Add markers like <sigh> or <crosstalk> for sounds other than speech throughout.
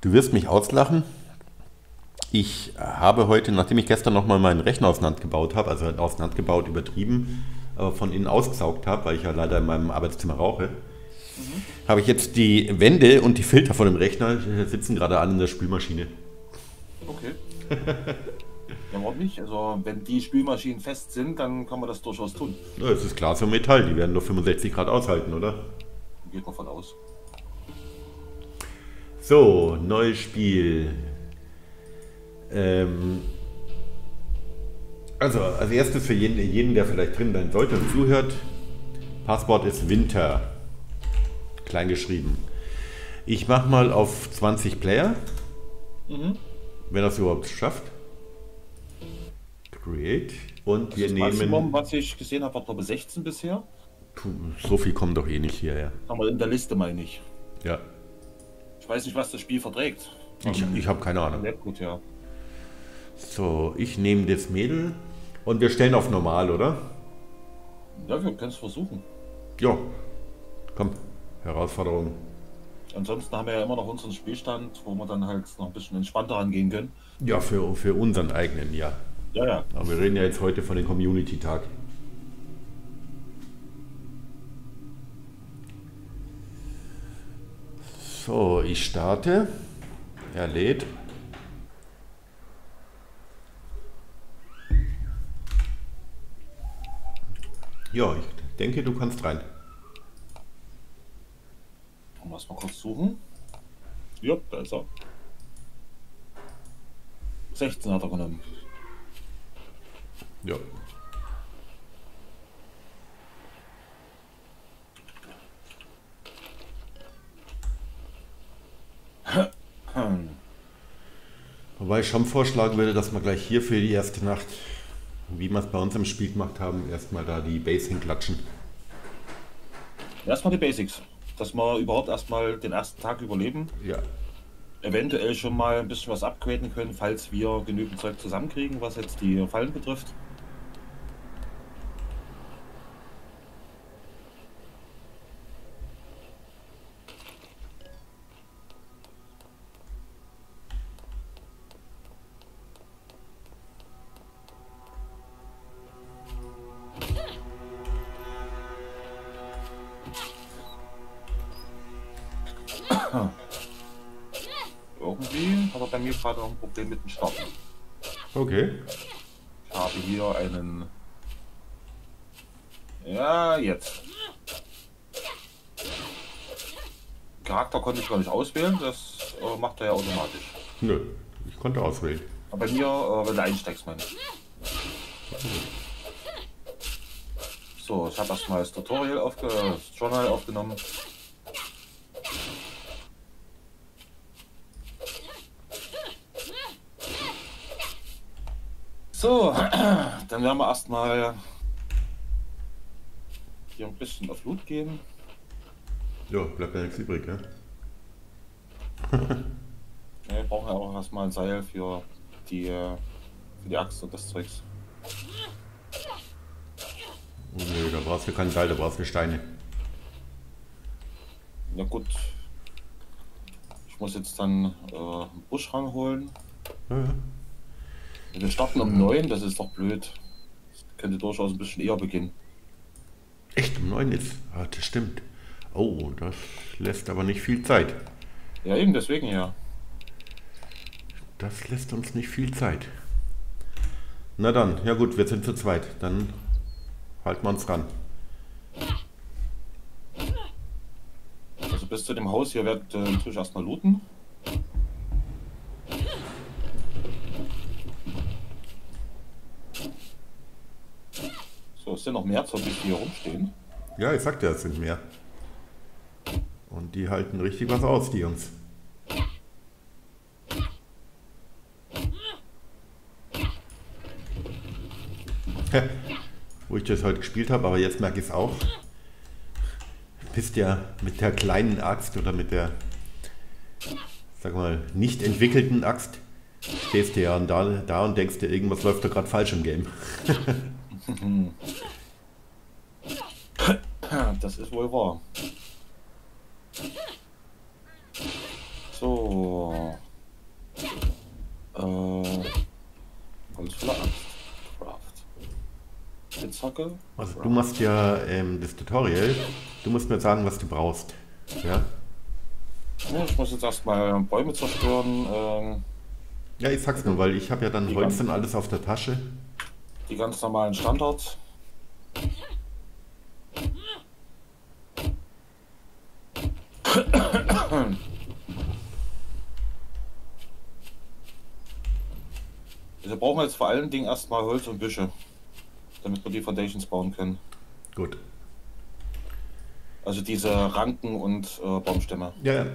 Du wirst mich auslachen. Ich habe heute, nachdem ich gestern nochmal meinen Rechner auseinandergebaut habe, also auseinandergebaut, übertrieben, aber von innen ausgesaugt habe, weil ich ja leider in meinem Arbeitszimmer rauche, mhm. habe ich jetzt die Wände und die Filter von dem Rechner sitzen gerade alle in der Spülmaschine. Okay. ja, warum nicht? Also, wenn die Spülmaschinen fest sind, dann kann man das durchaus tun. Ja, es ist Glas und Metall, die werden nur 65 Grad aushalten, oder? Geht man von aus. So, neues Spiel. Ähm, also, als erstes für jeden, jeden, der vielleicht drin sein sollte und zuhört, Passwort ist Winter. Klein geschrieben. Ich mache mal auf 20 Player. Mhm. Wenn das überhaupt schafft. Create. Und wir das nehmen. Maximum, was ich gesehen habe, war glaube 16 bisher. So viel kommen doch eh nicht hierher. Aber in der Liste meine ich. Ja. Ich weiß nicht, was das Spiel verträgt. Ich, ich habe keine Ahnung. Gut, ja. So, ich nehme das Mädel und wir stellen auf normal, oder? Ja, wir können es versuchen. Ja, komm, Herausforderung. Ansonsten haben wir ja immer noch unseren Spielstand, wo wir dann halt noch ein bisschen entspannter rangehen können. Ja, für, für unseren eigenen, ja. Ja, ja. Aber wir reden ja jetzt heute von dem Community-Tag. So, ich starte. Er lädt. Ja, ich denke, du kannst rein. Lass mal kurz suchen. Ja, da ist er. 16 hat er genommen. Ja. Wobei ich schon vorschlagen würde, dass man gleich hier für die erste Nacht wie wir es bei uns im Spiel gemacht haben, erstmal da die Base hinklatschen. Erstmal die Basics. Dass wir überhaupt erstmal den ersten Tag überleben. Ja. Eventuell schon mal ein bisschen was upgraden können, falls wir genügend Zeug zusammenkriegen, was jetzt die Fallen betrifft. Okay. Ich habe hier einen. Ja, jetzt. Charakter konnte ich gar nicht auswählen, das äh, macht er ja automatisch. Nö, ich konnte auswählen. Aber bei mir, äh, wenn du einsteigst, meine ich. So, ich habe erstmal das Tutorial aufge das Journal aufgenommen. So, <clears throat> dann werden wir erstmal hier ein bisschen auf Loot gehen. Ja, bleibt ja nichts übrig, ja? <laughs> ja wir brauchen ja auch erstmal ein Seil für die, für die Axt und das Zeugs. Oh nö, da brauchst du kein Seil, da brauchst du Steine. Na gut. Ich muss jetzt dann äh, einen Busch ranholen. Ja, ja. Wir starten um 9, das ist doch blöd. Das könnte durchaus ein bisschen eher beginnen. Echt um 9 ist? Ah, das stimmt. Oh, das lässt aber nicht viel Zeit. Ja, eben deswegen ja. Das lässt uns nicht viel Zeit. Na dann, ja gut, wir sind zu zweit. Dann halten wir uns ran. Also bis zu dem Haus hier wird äh, natürlich erstmal looten. So, ist denn noch mehr Zombies, die hier rumstehen? Ja, ich sagte, es sind mehr. Und die halten richtig was aus, die Jungs. Wo ich das heute gespielt habe, aber jetzt merke ich es auch. Bist ja mit der kleinen Axt oder mit der, sag mal, nicht entwickelten Axt, stehst du ja da, da und denkst dir, irgendwas läuft da gerade falsch im Game. <laughs> Mhm. Das ist wohl wahr. So. Äh. Holz voller Axt. Craft. Spitzhacke. Also du machst ja ähm, das Tutorial. Du musst mir sagen, was du brauchst. Ja? ja ich muss jetzt erstmal Bäume zerstören. Ähm, ja, ich sag's nur, weil ich habe ja dann Holz und alles auf der Tasche. Die ganz normalen Standards. Wir brauchen jetzt vor allen Dingen erstmal Holz und Büsche, damit wir die Foundations bauen können. Gut. Also diese Ranken und äh, Baumstämme. Ja, ja.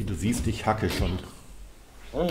Wie du siehst, ich hacke schon. Ja,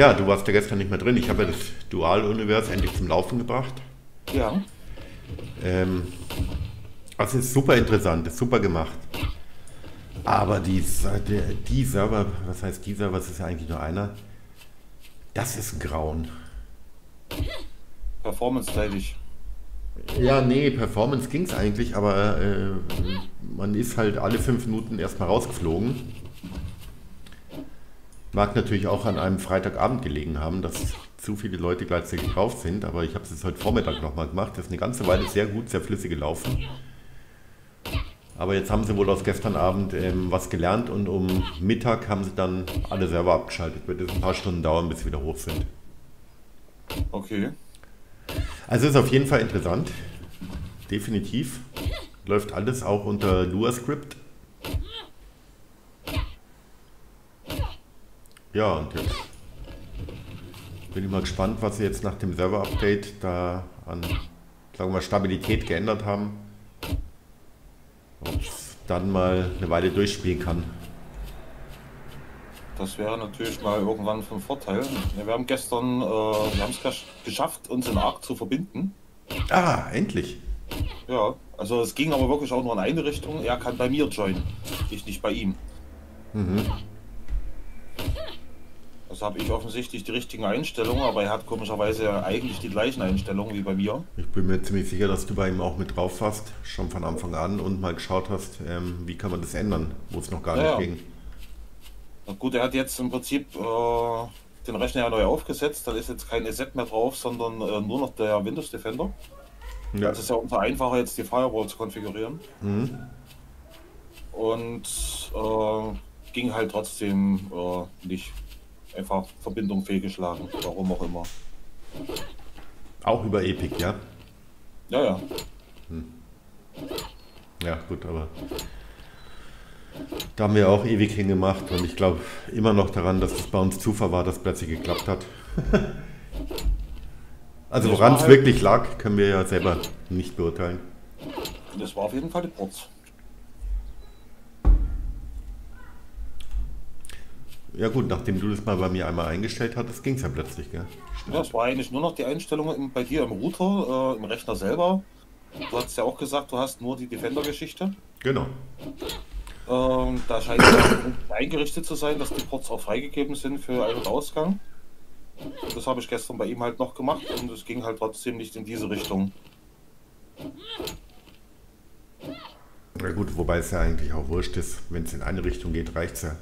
ja. Du warst ja gestern nicht mehr drin. Ich habe ja das Dual-Univers endlich zum Laufen gebracht. Ja. Ähm, also ist super interessant, ist super gemacht. Aber die, die, die Server, was heißt die Server, es ist ja eigentlich nur einer, das ist ein Grauen. Performance-seitig. Ja, nee, Performance ging es eigentlich, aber äh, man ist halt alle fünf Minuten erstmal rausgeflogen. Mag natürlich auch an einem Freitagabend gelegen haben, dass zu viele Leute gleichzeitig drauf sind, aber ich habe es jetzt heute Vormittag nochmal gemacht. Das ist eine ganze Weile sehr gut, sehr flüssig gelaufen. Aber jetzt haben sie wohl aus gestern Abend ähm, was gelernt und um Mittag haben sie dann alle Server abgeschaltet. Wird es ein paar Stunden dauern, bis sie wieder hoch sind. Okay. Also ist auf jeden Fall interessant. Definitiv. Läuft alles auch unter Lua Script. Ja, und jetzt bin ich mal gespannt, was sie jetzt nach dem Server-Update da an sagen wir, Stabilität geändert haben. Ob es dann mal eine Weile durchspielen kann. Das wäre natürlich mal irgendwann von Vorteil. wir haben gestern, äh, wir haben es geschafft, uns in Arc zu verbinden. Ah, endlich. Ja, also es ging aber wirklich auch nur in eine Richtung. Er kann bei mir joinen, ich nicht bei ihm. Mhm. Das habe ich offensichtlich die richtigen Einstellungen, aber er hat komischerweise eigentlich die gleichen Einstellungen wie bei mir. Ich bin mir ziemlich sicher, dass du bei ihm auch mit drauf warst, schon von Anfang an und mal geschaut hast, ähm, wie kann man das ändern, wo es noch gar ja, nicht ging. Na gut, er hat jetzt im Prinzip äh, den Rechner ja neu aufgesetzt, da ist jetzt kein EZ mehr drauf, sondern äh, nur noch der Windows Defender. Ja. Das ist ja umso einfacher jetzt die Firewall zu konfigurieren. Mhm. Und äh, ging halt trotzdem äh, nicht einfach Verbindung fehlgeschlagen, warum auch immer. Auch über Epic, ja? Ja, ja. Hm. Ja, gut, aber da haben wir auch ewig hingemacht und ich glaube immer noch daran, dass es bei uns Zufall war, dass plötzlich geklappt hat. <laughs> also woran es halt wirklich lag, können wir ja selber nicht beurteilen. Das war auf jeden Fall die Ports. Ja gut, nachdem du das mal bei mir einmal eingestellt hattest, ging es ja plötzlich, gell? Ja, es war eigentlich nur noch die Einstellung bei dir im Router, äh, im Rechner selber. Du hast ja auch gesagt, du hast nur die Defender-Geschichte. Genau. Ähm, da scheint es eingerichtet zu sein, dass die Ports auch freigegeben sind für Ein- und Ausgang. Das habe ich gestern bei ihm halt noch gemacht und es ging halt trotzdem nicht in diese Richtung. Na gut, wobei es ja eigentlich auch wurscht ist, wenn es in eine Richtung geht, reicht es ja.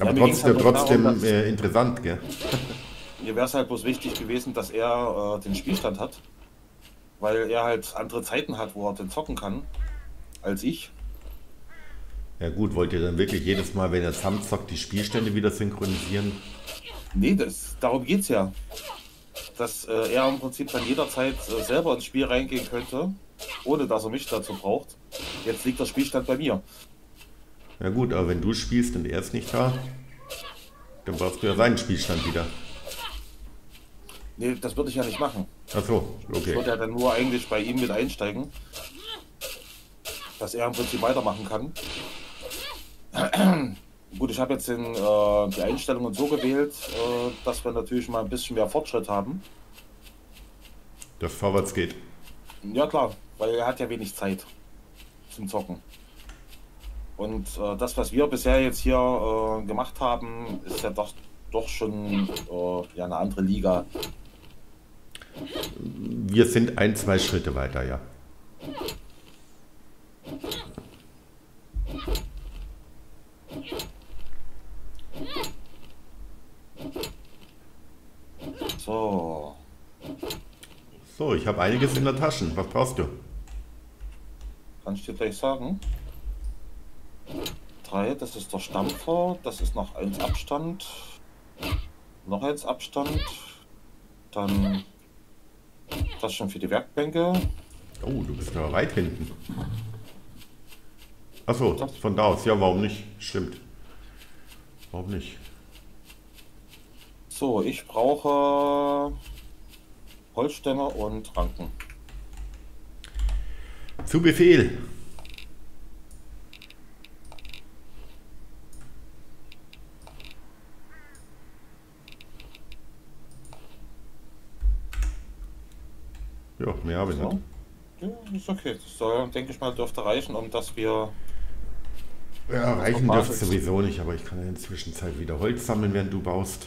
Aber ja, trotzdem, halt trotzdem darum, äh, interessant, gell? <laughs> Mir wäre es halt bloß wichtig gewesen, dass er äh, den Spielstand hat. Weil er halt andere Zeiten hat, wo er den zocken kann, als ich. Ja gut, wollt ihr dann wirklich jedes Mal, wenn er zusammenzockt, die Spielstände wieder synchronisieren? Nee, das, darum geht's ja. Dass äh, er im Prinzip dann jederzeit äh, selber ins Spiel reingehen könnte, ohne dass er mich dazu braucht. Jetzt liegt der Spielstand bei mir. Ja gut, aber wenn du spielst und er ist nicht da, dann brauchst du ja seinen Spielstand wieder. Nee, das würde ich ja nicht machen. Ach so, Ich okay. würde ja dann nur eigentlich bei ihm mit einsteigen, dass er im Prinzip weitermachen kann. <clears throat> Gut, ich habe jetzt den, äh, die Einstellungen so gewählt, äh, dass wir natürlich mal ein bisschen mehr Fortschritt haben. Dass vorwärts geht. Ja klar, weil er hat ja wenig Zeit zum Zocken. Und äh, das, was wir bisher jetzt hier äh, gemacht haben, ist ja doch, doch schon äh, ja, eine andere Liga. Wir sind ein, zwei Schritte weiter, ja. So, So, ich habe einiges in der Tasche. Was brauchst du? kann ich dir gleich sagen. Drei, das ist der Stampfer, das ist noch eins Abstand. Noch eins Abstand. Dann das schon für die Werkbänke. Oh, du bist aber weit hinten. Achso, von da aus. Ja, warum nicht? Stimmt. Warum nicht? So, ich brauche Holzstämme und Ranken. Zu Befehl. Ja, mehr habe ich So. nicht. Ja, ist okay. Das soll, denke ich mal, dürfte reichen, um dass wir. Ja, reichen dürfte sowieso nicht, aber ich kann ja in der Zwischenzeit wieder Holz sammeln, während du baust.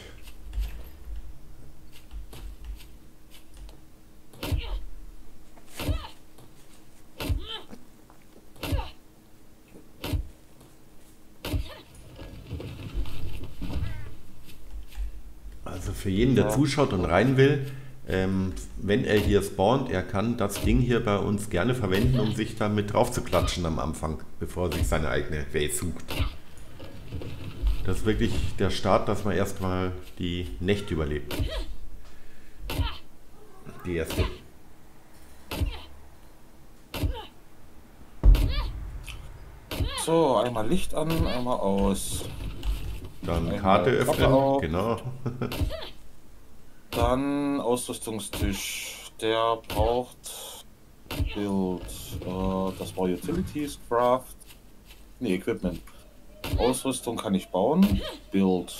Also für jeden, der Ja. zuschaut und rein will, ähm, wenn er hier spawnt, er kann das Ding hier bei uns gerne verwenden, um sich damit drauf zu klatschen am Anfang, bevor er sich seine eigene Welt sucht. Das ist wirklich der Start, dass man erstmal die Nächte überlebt. Die erste. So, einmal Licht an, einmal aus. Dann Einmal Karte öffnen, genau. <laughs> Dann Ausrüstungstisch. Der braucht Build. Äh, das war Utilities, Craft. Ne, Equipment. Ausrüstung kann ich bauen. Build.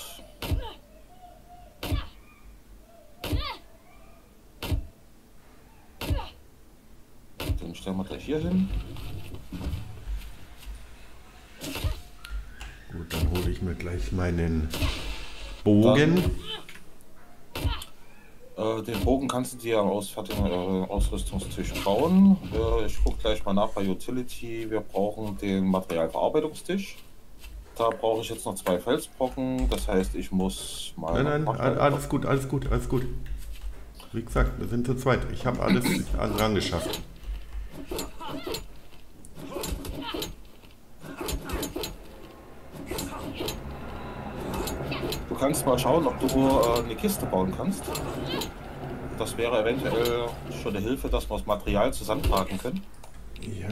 Den stellen wir gleich hier hin. Gut, dann hole ich mir gleich meinen Bogen. Äh, den Bogen kannst du dir am äh, Ausrüstungstisch bauen. Äh, ich gucke gleich mal nach bei Utility. Wir brauchen den Materialverarbeitungstisch. Da brauche ich jetzt noch zwei Felsbrocken. Das heißt, ich muss mal. Nein, nein, alles gut, alles gut, alles gut. Wie gesagt, wir sind zu zweit. Ich habe alles rangeschafft. Du kannst mal schauen, ob du äh, eine Kiste bauen kannst. Das wäre eventuell schon eine Hilfe, dass wir das Material zusammentragen können. Ja.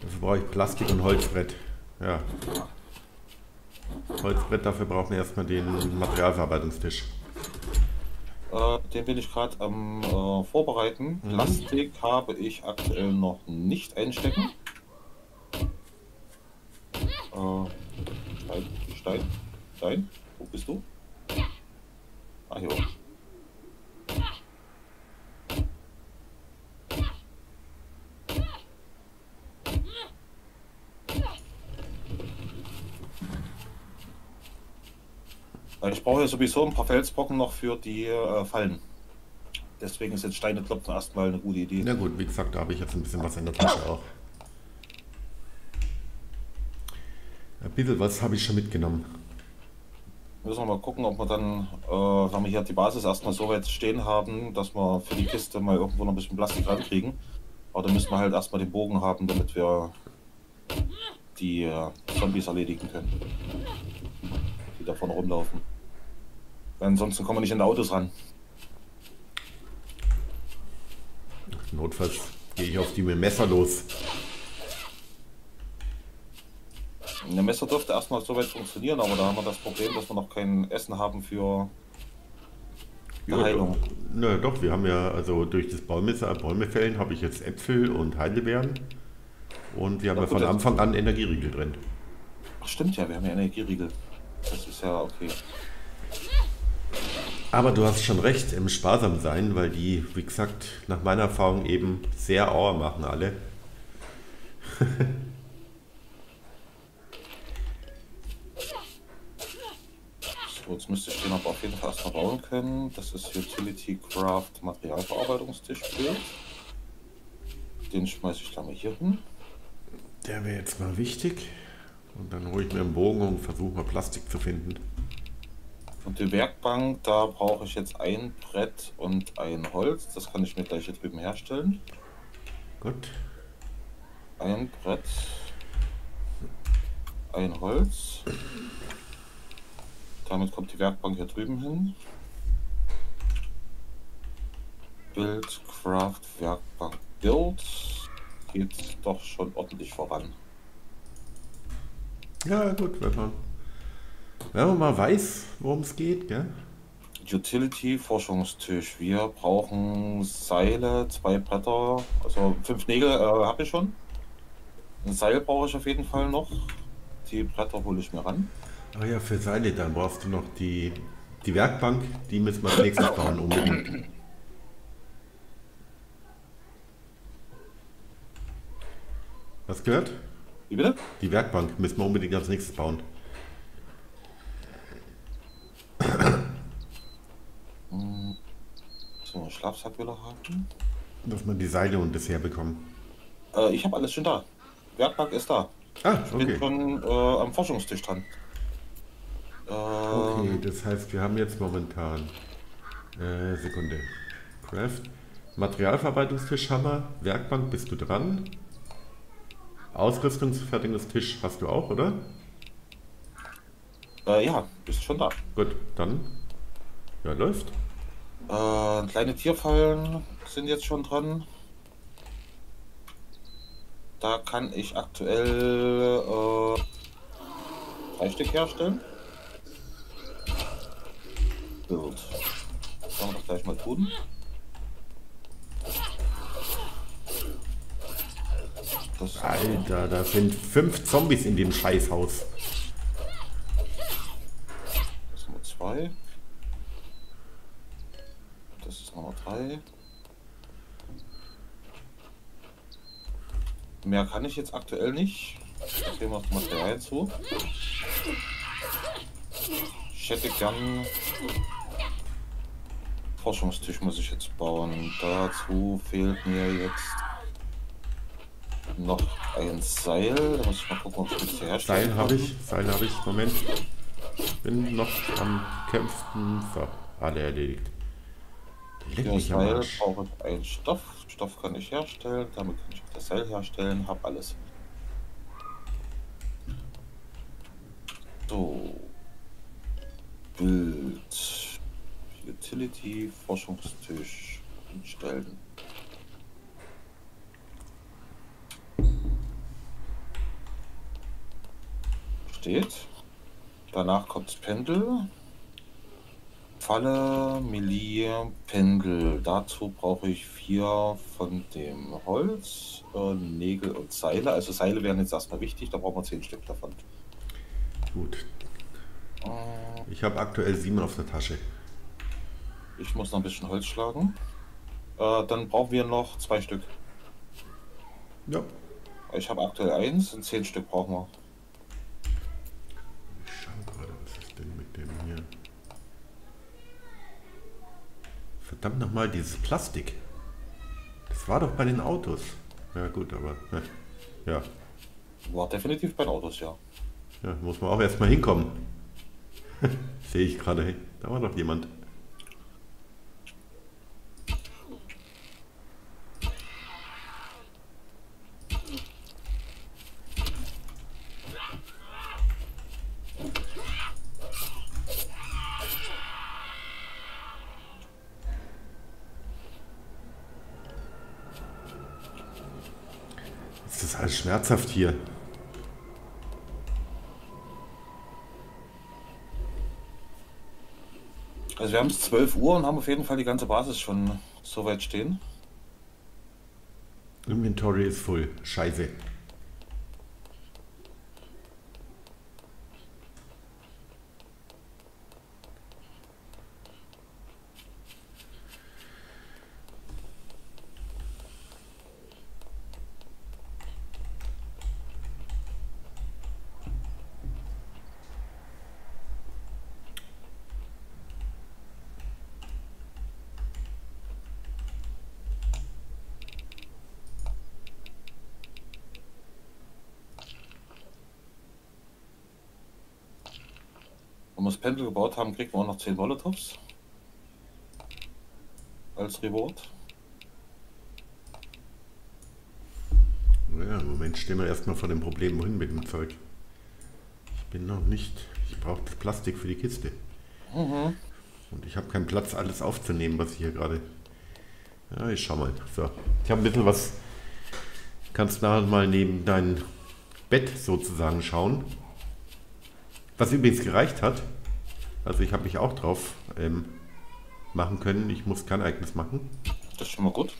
Dafür brauche ich Plastik und Holzbrett. Ja. Holzbrett, dafür brauchen wir erstmal den Materialverarbeitungstisch. Äh, den bin ich gerade am äh, Vorbereiten. Plastik habe ich aktuell noch nicht einstecken. Äh, Stein, Stein, Stein, wo bist du? Ah, hier. Ich brauche ja sowieso ein paar Felsbrocken noch für die äh, Fallen. Deswegen ist jetzt Steine klopfen erstmal eine gute Idee. Na gut, wie gesagt, da habe ich jetzt ein bisschen was in der Tasche auch. Ein bisschen was habe ich schon mitgenommen. Müssen wir mal gucken, ob wir dann, äh, wenn wir hier die Basis erstmal so weit stehen haben, dass wir für die Kiste mal irgendwo noch ein bisschen Plastik rankriegen. Aber dann müssen wir halt erstmal den Bogen haben, damit wir die äh, Zombies erledigen können. Die da vorne rumlaufen. Weil ansonsten kommen wir nicht in die Autos ran. Notfalls gehe ich auf die mit dem Messer los. Der Messer dürfte erstmal soweit funktionieren, aber da haben wir das Problem, dass wir noch kein Essen haben für ja, Heilung. Doch, na doch, wir haben ja, also durch das Baumesser, Bäumefällen habe ich jetzt Äpfel und Heidelbeeren und wir haben ja, gut, von Anfang an Energieriegel drin. Ach stimmt ja, wir haben ja Energieriegel. Das ist ja okay. Aber du hast schon recht im Sparsam sein, weil die, wie gesagt, nach meiner Erfahrung eben sehr Auer machen alle. <laughs> jetzt müsste ich den aber auf jeden Fall erstmal bauen können. Das ist Utility Craft Materialverarbeitungstischbild. Den schmeiße ich da mal hier hin. Der wäre jetzt mal wichtig. Und dann hole ich mir einen Bogen und versuche mal Plastik zu finden. Und die Werkbank, da brauche ich jetzt ein Brett und ein Holz. Das kann ich mir gleich hier drüben herstellen. Gut. Ein Brett, ein Holz. Damit kommt die Werkbank hier drüben hin. Build, Craft, Werkbank, Build. Geht doch schon ordentlich voran. Ja, gut, wenn man wenn man mal weiß, worum es geht, gell? Utility Forschungstisch. Wir brauchen Seile, zwei Bretter, also fünf Nägel äh, habe ich schon. Ein Seil brauche ich auf jeden Fall noch. Die Bretter hole ich mir ran. Ah ja, für Seile, dann brauchst du noch die, die Werkbank, die müssen wir als nächstes bauen unbedingt. Was gehört? Wie bitte? Die Werkbank müssen wir unbedingt als nächstes bauen. So, Schlafsack will er haben. Dass man die Seile und das herbekommen. Äh, ich habe alles schon da. Werkbank ist da. Ah, okay. Ich bin schon äh, am Forschungstisch dran. Okay, das heißt, wir haben jetzt momentan. Äh, Sekunde. Craft. Materialverarbeitungstisch haben wir. Werkbank bist du dran. Ausrüstungsfertigungstisch hast du auch, oder? Äh, ja, bist schon da. Gut, dann. Ja, läuft. Äh, kleine Tierfallen sind jetzt schon dran. Da kann ich aktuell äh, drei Stück herstellen. Gut. Das können wir doch gleich mal tun. Das Alter, da sind fünf Zombies in dem Scheißhaus. Das sind nur zwei. Das ist Nummer drei. Mehr kann ich jetzt aktuell nicht. Gehen wir das Material zu. Ich hätte gern Forschungstisch muss ich jetzt bauen. Dazu fehlt mir jetzt noch ein Seil. Da muss ich mal gucken, ob ich das herstellen Seil habe ich. Seil habe ich. Moment. Bin noch am Kämpfen. So, alle erledigt. Leck Für Seil brauche ich einen Stoff. Stoff kann ich herstellen. Damit kann ich auch das Seil herstellen. Hab alles. So. Bild. Utility, Forschungstisch instellen. Steht. Danach kommt Pendel. Falle, Melee, Pendel. Dazu brauche ich vier von dem Holz, äh, Nägel und Seile. Also Seile wären jetzt erstmal wichtig, da brauchen wir zehn Stück davon. Gut. Ich habe aktuell sieben auf der Tasche. Ich muss noch ein bisschen Holz schlagen. Äh, dann brauchen wir noch zwei Stück. Ja. Ich habe aktuell eins und zehn Stück brauchen wir. Ich schau gerade, was ist denn mit dem hier? Verdammt nochmal, dieses Plastik. Das war doch bei den Autos. Ja gut, aber <laughs> ja. War definitiv bei den Autos, ja. Ja, muss man auch erstmal hinkommen. <laughs> Sehe ich gerade. Da war doch jemand. ernsthaft hier? Also wir haben es 12 Uhr und haben auf jeden Fall die ganze Basis schon so weit stehen. Inventory ist voll. Scheiße. Pendel gebaut haben, kriegt man auch noch 10 Molotovs. Als Reward. Ja, im Moment stehen wir erstmal vor dem Problem, wohin mit dem Zeug. Ich bin noch nicht. Ich brauche das Plastik für die Kiste. Mhm. Und ich habe keinen Platz, alles aufzunehmen, was ich hier gerade. Ja, ich schau mal. So. Ich habe ein bisschen was. Kannst nachher mal neben dein Bett sozusagen schauen. Was übrigens gereicht hat. Also ich habe mich auch drauf ähm, machen können. Ich muss kein eigenes machen. Das ist schon mal gut.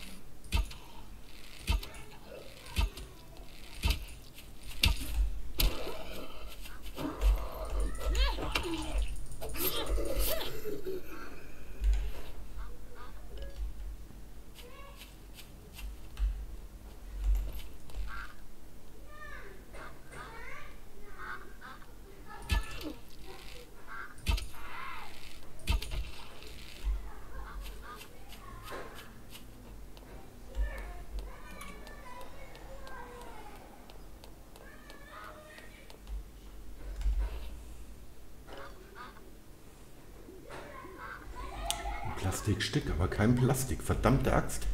Ein Plastikstück, aber kein Plastik. Verdammte Axt.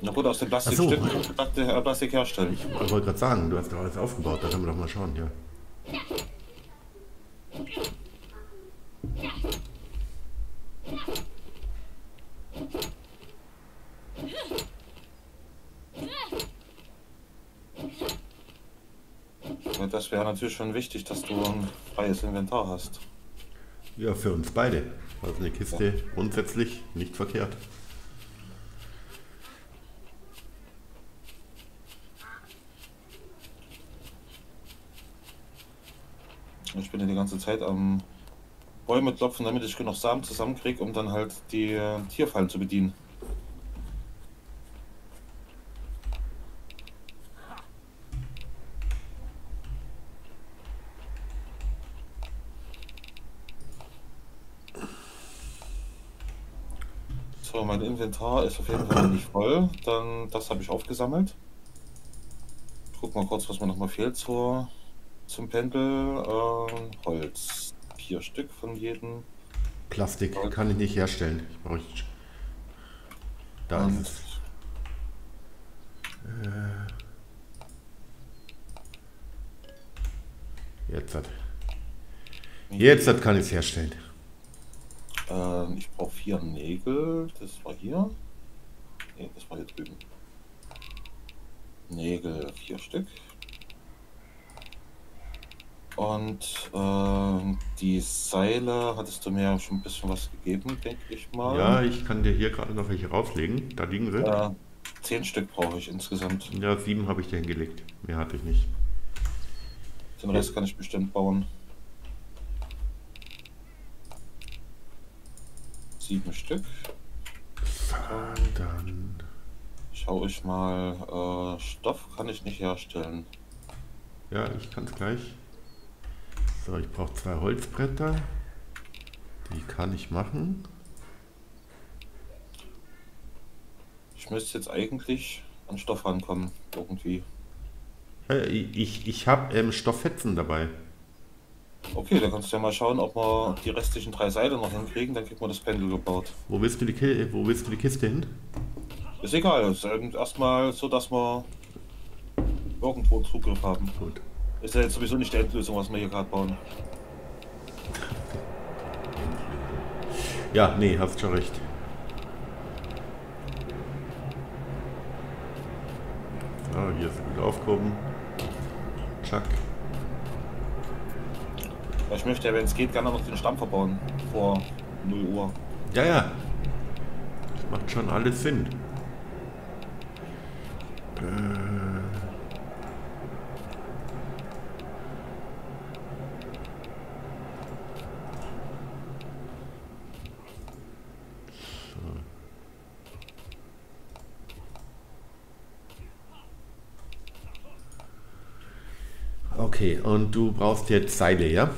Na gut, aus dem Plastik so. stimmt, Plastik, äh, Plastik herstellen. Ich wollte gerade sagen, du hast doch alles aufgebaut. Da können wir doch mal schauen, ja. Das wäre natürlich schon wichtig, dass du ein freies Inventar hast. Ja, für uns beide. Also eine Kiste grundsätzlich nicht verkehrt. Ich bin ja die ganze Zeit am Bäume klopfen, damit ich genug Samen zusammenkriege, um dann halt die äh, Tierfallen zu bedienen. So, mein Inventar ist auf jeden Fall nicht voll. Dann das habe ich aufgesammelt. Guck mal kurz, was mir noch mal fehlt zur, zum Pendel. Ähm, Holz. Vier Stück von jedem. Plastik kann ich nicht herstellen. Ich brauche. Da ist es. Jetzt hat. Jetzt hat kann ich es herstellen. Vier Nägel. Das war hier. Ne, das war hier drüben. Nägel, vier Stück. Und ähm, die Seile hattest du mir ja schon ein bisschen was gegeben, denke ich mal. Ja, ich kann dir hier gerade noch welche rauslegen. Da liegen sie. Äh, zehn Stück brauche ich insgesamt. Ja, sieben habe ich dir hingelegt. Mehr hatte ich nicht. Den Rest kann ich bestimmt bauen. Sieben Stück. Dann. Schau ich mal. Äh, Stoff kann ich nicht herstellen. Ja, ich kann es gleich. So, ich brauche zwei Holzbretter. Die kann ich machen. Ich müsste jetzt eigentlich an Stoff rankommen, irgendwie. Ich ich, ich habe ähm, Stofffetzen dabei. Okay, dann kannst du ja mal schauen, ob wir die restlichen drei Seile noch hinkriegen, dann kriegt man das Pendel gebaut. Wo willst du die, Ki wo willst du die Kiste hin? Ist egal, es ist erstmal so, dass wir irgendwo Zugriff haben. Gut. Ist ja jetzt sowieso nicht die Endlösung, was wir hier gerade bauen. Ja, nee, hast schon recht. So, hier ist gut aufgehoben. Zack. Ich möchte ja, wenn es geht, gerne noch den Stamm verbauen. vor 0 Uhr. Ja, ja. Das macht schon alles Sinn. Äh. Okay, und du brauchst jetzt Seile, ja?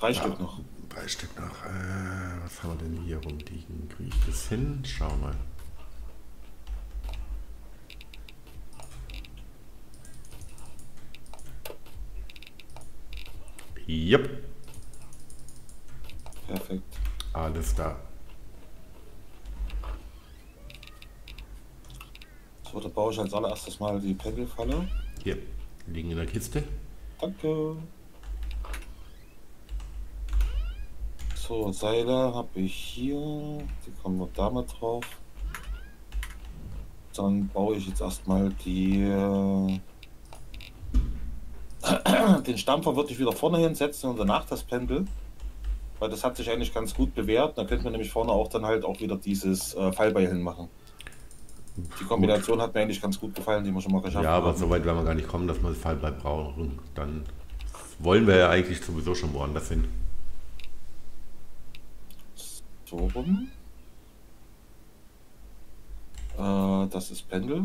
Drei Stück noch. Drei Stück noch. Äh, was haben wir denn hier rumliegen? Kriege ich das hin? Schau mal. Yep. Perfekt. Alles da. So, da baue ich als allererstes mal die Pendelfalle. Hier, liegen in der Kiste. Danke. So, Seile habe ich hier. Die kommen noch damit drauf. Dann baue ich jetzt erstmal die. äh, <clears throat> Den Stampfer würde ich wieder vorne hinsetzen und danach das Pendel. Weil das hat sich eigentlich ganz gut bewährt. Da könnte man nämlich vorne auch dann halt auch wieder dieses äh, Fallbeil hinmachen. Die Kombination hat mir eigentlich ganz gut gefallen, die wir schon mal geschafft Ja, aber haben. so weit werden wir gar nicht kommen, dass wir das Fallball brauchen. Dann wollen wir ja eigentlich sowieso schon woanders hin. Rum. Äh, das ist Pendel.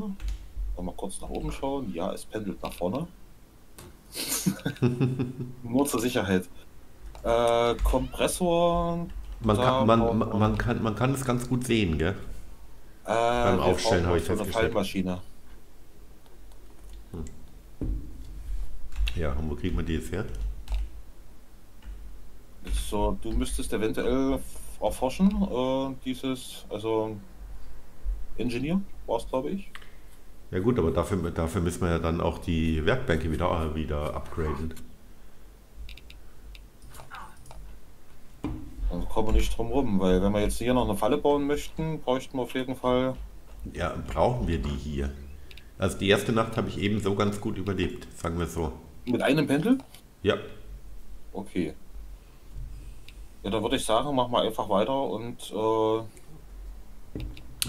Mal kurz nach oben schauen. Ja, es pendelt nach vorne. <laughs> Nur zur Sicherheit. Äh, Kompressor. Man kann, man, man, kann, man kann es ganz gut sehen, gell? Äh, wir Aufstellen habe ich festgestellt. Fallmaschine. Ja, und wo kriegen wir die jetzt her? So, du müsstest eventuell erforschen, äh, dieses, also Ingenieur war es, glaube ich. Ja gut, aber dafür, dafür müssen wir ja dann auch die Werkbänke wieder, wieder upgraden. Dann kommen wir nicht drum rum, weil wenn wir jetzt hier noch eine Falle bauen möchten, bräuchten wir auf jeden Fall. Ja, brauchen wir die hier? Also die erste Nacht habe ich eben so ganz gut überlebt, sagen wir so. Mit einem Pendel? Ja, Okay. Ja, dann würde ich sagen, machen wir einfach weiter und äh,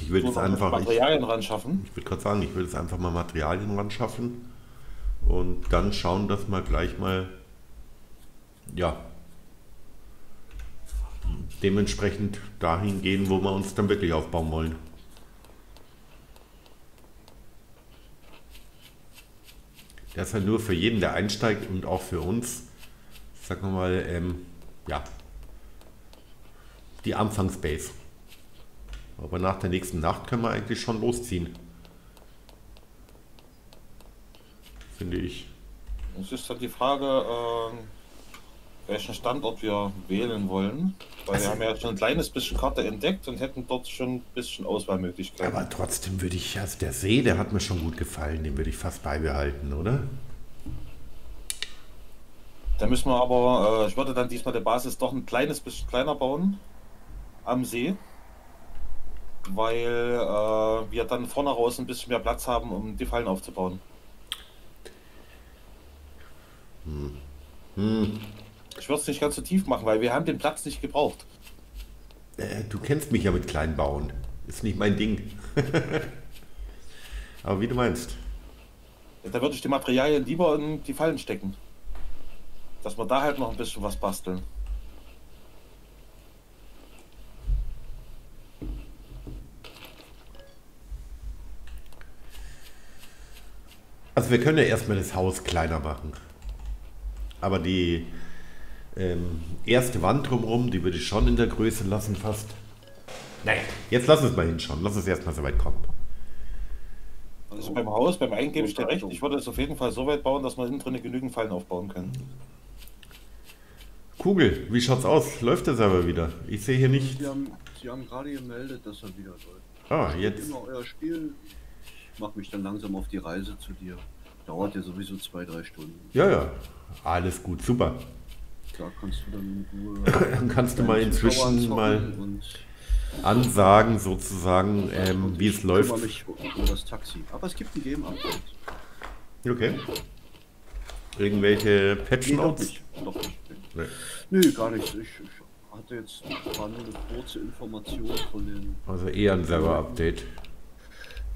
ich würde jetzt einfach, ich, Materialien ran schaffen. ich würde gerade sagen, ich würde jetzt einfach mal Materialien ran schaffen und dann schauen, dass wir gleich mal, ja, dementsprechend dahin gehen, wo wir uns dann wirklich aufbauen wollen. Das ist ja nur für jeden, der einsteigt und auch für uns, sagen wir mal, ähm, ja, die Anfangsbase. Aber nach der nächsten Nacht können wir eigentlich schon losziehen. Finde ich. Es ist dann die Frage, äh, welchen Standort wir wählen wollen. Weil wir haben ja schon ein kleines bisschen Karte entdeckt und hätten dort schon ein bisschen Auswahlmöglichkeiten. Aber trotzdem würde ich, also der See, der hat mir schon gut gefallen, den würde ich fast beibehalten, oder? Da müssen wir aber, äh, ich würde dann diesmal der Basis doch ein kleines bisschen kleiner bauen am See, weil äh, wir dann vorne raus ein bisschen mehr Platz haben, um die Fallen aufzubauen. Ich würde es nicht ganz so tief machen, weil wir haben den Platz nicht gebraucht. Äh, du kennst mich ja mit klein bauen. Ist nicht mein Ding. <laughs> Aber wie du meinst. Da würde ich die Materialien lieber in die Fallen stecken. Dass wir da halt noch ein bisschen was basteln. Also wir können ja erstmal das Haus kleiner machen. Aber die ähm, erste Wand drumherum, die würde ich schon in der Größe lassen fast. Naja, jetzt lass uns mal hinschauen. Lass uns erstmal so weit kommen. Also beim Haus, beim ich dir recht, ich würde es auf jeden Fall so weit bauen, dass wir innen drin genügend Fallen aufbauen können. Kugel, wie schaut's aus? Läuft der Server wieder? Ich sehe hier nicht. Sie haben, Sie haben gerade gemeldet, dass er wieder läuft. Ah, jetzt. Immer euer Spiel. Ich mache mich dann langsam auf die Reise zu dir. Dauert ja sowieso zwei, drei Stunden. Ja, ja. Alles gut, super. Da kannst du dann. Dann <laughs> kannst du mal inzwischen mal ansagen, sozusagen, ähm, und wie ich es läuft. kümmere mich um das Taxi. Aber es gibt ein Game-Update. Okay. Irgendwelche Patch Nee, Notes? nicht. Noch nicht. Nee. Nö, gar nicht. Ich, ich hatte jetzt war nur eine kurze Information von den. Also eher ein Server-Update.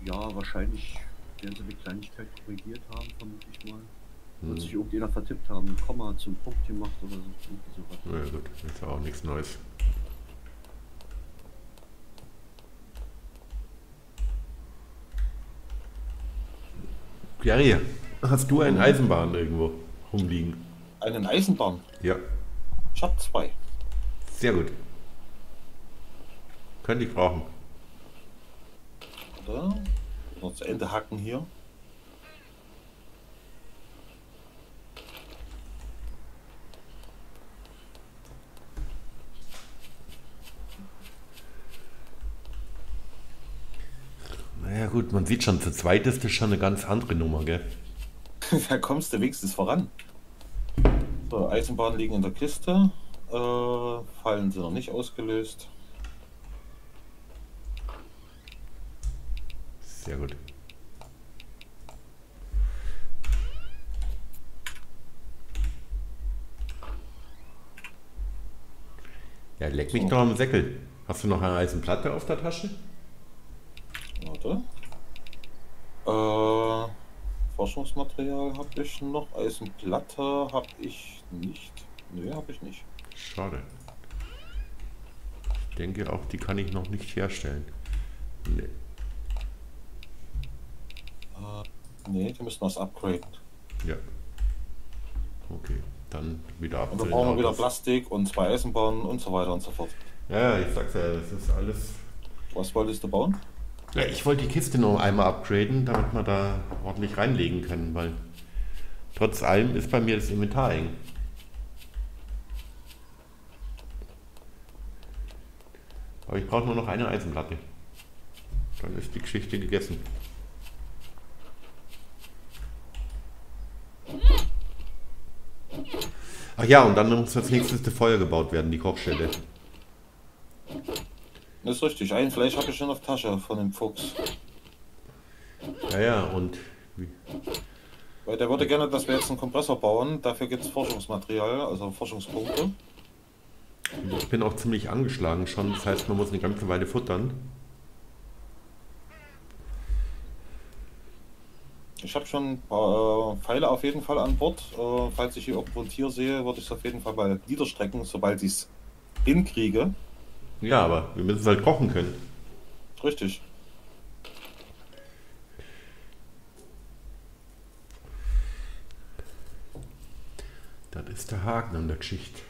Ja, wahrscheinlich werden sie eine Kleinigkeit korrigiert haben, vermute ich mal. Wird hm. sich irgendjemand vertippt haben, ein Komma zum Punkt gemacht oder so. Irgendwie sowas. Ja gut, ist ja auch nichts Neues. Gary, hast du eine Eisenbahn irgendwo rumliegen? Einen Eisenbahn? Ja. Ich habe zwei. Sehr gut. Könnte ich brauchen. Oder? Noch zu Ende hacken hier. Naja gut, man sieht schon, zu zweit ist das schon eine ganz andere Nummer, gell? <laughs> da kommst du wenigstens voran. So, Eisenbahnen liegen in der Kiste. Äh, Fallen sind noch nicht ausgelöst. Sehr gut. Ja, leck mich so. doch am Säckel. Hast du noch eine Eisenplatte auf der Tasche? Warte. Äh, Forschungsmaterial habe ich noch. Eisenplatte habe ich nicht. Nö, habe ich nicht. Schade. Ich denke auch, die kann ich noch nicht herstellen. Nee. Nee, die müssen wir upgraden. Ja. Okay, dann wieder ab. Und dann brauchen wir wieder Plastik und zwei Eisenbahnen und so weiter und so fort. Ja, ich sag's ja, das ist alles. Was wolltest du bauen? Ja, ich wollte die Kiste noch einmal upgraden, damit wir da ordentlich reinlegen können, weil trotz allem ist bei mir das Inventar eng. Aber ich brauche nur noch eine Eisenplatte. Dann ist die Geschichte gegessen. Ach ja, und dann muss als nächstes das Feuer gebaut werden, die Kochstelle. Das ist richtig. Ein Fleisch habe ich schon auf Tasche von dem Fuchs. Ja, ja, und wie? Weil der würde gerne, dass wir jetzt einen Kompressor bauen. Dafür gibt es Forschungsmaterial, also Forschungspunkte. Ich bin auch ziemlich angeschlagen schon. Das heißt, man muss eine ganze Weile futtern. Ich habe schon ein paar äh, Pfeile auf jeden Fall an Bord. Äh, falls ich hier irgendwo ein Tier sehe, würde ich es auf jeden Fall mal niederstrecken, sobald ich es hinkriege. Ja, aber wir müssen es halt kochen können. Richtig. Das ist der Haken an der Geschichte.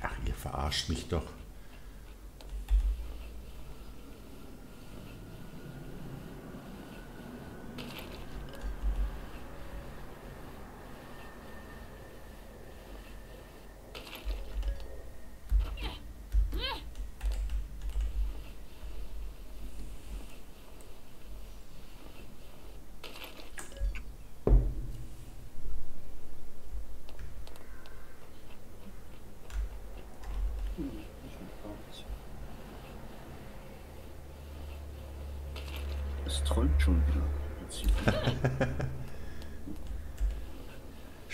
Ach, ihr verarscht mich doch. schon wieder.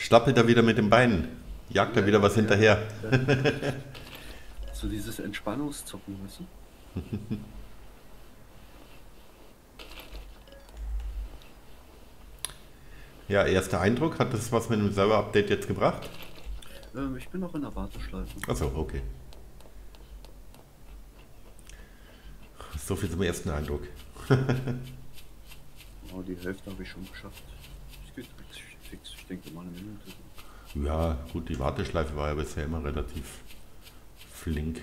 Stappelt er wieder mit den Beinen. Jagt er wieder was ja, hinterher. Ja. so dieses Entspannungszocken, weißt du? <laughs> Ja, erster Eindruck, hat das was mit dem Server-Update jetzt gebracht? Ähm, ich bin noch in der Warteschleife. Achso, okay. So viel zum ersten Eindruck. <laughs> Oh, die Hälfte habe ich schon geschafft. Es geht fix, ich denke mal eine Minute. Ja, gut, die Warteschleife war ja bisher immer relativ flink.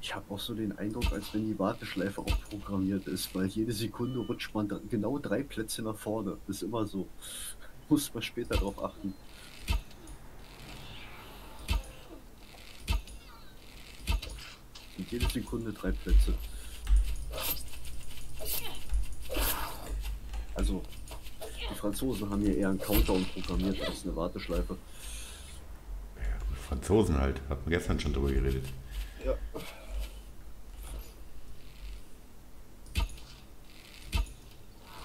Ich habe auch so den Eindruck, als wenn die Warteschleife auch programmiert ist, weil jede Sekunde rutscht man genau drei Plätze nach vorne. Das ist immer so. <laughs> Muss man später darauf achten. Und jede Sekunde drei Plätze. Die Franzosen haben hier eher einen Countdown programmiert als eine Warteschleife. Franzosen halt, hat man gestern schon drüber geredet. Ja.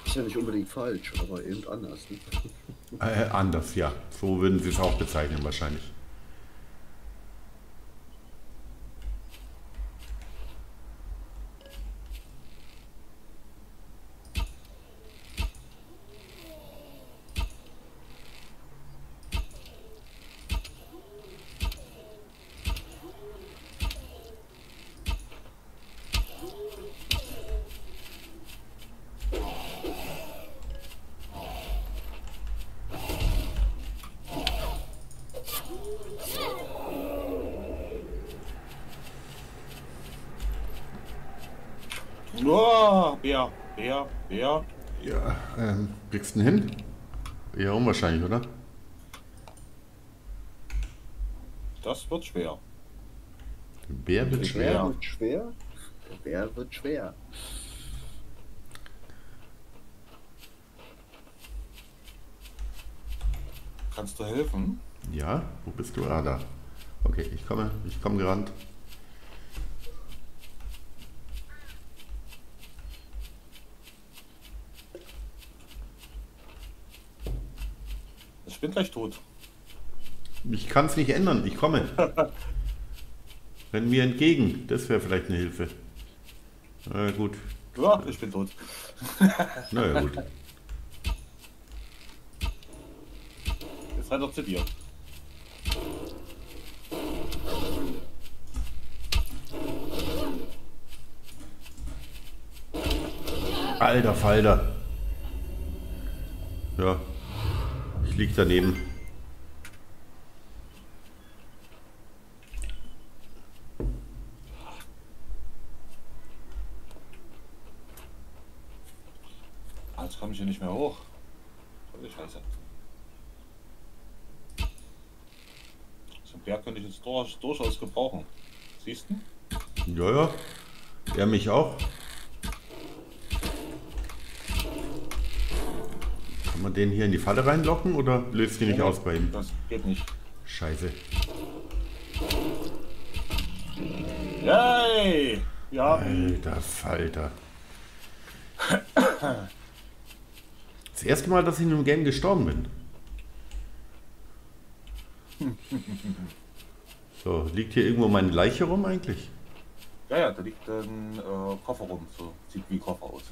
Ist ja nicht unbedingt falsch, aber eben anders. Ne? Äh, anders, ja. So würden sie es auch bezeichnen wahrscheinlich. Oh, Bär, Bär, Bär. Ja, ihn hin? Eher unwahrscheinlich, oder? Das wird schwer. Der Bär wird Der schwer. Bär wird schwer. Der Bär wird schwer. Kannst du helfen? Ja, wo bist du? Ah, da. Okay, ich komme, ich komme gerannt. Bin gleich tot. Ich kann es nicht ändern, ich komme. <laughs> Renn mir entgegen, das wäre vielleicht eine Hilfe. Na gut, Ja, ich bin tot. naja gut. <laughs> Jetzt rennt er zu dir. Alter Falter. Ja, ich lieg daneben. Jetzt komme ich hier nicht mehr hoch. Die Scheiße. So einen Bär könnte ich jetzt durch, durchaus gebrauchen. Siehst du? Ja, ja. Er mich auch. Kann man den hier in die Falle reinlocken oder löst die nicht aus bei ihm? Das geht nicht. Scheiße. Yay! Ja, Alter Falter. Das erste Mal, dass ich in einem Game gestorben bin. So, liegt hier irgendwo meine Leiche rum eigentlich? ja, ja, da liegt ein äh, Koffer rum. So sieht wie Koffer aus.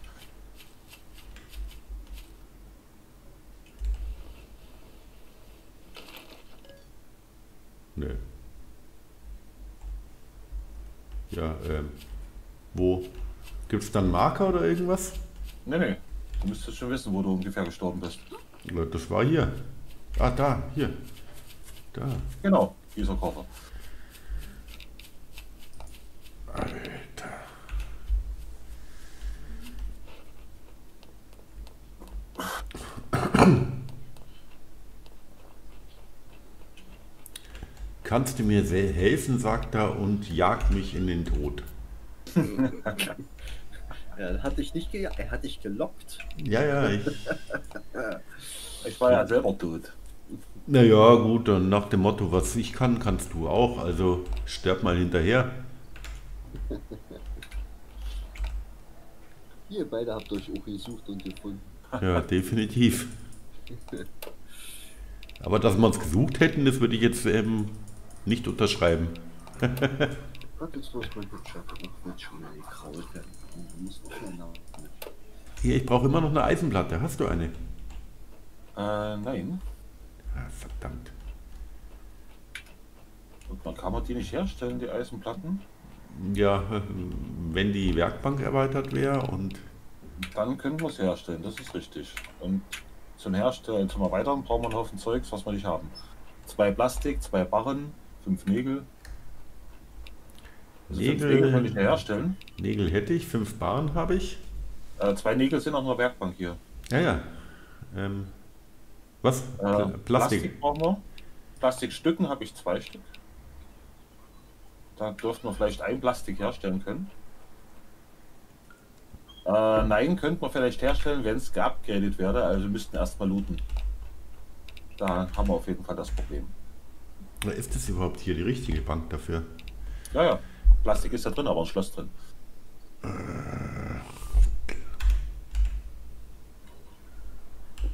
Nö. Ja, ähm. Wo? Gibt es dann Marker oder irgendwas? Nee, nee. Du müsstest schon wissen, wo du ungefähr gestorben bist. Ja, Das war hier. Ah, da, hier. Da. Genau, dieser Koffer. Alter. Kannst du mir sehr helfen, sagt er und jagt mich in den Tod. <laughs> Er hat dich nicht ge er hat dich gelockt. Ja, ja, ich. <laughs> Ich war ja selber tot. Naja, gut, dann nach dem Motto, was ich kann, kannst du auch. Also sterb mal hinterher. <laughs> Ihr beide habt euch auch gesucht und gefunden. Ja, definitiv. Aber dass wir uns gesucht hätten, das würde ich jetzt ähm, nicht unterschreiben. Hier, ich brauche immer noch eine Eisenplatte. Hast du eine? Äh, nein. Ah, verdammt. Und man kann man die nicht herstellen, die Eisenplatten? Ja, wenn die Werkbank erweitert wäre und Dann können wir es herstellen, das ist richtig. Und zum Herstellen, zum Erweitern brauchen wir einen Haufen Zeugs, was wir nicht haben. Zwei Plastik, zwei Barren, fünf Nägel. Also fünf Nägel- Nägel können ich herstellen. Nägel hätte ich, fünf Barren habe ich. Äh, zwei Nägel sind auf einer Werkbank hier. Ja, ja. Ähm, was? Äh, Pla- Plastik. Plastik. brauchen wir. Plastikstücken habe ich zwei Stück. Da dürften wir vielleicht ein Plastik herstellen können. Äh, nein, könnte man vielleicht herstellen, wenn es geupgradet wäre. Also wir müssten erstmal looten. Da haben wir auf jeden Fall das Problem. Ist das überhaupt hier die richtige Bank dafür? Ja, ja. Plastik ist da drin, aber ein Schloss drin.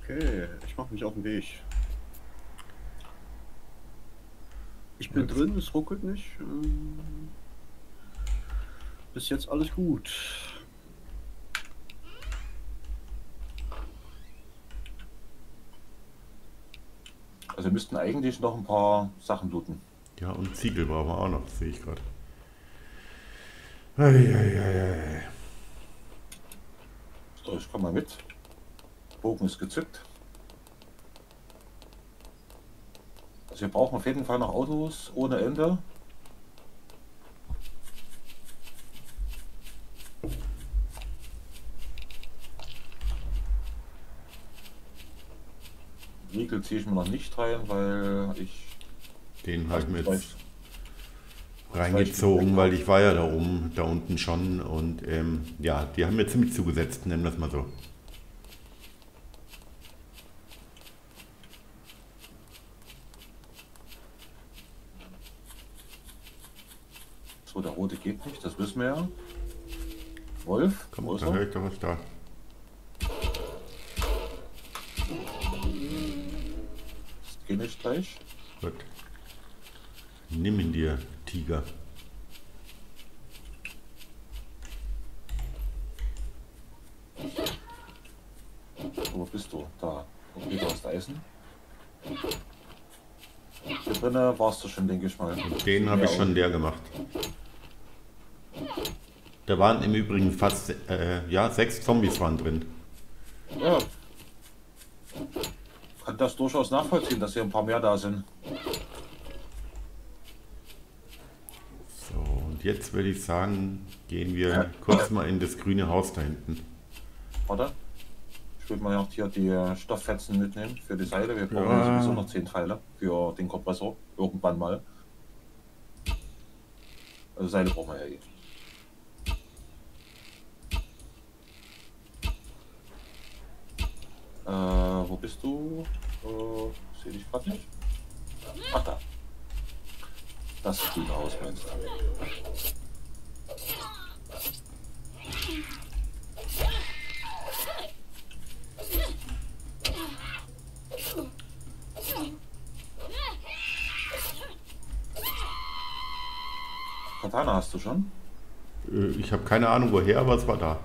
Okay, ich mache mich auf den Weg. Ich bin drin, es ruckelt nicht. Ähm, Bis jetzt alles gut. Also wir müssten eigentlich noch ein paar Sachen looten. Ja, und Ziegel brauchen wir auch noch, sehe ich gerade. So, ich komme mal mit. Bogen ist gezückt. Also wir brauchen auf jeden Fall noch Autos ohne Ende. Riegel ziehe ich mir noch nicht rein, weil ich Den habe ich mir Weiß- jetzt reingezogen, weil ich war ja da oben, da unten schon und ähm, ja, die haben mir ziemlich zugesetzt, nennen wir das mal so. So, der rote geht nicht, das wissen wir ja. Wolf, Komm, da höre ich doch was da. Geht nicht gleich. Gut. Nimm ihn dir, Tiger. Wo bist du? Da. Okay, ist der Eisen. Hier drinnen warst du schon, denke ich mal. Den habe ich schon leer gemacht. Da waren im Übrigen fast äh, ja, sechs Zombies waren drin. Ja. Kann das durchaus nachvollziehen, dass hier ein paar mehr da sind. So, und jetzt würde ich sagen, gehen wir kurz mal in das grüne Haus da hinten. Warte. Ich würde mal noch hier die Stofffetzen mitnehmen für die Seile. Wir brauchen Ja. sowieso noch 10 Teile für den Kompressor. Irgendwann mal. Also Seile brauchen wir ja eh. Äh, wo bist du? Äh, sehe dich gerade nicht. Ach da. Das grüne Haus meinst du? Katana hast du schon? Äh, ich habe keine Ahnung woher, aber es war da.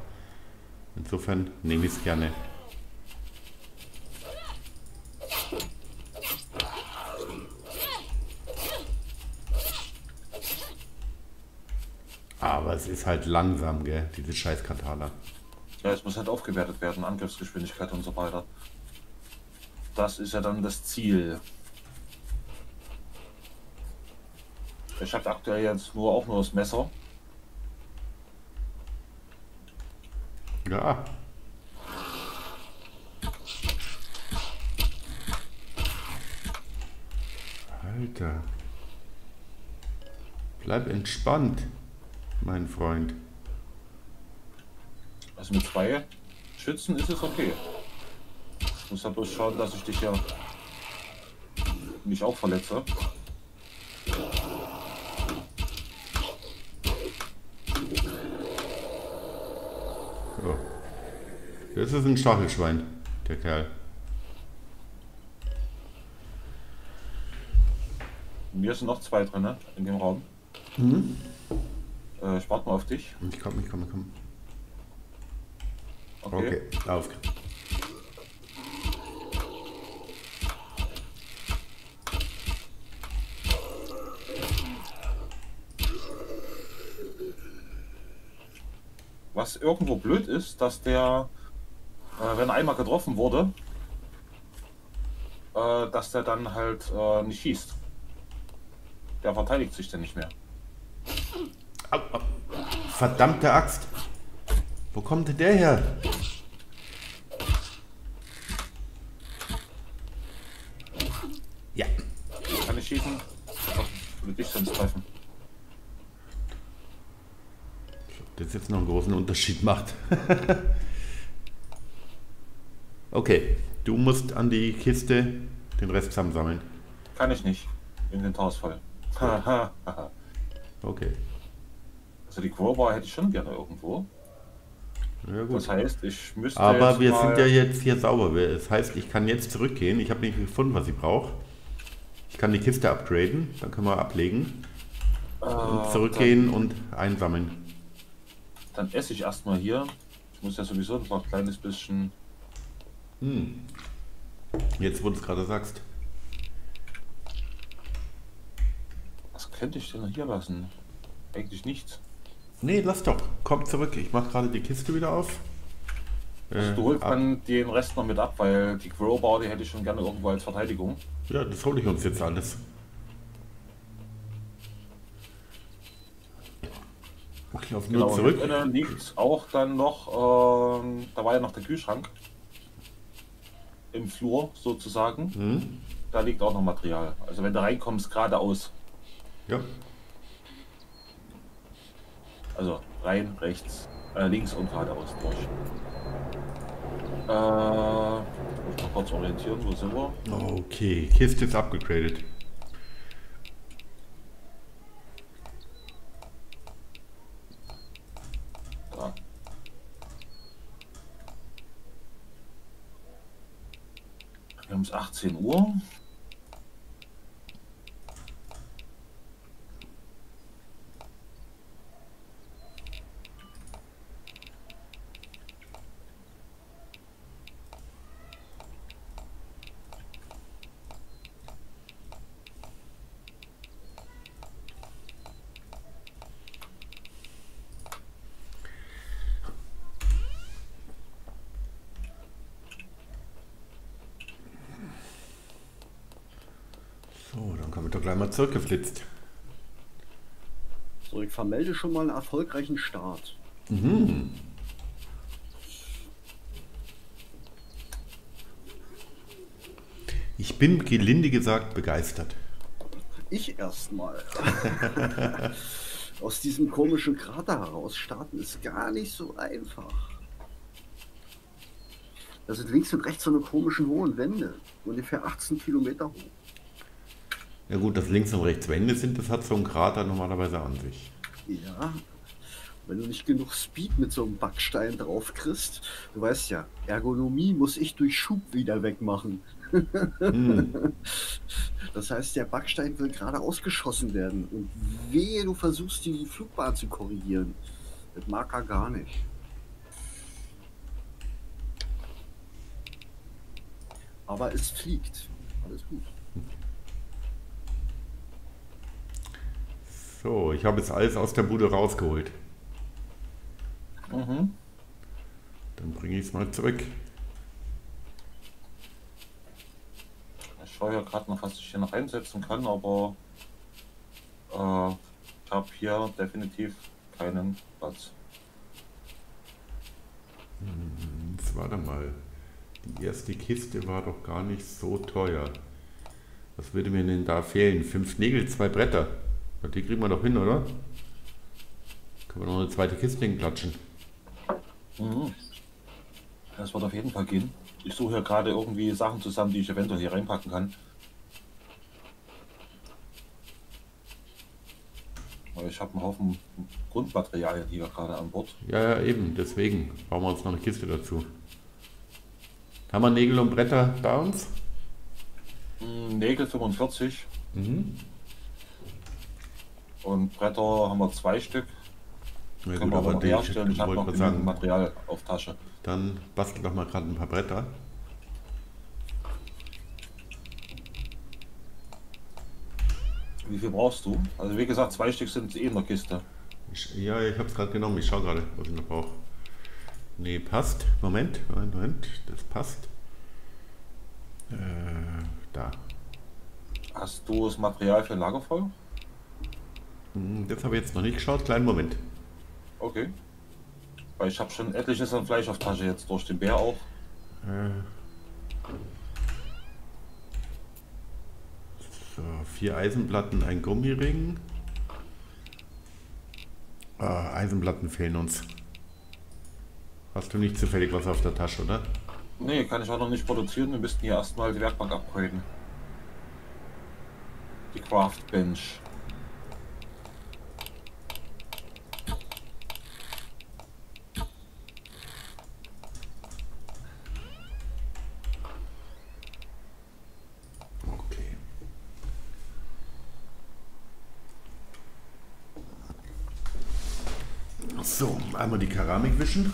Insofern nehme ich es gerne. Aber es ist halt langsam, gell, diese scheiß Katana. Ja, es muss halt aufgewertet werden, Angriffsgeschwindigkeit und so weiter. Das ist ja dann das Ziel. Ich habe aktuell jetzt nur auch nur das Messer. Ja. Alter. Bleib entspannt, mein Freund. Also mit zwei Schützen ist es okay. Ich muss halt bloß schauen, dass ich dich ja nicht auch verletze. So. Das ist ein Stachelschwein, der Kerl. Mir sind noch zwei drin ne, in dem Raum. Äh, ich warte mal auf dich. Ich komm, ich komm, ich komm. Okay. Okay, auf. Was irgendwo blöd ist, dass der, äh, wenn er einmal getroffen wurde, äh, dass der dann halt äh, nicht schießt. Der verteidigt sich dann nicht mehr. Verdammte Axt. Wo kommt denn der her? Ja. Kann ich schießen? Würde dich sonst treffen. Das das jetzt noch einen großen Unterschied macht. <laughs> okay, du musst an die Kiste den Rest zusammensammeln. Kann ich nicht. Inventarsfall. <laughs> okay. Also die Crowbar hätte ich schon gerne irgendwo. Ja, gut. Das heißt, ich müsste. Aber wir sind ja jetzt hier sauber. Das heißt, ich kann jetzt zurückgehen. Ich habe nicht gefunden, was ich brauche. Ich kann die Kiste upgraden, dann können wir ablegen äh, und zurückgehen und einsammeln. Dann, dann esse ich erstmal hier. Ich muss ja sowieso noch ein kleines bisschen. Hm. Jetzt, wo du es gerade sagst. Was könnte ich denn hier lassen? Eigentlich nichts. Nee, lass doch. Komm zurück. Ich mache gerade die Kiste wieder auf. Also Äh, du holst ab- dann den Rest noch mit ab, weil die Crowbar, die hätte ich schon gerne irgendwo als Verteidigung. Ja, das hole ich uns jetzt alles. Ich laufe nur Genau, zurück. drinnen liegt auch dann noch, ähm, da war ja noch der Kühlschrank im Flur sozusagen. Hm? Da liegt auch noch Material. Also wenn du reinkommst, geradeaus. Ja. Also rein, rechts, äh, links und geradeaus durch. Äh, ich muss kurz orientieren, wo sind wir? Okay, Kiste ist abgegradet. Da. Wir haben es 18 Uhr. So, dann kommen wir doch gleich mal zurückgeflitzt. So, ich vermelde schon mal einen erfolgreichen Start. Ich bin gelinde gesagt begeistert. Ich erstmal. <laughs> Aus diesem komischen Krater heraus starten ist gar nicht so einfach. Da sind links und rechts so eine komischen hohen Wände, ungefähr 18 Kilometer hoch. Ja gut, dass links und rechts Wände sind, das hat so ein Krater normalerweise an sich. Ja, wenn du nicht genug Speed mit so einem Backstein drauf kriegst, du weißt ja, Ergonomie muss ich durch Schub wieder wegmachen. Hm. <laughs> Das heißt, der Backstein will gerade ausgeschossen werden und wehe, du versuchst die Flugbahn zu korrigieren. Das mag er gar nicht. Aber es fliegt. Alles gut. So, ich habe jetzt alles aus der Bude rausgeholt. Mhm. Dann bringe ich es mal zurück. Ich schaue ja gerade noch, was ich hier noch einsetzen kann, aber äh, ich habe hier definitiv keinen Platz. Jetzt warte mal. Die erste Kiste war doch gar nicht so teuer. Was würde mir denn da fehlen? Fünf Nägel, zwei Bretter. Die kriegen wir doch hin, oder? Können wir noch eine zweite Kiste hinklatschen. Mhm. Das wird auf jeden Fall gehen. Ich suche hier gerade irgendwie Sachen zusammen, die ich eventuell hier reinpacken kann. Weil ich habe einen Haufen Grundmaterialien hier gerade an Bord. Ja, ja, eben. Deswegen bauen wir uns noch eine Kiste dazu. Haben wir Nägel und Bretter bei uns? Mm, Nägel 45 Mhm. Und Bretter haben wir zwei Stück. Na Können wir aber noch herstellen. Ich habe wollte noch sagen, Material auf Tasche. dann bastel doch mal gerade ein paar Bretter. Wie viel brauchst du? Also wie gesagt, zwei Stück sind eh in der Kiste. Ich, ja, ich habe es gerade genommen. Ich schaue gerade, was ich noch brauche. Nee, passt. Moment, Moment, Moment. Das passt. Äh, da. Hast du das Material für Lagerfeuer? Hm, Das habe ich jetzt noch nicht geschaut. Kleinen Moment. Okay. Weil ich habe schon etliches an Fleisch auf Tasche jetzt durch den Bär auch. Äh. So, vier Eisenplatten, ein Gummiring. Ah, Eisenplatten fehlen uns. Hast du nicht zufällig was auf der Tasche, oder? Nee, kann ich auch noch nicht produzieren. Wir müssten hier erstmal die Werkbank upgraden. Die Craft Bench. Okay. So, einmal die Keramik wischen.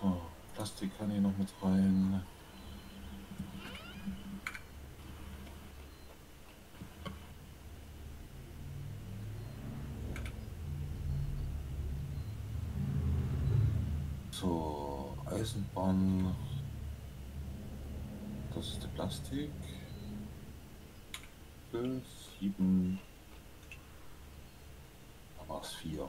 So, Plastik kann hier noch mit rein. So, Eisenbahn. Das ist die Plastik. Sieben. Da war es vier.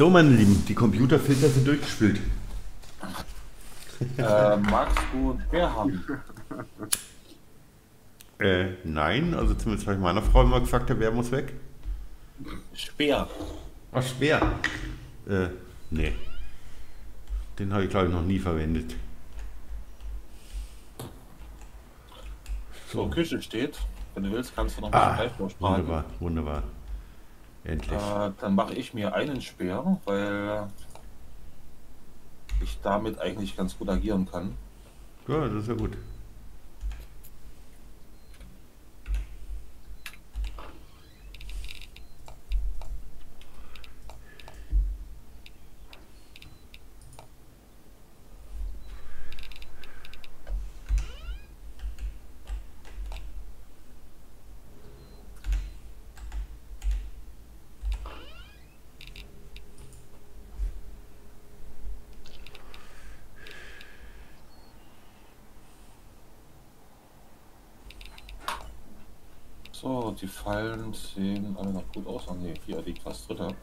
So, meine Lieben, die Computerfilter sind durchgespült. Äh, magst du einen Bär haben? Äh, nein, also zumindest habe ich meiner Frau immer gesagt, der Bär muss weg. Speer. Ach, schwer. Äh, nee. Den habe ich, glaube ich, noch nie verwendet. So, Küche steht. Wenn du willst, kannst du noch ein bisschen Ah, Fleisch vorsparen. wunderbar, wunderbar. Endlich. Äh, dann mache ich mir einen Speer, weil ich damit eigentlich ganz gut agieren kann. Ja, das ist ja gut. So, die Fallen sehen alle noch gut aus. Ah, nee, hier liegt was drin.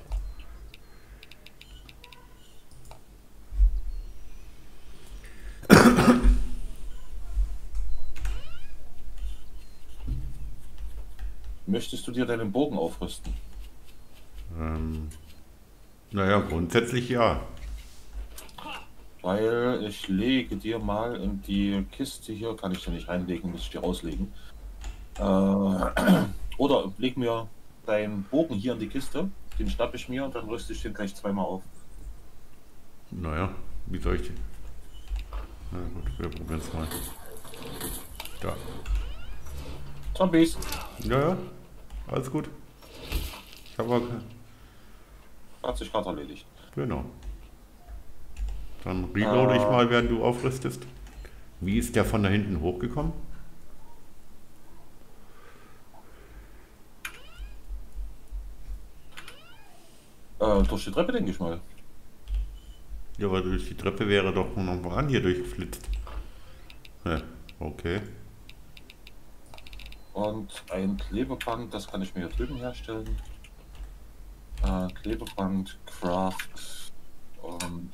Möchtest du dir deinen Bogen aufrüsten? Ähm, naja, grundsätzlich ja. Weil ich lege dir mal in die Kiste hier, kann ich dir nicht reinlegen, muss ich dir rauslegen. Äh, oder leg mir deinen Bogen hier in die Kiste, den schnapp ich mir und dann rüste ich den gleich zweimal auf. Naja, wie soll ich den? Na gut, wir probieren es mal. Da. Zombies, Ja, ja, alles gut. Ich habe aber... hat sich gerade erledigt. Genau. Dann reload ich Äh. mal, während du aufrüstest. Wie ist der von da hinten hochgekommen? Durch die Treppe denke ich mal. Ja, weil durch die Treppe wäre doch von Anfang an hier durchgeflitzt. Ja, okay. Und ein Klebeband, das kann ich mir hier drüben herstellen. Äh, Klebeband, Craft und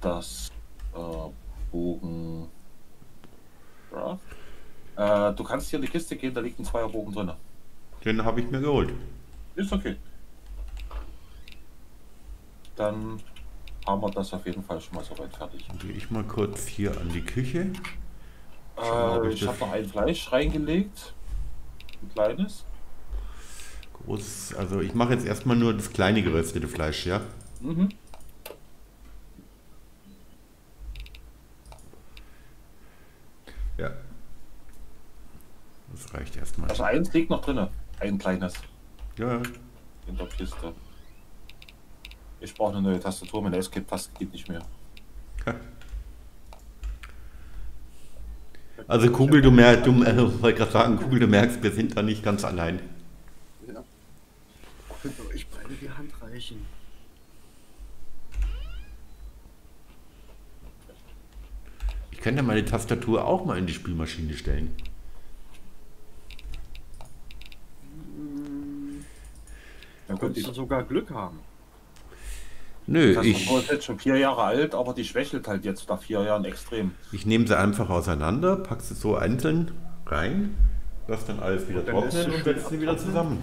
das äh, Bogen. Craft. Äh, du kannst hier in die Kiste gehen, da liegt ein Zweierbogen drin. Den habe ich mir geholt. Ist okay. Dann haben wir das auf jeden Fall schon mal soweit fertig. Gehe ich mal kurz hier an die Küche. Schau, ob Äh, ich habe noch ein Fleisch reingelegt. Ein kleines. Groß, also ich mache jetzt erstmal nur das kleine geröstete Fleisch, ja? Mhm. Ja. Das reicht erstmal. Also eins liegt noch drin. Ein kleines Ja, ja. in der Kiste. Ich brauche eine neue Tastatur, meine Escape-Taste geht nicht mehr. <laughs> Also Kugel, du merkst, du äh, wollte gerade sagen, Kugel, du merkst, wir sind da nicht ganz allein. Ja. Könnt ihr euch beide die Hand reichen. Ich könnte meine Tastatur auch mal in die Spielmaschine stellen. Ja, gut, Könntest du sogar Glück haben. Nö, ich, Tastatur ist jetzt schon vier Jahre alt, aber die schwächelt halt jetzt nach vier Jahren extrem. ich nehme sie einfach auseinander, pack sie so einzeln rein, lass dann alles wieder Und dann lässt trocknen du und setze sie wieder zusammen.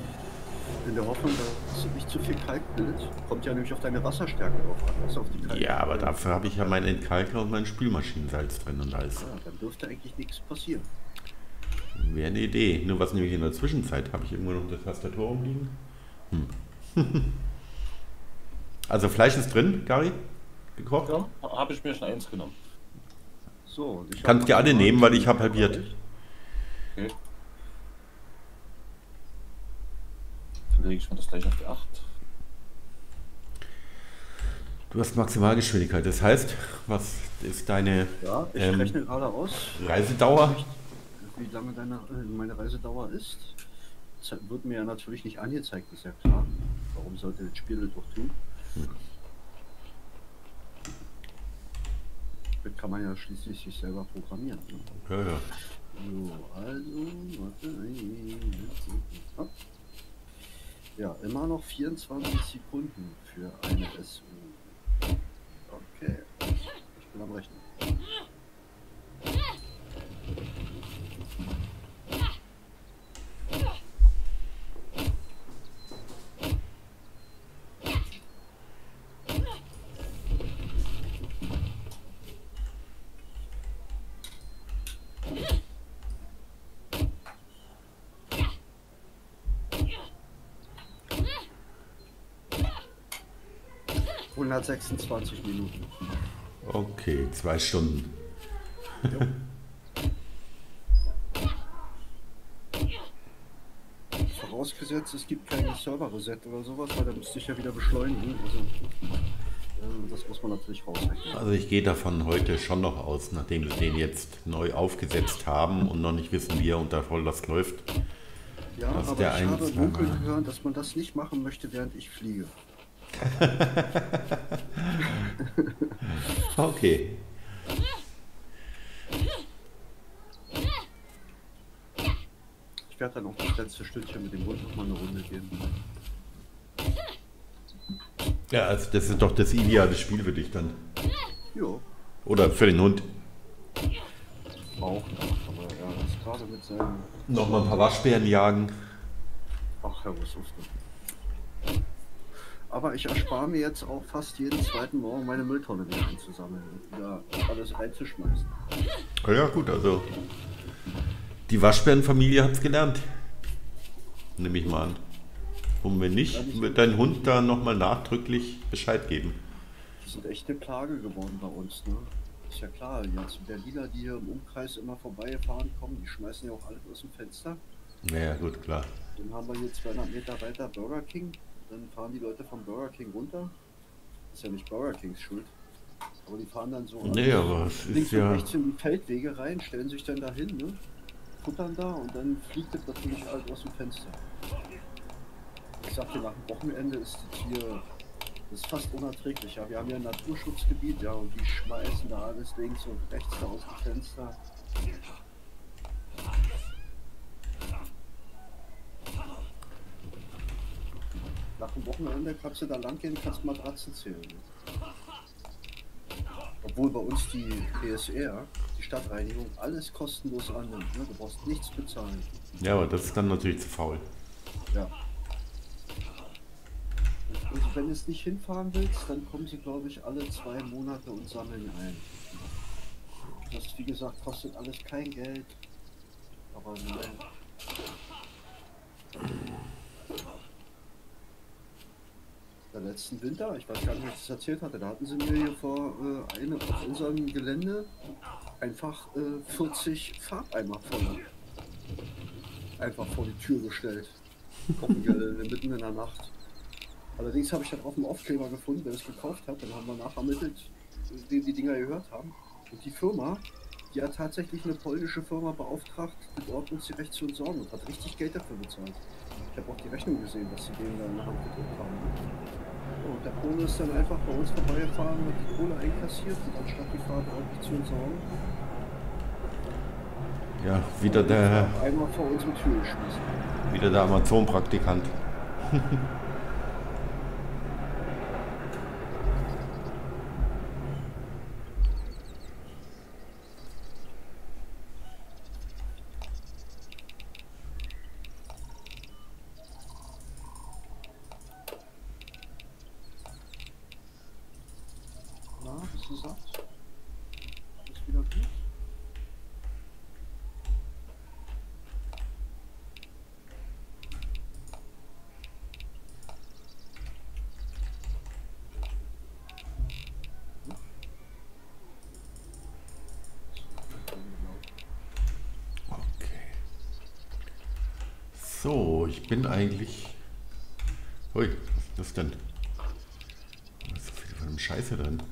In der Hoffnung, dass sie nicht zu viel Kalk bildet. Kommt ja nämlich auf deine Wasserstärke drauf an. Was auf die Kalk Ja, aber dafür habe ich ja meinen Entkalker und meinen Spülmaschinensalz drin und alles. Ja, dann dürfte eigentlich nichts passieren. Wäre eine Idee. Nur was nämlich in der Zwischenzeit habe ich irgendwo noch eine Tastatur rumliegen. Hm. <laughs> also Fleisch ist drin, Gary? Gekocht? Ja, habe ich mir schon eins genommen. So, Kannst dir alle nehmen, weil ich habe halbiert. Okay. Dann lege ich mir das gleich auf die 8. Du hast Maximalgeschwindigkeit. Das heißt, was ist deine Ja, ich Ähm, rechne gerade aus, Reisedauer? wie lange deine, äh, meine Reisedauer ist. Das wird mir ja natürlich nicht angezeigt, ist ja klar. Warum sollte das Spiel das doch tun? Das kann man ja schließlich sich selber programmieren. Ne? Ja, ja. So, also, warte. Ja, immer noch 24 Sekunden für eine SU. Okay, ich bin am Rechnen. 126 Minuten. Okay, zwei Stunden. <laughs> Vorausgesetzt, es gibt keinen Server-Reset oder sowas, weil da müsste ich ja wieder beschleunigen. Also, äh, das muss man natürlich rausrechnen. Also ich gehe davon heute schon noch aus, nachdem wir den jetzt neu aufgesetzt haben und noch nicht wissen, wie er unter Volllast läuft. Ja, aber ich habe munkeln hören, dass man das nicht machen möchte, während ich fliege. <laughs> okay. Ich werde dann auch das letzte Stündchen mit dem Hund noch mal eine Runde gehen. Ja, also das ist doch das ideale Spiel für dich dann. Jo. Oder für den Hund. Auch noch, aber er ist gerade mit seinem. Nochmal ein paar Waschbären jagen. Ach, Herr Wussow. Aber ich erspare mir jetzt auch fast jeden zweiten Morgen meine Mülltonne wieder einzusammeln und wieder alles reinzuschmeißen. Ja gut, also die Waschbärenfamilie hat es gelernt. Nehme ich mal an. Und wenn nicht, wird dein Hund da nochmal nachdrücklich Bescheid geben. Das sind echt eine Plage geworden bei uns, ne? Ist ja klar, ganzen Berliner, die hier im Umkreis immer vorbeifahren kommen, die schmeißen ja auch alles aus dem Fenster. Naja, gut, klar. Dann haben wir hier 200 Meter weiter Burger King. Dann fahren die Leute vom Burger King runter. Ist ja nicht Burger Kings Schuld. Aber die fahren dann so nee, aber es links ist ja... und rechts in die Feldwege rein, stellen sich dann dahin, ne? futtern da und dann fliegt das natürlich halt aus dem Fenster. Ich sagte, nach dem Wochenende ist das hier das ist fast unerträglich. Ja, wir haben ja ein Naturschutzgebiet, ja, und die schmeißen da alles links und rechts da aus dem Fenster. Nach dem Wochenende kannst du da lang gehen, kannst Matratzen zählen. Obwohl bei uns die PSR, die Stadtreinigung, alles kostenlos annimmt. Ne? Du brauchst nichts bezahlen. Ja, aber das ist dann natürlich zu faul. Ja. Und wenn du es nicht hinfahren willst, dann kommen sie, glaube ich, alle zwei Monate und sammeln ein. Das, wie gesagt, kostet alles kein Geld. Aber nein. Der letzten Winter, ich weiß gar nicht, ob ich erzählt hatte, da hatten sie mir hier vor äh, eine, auf unserem Gelände einfach äh, 40 Farbeimer voll einfach vor die Tür gestellt. Mitten in der Nacht. Allerdings habe ich dann auf dem Aufkleber gefunden, der es gekauft hat. Dann haben wir nachermittelt, wem die Dinger gehört haben. Und die Firma, die hat tatsächlich eine polnische Firma beauftragt, mit ordnungsgerecht zu entsorgen und hat richtig Geld dafür bezahlt. Ich habe auch die Rechnung gesehen, was sie denen dann Hand gedrückt haben. Und der Pole ist dann einfach bei uns vorbeigefahren und die Kohle einkassiert und anstatt die Fahrt ordentlich zu entsorgen. Ja, wieder der. Einmal vor unsere Tür geschmissen. Wieder der Amazon-Praktikant. <laughs> So, ich bin eigentlich... Ui, was denn? Da ist so viel von dem Scheiße drin.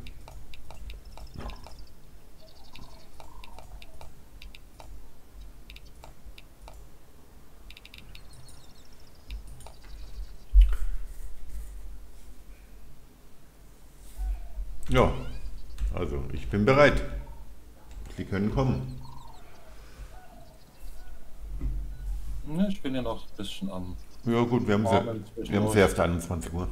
Ja, also ich bin bereit. Sie können kommen. Bin ja noch ein bisschen am Ja gut, wir haben, Abend sie, wir haben sie erst 21 Uhr.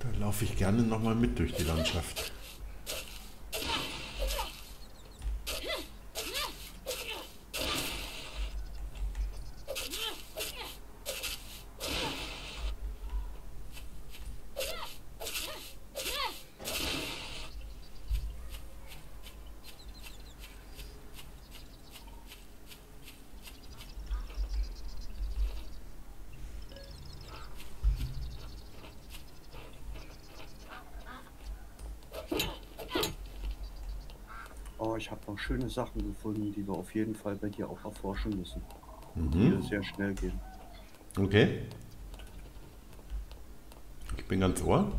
Da laufe ich gerne nochmal mit durch die Landschaft. Oh, ich habe noch schöne Sachen gefunden, die wir auf jeden Fall bei dir auch erforschen müssen. Mhm. Die sehr schnell gehen. Okay. Ich bin ganz ohr.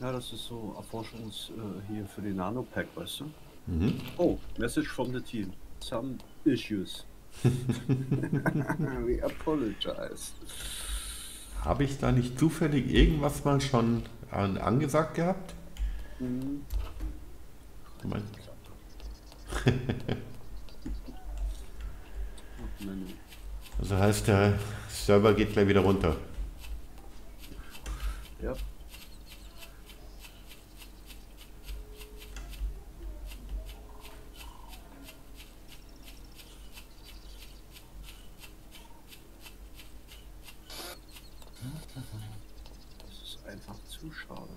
Ja, das ist so Erforschungs äh, hier für den Nanopack, weißt du? Mhm. Oh, message from the team. Some issues. <laughs> We apologize. Habe ich da nicht zufällig irgendwas mal schon an, angesagt gehabt? Mhm. Menno. <laughs> Also heißt, der Server geht gleich wieder runter. Ja. Das ist einfach zu schade.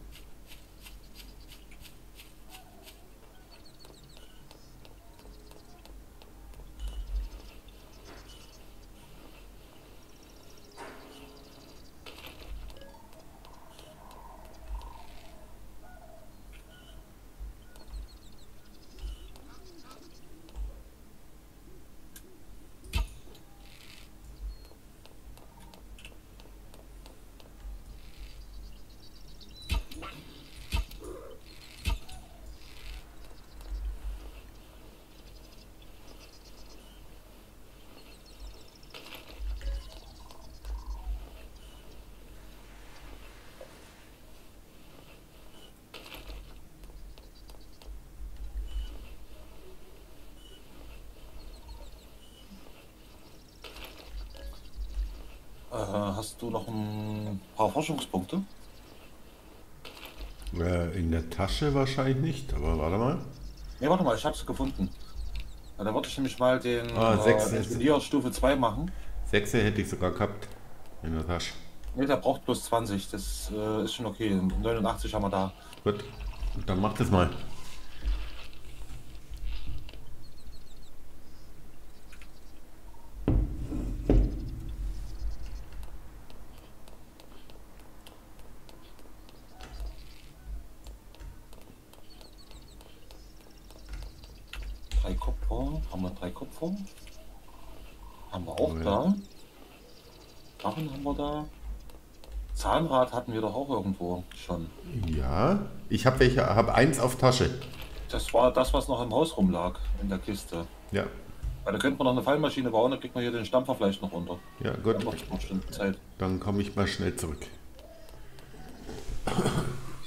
Äh, hast du noch ein paar Forschungspunkte? Äh, in der Tasche wahrscheinlich nicht, aber warte mal. Ne, warte mal, ich hab's gefunden. Ja, da wollte ich nämlich mal den Ah, äh, Ingenieur Stufe 2 machen. Sechse hätte ich sogar gehabt in der Tasche. Ne, der braucht bloß 20. Das äh, ist schon okay. 89 haben wir da. Gut, dann mach das mal. Drei Kupfer. Haben wir drei Kupfer? Haben wir auch Ja. da. Waffen haben wir da. Zahnrad hatten wir doch auch irgendwo schon. Ja, ich habe welche, habe eins auf Tasche. Das war das, was noch im Haus rumlag, in der Kiste. Ja, Weil da könnte man noch eine Fallmaschine bauen, dann kriegt man hier den Stampfer vielleicht noch runter. ja, gut. Dann komme ich mal schnell zurück.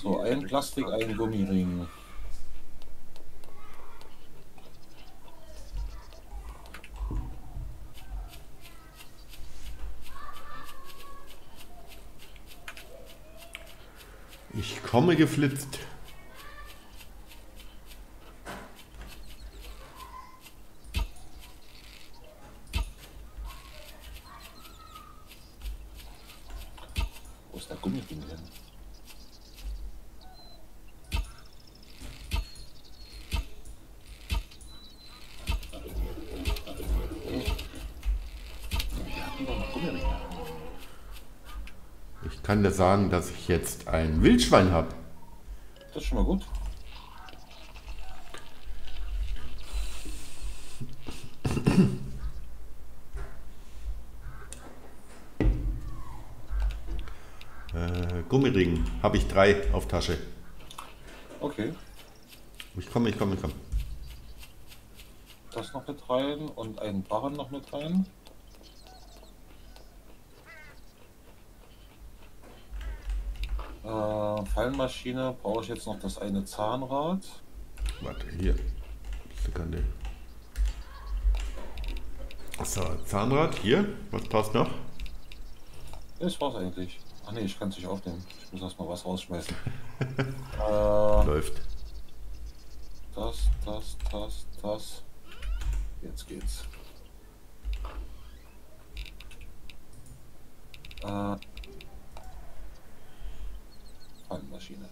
So, ein Plastik, ein Gummiring. Ich komme geflitzt. Wo ist der Gummiring hin? Wir hatten doch noch Gummiring. Ich kann sagen, dass ich jetzt ein Wildschwein habe. Das ist schon mal gut. Äh, Gummiring habe ich drei auf Tasche. Okay. Ich komme, ich komme, ich komme. Das noch mit rein und einen Barren noch mit rein. Fallenmaschine brauche ich jetzt noch das eine Zahnrad. Warte, hier. Sekunde. So, Zahnrad, hier. Was passt noch? Das war's eigentlich. Ach nee, ich kann es nicht aufnehmen. Ich muss erstmal was rausschmeißen. <laughs> äh, Läuft. das, das, das, das. Jetzt geht's. Äh, Fallenmaschine.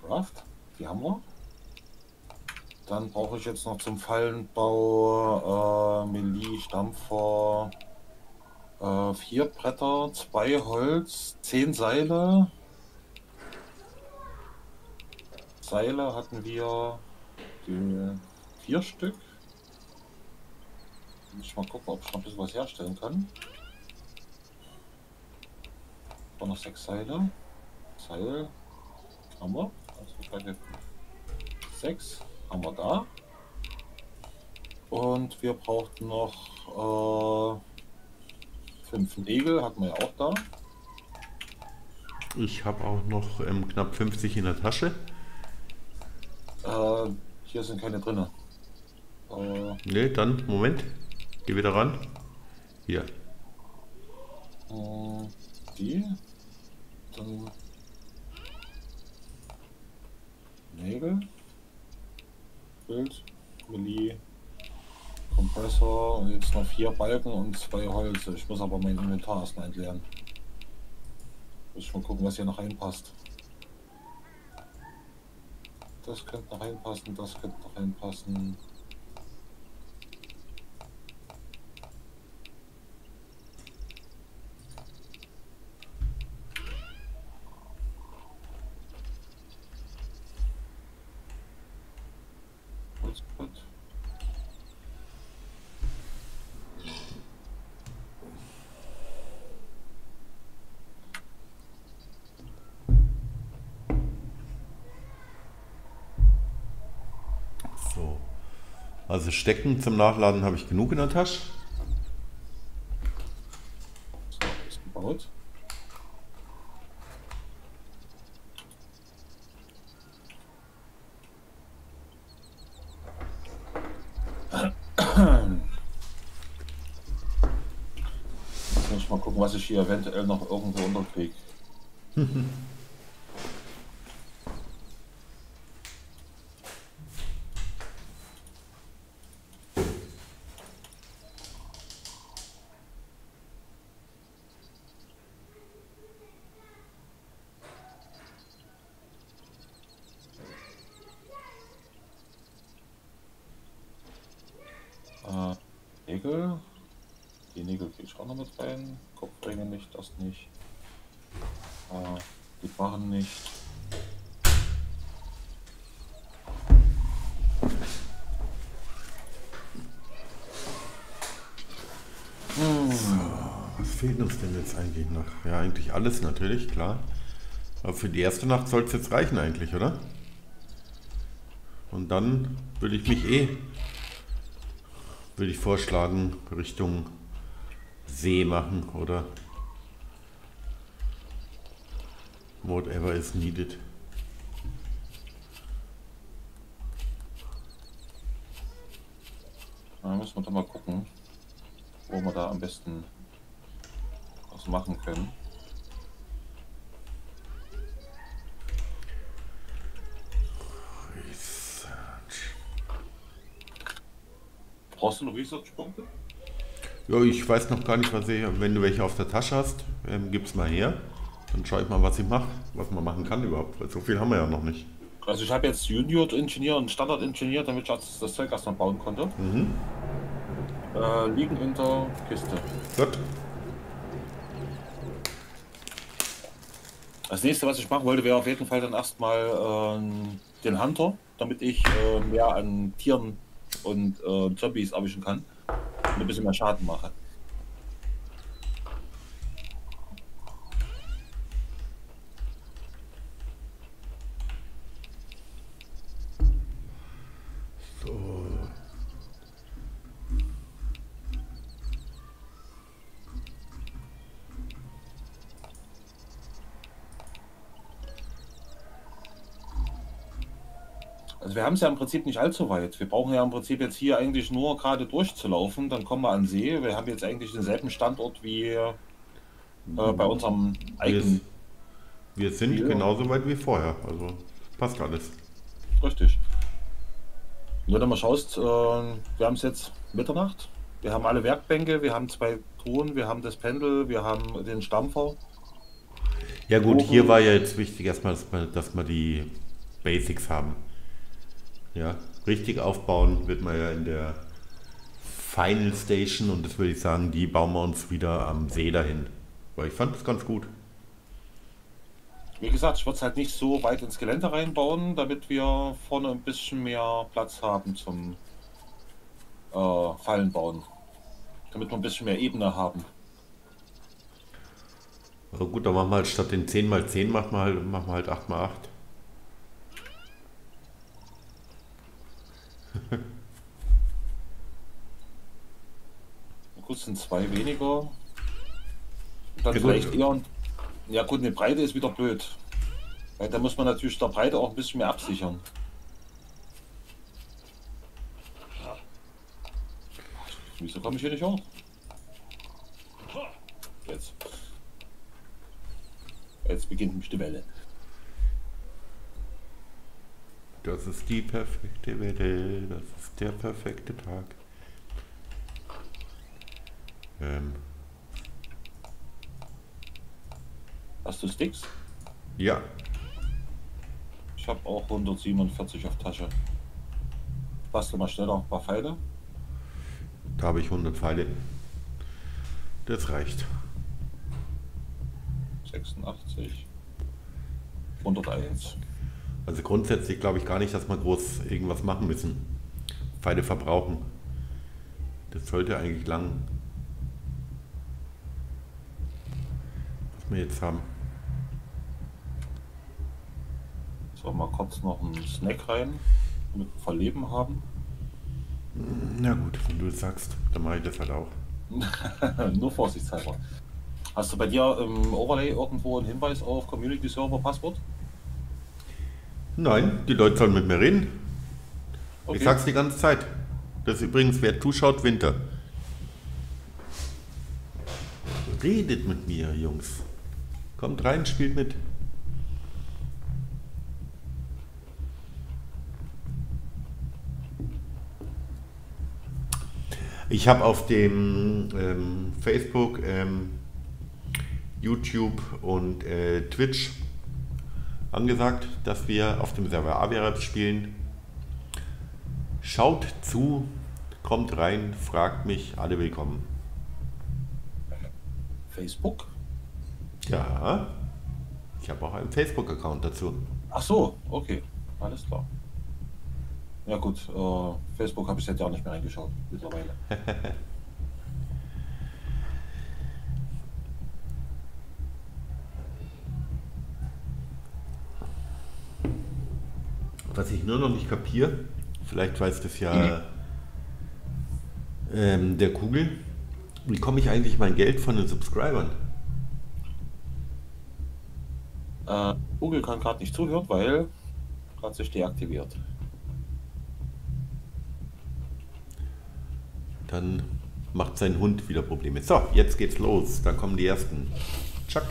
Craft, die haben wir. Dann brauche ich jetzt noch zum Fallenbau äh, Melee, Stampfer, äh, vier Bretter, zwei Holz, zehn Seile. Seile hatten wir vier Stück. Muss ich mal gucken, ob ich noch ein bisschen was herstellen kann. Noch sechs Seile. Seil haben wir. Also keine sechs haben wir da. Und wir brauchten noch äh, fünf Nägel, hatten wir ja auch da. Ich habe auch noch ähm, knapp 50 in der Tasche. Äh, hier sind keine drin. Äh, Ne, dann, Moment. Geh wieder ran. Hier. äh, die. Dann Nägel. Bild. Melee. Kompressor und jetzt noch vier Balken und zwei Holz. Ich muss aber mein Inventar erstmal entleeren. Muss ich mal gucken, was hier noch reinpasst. Das könnte noch reinpassen, das könnte noch reinpassen. Holz, gut. So. Also Stecken zum Nachladen habe ich genug in der Tasche. Gebaut. Jetzt muss ich mal gucken, was ich hier eventuell noch irgendwo unterkriege. <laughs> Äh, Nägel. Die Nägel kriege ich auch noch mit rein. Kopfringe nicht, das nicht. Äh, die Barren nicht. Was fehlt uns eigentlich noch? Ja, eigentlich alles natürlich, klar. Aber für die erste Nacht soll es jetzt reichen eigentlich, oder? Und dann würde ich mich eh, würde ich vorschlagen, Richtung See machen oder whatever is needed. Da müssen wir doch mal gucken, wo wir da am besten was machen können. Brauchst du noch Research-Punkte? Ja, ich weiß noch gar nicht, was ich, wenn du welche auf der Tasche hast, ähm, gib's mal her. Dann schaue ich mal, was ich mache, was man machen kann überhaupt, weil so viel haben wir ja noch nicht. Also ich habe jetzt Junior-Ingenieur und Standard-Ingenieur, damit ich das das Zeug erstmal bauen konnte. Mhm. Äh, liegen in der Kiste. Gut. Das nächste, was ich machen wollte, wäre auf jeden Fall dann erstmal ähm, den Hunter, damit ich äh, mehr an Tieren und äh, Zombies erwischen kann und ein bisschen mehr Schaden mache. Also wir haben es ja im Prinzip nicht allzu weit. Wir brauchen ja im Prinzip jetzt hier eigentlich nur gerade durchzulaufen, dann kommen wir an See. Wir haben jetzt eigentlich denselben Standort wie äh, bei unserem eigenen. Wir, wir sind ja. genauso weit wie vorher, also passt alles. Richtig. Nur wenn du mal schaust, äh, wir haben es jetzt Mitternacht, wir haben alle Werkbänke, wir haben zwei Truhen, wir haben das Pendel, wir haben den Stampfer. Ja gut, Oben. hier war ja jetzt wichtig erstmal, dass wir, dass wir die Basics haben. Ja, richtig aufbauen wird man ja in der Final Station und das würde ich sagen, die bauen wir uns wieder am See dahin. Weil ich fand das ganz gut. Wie gesagt, ich würde es halt nicht so weit ins Gelände reinbauen, damit wir vorne ein bisschen mehr Platz haben zum äh, Fallen bauen. Damit wir ein bisschen mehr Ebene haben. Also gut, dann machen wir halt statt den 10x10 machen wir halt, machen wir halt 8x8. <laughs> gut, sind zwei weniger. Dann ja, vielleicht eher. Ja gut, eine Breite ist wieder blöd. Weil da muss man natürlich der Breite auch ein bisschen mehr absichern. Wieso komme ich hier nicht hoch? Jetzt. Jetzt beginnt mich die Welle. Das ist die perfekte Welle, das ist der perfekte Tag. Ähm. Hast du Sticks? Ja. Ich habe auch 147 auf Tasche. Bastel mal schneller ein paar Pfeile. Da habe ich 100 Pfeile. Das reicht. 86. 101. Also grundsätzlich glaube ich gar nicht, dass wir groß irgendwas machen müssen. Pfeile verbrauchen. Das sollte eigentlich lang. Was wir jetzt haben. So, mal kurz noch einen Snack rein, damit wir Verleben haben. Na gut, wenn du es sagst, dann mache ich das halt auch. <laughs> Nur vorsichtshalber. Hast du bei dir im Overlay irgendwo einen Hinweis auf Community Server Passwort? Nein, die Leute sollen mit mir reden. Okay. Ich sag's die ganze Zeit. Das ist übrigens, wer zuschaut, Winter. Redet mit mir, Jungs. Kommt rein, spielt mit. Ich habe auf dem ähm, Facebook, ähm, YouTube und äh, Twitch angesagt, dass wir auf dem Server Aviaraps spielen. Schaut zu, kommt rein, fragt mich, alle willkommen. Facebook? Ja, ich habe auch einen Facebook-Account dazu. Ach so, okay, alles klar. Ja gut, äh, Facebook habe ich jetzt ja auch nicht mehr reingeschaut mittlerweile. <laughs> ich nur noch nicht kapiere, vielleicht weiß das ja mhm. ähm, der Kugel, wie komme ich eigentlich mein Geld von den Subscribern? Äh, Google kann gerade nicht zuhören, weil gerade sich deaktiviert. Dann macht sein Hund wieder Probleme. So, jetzt geht's los. Da kommen die ersten. Chuck.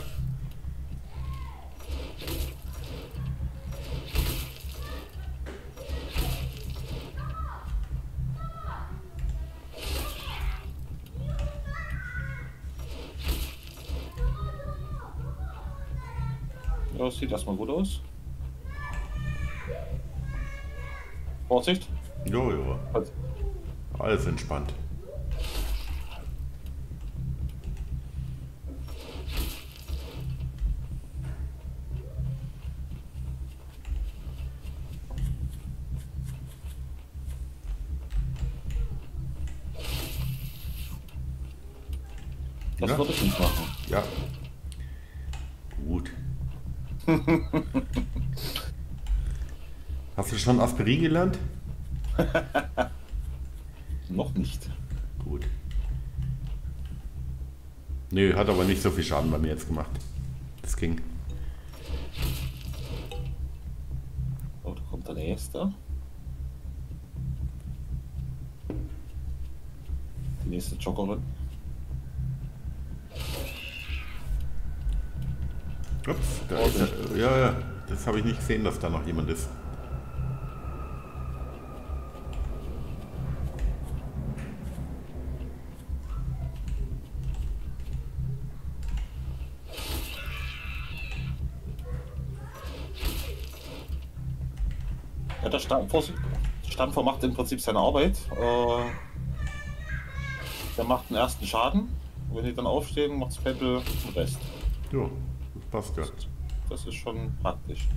Ja, sieht erstmal gut aus. Vorsicht. Jo, jo. Alles entspannt. Das ja. würde ich nicht machen. Ja. <laughs> Hast du schon Aspirin gelernt? <laughs> Noch nicht. Gut. Nö, hat aber nicht so viel Schaden bei mir jetzt gemacht. Das ging. Oh, da kommt der nächste. Die nächste Chocolate. Ups, da ist er. Ja, ja, das habe ich nicht gesehen, dass da noch jemand ist. Ja, der Stampfer, macht im Prinzip seine Arbeit. Äh, der macht den ersten Schaden. Und wenn die dann aufstehen, macht das Pendel den Rest. Ja, das passt ja. Das ist schon praktisch.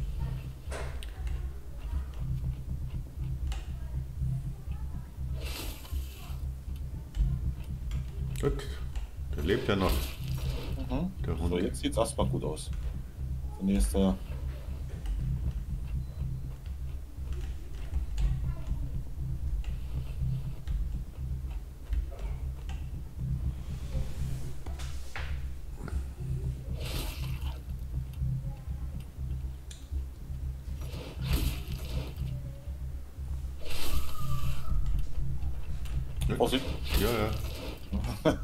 Gut, der lebt ja noch. Mhm. Der Hund. So, jetzt sieht es erstmal gut aus. Der nächste. Vorsicht. Ja, ja.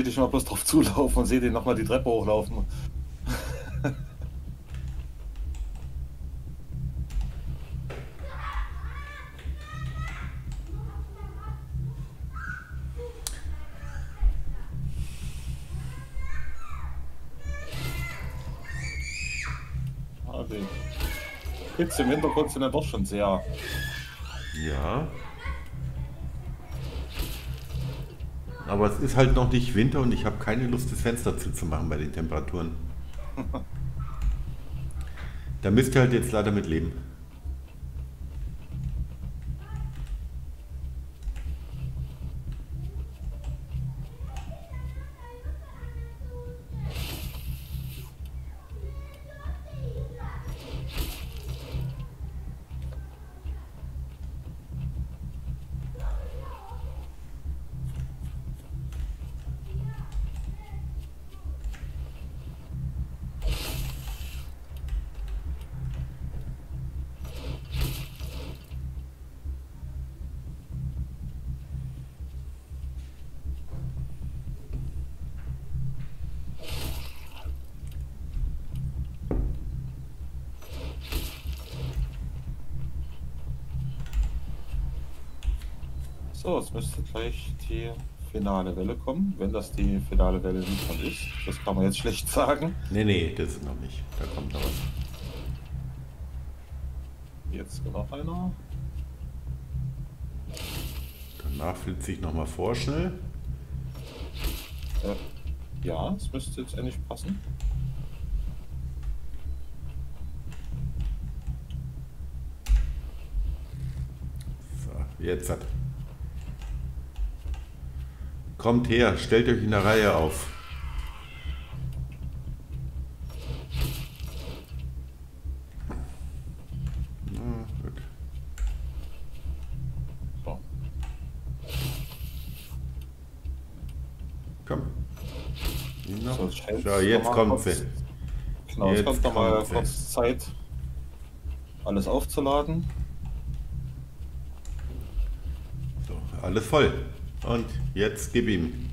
Ich sehe dich mal bloß drauf zulaufen und sehe den nochmal die Treppe hochlaufen. <laughs> Hits im Hintergrund sind ja doch schon sehr. Ja. Aber es ist halt noch nicht Winter und ich habe keine Lust, das Fenster zuzumachen bei den Temperaturen. <laughs> Da müsst ihr halt jetzt leider mit leben. Jetzt müsste gleich die finale Welle kommen, wenn das die finale Welle nicht schon ist. Das kann man jetzt schlecht sagen. Nee, nee, das ist noch nicht. Da kommt noch was. Jetzt noch einer. Danach flitzt sich nochmal vor schnell. Äh, ja, es müsste jetzt endlich passen. So, jetzt hat. Kommt her, stellt euch in der Reihe auf. Gut. So. Komm. Noch. So, jetzt kommt kurz-. Genau, jetzt kommt noch mal kommt sie. kurz Zeit, alles aufzuladen. So, alles voll. Und jetzt gib ihm.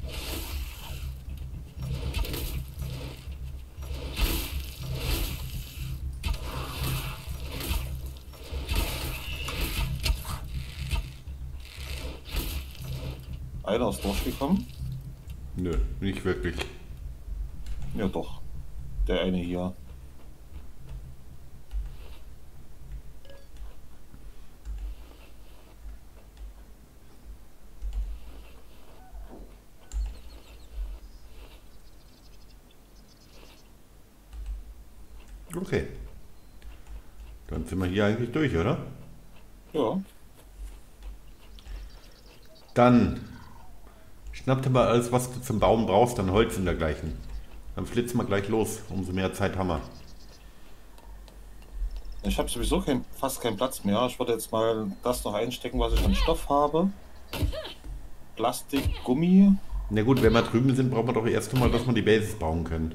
Einer ist durchgekommen. Nö, nicht wirklich. Ja doch. Der eine hier. Okay. Dann sind wir hier eigentlich durch, oder? Ja. Dann schnapp dir mal alles, was du zum Bauen brauchst, dann Holz und dergleichen. Dann flitzen wir gleich los. Umso mehr Zeit haben wir. Ich habe sowieso kein, fast keinen Platz mehr. Ich würde jetzt mal das noch einstecken, was ich an Stoff habe. Plastik, Gummi. Na gut, wenn wir drüben sind, brauchen wir doch erst einmal, dass wir die Bases bauen können.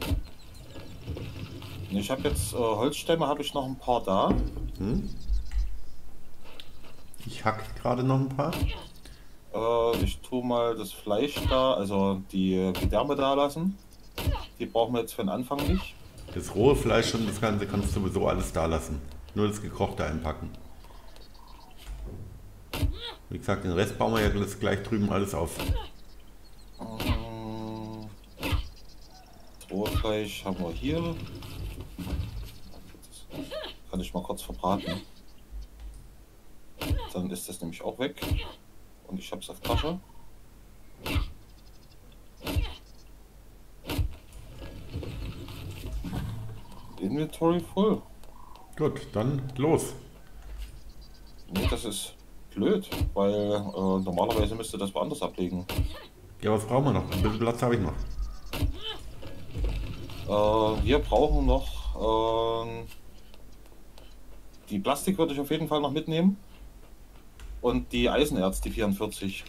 Ich habe jetzt äh, Holzstämme, habe ich noch ein paar da. Ich hack gerade noch ein paar. Äh, ich tue mal das Fleisch da, also die Gedärme da lassen. Die brauchen wir jetzt für den Anfang nicht. Das rohe Fleisch und das Ganze kannst du sowieso alles da lassen. Nur das gekochte einpacken. Wie gesagt, den Rest bauen wir ja gleich drüben alles auf. Ähm, Rohfleisch haben wir hier. Kann ich mal kurz verbraten. Dann ist das nämlich auch weg. Und ich habe es auf Tasche. Inventory voll. Gut, dann los. Nee, das ist blöd, weil äh, normalerweise müsste das woanders ablegen. Ja, was brauchen wir noch? Ein bisschen Platz habe ich noch. Äh, wir brauchen noch äh, die Plastik würde ich auf jeden Fall noch mitnehmen. Und die Eisenerz, die 44.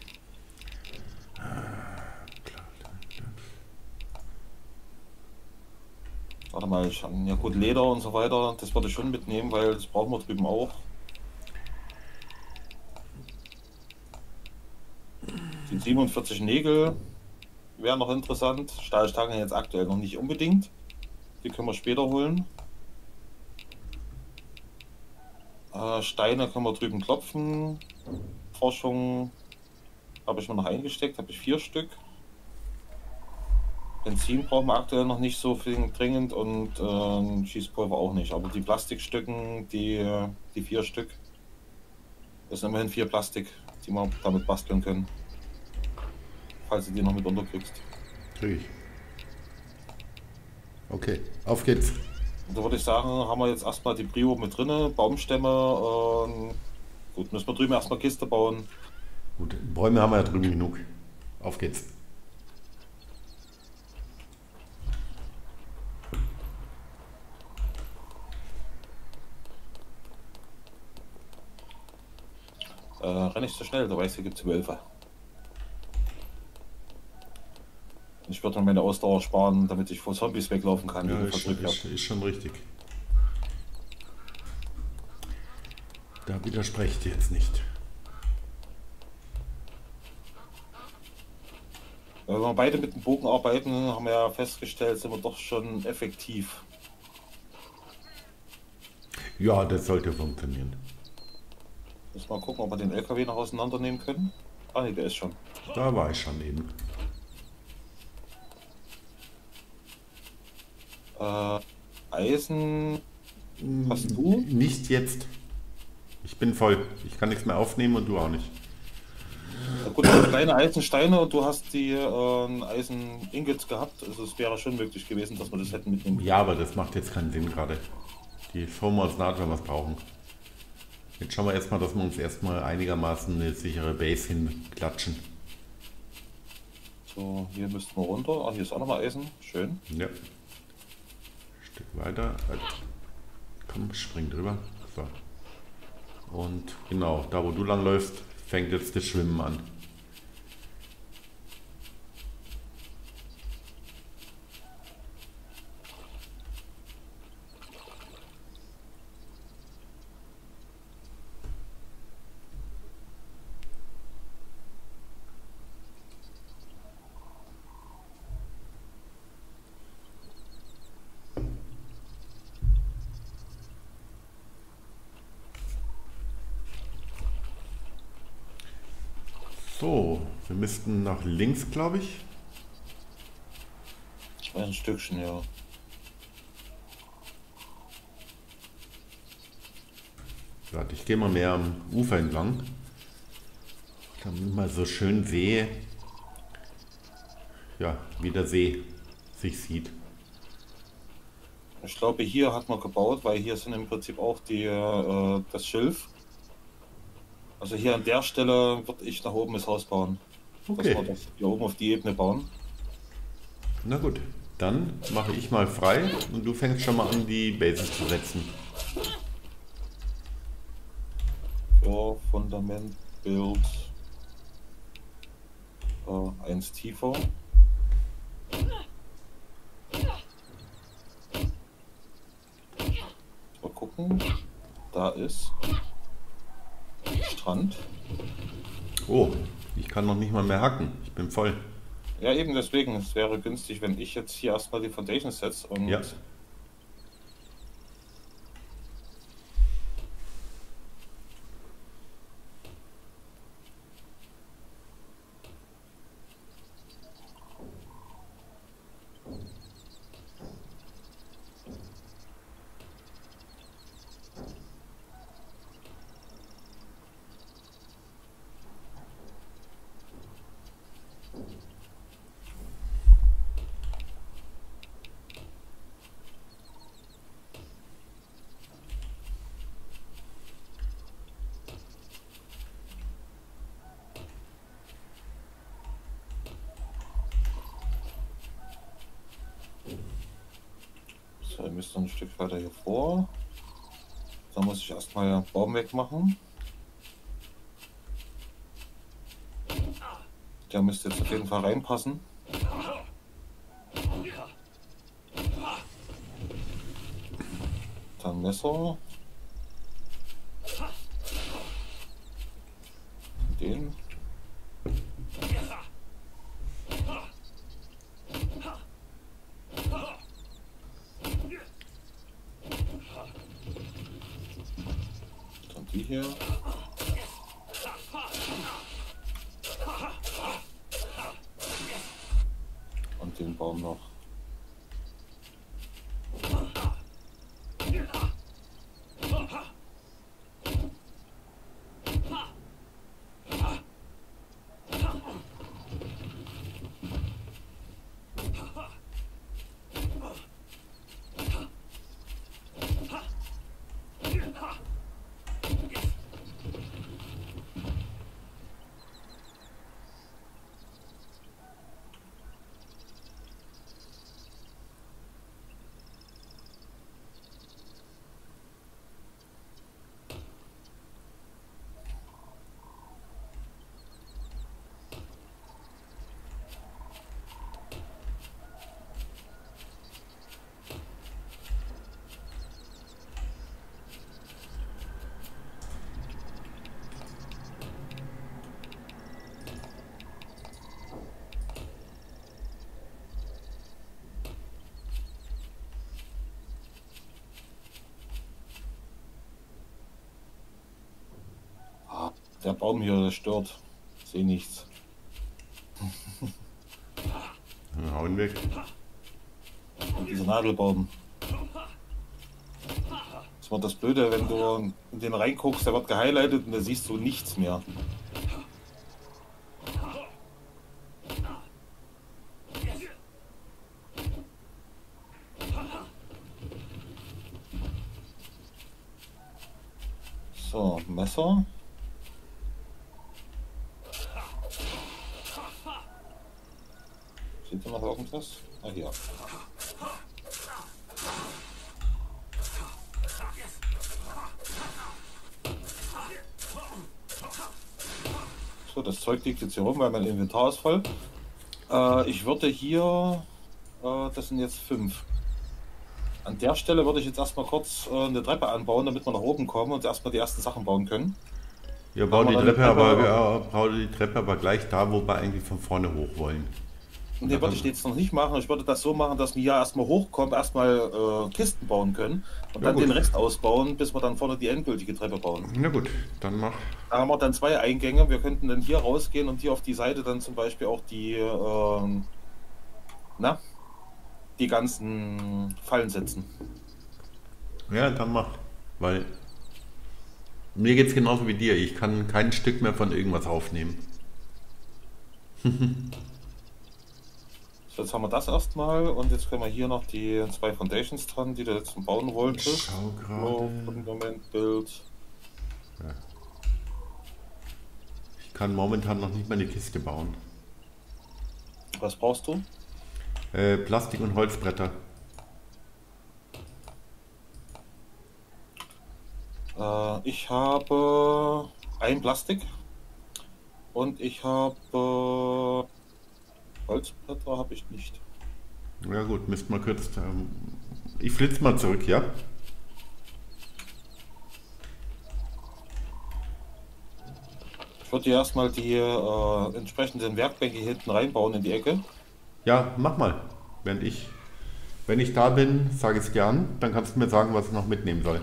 Warte mal, ich, ja gut, Leder und so weiter, das würde ich schon mitnehmen, weil das brauchen wir drüben auch. Die 47 Nägel wären noch interessant. Stahlstangen jetzt aktuell noch nicht unbedingt. Die können wir später holen. Äh, Steine können wir drüben klopfen. Forschung habe ich mir noch eingesteckt, habe ich vier Stück. Benzin brauchen wir aktuell noch nicht so viel dringend und äh, Schießpulver auch nicht. Aber die Plastikstücken, die, die vier Stück, das sind immerhin vier Plastik, die wir damit basteln können falls du die noch mit unterkriegst. Krieg ich. Okay, auf geht's. Da würde ich sagen, haben wir jetzt erstmal die Brio mit drinne, Baumstämme. Ähm, gut, müssen wir drüben erstmal Kiste bauen. Gut, Bäume haben wir ja drüben genug. Auf geht's. Äh, renn nicht so schnell, da weiß, hier gibt es Wölfe. Ich würde meine Ausdauer sparen, damit ich vor Zombies weglaufen kann. Ja, ist, ist, ist schon richtig. Da widersprecht jetzt nicht. Wenn wir beide mit dem Bogen arbeiten, haben wir ja festgestellt, sind wir doch schon effektiv. Ja, das sollte funktionieren. Muss mal gucken, ob wir den LKW noch auseinandernehmen können. Ah, ne, der ist schon. Da war ich schon eben. Äh, Eisen hast du? Nicht jetzt. Ich bin voll. Ich kann nichts mehr aufnehmen und du auch nicht. Ja, gut, also kleine Eisensteine und du hast die äh, Eisen-Ingots gehabt. Also es wäre schon möglich gewesen, dass wir das hätten mitnehmen Ja, aber das macht jetzt keinen Sinn gerade. Die schauen wir uns nach, wenn wir es brauchen. Jetzt schauen wir erstmal, dass wir uns erstmal einigermaßen eine sichere Base hinklatschen. So, hier müssten wir runter. Ah, hier ist auch nochmal Eisen. Schön. Ja. Stück weiter. Komm, spring drüber. So. Und genau, da wo du lang läufst, fängt jetzt das Schwimmen an. So, wir müssten nach links, glaube ich. Ein Stückchen, ja. Warte, ich gehe mal mehr am Ufer entlang. Damit man so schön sehe, ja, wie der See sich sieht. Ich glaube, hier hat man gebaut, weil hier sind im Prinzip auch die, äh, das Schilf. Also hier an der Stelle würde ich nach oben das Haus bauen. Okay. Dass wir hier oben auf die Ebene bauen. Na gut, dann mache ich mal frei und du fängst schon mal an, die Bases zu setzen. Ja, Fundament, Bild. Äh, eins tiefer. Mal gucken. Da ist Strand. Oh, Ich kann noch nicht mal mehr hacken. Ich bin voll. Ja, eben deswegen. Es wäre günstig, wenn ich jetzt hier erstmal die Foundation setze und Ja. So, ihr müsst noch ein Stück weiter hier vor. Da erstmal den Baum wegmachen. Der müsste jetzt auf jeden Fall reinpassen. Dann Messer. Den. Dann die hier. Und den Baum noch. Ah, Der Baum hier der stört. Sehe nichts. <laughs> Dann hauen weg. Und dieser Nadelbaum. Das war das Blöde, wenn du in den reinguckst, der wird gehighlightet und da siehst du nichts mehr. So, Messer. Seht ihr noch irgendwas? Ah, hier. So, das Hier rum, weil mein Inventar ist voll. Äh, ich würde hier, äh, das sind jetzt fünf. An der Stelle würde ich jetzt erstmal kurz äh, eine Treppe anbauen, damit wir nach oben kommen und erstmal die ersten Sachen bauen können. Ja, bau Machen die Treppe, die aber, Treppe- ja, bau die Treppe aber gleich da, wo wir eigentlich von vorne hoch wollen. Den würde ich jetzt noch nicht machen. Ich würde das so machen, dass wir ja erstmal hochkommen, erstmal äh, Kisten bauen können und Ja, dann gut. den Rest ausbauen, bis wir dann vorne die endgültige Treppe bauen. Na gut, dann mach. Da haben wir dann zwei Eingänge. Wir könnten dann hier rausgehen und hier auf die Seite dann zum Beispiel auch die, ähm, na, die ganzen Fallen setzen. Ja, dann mach. Weil mir geht's genauso wie dir. Ich kann kein Stück mehr von irgendwas aufnehmen. <laughs> So, jetzt haben wir das erstmal und jetzt können wir hier noch die zwei Foundations dran, die du jetzt bauen wolltest. Schau Oh, gerade. Fundamentbild. Ich kann momentan noch nicht mal eine Kiste bauen. Was brauchst du? Äh, Plastik und Holzbretter. Äh, ich habe ein Plastik und ich habe Holzblätter habe ich nicht. Ja gut, müsst mal kurz. Ähm, ich flitz mal zurück, ja? würde erstmal die äh, entsprechenden Werkbänke hinten reinbauen in die Ecke. Ja, mach mal. Wenn ich, wenn ich da bin, sage ich es gern. Dann kannst du mir sagen, was ich noch mitnehmen soll.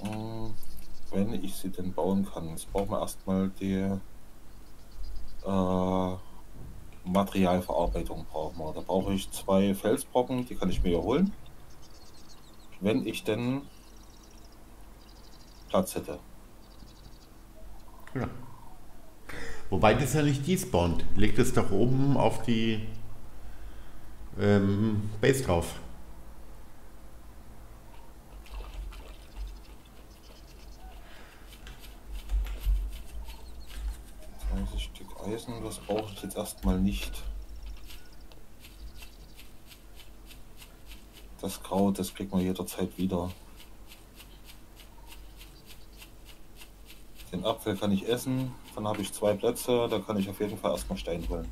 Hm, wenn ich sie denn bauen kann. Jetzt brauchen wir erstmal die äh, Materialverarbeitung brauchen wir. Da brauche ich zwei Felsbrocken, die kann ich mir holen. Wenn ich denn Platz hätte. Ja. Wobei das ja nicht despawnt. Legt es doch oben auf die ähm, Base drauf. 30 Stück Eisen, das brauche ich jetzt erstmal nicht. Das Grau, das kriegt man jederzeit wieder. Den Apfel kann ich essen, dann habe ich zwei Plätze, da kann ich auf jeden Fall erstmal Stein holen.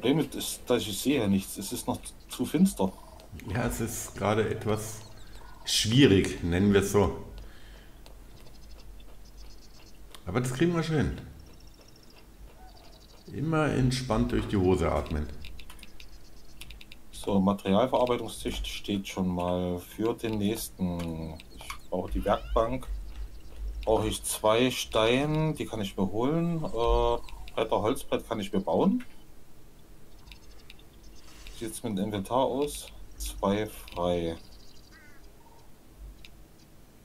Problem ist, dass ich sehe nichts. Es ist noch zu finster. Ja, es ist gerade etwas schwierig, nennen wir es so. Aber das kriegen wir schön. Immer entspannt durch die Hose atmen. So, Materialverarbeitungstisch steht schon mal für den nächsten. Ich brauche die Werkbank. Brauche ich zwei Steine, die kann ich mir holen. Äh, Bretter, Holzbrett kann ich mir bauen sieht es mit dem Inventar aus? Zwei frei.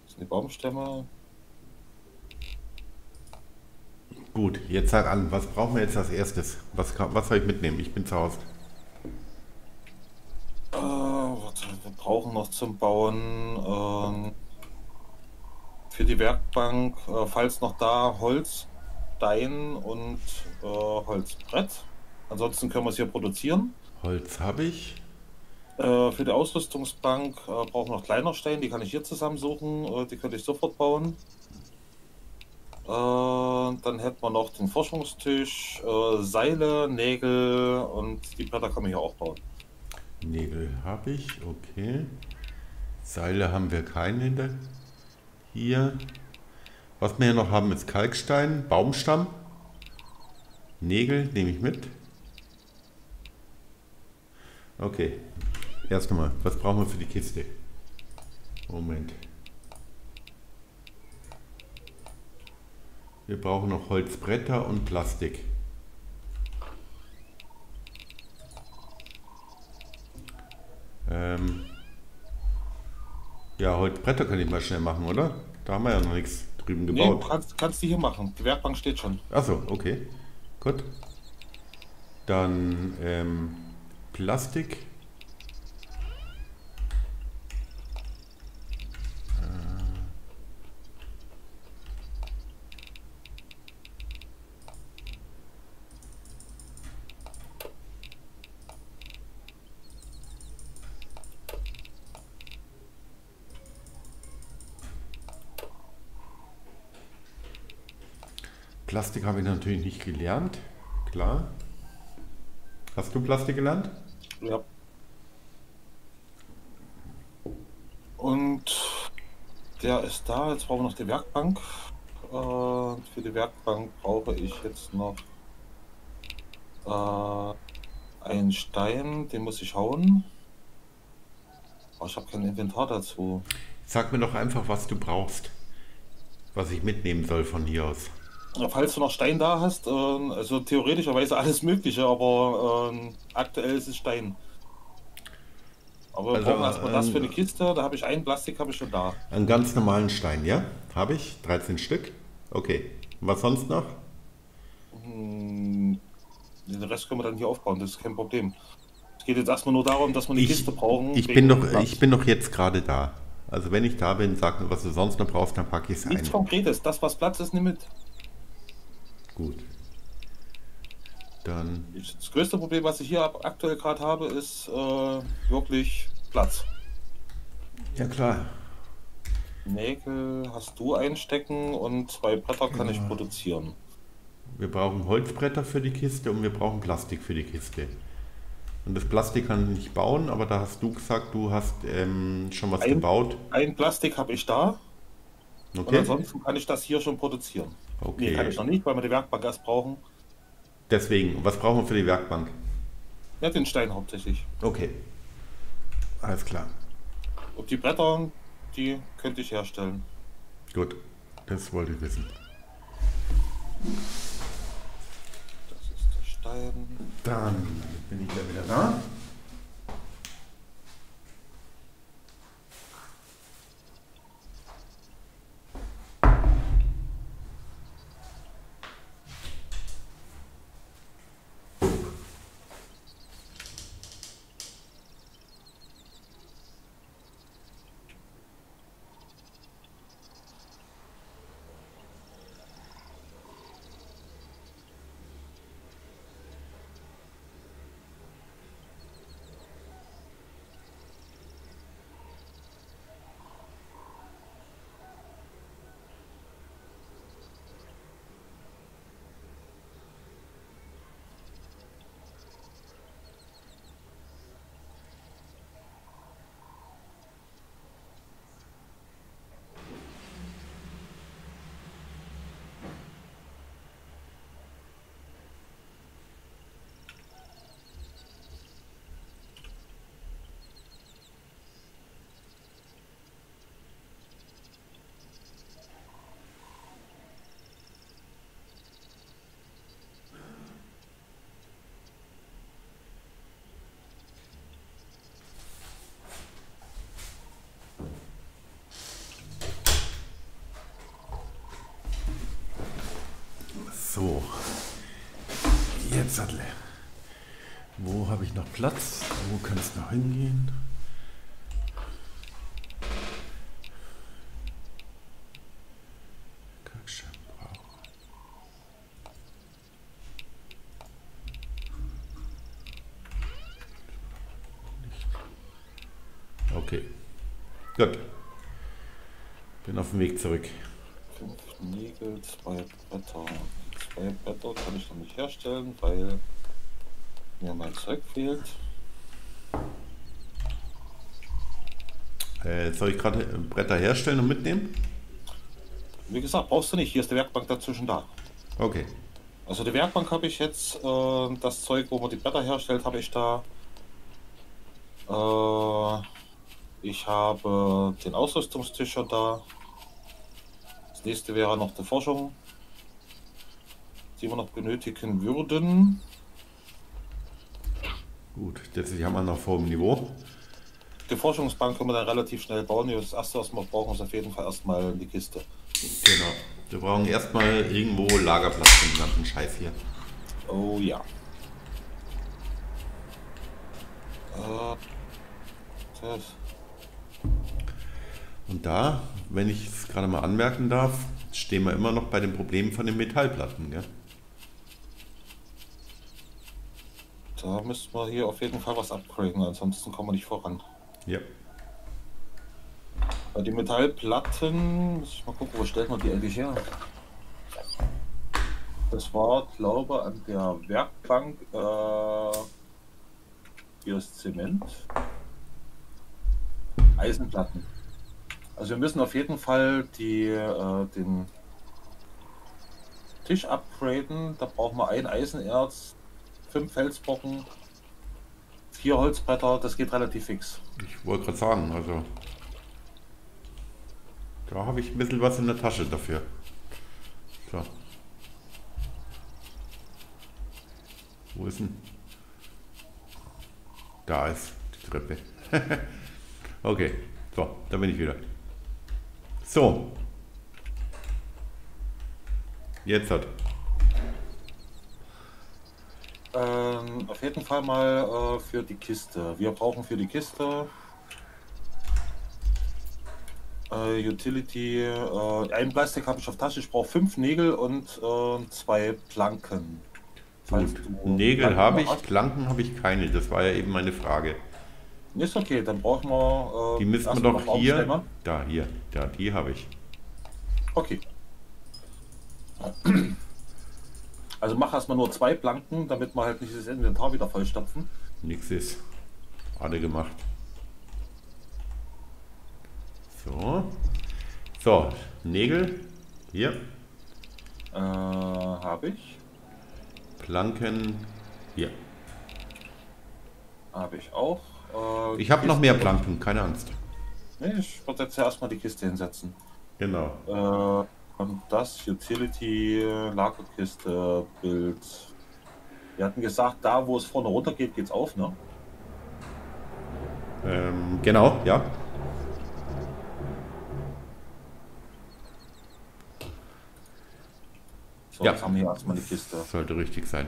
Das sind die Baumstämme. Gut, jetzt sag an, was brauchen wir jetzt als erstes? Was, was soll ich mitnehmen? Ich bin zu Hause. Äh, warte, wir brauchen noch zum Bauen äh, für die Werkbank, äh, falls noch da, Holz, Stein und äh, Holzbrett. Ansonsten können wir es hier produzieren. Holz habe ich. Äh, für die Ausrüstungsbank äh, brauchen wir noch kleiner Steine, die kann ich hier zusammensuchen, äh, die könnte ich sofort bauen. Äh, dann hätten wir noch den Forschungstisch, äh, Seile, Nägel und die Bretter kann man hier auch bauen. Nägel habe ich, okay. Seile haben wir keine hier. Was wir hier noch haben ist Kalkstein, Baumstamm. Nägel nehme ich mit. Okay. Erst einmal, was brauchen wir für die Kiste? Moment. Wir brauchen noch Holzbretter und Plastik. Ähm ja, Holzbretter kann ich mal schnell machen, oder? Da haben wir ja noch nichts drüben gebaut. Nee, kannst, kannst du hier machen. Die Werkbank steht schon. Achso, okay. Gut. Dann ähm, Plastik. Plastik habe ich natürlich nicht gelernt, klar. Hast du Plastik gelernt? Ja. Und der ist da. Jetzt brauchen wir noch die Werkbank. Äh, für die Werkbank brauche ich jetzt noch äh, einen Stein. Den muss ich hauen. Aber ich habe kein Inventar dazu. Sag mir doch einfach, was du brauchst. Was ich mitnehmen soll von hier aus. Falls du noch Stein da hast, äh, also theoretischerweise alles Mögliche, aber äh, aktuell ist es Stein. Aber wir also, brauchen erstmal das für eine Kiste, da habe ich einen Plastik, habe ich schon da. Einen ganz normalen Stein, ja? Habe ich, 13 Stück. Okay. Was sonst noch? Hm, den Rest können wir dann hier aufbauen, das ist kein Problem. Es geht jetzt erstmal nur darum, dass wir eine Ich, Kiste brauchen. ich, bin doch, ich bin doch jetzt gerade da. Also wenn ich da bin, sag mir, was du sonst noch brauchst, dann packe ich es Nichts ein. Konkretes. Das, was Platz ist, nimm mit. Gut. Dann, Das größte Problem, was ich hier aktuell gerade habe, ist äh, wirklich Platz. ja klar. Nägel hast du einstecken und zwei Bretter kann ich produzieren. Wir brauchen Holzbretter für die Kiste und wir brauchen Plastik für die Kiste. Und das Plastik kann ich nicht bauen, aber da hast du gesagt, du hast ähm, schon was Ein- gebaut. Ein Plastik habe ich da und Okay. ansonsten kann ich das hier schon produzieren. Okay. Nee, kann ich noch nicht, weil wir die Werkbank erst brauchen. Deswegen, was brauchen wir für die Werkbank? Ja, den Stein hauptsächlich. Okay. Alles klar. Und die Bretter, die könnte ich herstellen. Gut. Das wollte ich wissen. Das ist der Stein. Dann bin ich ja wieder da. So. Adle. Wo habe ich noch Platz? Wo kann es noch hingehen? Okay. Gut. Bin auf dem Weg zurück. Herstellen, weil mir mein Zeug fehlt. Äh, soll ich gerade Bretter herstellen und mitnehmen? Wie gesagt, brauchst du nicht. Hier ist die Werkbank dazwischen da. Okay. Also die Werkbank habe ich jetzt, äh, das Zeug, wo man die Bretter herstellt, habe ich da. Äh, ich habe den Ausrüstungstisch schon da. Das nächste wäre noch die Forschung, die wir noch benötigen würden. Gut, das haben wir noch vor dem Niveau. Die Forschungsbank können wir dann relativ schnell bauen. Das erste, was wir brauchen, ist auf jeden Fall erstmal die Kiste. Genau. Wir brauchen erstmal irgendwo Lagerplatz für den ganzen Scheiß hier. Oh ja. Äh. Und da, wenn ich es gerade mal anmerken darf, stehen wir immer noch bei dem Problem von den Metallplatten. Gell? Da müssen wir hier auf jeden Fall was upgraden, ansonsten kommen wir nicht voran. Ja. Bei den Metallplatten, muss ich mal gucken, wo stellt man die eigentlich her? Das war, glaube an der Werkbank. Äh, hier ist Zement. Eisenplatten. Also wir müssen auf jeden Fall die, äh, den Tisch upgraden. Da brauchen wir ein Eisenerz, fünf Felsbrocken, vier Holzbretter. Das geht relativ fix. Ich wollte gerade sagen, also da habe ich ein bisschen was in der Tasche dafür. So. Wo ist denn? Da ist die Treppe. <laughs> okay, so, da bin ich wieder. So. Jetzt hat. Ähm, auf jeden Fall mal äh, für die Kiste. Wir brauchen für die Kiste äh, Utility. Äh, ein Plastik habe ich auf Tasche. Ich brauche fünf Nägel und äh, zwei Planken. Nägel habe ich, Planken habe ich keine. Das war ja eben meine Frage. Ist okay, dann brauchen wir. Äh, die müssen wir doch hier. Da, hier. Da, die habe ich. Okay. Also mach erstmal nur zwei Planken, damit wir halt nicht das Inventar wieder vollstopfen. Nix ist. Alle gemacht. So. So, Nägel. Hier. Äh, habe ich. Planken. Hier. Habe ich auch. Äh, ich habe noch mehr Planken, keine Angst. Nee, ich würde jetzt erstmal die Kiste hinsetzen. Genau. Äh, und das Utility, Lagerkiste, Bild. Wir hatten gesagt, da wo es vorne runter geht, geht's auf, ne? Ähm, genau, ja. So, ja. jetzt haben wir hier erstmal die Kiste. Sollte richtig sein.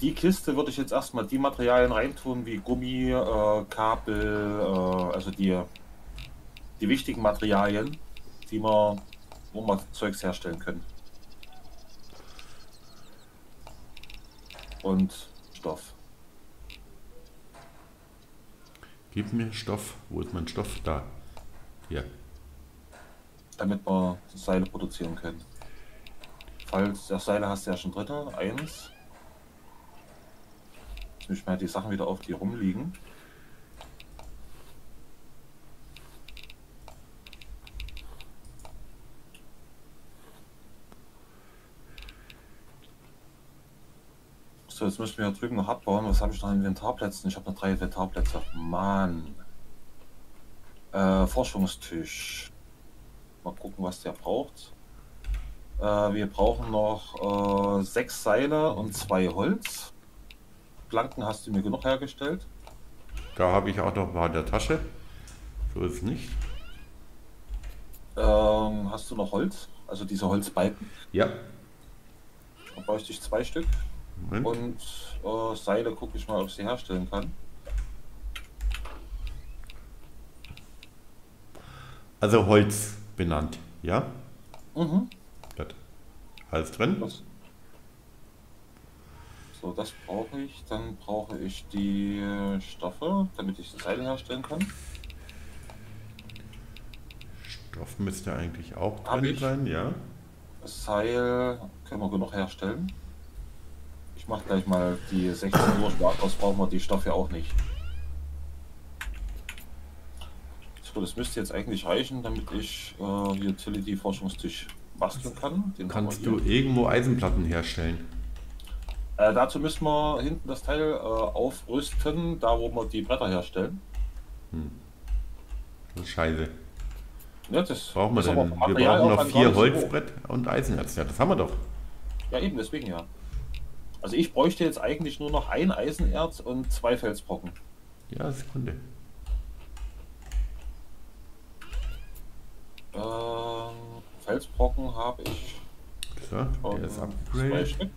Die Kiste würde ich jetzt erstmal die Materialien reintun, wie Gummi, äh, Kabel, äh, also die, die wichtigen Materialien, die wir, wo wir Zeugs herstellen können. Und Stoff. Gib mir Stoff. Wo ist mein Stoff? Da. Hier. Damit wir Seile produzieren können. Falls der Seile hast du ja schon dritte. Eins. Ich mal die Sachen wieder auf, die rumliegen. So, jetzt müssen wir hier drüben noch abbauen. Was habe ich noch an Inventarplätzen? Ich habe noch drei Inventarplätze. Mann. Äh, Forschungstisch. Mal gucken, was der braucht. Äh, wir brauchen noch äh, sechs Seile und zwei Holz. Planken hast du mir genug hergestellt. Da habe ich auch noch mal in der Tasche. So ist es nicht. Ähm, hast du noch Holz? Also diese Holzbalken? Ja. Da bräuchte ich zwei Stück. Moment. Und äh, Seile gucke ich mal, ob ich sie herstellen kann. Also Holz benannt, ja? Mhm. Alles drin? Das, so, das brauche ich. Dann brauche ich die Stoffe, damit ich das Seil herstellen kann. Stoff müsste eigentlich auch drin sein, ja. Das Seil können wir genug herstellen. Ich mache gleich mal die 16 Uhr Spaß, brauchen wir die Stoffe auch nicht. So, das müsste jetzt eigentlich reichen, damit ich äh, Utility Forschungstisch basteln kann. Den Kannst du irgendwo Eisenplatten herstellen? Äh, dazu müssen wir hinten das Teil äh, aufrüsten, da wo wir die Bretter herstellen. Hm. Scheiße. Ja, das brauchen wir denn? Wir brauchen noch vier Holzbrett und Eisenerz. Ja, das haben wir doch. Ja, eben, deswegen ja. Also ich bräuchte jetzt eigentlich nur noch ein Eisenerz und zwei Felsbrocken. Ja, Sekunde. Ähm, Felsbrocken habe ich. So, der ist upgraded.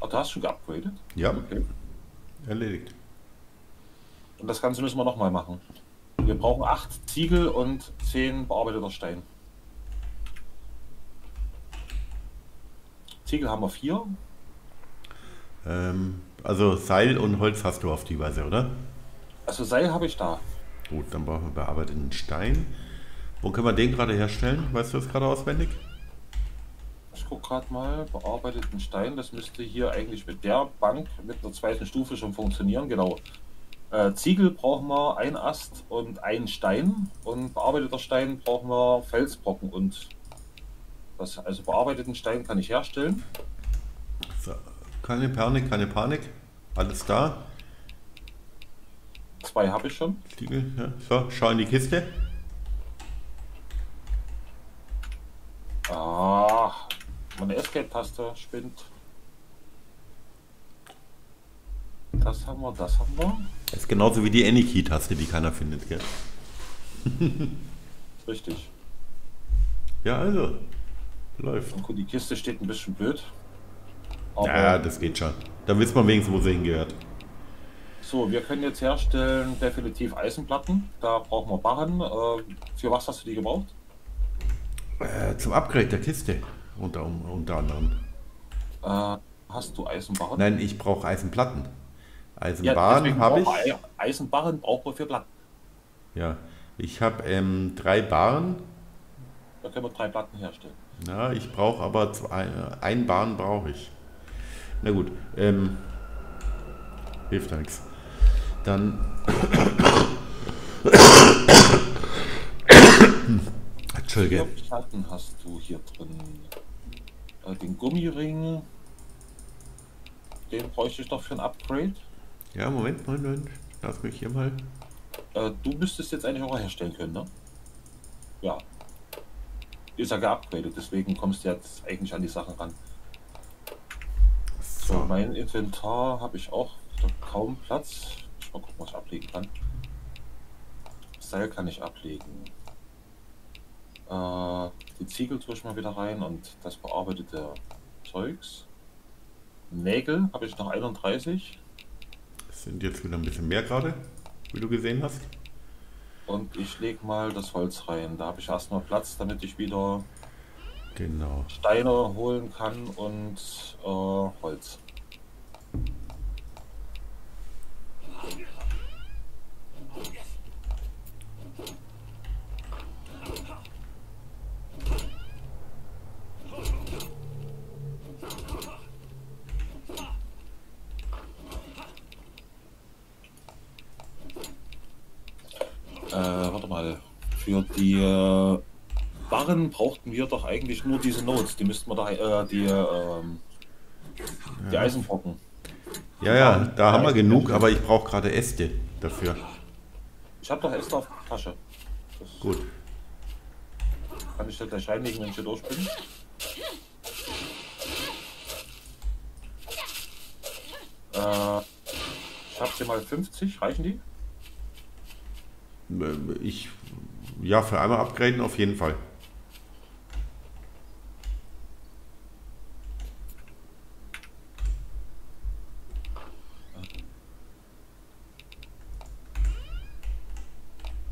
Ach, du hast schon geupgradet? Ja. Okay. Erledigt. Und das Ganze müssen wir nochmal machen. Wir brauchen 8 Ziegel und 10 bearbeiteter Stein. Ziegel haben wir 4. Ähm, also Seil und Holz hast du auf die Weise, oder? Also Seil habe ich da. Gut, dann brauchen wir bearbeiteten Stein. Wo können wir den gerade herstellen? Weißt du das gerade auswendig? Ich gucke gerade mal, bearbeiteten Stein, das müsste hier eigentlich mit der Bank mit der zweiten Stufe schon funktionieren, genau. Äh, Ziegel brauchen wir ein Ast und ein Stein und bearbeiteter Stein brauchen wir Felsbrocken und das, also bearbeiteten Stein kann ich herstellen. So, keine Panik, keine Panik, alles da. Zwei habe ich schon. Ziegel, ja. So, schau in die Kiste. Ah, meine Escape-Taste spinnt. Das haben wir, das haben wir. Das ist genauso wie die Any-Key-Taste, die keiner findet, gell? <laughs> Richtig. Ja, also. Läuft. Gut, die Kiste steht ein bisschen blöd. Ja, das geht schon. Da wissen wir wenigstens, wo sie hingehört. So, wir können jetzt herstellen definitiv Eisenplatten. Da brauchen wir Barren. Äh, für was hast du die gebraucht? Äh, zum Upgrade der Kiste, unter, unter anderem. Äh, hast du Eisenbarren? Nein, ich brauche Eisenplatten. Eisenbarren ja, habe ich. Eisenbarren braucht man für Platten. Ja, ich habe ähm, drei Barren. Da können wir drei Platten herstellen. Ja, ich brauche aber zwei, ein Barren brauche ich. Na gut, ähm, hilft ja nichts. Dann. <coughs> Entschuldige. Platten hast du hier drin. Äh, den Gummiring. Den bräuchte ich doch für ein Upgrade. Ja, Moment, Moment, Moment. Lass mich hier mal. Äh, du müsstest jetzt eigentlich auch herstellen können, ne? Ja. Ist ja geupgradet, deswegen kommst du jetzt eigentlich an die Sachen ran. So, so mein Inventar habe ich auch kaum Platz. Ich mal gucken, was ich ablegen kann. Seil kann ich ablegen. Äh, die Ziegel tue ich mal wieder rein und das bearbeitete Zeugs. Nägel habe ich noch 31. Das sind jetzt wieder ein bisschen mehr gerade, wie du gesehen hast. Und ich lege mal das Holz rein. Da habe ich erstmal Platz, damit ich wieder genau. Steine holen kann und äh, Holz. Für die äh, Barren brauchten wir doch eigentlich nur diese Notes. Die müssten wir da, äh, die, ähm, die Eisenbrocken. Ja, ja, da haben wir genug, aber ich brauche gerade Äste dafür. Ich habe doch Äste auf der Tasche. Das Gut. Kann ich da gleich reinlegen, wenn ich hier durch bin? Äh, ich habe hier mal 50, reichen die? Äh, ich ja, für einmal upgraden auf jeden Fall.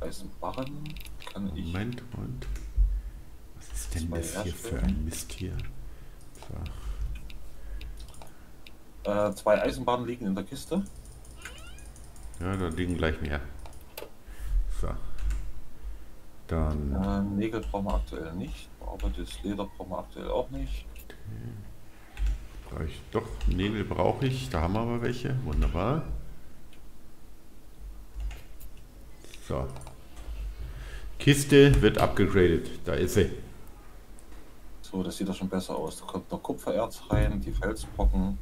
Eisenbarren kann ich. Moment, Moment. Was ist denn das hier für ein Mist hier? So. Äh, zwei Eisenbahnen liegen in der Kiste. Ja, da liegen gleich mehr. So. Dann. Äh, Nägel brauchen wir aktuell nicht. Bearbeitetes Leder brauchen wir aktuell auch nicht. Okay. Ich, doch, Nägel brauche ich. Da haben wir aber welche. Wunderbar. So. Kiste wird abgegradet. Da ist sie. So, das sieht doch schon besser aus. Da kommt noch Kupfererz rein, die Felsbrocken.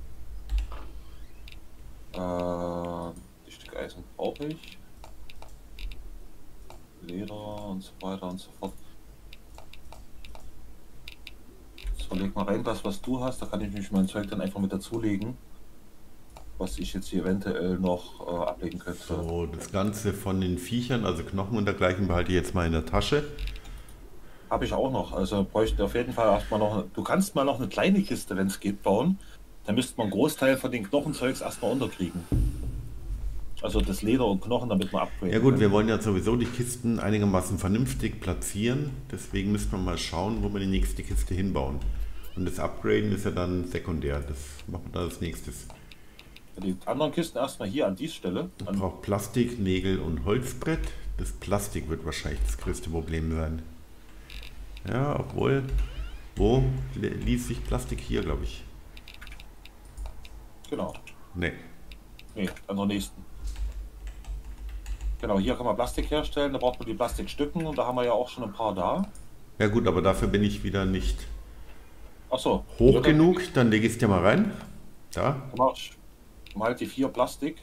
Äh, die Stück Eisen brauche ich. Leder und so weiter und so fort. So, leg mal rein das, was du hast. Da kann ich mich mein Zeug dann einfach mit dazulegen. Was ich jetzt hier eventuell noch äh, ablegen könnte. So, das Ganze von den Viechern, also Knochen und dergleichen, behalte ich jetzt mal in der Tasche. Habe ich auch noch. Also bräuchte auf jeden Fall erstmal noch. Du kannst mal noch eine kleine Kiste, wenn es geht, bauen. Dann müsste man einen Großteil von den Knochenzeugs erstmal unterkriegen. Also das Leder und Knochen, damit man upgraden Ja gut, wir wollen ja sowieso die Kisten einigermaßen vernünftig platzieren. Deswegen müssen wir mal schauen, wo wir die nächste Kiste hinbauen. Und das Upgraden ist ja dann sekundär. Das machen wir dann als nächstes. Die anderen Kisten erstmal hier an die Stelle. Man braucht Plastik, Nägel und Holzbrett. Das Plastik wird wahrscheinlich das größte Problem sein. Ja, obwohl... Wo ließ sich Plastik hier, glaube ich? Genau. Nee. Nee, an der nächsten. Genau, hier kann man Plastik herstellen, da braucht man die Plastikstücken und da haben wir ja auch schon ein paar da. Ja gut, aber dafür bin ich wieder nicht Ach so, hoch ja, genug, dann lege ich es dir mal rein. Da. Mal die vier Plastik.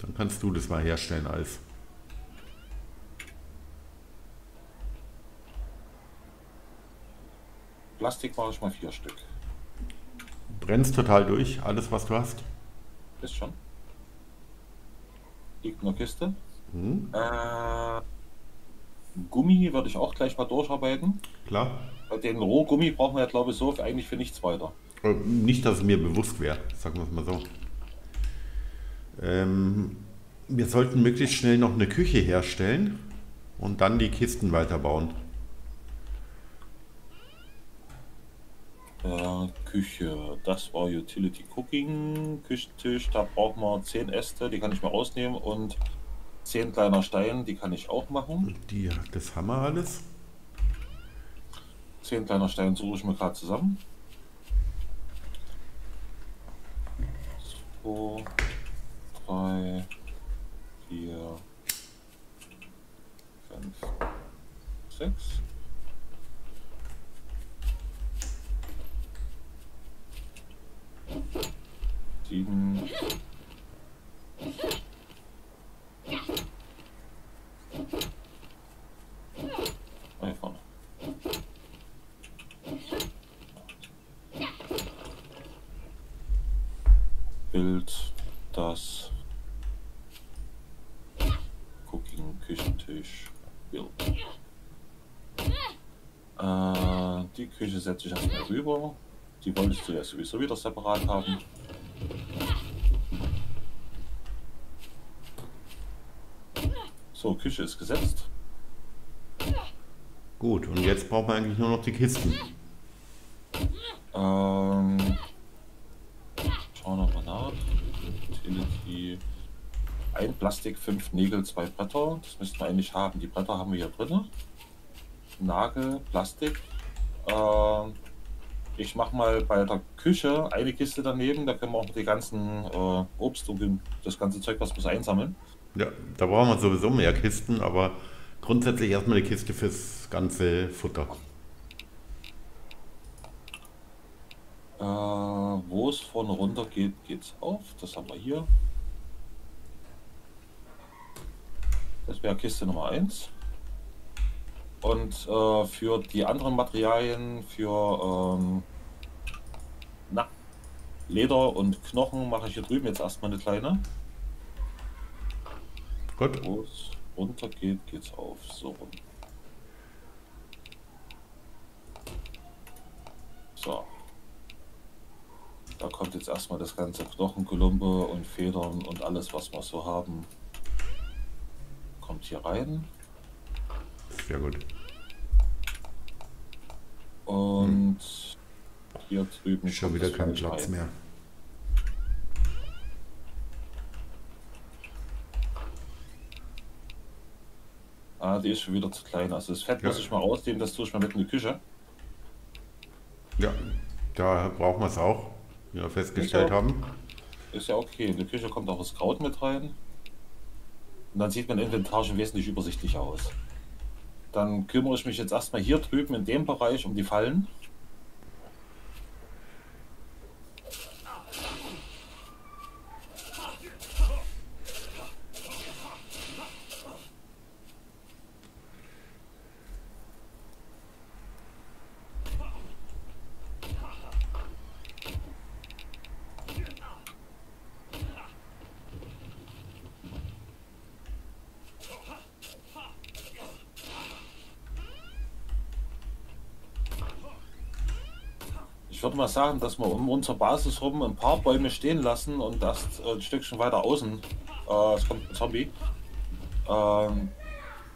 Dann kannst du das mal herstellen als. Plastik mache ich mal vier Stück. Brennst total durch, alles was du hast? Ist schon liegt in der Kiste. Mhm. Äh, Gummi würde ich auch gleich mal durcharbeiten. Klar. Den Rohgummi brauchen wir ja, glaube ich, so eigentlich für nichts weiter. Äh, nicht, dass es mir bewusst wäre, sagen wir es mal so. Ähm, wir sollten möglichst schnell noch eine Küche herstellen und dann die Kisten weiterbauen. Äh, Küche, das war Utility Cooking, Küchentisch, da brauchen wir 10 Äste, die kann ich mal rausnehmen und 10 kleiner Steine, die kann ich auch machen. Die, das haben wir alles. 10 kleiner Steine suche ich mir gerade zusammen. 2, 3, 4, 5, 6. Sieben. Bild, das Cooking, Küchentisch. Äh, die Küche setze ich erstmal rüber. Die wolltest du ja sowieso wieder separat haben. So, Küche ist gesetzt. Gut, und jetzt brauchen wir eigentlich nur noch die Kisten. Ähm, schauen wir mal nach. Utility. Ein Plastik, fünf Nägel, zwei Bretter. Das müssten wir eigentlich haben. Die Bretter haben wir hier drin. Nagel, Plastik. Ähm, ich mache mal bei der Küche eine Kiste daneben. Da können wir auch die ganzen äh, Obst und das ganze Zeug, was wir einsammeln. Ja, da brauchen wir sowieso mehr Kisten, aber grundsätzlich erstmal eine Kiste fürs ganze Futter. Äh, wo es vorne runter geht, geht's auf. Das haben wir hier. Das wäre Kiste Nummer 1. Und äh, für die anderen Materialien, für ähm, na, Leder und Knochen mache ich hier drüben jetzt erstmal eine kleine. Gut. Wo es runter geht, geht's auf. So rum. So. Da kommt jetzt erstmal das ganze Knochengelumpe und Federn und alles, was wir so haben, kommt hier rein. Sehr gut. Und hier drüben Schon wieder kein Platz rein. mehr. Ah, die ist schon wieder zu klein. Also das Fett Ja. muss ich mal rausnehmen, das tue ich mal mit in die Küche. Ja, da brauchen wir es auch, wie wir festgestellt Ja. haben. Ist ja okay. In die Küche kommt auch das Kraut mit rein. Und dann sieht mein Inventar schon wesentlich übersichtlicher aus. Dann kümmere ich mich jetzt erstmal hier drüben in dem Bereich um die Fallen. Sagen, dass wir um unsere Basis rum ein paar Bäume stehen lassen und das äh, ein Stückchen weiter außen, äh, es kommt ein Zombie, ähm,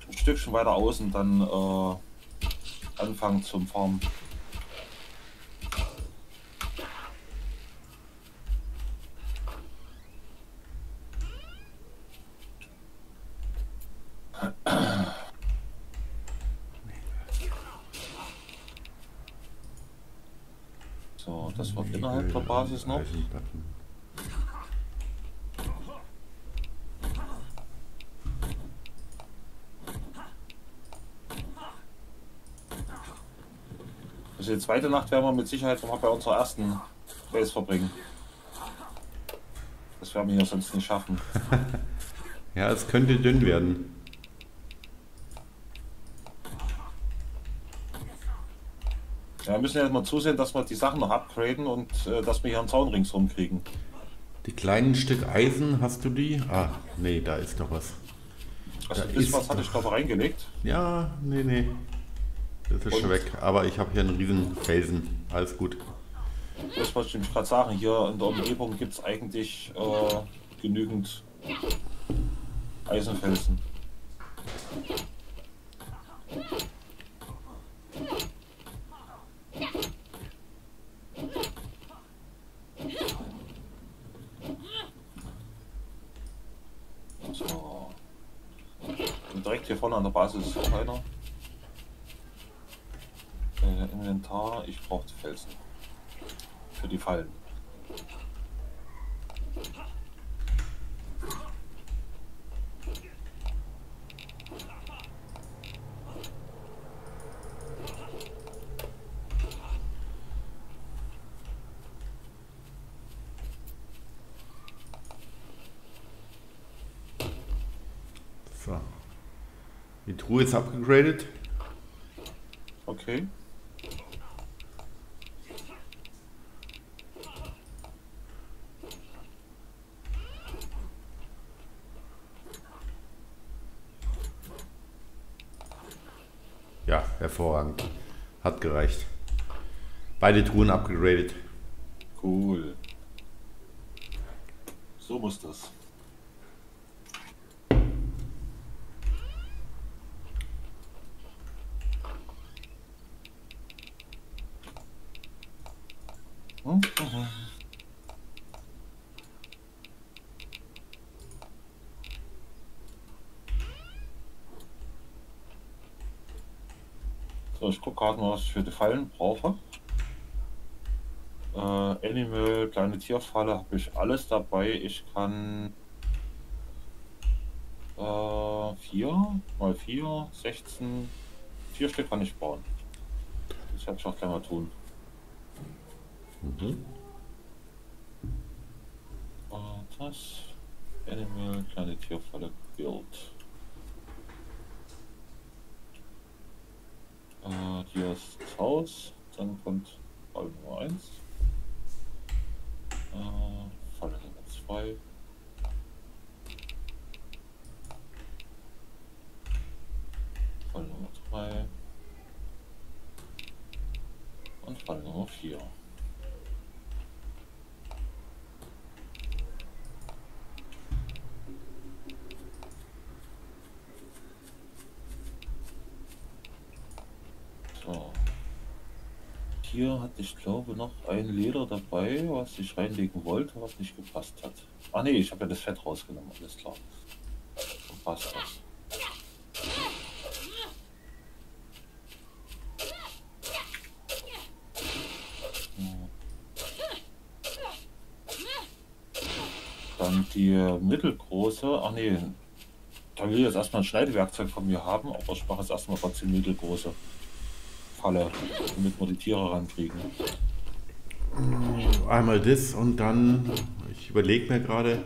ein Stückchen weiter außen dann äh, anfangen zum Farmen. So, das wird innerhalb der Basis noch. Also die zweite Nacht werden wir mit Sicherheit nochmal bei unserer ersten Base verbringen. Das werden wir hier sonst nicht schaffen. <laughs> Ja, es könnte dünn werden. Ja, wir müssen ja mal zusehen, dass wir die Sachen noch upgraden und äh, dass wir hier einen Zaun ringsrum kriegen. Die kleinen Stück Eisen, hast du die? Ah, nee, da ist noch was. Also Da ist was hatte ich glaube reingelegt. Ja, nee, nee. Das ist Und- schon weg, aber ich habe hier einen riesen Felsen. Alles gut. Das wollte ich nämlich gerade sagen. Hier in der Umgebung gibt es eigentlich äh, genügend Eisenfelsen. So. Und direkt hier vorne an der Basis ist noch einer. Äh, Inventar, ich brauche die Felsen. Für die Fallen. So. Truhe ist abgegradet. Okay. Ja, hervorragend. Hat gereicht. Beide Truhen abgegradet. Cool. So muss das. Hm, mhm. So, ich gucke gerade mal, was ich für die Fallen brauche. Äh, Animal, kleine Tierfalle, habe ich alles dabei. Ich kann äh, 4 mal 4, 16, 4 Stück kann ich bauen. Das werde ich auch gleich mal tun. Mhm. Äh, das Animal, kleine Tierfalle, Build. Äh, hier ist das Haus, dann kommt Fall Nummer 1. Äh, Falle Nummer 2. Fall Nummer 3. Und Fall Nummer 4. So. Hier hatte ich glaube noch ein Leder dabei, was ich reinlegen wollte, was nicht gepasst hat. Ah nee, ich habe ja das Fett rausgenommen, alles klar. So passt das. Dann die mittelgroße, ach nee, da will ich jetzt erstmal ein Schneidewerkzeug von mir haben, aber ich mache jetzt erstmal trotzdem mittelgroße Falle, damit wir die Tiere rankriegen. Einmal das und dann, ich überlege mir gerade.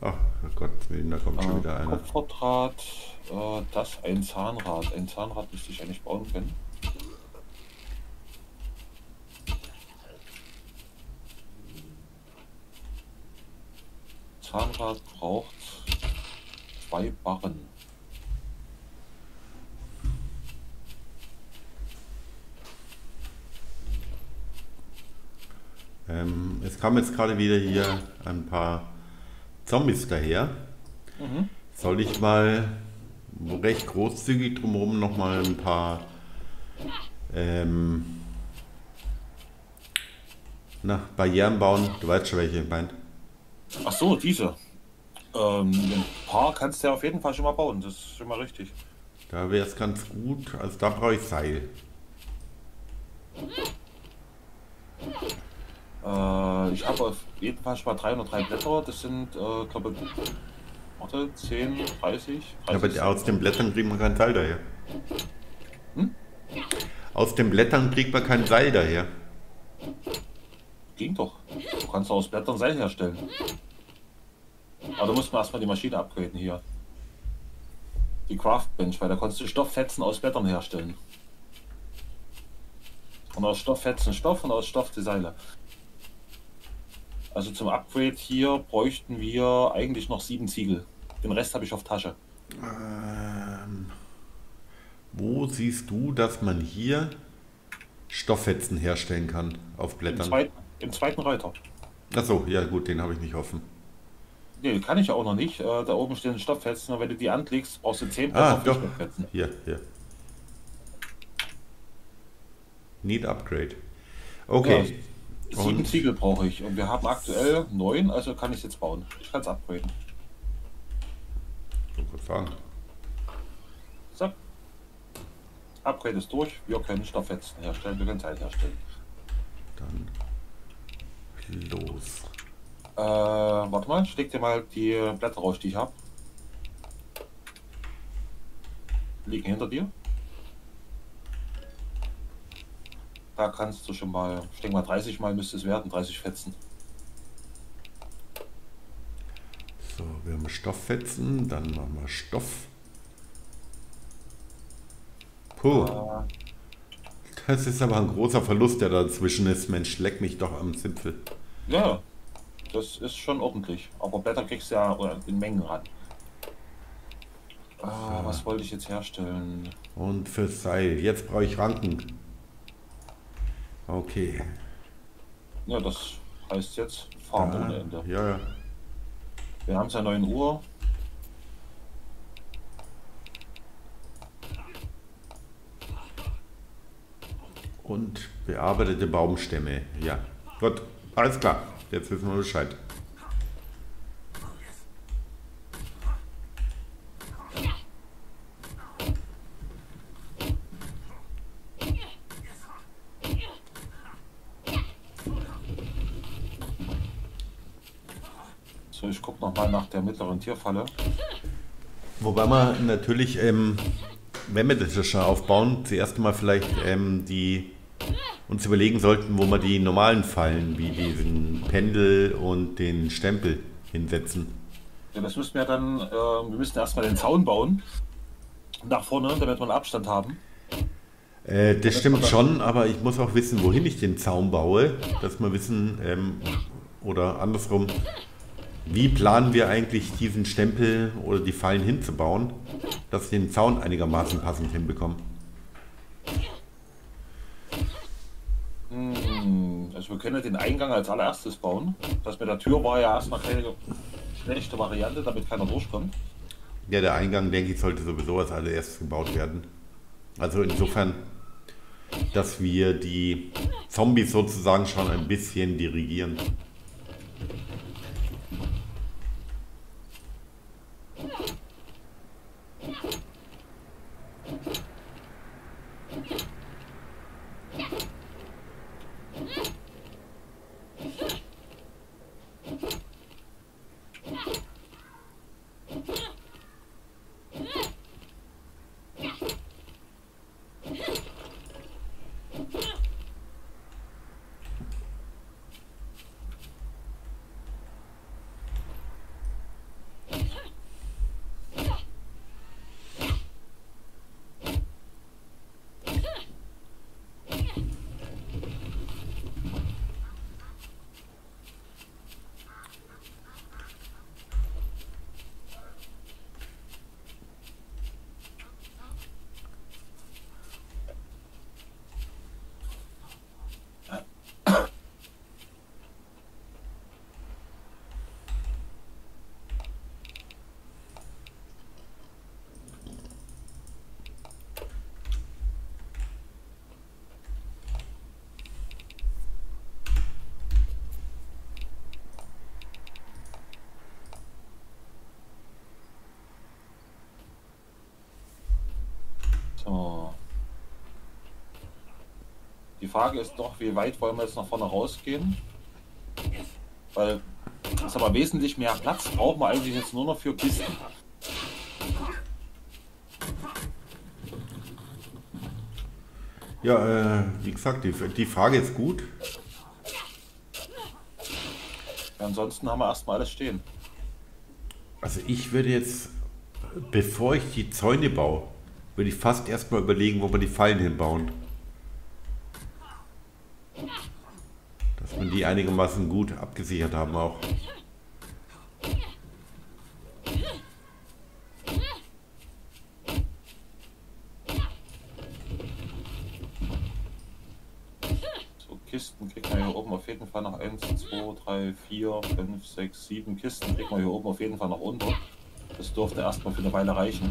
Ach oh Gott, da kommt schon Äh, wieder einer. Kupferdraht, äh, das ein Zahnrad. Ein Zahnrad müsste ich eigentlich bauen können. Zahnrad braucht zwei Barren. Ähm, es kamen jetzt gerade wieder hier ein paar Zombies daher. Mhm. Soll ich mal recht großzügig drumherum nochmal ein paar ähm, na, Barrieren bauen? Du weißt schon, welche ich meine. Ach so, diese. Ähm, ein paar kannst du ja auf jeden Fall schon mal bauen, das ist schon mal richtig. Da wäre es ganz gut. Also da brauche ich Seil. Äh, ich habe auf jeden Fall schon mal 303 Blätter, das sind, äh, glaube ich, warte, 10, 30, 30. Aber aus den Blättern kriegt man kein Seil daher. Hm? Aus den Blättern kriegt man kein Seil daher. Ging doch. Du kannst aus Blättern Seil herstellen. Aber da muss man erstmal die Maschine upgraden hier. Die Craftbench, weil da konntest du Stofffetzen aus Blättern herstellen. Und aus Stofffetzen Stoff und aus Stoff die Seile. Also zum Upgrade hier bräuchten wir eigentlich noch sieben Ziegel. Den Rest habe ich auf Tasche. Ähm, Wo siehst du, dass man hier Stofffetzen herstellen kann auf Im Blättern? zweiten, Im zweiten Reiter. Achso, ja gut, den habe ich nicht offen. Nee, kann ich ja auch noch nicht. Äh, da oben stehen Stofffetzen und wenn du die anklickst, brauchst du 10 Ah, doch. Stofffetzen. Hier, hier. Need Upgrade. Okay. Ja, sieben Und- Ziegel brauche ich und wir haben aktuell neun, also kann ich es jetzt bauen. Ich kann es upgraden. Sagen. So. Upgrade ist durch. Wir können Stofffetzen herstellen, wir können Teil herstellen. Dann los. Äh, warte mal, leg dir mal die Blätter raus, die ich habe. Liegen hinter dir. Da kannst du schon mal, ich denke mal 30 Mal müsste es werden, 30 Fetzen. So, wir haben Stofffetzen, dann machen wir Stoff. Puh, das ist aber ein großer Verlust, der dazwischen ist. Mensch, leck mich doch am Zipfel. ja, das ist schon ordentlich. Aber Blätter kriegst du ja in Mengen ran. Äh, was wollte ich jetzt herstellen? Und fürs Seil. Jetzt brauche ich Ranken. Okay. Ja, das heißt jetzt Farm Ah, ohne Ende. ja, ja. Wir haben es ja 9 Uhr. Und bearbeitete Baumstämme. Ja. Gut, alles klar. Jetzt wissen wir Bescheid. So, ich gucke nochmal nach der mittleren Tierfalle. Wobei wir natürlich, ähm, wenn wir das schon aufbauen, zuerst mal vielleicht ähm, die uns überlegen sollten, wo wir die normalen Fallen, wie diesen Pendel und den Stempel hinsetzen. Ja, das müssen wir dann, äh, wir müssen erstmal den Zaun bauen. Nach vorne, damit wir einen Abstand haben. Äh, das stimmt schon, aber ich muss auch wissen, wohin ich den Zaun baue, dass wir wissen, ähm, oder andersrum, wie planen wir eigentlich diesen Stempel oder die Fallen hinzubauen, dass wir den Zaun einigermaßen passend hinbekommen. Hm, also wir können den Eingang als allererstes bauen. Das mit der Tür war ja erstmal keine schlechte Variante, damit keiner durchkommt. Ja, der Eingang, denke ich, sollte sowieso als allererstes gebaut werden. Also insofern, dass wir die Zombies sozusagen schon ein bisschen dirigieren. So. <laughs> Die Frage ist doch, wie weit wollen wir jetzt nach vorne rausgehen? Weil, sag mal, wesentlich mehr Platz brauchen wir eigentlich jetzt nur noch für Kisten. Ja, äh, wie gesagt, die, die Frage ist gut. Ansonsten haben wir erstmal alles stehen. Also ich würde jetzt, bevor ich die Zäune baue, würde ich fast erstmal überlegen, wo wir die Fallen hinbauen. einigermaßen gut abgesichert haben auch. So, Kisten kriegt man hier oben auf jeden Fall noch 1, 2, 3, 4, 5, 6, 7 Kisten kriegt man hier oben auf jeden Fall noch runter. Das durfte erstmal für eine Weile reichen.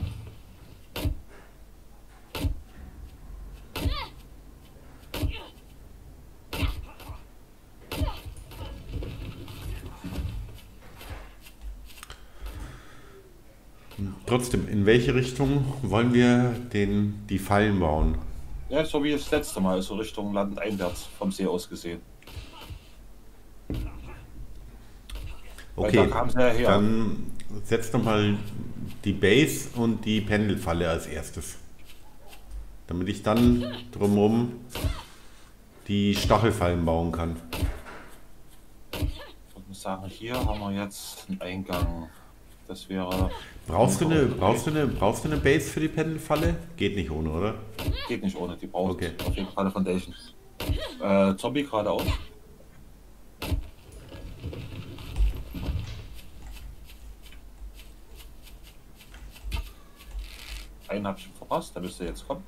In welche Richtung wollen wir den, die Fallen bauen? Ja, so wie das letzte Mal, so Richtung landeinwärts vom See aus gesehen. Okay, da dann setz doch mal die Base und die Pendelfalle als erstes. Damit ich dann drumherum die Stachelfallen bauen kann. Ich muss sagen, hier haben wir jetzt einen Eingang. Das wäre. Brauchst du, eine, brauchst, du eine, brauchst du eine Base für die Pendelfalle? Geht nicht ohne, oder? Geht nicht ohne, die braucht okay. auf jeden Fall eine Foundation. Äh, Zombie geradeaus. Einen habe ich verpasst, der müsste jetzt kommen.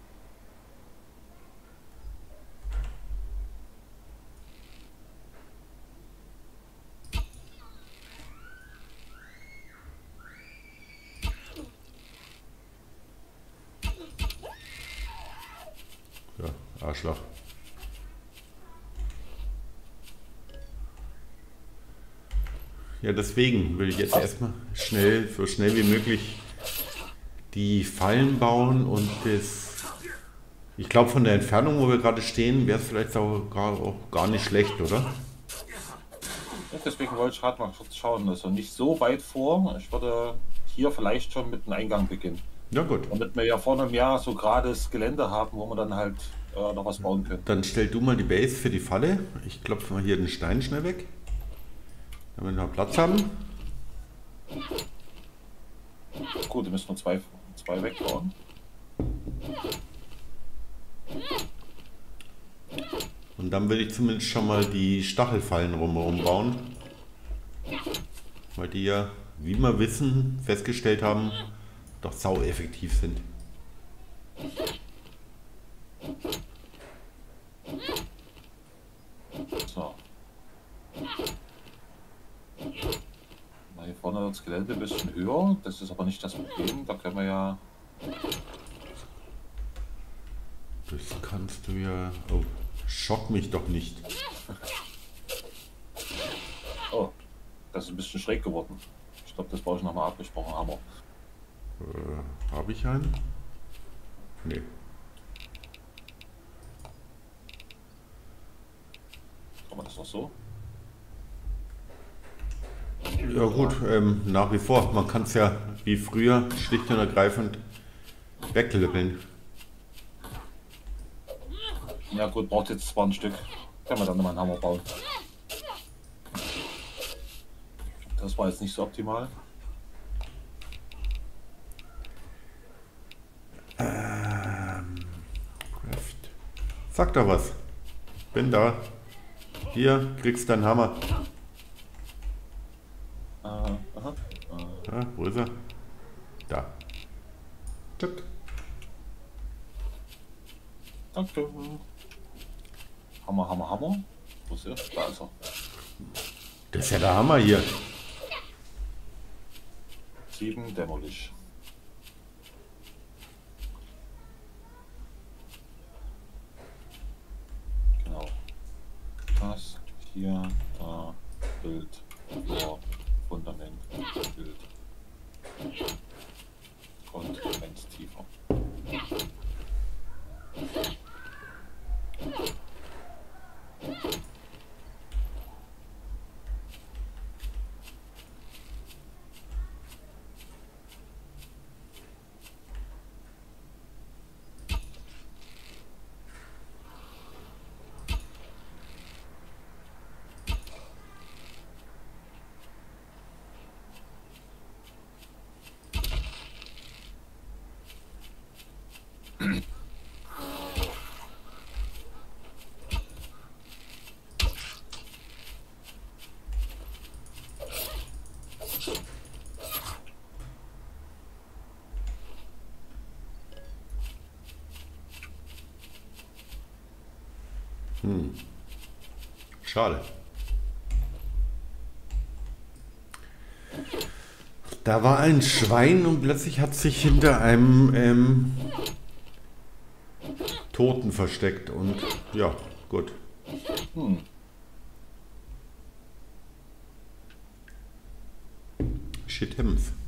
Arschloch. Ja, deswegen will ich jetzt erstmal schnell, so schnell wie möglich die Fallen bauen und das. Ich glaube, von der Entfernung, wo wir gerade stehen, wäre es vielleicht auch gar, auch gar nicht schlecht, oder? Ja, deswegen wollte ich gerade mal kurz schauen. Also nicht so weit vor. Ich würde hier vielleicht schon mit dem Eingang beginnen. Ja, gut. Damit wir ja vorne mehr so gerades Gelände haben, wo wir dann halt äh, noch was bauen können. Dann stell du mal die Base für die Falle. Ich klopfe mal hier den Stein schnell weg. Damit wir noch Platz haben. Gut, wir müssen nur zwei, zwei wegbauen. Und dann will ich zumindest schon mal die Stachelfallen rumherum bauen. Weil die ja, wie wir wissen, festgestellt haben, doch sau effektiv sind. So. Na, hier vorne das Gelände ein bisschen höher. Das ist aber nicht das Problem. Da können wir ja. Das kannst du ja. Oh, schock mich doch nicht. Oh, das ist ein bisschen schräg geworden. Ich glaube, das brauche ich nochmal abgesprochen. Hammer. Äh, Habe ich einen? Nee. Kann man das noch so? Ja gut, ähm, nach wie vor. Man kann es ja wie früher schlicht und ergreifend weglüppeln. Ja gut, braucht jetzt zwar ein Stück. Kann man dann nochmal einen Hammer bauen. Das war jetzt nicht so optimal. Ähm, Sag doch was. Bin da. Hier, kriegst deinen Hammer. Aha, aha. Ja, wo ist er? Da. Tschück. Danke. Hammer, Hammer, Hammer. Wo ist er? Da ist er. Das ist ja der Hammer hier. Sieben Demolish. das, hier, da, Bild, Floor, Fundament, Bild. Und eins tiefer. Hm. Schade. Da war ein Schwein und plötzlich hat sich hinter einem ähm, Toten versteckt und ja, gut. Hm. Shit himself.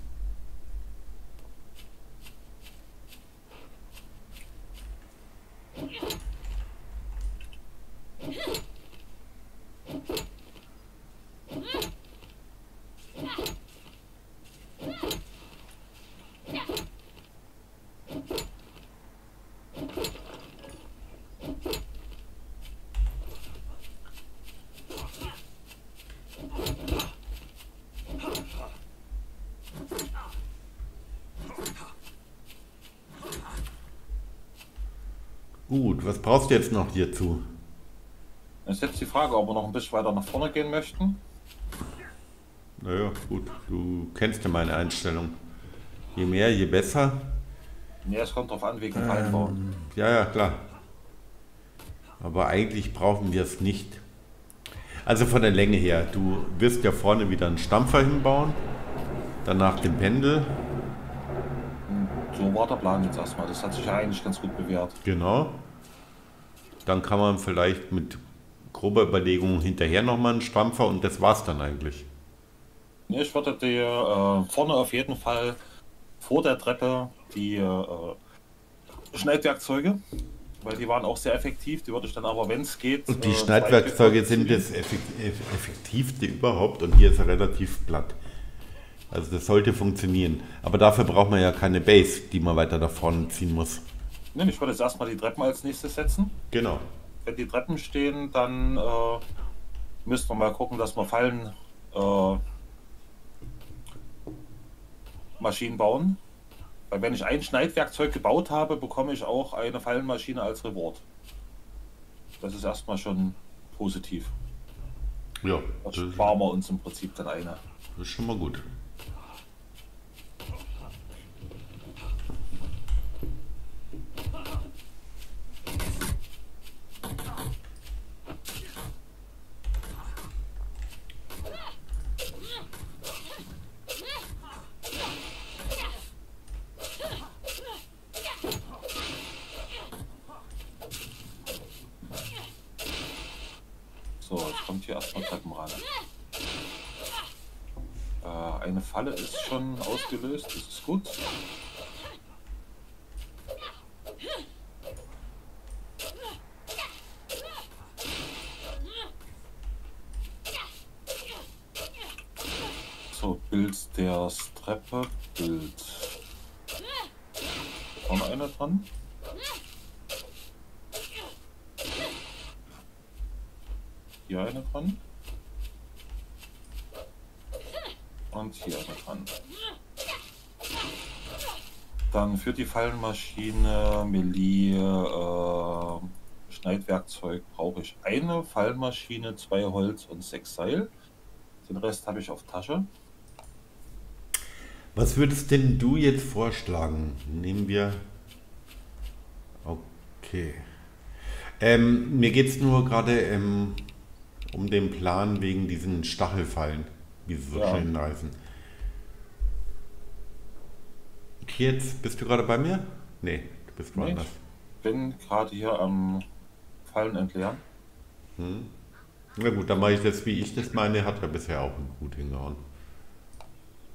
Brauchst du jetzt noch hierzu? Das ist jetzt die Frage, ob wir noch ein bisschen weiter nach vorne gehen möchten. Naja, gut, du kennst ja meine Einstellung. Je mehr, je besser. Ja, es kommt drauf an, wegen ähm, Fallbau. Ja, ja, klar. Aber eigentlich brauchen wir es nicht. Also von der Länge her, du wirst ja vorne wieder einen Stampfer hinbauen, danach den Pendel. So war der Plan jetzt erstmal. Das hat sich ja eigentlich ganz gut bewährt. Genau. Dann kann man vielleicht mit grober Überlegung hinterher nochmal einen Stampfer und das war's dann eigentlich. Ich würde dir äh, vorne auf jeden Fall vor der Treppe die äh, Schneidwerkzeuge, weil die waren auch sehr effektiv. Die würde ich dann aber, wenn es geht. Und die äh, Schneidwerkzeuge sind das effektivste überhaupt und hier ist er relativ platt. Also das sollte funktionieren. Aber dafür braucht man ja keine Base, die man weiter da vorne ziehen muss. Ne, ich würde jetzt erstmal die Treppen als nächstes setzen. Genau. Wenn die Treppen stehen, dann äh, müssen wir mal gucken, dass wir Fallen äh, Maschinen bauen. Weil wenn ich ein Schneidwerkzeug gebaut habe, bekomme ich auch eine Fallenmaschine als Reward. Das ist erstmal schon positiv. Ja. Da sparen wir uns im Prinzip dann eine. Das ist schon mal gut. Falle ist schon ausgelöst, das ist gut. So, Bild der Treppe, Bild. Vorne einer dran. Hier eine dran. Und hier dran. Dann für die Fallenmaschine Melee äh, Schneidwerkzeug brauche ich eine Fallenmaschine, zwei Holz und sechs Seil. Den Rest habe ich auf Tasche. Was würdest denn du jetzt vorschlagen? Nehmen wir. Okay. Ähm, mir geht es nur gerade ähm, um den Plan wegen diesen Stachelfallen wie sie so ja. schön heißen. Jetzt bist du gerade bei mir? Nee, du bist woanders. Ich bin gerade hier am Fallen entleeren. Hm. Na gut, dann mache ich das, wie ich das meine, hat er bisher auch gut hingehauen.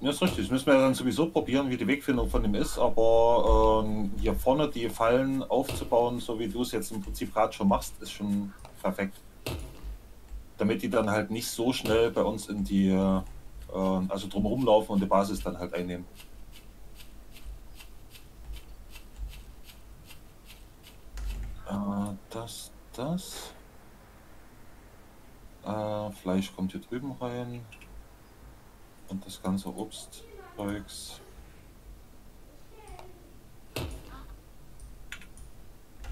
Ja, ist richtig. Das müssen wir dann sowieso probieren, wie die Wegfindung von dem ist. Aber ähm, hier vorne die Fallen aufzubauen, so wie du es jetzt im Prinzip gerade schon machst, ist schon perfekt damit die dann halt nicht so schnell bei uns in die, äh, also drumherum laufen und die Basis dann halt einnehmen. Äh, das, das. Äh, Fleisch kommt hier drüben rein. Und das ganze Obstzeugs.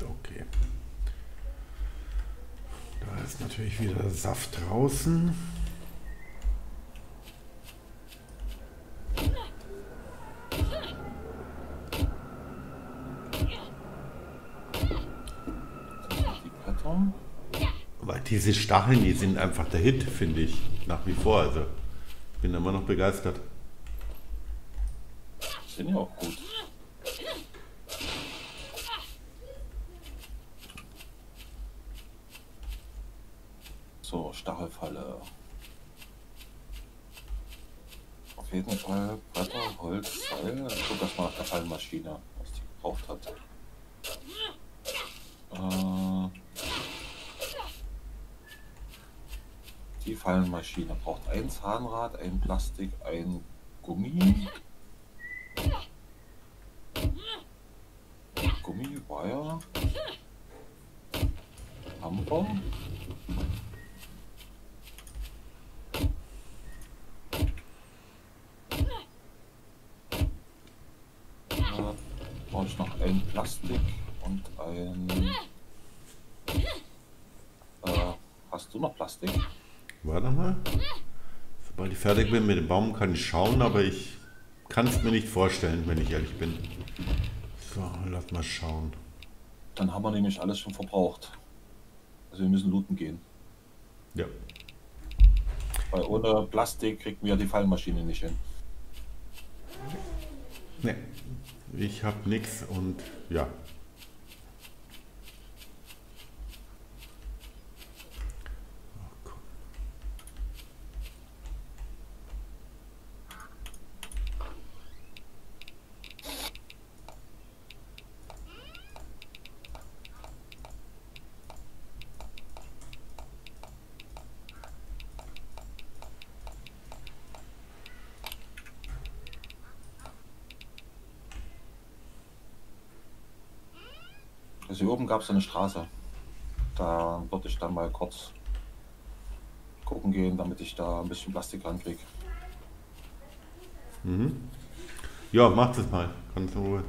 Okay. Da ist natürlich wieder Saft draußen. Weil diese Stacheln, die sind einfach der Hit, finde ich, nach wie vor. Also bin immer noch begeistert. funktioniert auch gut. So, Stachelfalle. Auf jeden Fall Bretter, Holz, Seil. Ich guck das mal nach der Fallmaschine, was die gebraucht hat. Äh, die Fallenmaschine braucht ein Zahnrad, ein Plastik, ein Gummi. Gummi, Wire. Hammer. Äh, brauche ich noch ein Plastik und ein. Äh, hast du noch Plastik? Warte mal. Sobald ich fertig bin mit dem Baum, kann ich schauen, aber ich kann es mir nicht vorstellen, wenn ich ehrlich bin. So, lass mal schauen. Dann haben wir nämlich alles schon verbraucht. Also wir müssen looten gehen. Ja. Weil ohne Plastik kriegen wir die Fallmaschine nicht hin. Ne. Ich habe nichts und ja. Gab es eine Straße. Da würde ich dann mal kurz gucken gehen, damit ich da ein bisschen Plastik rankriege. Ja, mach das mal. Kannst du.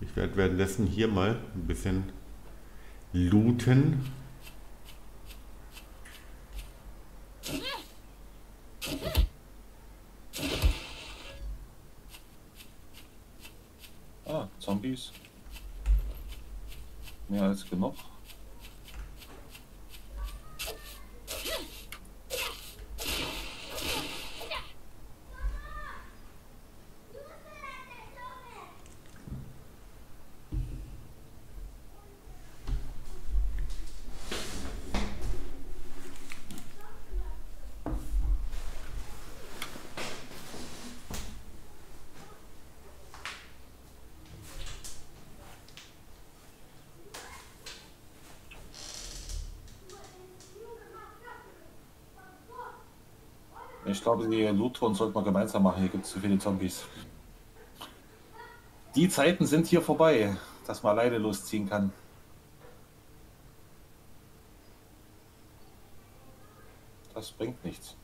Ich werde währenddessen hier mal ein bisschen looten. Ah, Zombies. Mehr als genug. Ich glaube, die Loot-Touren sollten wir gemeinsam machen. Hier gibt es zu viele Zombies. Die Zeiten sind hier vorbei, dass man alleine losziehen kann. Das bringt nichts.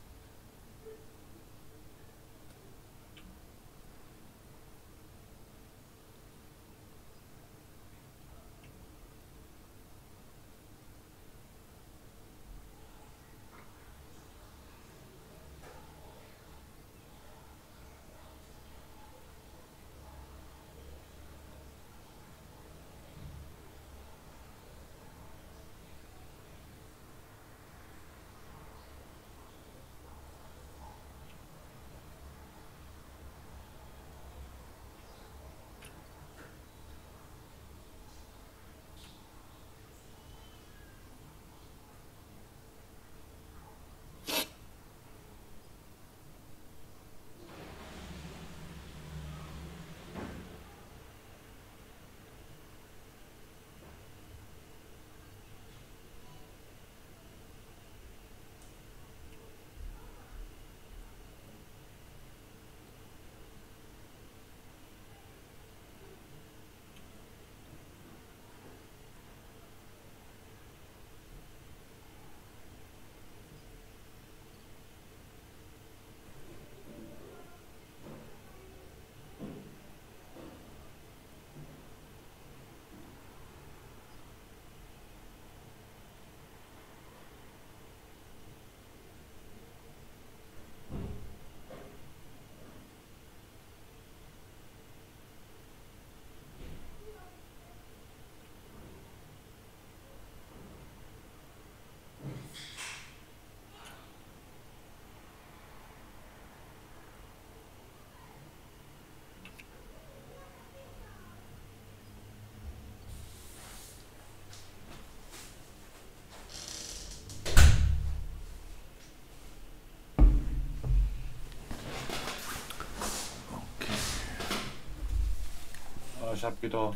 Ich habe wieder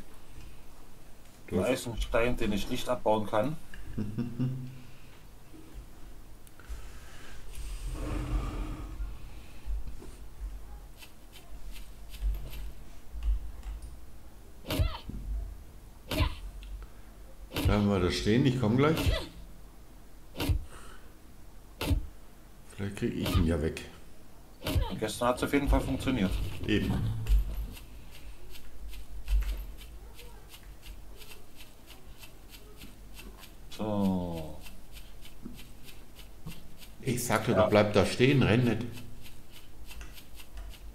den Eisenstein, den ich nicht abbauen kann. <laughs> Bleiben wir da stehen, ich komme gleich. Vielleicht kriege ich ihn ja weg. Und gestern hat es auf jeden Fall funktioniert. Eben. So. Ich sagte, Ja. doch bleib da stehen, renn nicht.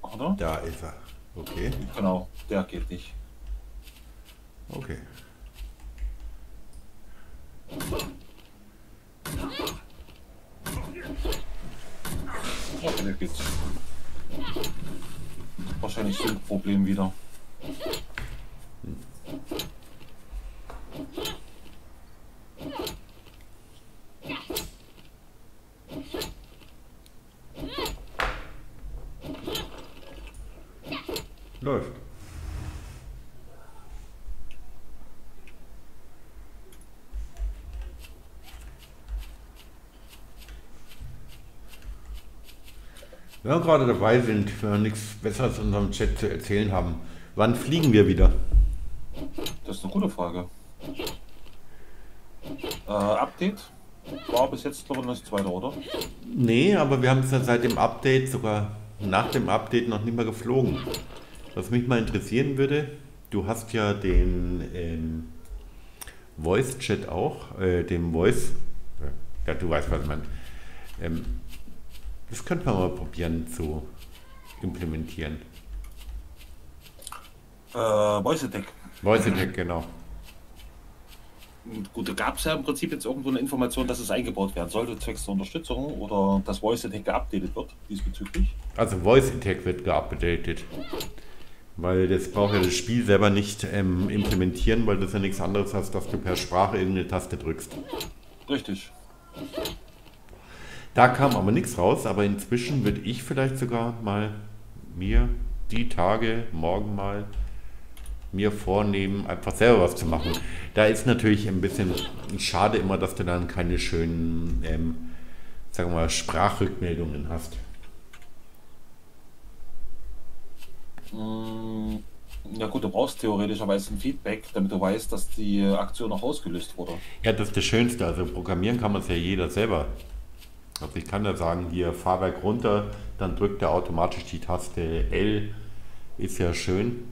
Oder? Da ist er. Okay, Genau, der geht nicht. okay. Okay, der geht's. Wahrscheinlich Sync-Problem wieder. Läuft. Wenn wir gerade dabei sind, wenn wir nichts Besseres in unserem Chat zu erzählen haben, wann fliegen wir wieder? Das ist eine gute Frage. Äh, Update war bis jetzt glaube ich noch nichts weiter, oder? Nee, aber wir haben es ja seit dem Update, sogar nach dem Update, noch nicht mehr geflogen. Was mich mal interessieren würde, du hast ja den ähm, Voice-Chat auch, äh, den Voice, ja, du weißt, was ich meine. Ähm, das könnte man mal probieren zu implementieren. Äh, Voice Attack. Voice Attack, genau. Gut, da gab es ja im Prinzip jetzt irgendwo eine Information, dass es eingebaut werden sollte, zwecks der Unterstützung oder dass Voice Attack geupdatet wird diesbezüglich. Also Voice Attack wird geupdatet. Weil das braucht ja das Spiel selber nicht ähm, implementieren, weil das ja nichts anderes hast, dass du per Sprache irgendeine Taste drückst. Richtig. Da kam aber nichts raus, aber inzwischen würde ich vielleicht sogar mal mir die Tage, morgen mal mir vornehmen, einfach selber was zu machen. Da ist natürlich ein bisschen schade immer, dass du dann keine schönen, ähm, sagen wir mal, Sprachrückmeldungen hast. Mm, Ja gut, du brauchst theoretischerweise ein Feedback, damit du weißt, dass die Aktion auch ausgelöst wurde. Ja, das ist das Schönste. Also programmieren kann man es ja jeder selber. Also ich kann ja sagen, hier Fahrwerk runter, dann drückt er automatisch die Taste L. Ist ja schön.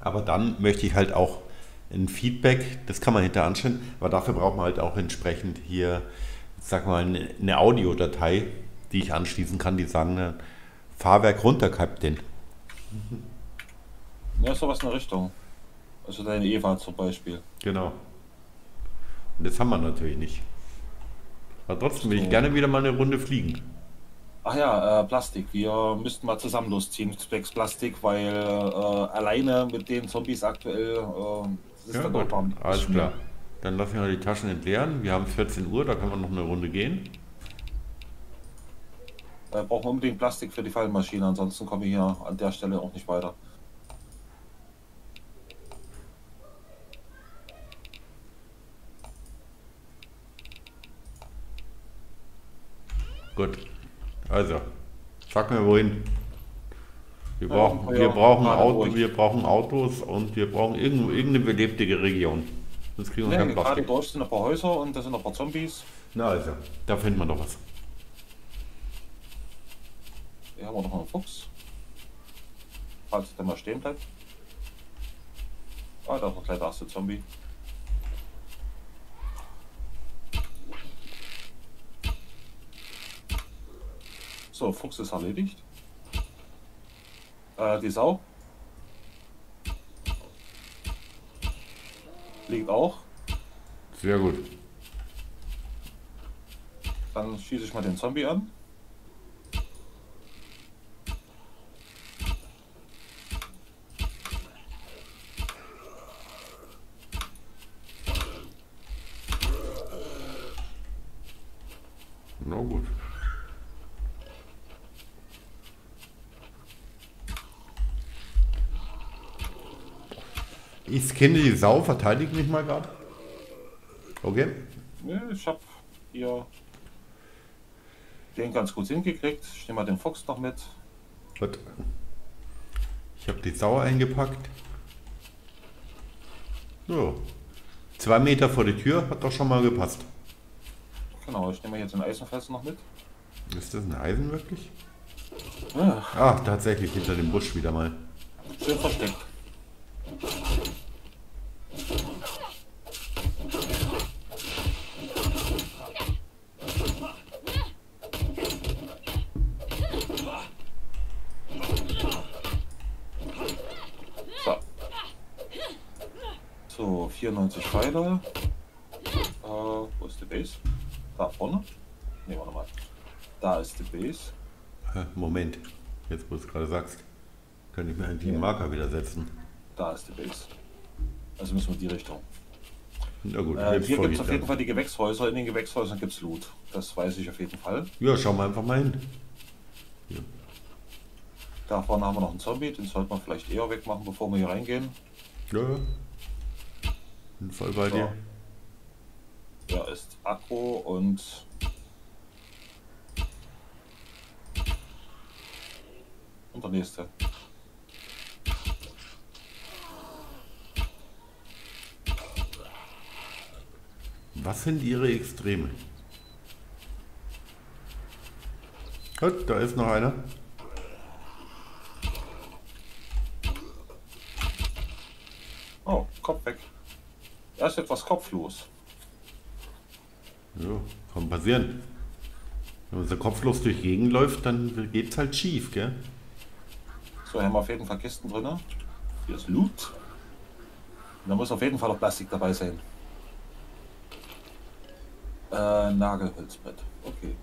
Aber dann möchte ich halt auch ein Feedback, das kann man hinter anstellen, aber dafür braucht man halt auch entsprechend hier, sag mal, eine- Audiodatei, die ich anschließen kann, die sagen, Fahrwerk runter, Captain. Ja, sowas in der Richtung. Also deine Eva zum Beispiel. Genau. Und das haben wir natürlich nicht. Aber trotzdem will ich gerne wieder mal eine Runde fliegen. Ach ja, äh, Plastik. Wir müssten mal zusammen losziehen, zwecks Plastik, weil äh, alleine mit den Zombies aktuell äh, ist Ja, dann gut, alles klar. Dann lassen wir die Taschen entleeren. Wir haben 14 Uhr, da können wir noch eine Runde gehen. Äh, brauchen wir unbedingt Plastik für die Fallmaschine, ansonsten kommen wir hier an der Stelle auch nicht weiter. Gut. Also, sag mir wohin. Wir brauchen, ja, wir, brauchen gerade Auto, wir brauchen Autos und wir brauchen irgend- irgendeine belebte Region. Sonst kriegen wir Ja, kein gerade Plastik. durch sind ein paar Häuser und da sind ein paar Zombies. Na also, da finden wir doch was. Hier haben wir noch einen Fuchs. Falls der mal stehen bleibt. Ah, da ist noch gleich der erste Zombie. So, Fuchs ist erledigt. Äh, die Sau. Liegt auch. Sehr gut. Dann schieße ich mal den Zombie an. Na gut. Ich scanne die Sau, verteidige mich mal gerade. Okay. Nö, ich hab hier den ganz gut hingekriegt. Ich nehme mal den Fox noch mit. Gut. Ich habe die Sau eingepackt. So. Zwei Meter vor die Tür hat doch schon mal gepasst. Genau, ich nehme jetzt den Eisenfest noch mit. Ist das ein Eisen wirklich? Ja, Ah, tatsächlich hinter dem Busch wieder mal. schön versteckt. So. So, 94 Pfeile. Äh, wo ist die Base? Da vorne? Ne, warte mal. Da ist die Base. Moment. Jetzt, wo du es gerade sagst, kann ich mir eigentlich den Marker wieder setzen. Da ist die Base. Also müssen wir in die Richtung. Na gut, Äh, hier gibt es auf jeden. Fall die Gewächshäuser. In den Gewächshäusern gibt es Loot. Das weiß ich auf jeden Fall. Ja, schauen wir einfach mal hin. Da vorne haben wir noch einen Zombie. Den sollte man vielleicht eher wegmachen, bevor wir hier reingehen. Ja. Bin voll bei So. dir. Der ist Akku und und der nächste. Was sind ihre Extreme? Gut, da ist noch einer. Oh, Kopf weg. Er ist etwas kopflos. Ja, kann passieren. Wenn man so kopflos durch Gegend läuft, dann geht's halt schief, gell? So, haben wir auf jeden Fall Kisten drin. Hier ist Loot. Und da muss auf jeden Fall noch Plastik dabei sein. Äh, Nagelholzbrett. Okay.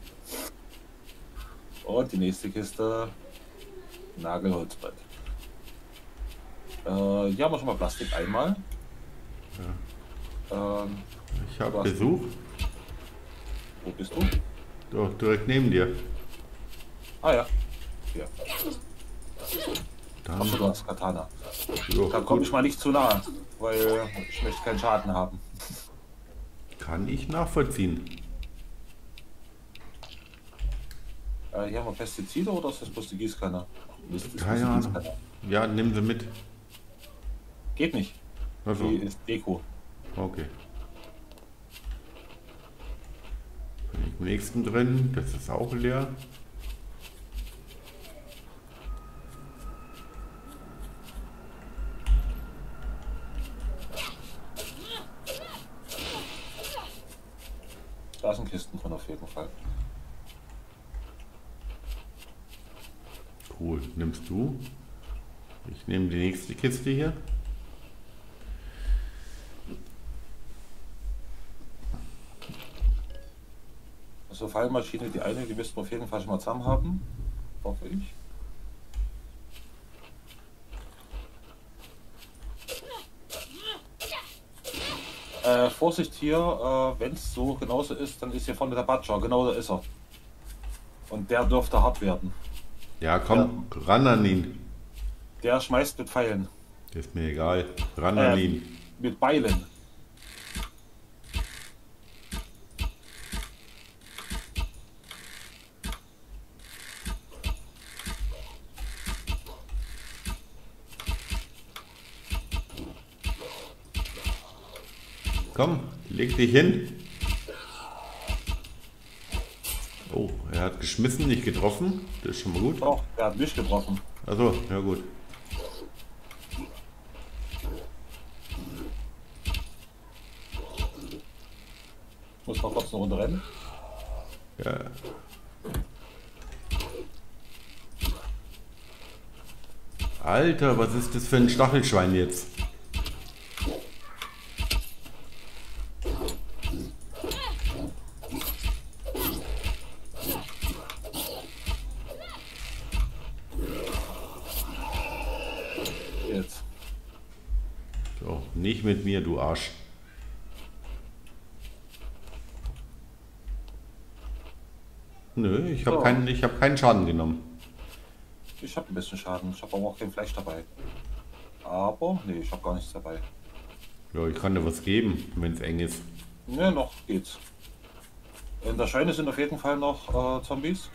Und die nächste Kiste. Nagelholzbrett. Äh, hier haben wir schon mal Plastik einmal. Ähm, Ich habe? Besuch. Wo bist du? Doch, direkt neben dir. Ah ja. Hier. Dann, Achso, du hast Katana. jo, Da komme ich mal nicht zu nah, weil ich möchte keinen Schaden haben. Kann ich nachvollziehen. Äh, hier haben wir Pestizide oder ist das bloß die Gießkanne? Mist, das ist Keine Ahnung. Ja, nimm sie mit. Geht nicht. Also, Die ist Deko. okay. Im nächsten drin. Das ist auch leer. Da sind Kisten drin auf jeden Fall. Cool. Nimmst du? Ich nehme die nächste Kiste hier. Also Fallmaschine, die eine, die müssten wir auf jeden Fall schon mal zusammen haben. Hoffe ich. Äh, Vorsicht hier, äh, wenn es so genauso ist, dann ist hier vorne der Butcher, genau da ist er. Und der dürfte hart werden. Ja, komm, ran an ihn. Der schmeißt mit Pfeilen, Ist mir egal. Ran an Äh. ihn. mit Beilen. Komm, leg dich hin. Oh, er hat geschmissen, nicht getroffen. Das ist schon mal gut. Doch, der hat mich getroffen. Also, ja gut. Muss mal kurz eine Runde rennen. Ja. Alter, was ist das für ein Stachelschwein? Jetzt. So, nicht mit mir, du Arsch. Nö, ich habe So. keinen, ich hab keinen Schaden genommen. Ich habe ein bisschen Schaden. Ich habe aber auch kein Fleisch dabei. Aber, nee, ich habe gar nichts dabei. Ja, ich kann dir was geben, wenn es eng ist. Ne, noch geht's. In der Scheune sind auf jeden Fall noch äh, Zombies.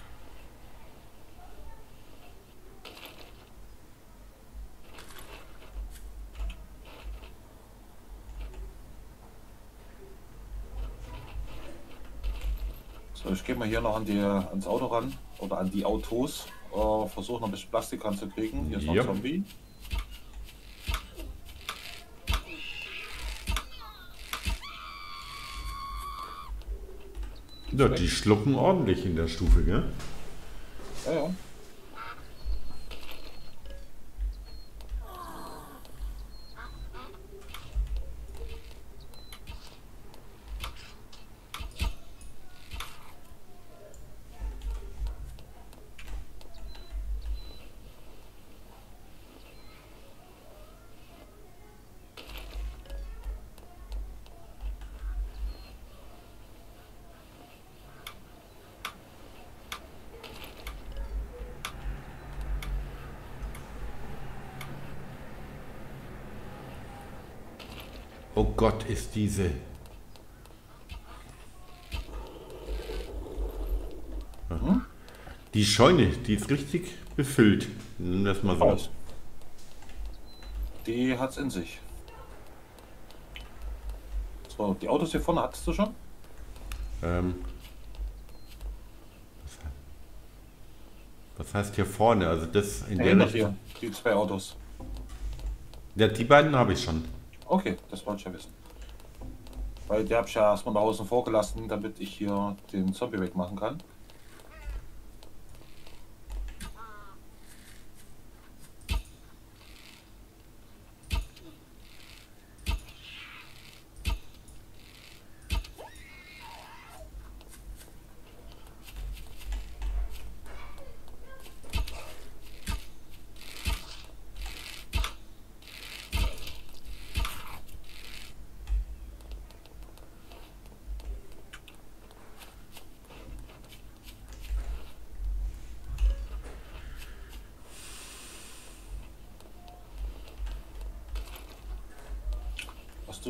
So, ich gehe mal hier noch an die, ans Auto ran oder an die Autos. Äh, Versuche noch ein bisschen Plastik ranzukriegen. Hier ist noch Ja. ein Zombie. Ja, die schlucken ordentlich in der Stufe, gell? Ja, ja. Gott, ist diese. Die Scheune, die ist richtig befüllt. Wir das mal so. Aus. Die hat's in sich. So, die Autos hier vorne hattest du schon? Ähm, was heißt hier vorne? Also das in der Hinter Richtung. die zwei Autos. Ja, die beiden habe ich schon. Okay, das wollte ich ja wissen. Weil die habe ich ja erstmal nach außen vor gelassen, damit ich hier den Zombie wegmachen kann.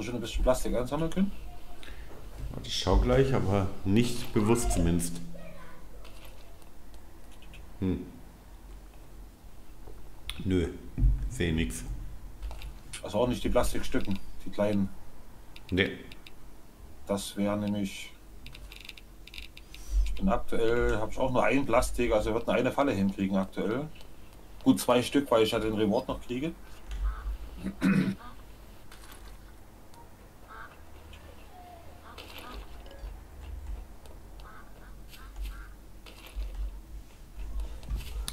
Schon ein bisschen Plastik einsammeln können? Ich schau gleich, aber nicht bewusst zumindest. Hm. Nö, sehe nix. Also auch nicht die Plastikstücken, die kleinen. Ne, Das wäre nämlich. Ich bin aktuell, habe ich auch nur ein Plastik, also wir würden eine Falle hinkriegen aktuell. Gut zwei Stück, weil ich ja den Reward noch kriege.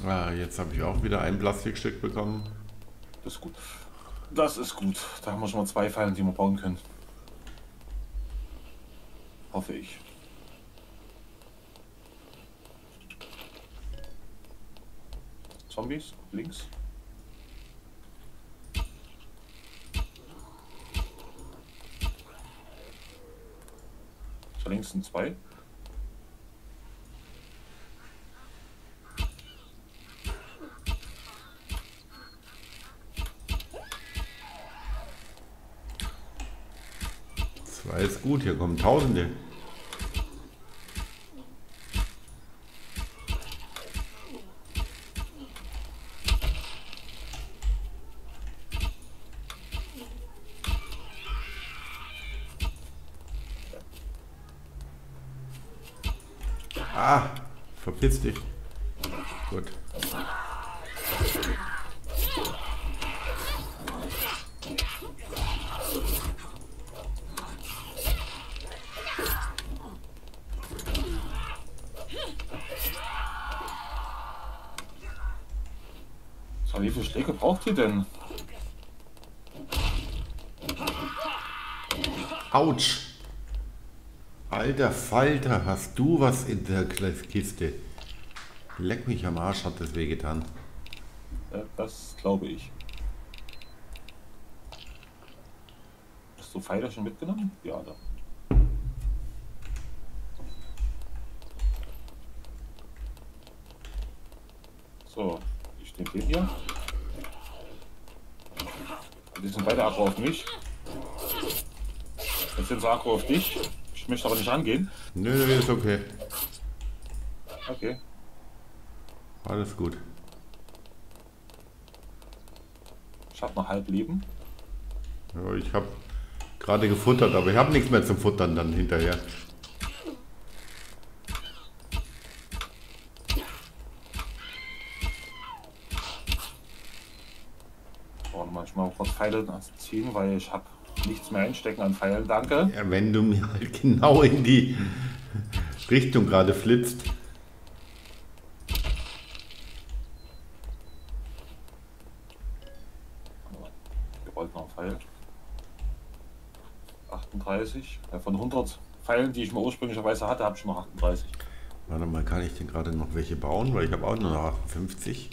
ah, jetzt habe ich auch wieder ein Plastikstück bekommen. Das ist gut. Das ist gut. Da haben wir schon mal zwei Fallen, die wir bauen können. Hoffe ich. Zombies, links. So, links sind zwei. Zwei gut, hier kommen Tausende. Ah, verpiss dich. Braucht ihr denn? Autsch! Alter Falter, hast du was in der Kiste? Leck mich am Arsch, hat das wehgetan. Ja, das glaube ich. Hast du Pfeile schon mitgenommen? Ja, da. So, ich nehme den hier. Die sind beide Akku auf mich. auf dich. Ich möchte aber nicht angehen. Nö, nö, ist okay. Okay. Alles gut. Ich habe noch halb Leben. Ja, ich habe gerade gefuttert, aber ich habe nichts mehr zum Futtern dann hinterher. Oh, manchmal kurz Pfeile ziehen, weil ich habe nichts mehr einstecken an Pfeilen. Danke. Ja, wenn du mir halt genau in die Richtung gerade flitzt. Gewollt noch ein Pfeil. 38. Ja, von 100 Pfeilen, die ich mir ursprünglicherweise hatte, habe ich noch 38. Warte mal, kann ich denn gerade noch welche bauen? Weil ich habe auch nur noch 58.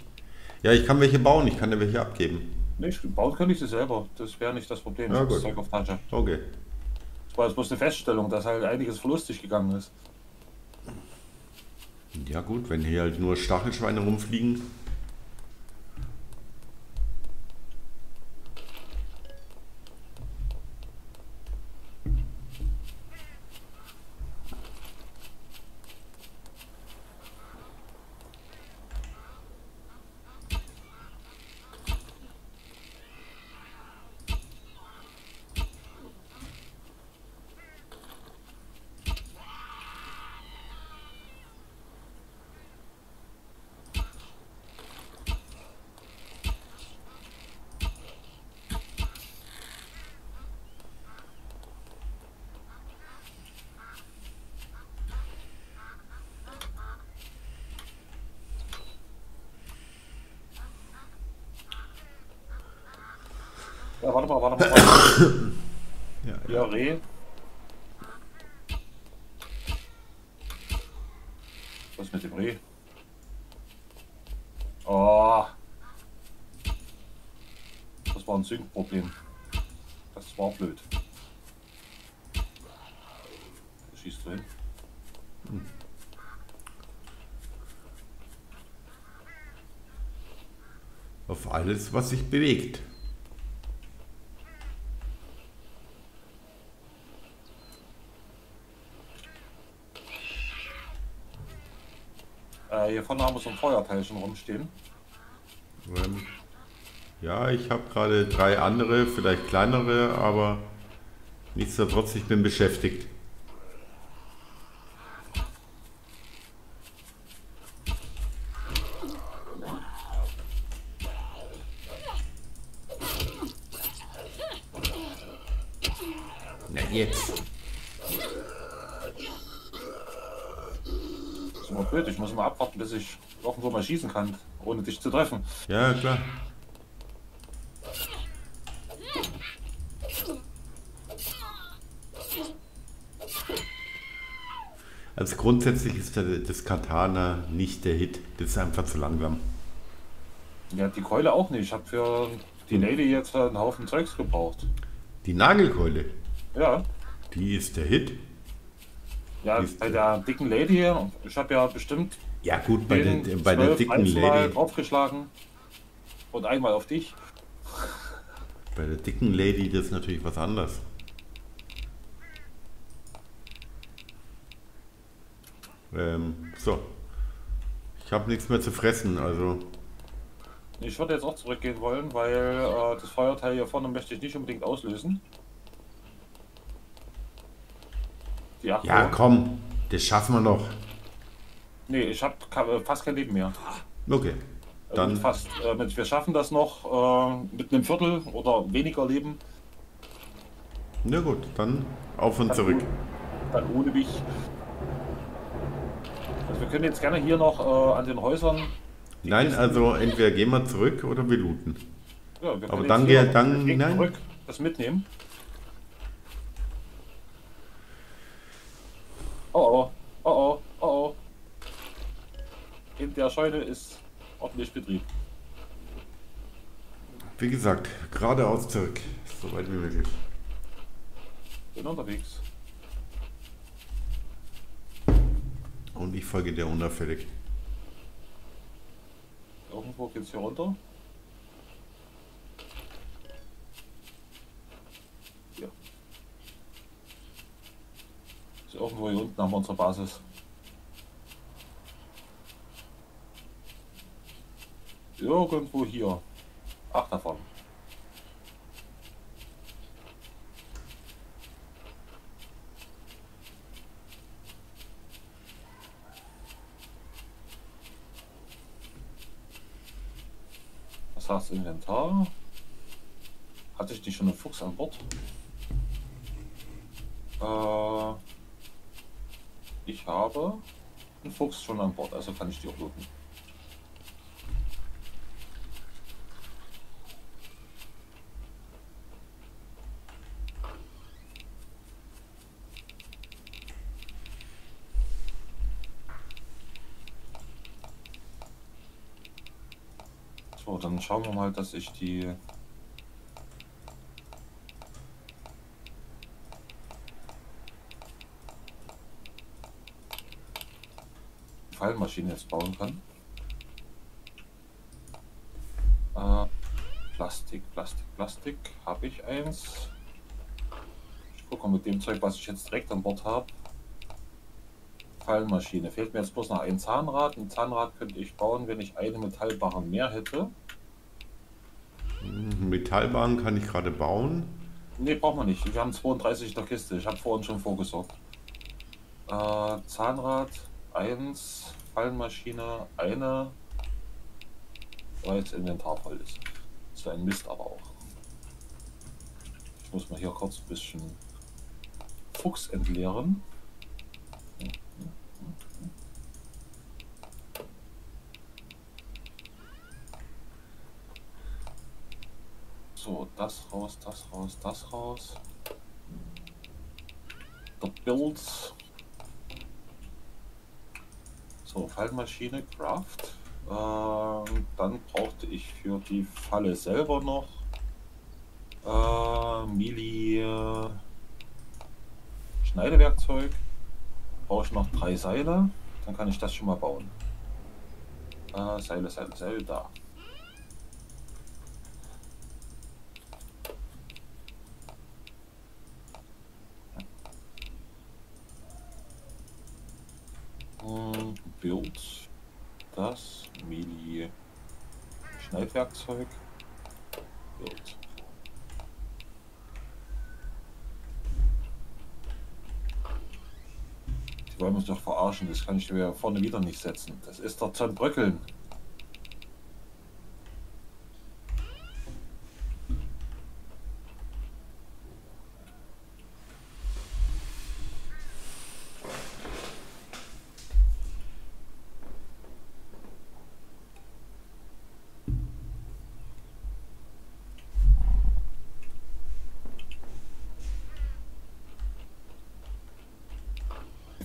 Ja, ich kann welche bauen, ich kann dir welche abgeben. Nicht, bauen könnte ich sie selber. Das wäre nicht das Problem. Ja, das gut. Zeug auf Tasche. Okay. Das war jetzt bloß eine Feststellung, dass halt einiges verlustig gegangen ist. Ja gut, wenn hier halt nur Stachelschweine rumfliegen. Ja, warte mal, warte mal. Warte mal. Ja, ja, Reh. Was ist mit dem Reh? Oh. Das war ein Sync-Problem. Das war blöd. Wo schießt du hin? Auf alles, was sich bewegt. Äh, hier vorne haben wir so ein Feuerteilchen rumstehen. Ähm, ja, ich habe gerade drei andere, vielleicht kleinere, aber nichtsdestotrotz, ich bin beschäftigt. Na jetzt. Das ist immer blöd, ich muss mal abwarten, bis ich irgendwo mal schießen kann, ohne dich zu treffen. Ja, klar. Also grundsätzlich ist der, das Katana nicht der Hit. Das ist einfach zu langsam. Ja, die Keule auch nicht. Ich habe für die Lady jetzt einen Haufen Zeugs gebraucht. Die Nagelkeule, Ja, die ist der Hit. ja, Ist- bei der dicken Lady, ich habe ja bestimmt Ja gut, bei der, den bei der 12, dicken 13 Mal Lady, draufgeschlagen und einmal auf dich. bei der dicken Lady, das ist natürlich was anderes. Ähm, so. Ich habe nichts mehr zu fressen, also Ich würde jetzt auch zurückgehen wollen, weil äh, das Feuerteil hier vorne möchte ich nicht unbedingt auslösen. Ja komm, das schaffen wir noch. Nee, ich habe fast kein Leben mehr. Okay, Also dann mit fast, äh, wir schaffen das noch äh, mit einem Viertel oder weniger Leben. na gut, dann auf und zurück. Dann ohne mich. Also wir können jetzt gerne hier noch äh, an den Häusern. Nein, Kisten- also entweder gehen wir zurück oder wir looten. ja, wir können aber dann hier geh- noch dann- nein. Zurück, das mitnehmen. Oh oh, oh oh. In der Scheune ist ordentlich Betrieb. Wie gesagt, geradeaus zurück, so weit wie möglich. Bin unterwegs. Und ich folge dir unauffällig. Irgendwo geht's hier runter. Ja. hinten haben wir unsere Basis. Irgendwo hier. Ach, davon. Was sagst Inventar? Hatte ich nicht schon einen Fuchs an Bord? Äh, ich habe einen Fuchs schon an Bord, also kann ich die auch looten. So, dann schauen wir mal, dass ich die Fallmaschine jetzt bauen kann. Äh, Plastik, Plastik, Plastik. Habe ich eins? Ich gucke mal mit dem Zeug, was ich jetzt direkt an Bord habe. Fallmaschine. Fehlt mir jetzt bloß noch ein Zahnrad. Ein Zahnrad könnte ich bauen, wenn ich eine Metallbarren mehr hätte. Metallbahn kann ich gerade bauen. Ne, braucht man nicht. Wir haben 32 in der Kiste. Ich habe vorhin schon vorgesorgt. Äh, Zahnrad 1, Fallenmaschine eine, weil jetzt Inventar voll ist. Das ist ein Mist aber auch. Ich muss mal hier kurz ein bisschen Fuchs entleeren. So, das raus, das raus, das raus. Der Builds. So, Fallmaschine, Craft. Ähm, dann brauchte ich für die Falle selber noch äh, Mili äh, Schneidewerkzeug. Brauche ich noch drei Seile. Dann kann ich das schon mal bauen. Äh, Seile, Seile, Seile, da. Hm, Build, das, Meli, Schneidwerkzeug, Build. Die wollen uns doch verarschen, das kann ich mir vorne wieder nicht setzen. Das ist doch zum Bröckeln.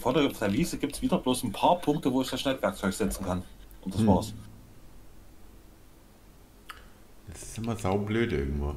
Vorder auf der Wiese gibt es wieder bloß ein paar Punkte, wo ich das Schneidwerkzeug setzen kann. Und das Hm. war's. Das ist immer saublöd irgendwo.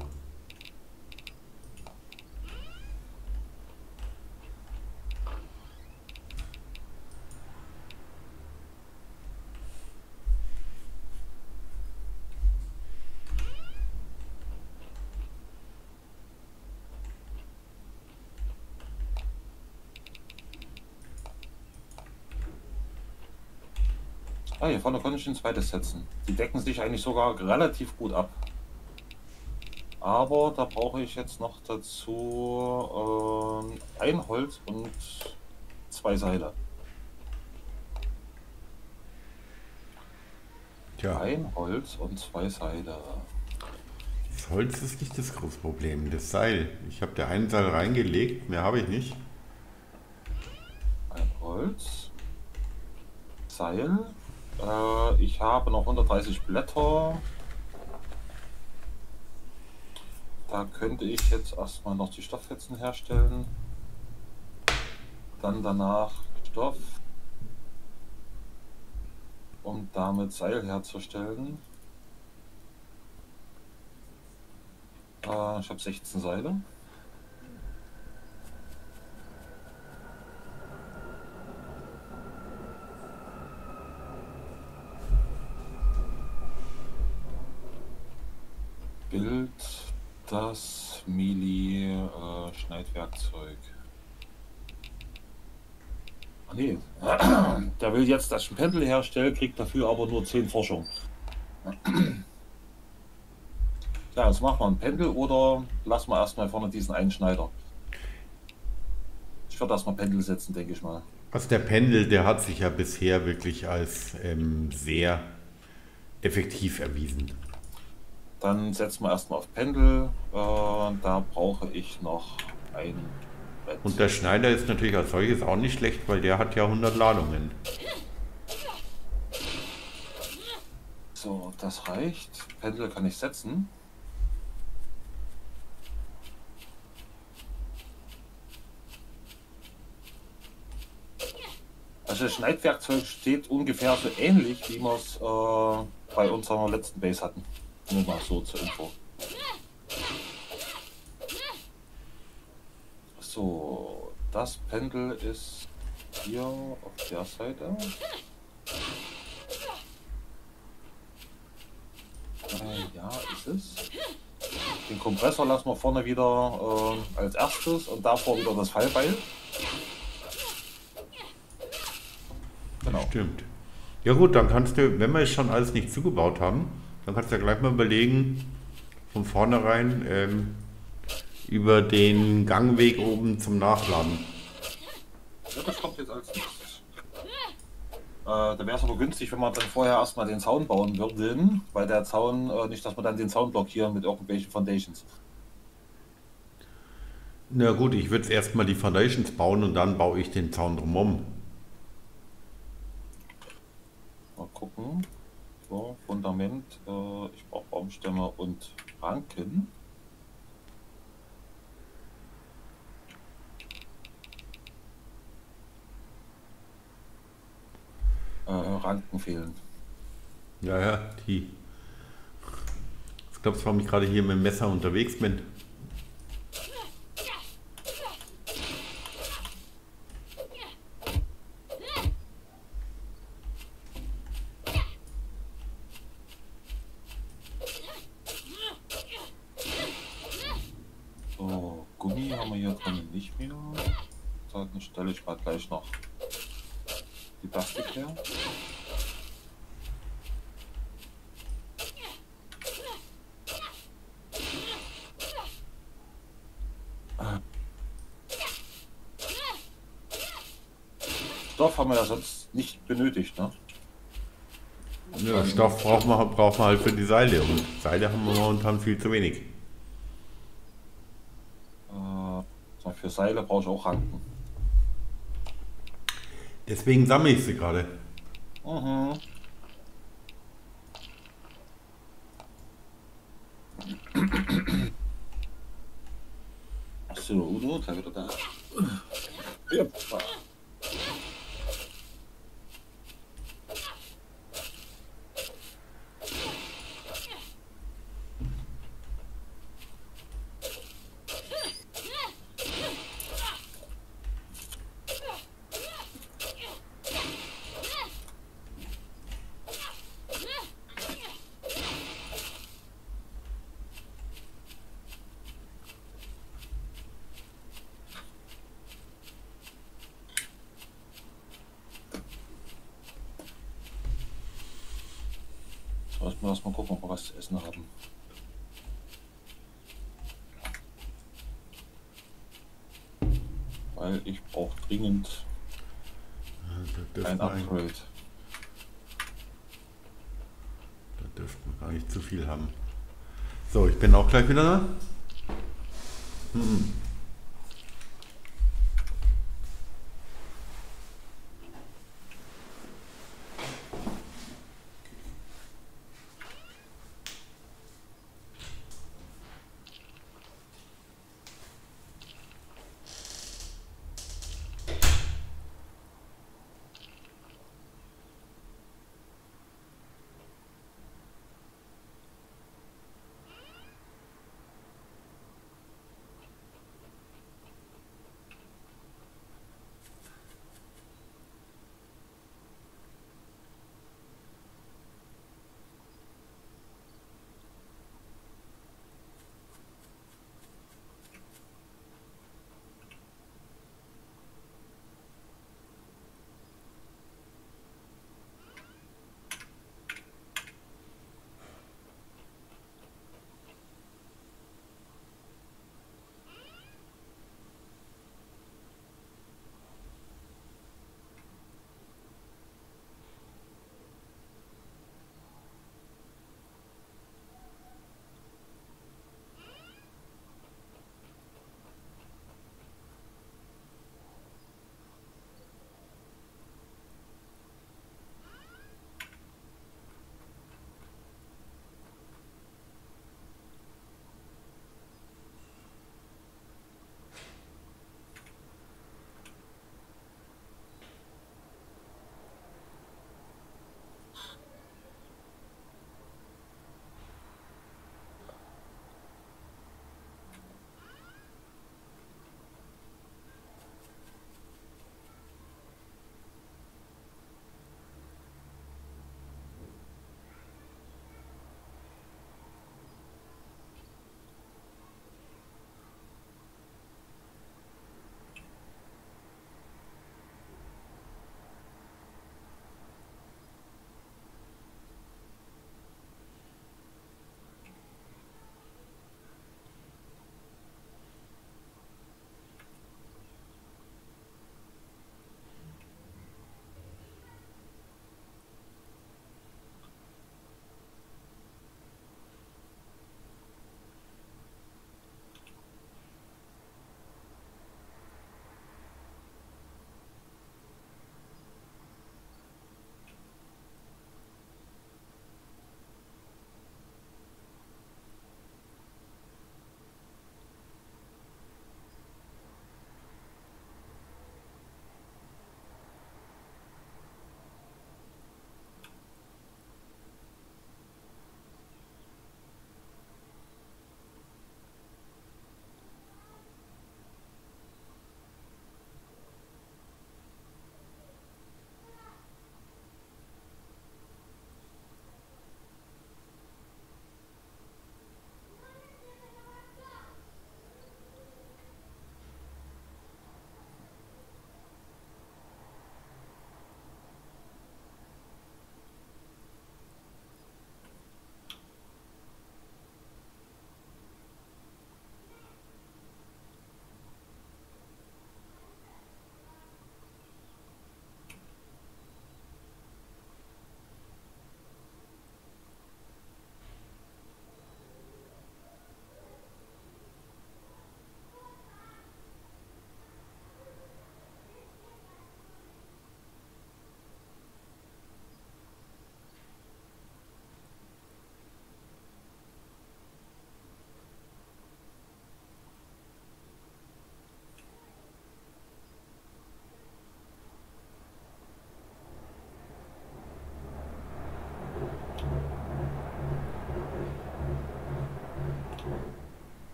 Ah, hier vorne konnte ich ein zweites setzen. Die decken sich eigentlich sogar relativ gut ab. Aber da brauche ich jetzt noch dazu ähm, ein Holz und zwei Seile. Tja, Ein Holz und zwei Seile. das Holz ist nicht das große Problem. Das Seil. Ich habe der einen Seil reingelegt, mehr habe ich nicht. Ein Holz. Seil. Äh, ich habe noch 130 Blätter. Da könnte ich jetzt erstmal noch die Stofffetzen herstellen. Dann danach Stoff. Um damit Seil herzustellen. Äh, ich habe 16 Seile. Bild das Mili äh, Schneidwerkzeug. Nee, <clears throat> der will jetzt, ein Pendel herstelle, kriegt dafür aber nur 10 Forschung. <clears throat> Ja, jetzt machen wir ein Pendel oder lassen wir erstmal vorne diesen einen Schneider. Ich würde erstmal Pendel setzen, denke ich mal. Also der Pendel, der hat sich ja bisher wirklich als ähm, sehr effektiv erwiesen. Dann setzen wir erstmal auf Pendel. Äh, da brauche ich noch ein Bett. Und der Schneider ist natürlich als solches auch nicht schlecht, weil der hat ja 100 Ladungen. So, das reicht. Pendel kann ich setzen. Also das Schneidwerkzeug steht ungefähr so ähnlich, wie wir es äh, bei unserer letzten Base hatten. Nur mal so zur Info. So, das Pendel ist hier auf der Seite. Äh, ja, ist es. Den Kompressor lassen wir vorne wieder äh, als erstes und davor wieder das Fallbeil. Genau. Stimmt. Ja gut, dann kannst du, wenn wir es schon alles nicht zugebaut haben, dann kannst du ja gleich mal überlegen, von vornherein ähm, über den Gangweg oben zum Nachladen. Ja, das kommt jetzt als nächstes. Äh, da wäre es aber günstig, wenn wir dann vorher erstmal den Zaun bauen würden, weil der Zaun, äh, nicht, dass wir dann den Zaun blockieren mit irgendwelchen Foundations. Na gut, ich würde erstmal die Foundations bauen und dann baue ich den Zaun drumherum. Mal gucken. So, Fundament, äh, ich brauche Baumstämme und Ranken. Äh, Ranken fehlen. Ja, ja, die. Ich glaube, warum ich gerade hier mit dem Messer unterwegs bin. Stelle ich gerade gleich noch die Plastik her. Stoff haben wir ja sonst nicht benötigt, ne? Ja, Stoff braucht man, braucht man halt für die Seile und Seile haben wir momentan viel zu wenig. Äh, für Seile brauche ich auch Ranken. Deswegen sammle ich sie gerade. Mhm. So, Udo, da wieder da. Ja haben. Weil ich brauche dringend ein Upgrade. Da dürften wir gar nicht zu viel haben. So, ich bin auch gleich wieder da.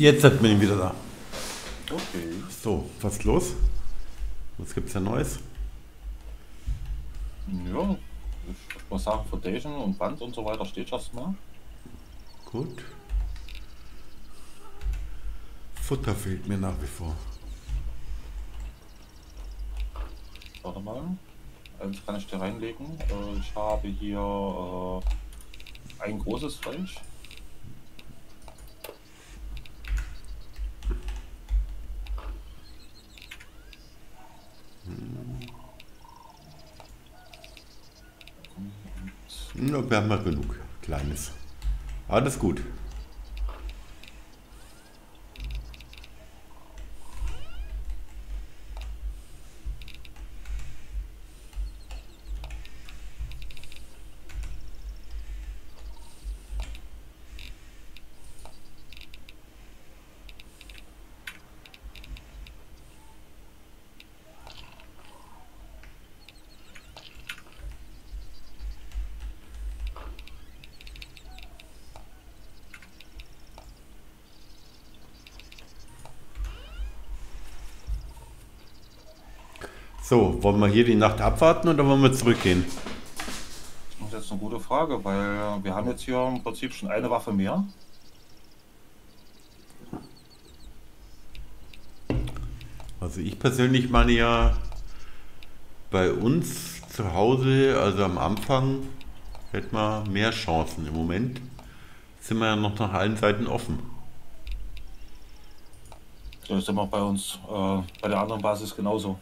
Jetzt bin ich wieder da. Okay. So, was ist los? Was gibt's da Neues? Ja, ich würde mal sagen, Foundation und Band und so weiter steht erstmal. Gut. Futter fehlt mir nach wie vor. Warte mal. Eins kann ich dir reinlegen. Äh, Ich habe hier äh, ein großes Fleisch. Na, wir haben ja genug. Kleines. Alles gut. So, wollen wir hier die Nacht abwarten oder wollen wir zurückgehen? Das ist jetzt eine gute Frage, weil wir haben jetzt hier im Prinzip schon eine Waffe mehr. Also ich persönlich meine ja, bei uns zu Hause, also am Anfang, hätten wir mehr Chancen. Im Moment sind wir ja noch nach allen Seiten offen. So ist immer bei uns, äh, bei der anderen Basis genauso.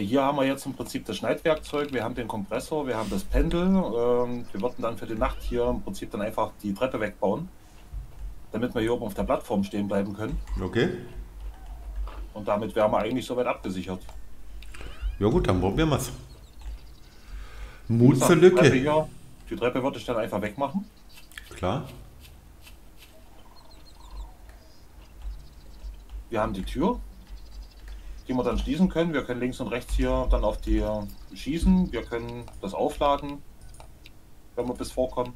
Hier haben wir jetzt im Prinzip das Schneidwerkzeug, wir haben den Kompressor, wir haben das Pendel. Ähm, wir würden dann für die Nacht hier im Prinzip dann einfach die Treppe wegbauen, damit wir hier oben auf der Plattform stehen bleiben können. Okay? Und damit wären wir eigentlich soweit abgesichert. Ja gut, dann probieren wir es. Mut zur Die Treppe, Lücke. hier, die Treppe würde ich dann einfach wegmachen. Klar. Wir haben die Tür, die wir dann schließen können. Wir können links und rechts hier dann auf die äh, schießen. Wir können das aufladen, wenn wir bis vorkommen.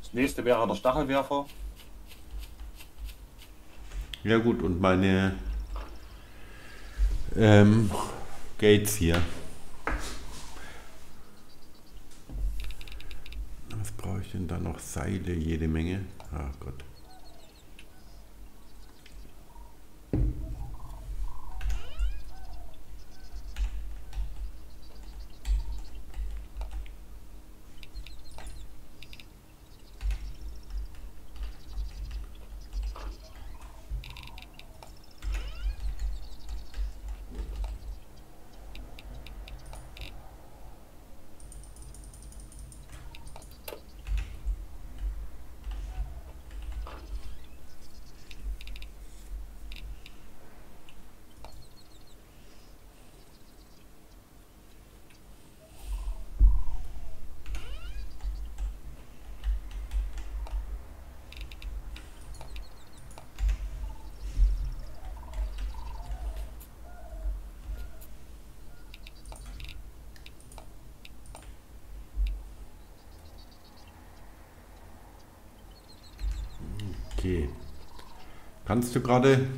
Das nächste wäre der Stachelwerfer. Ja gut, und meine ähm, Gates hier. Was brauche ich denn da noch? Seile, jede Menge. Ach Gott. Okay. Kannst du gerade.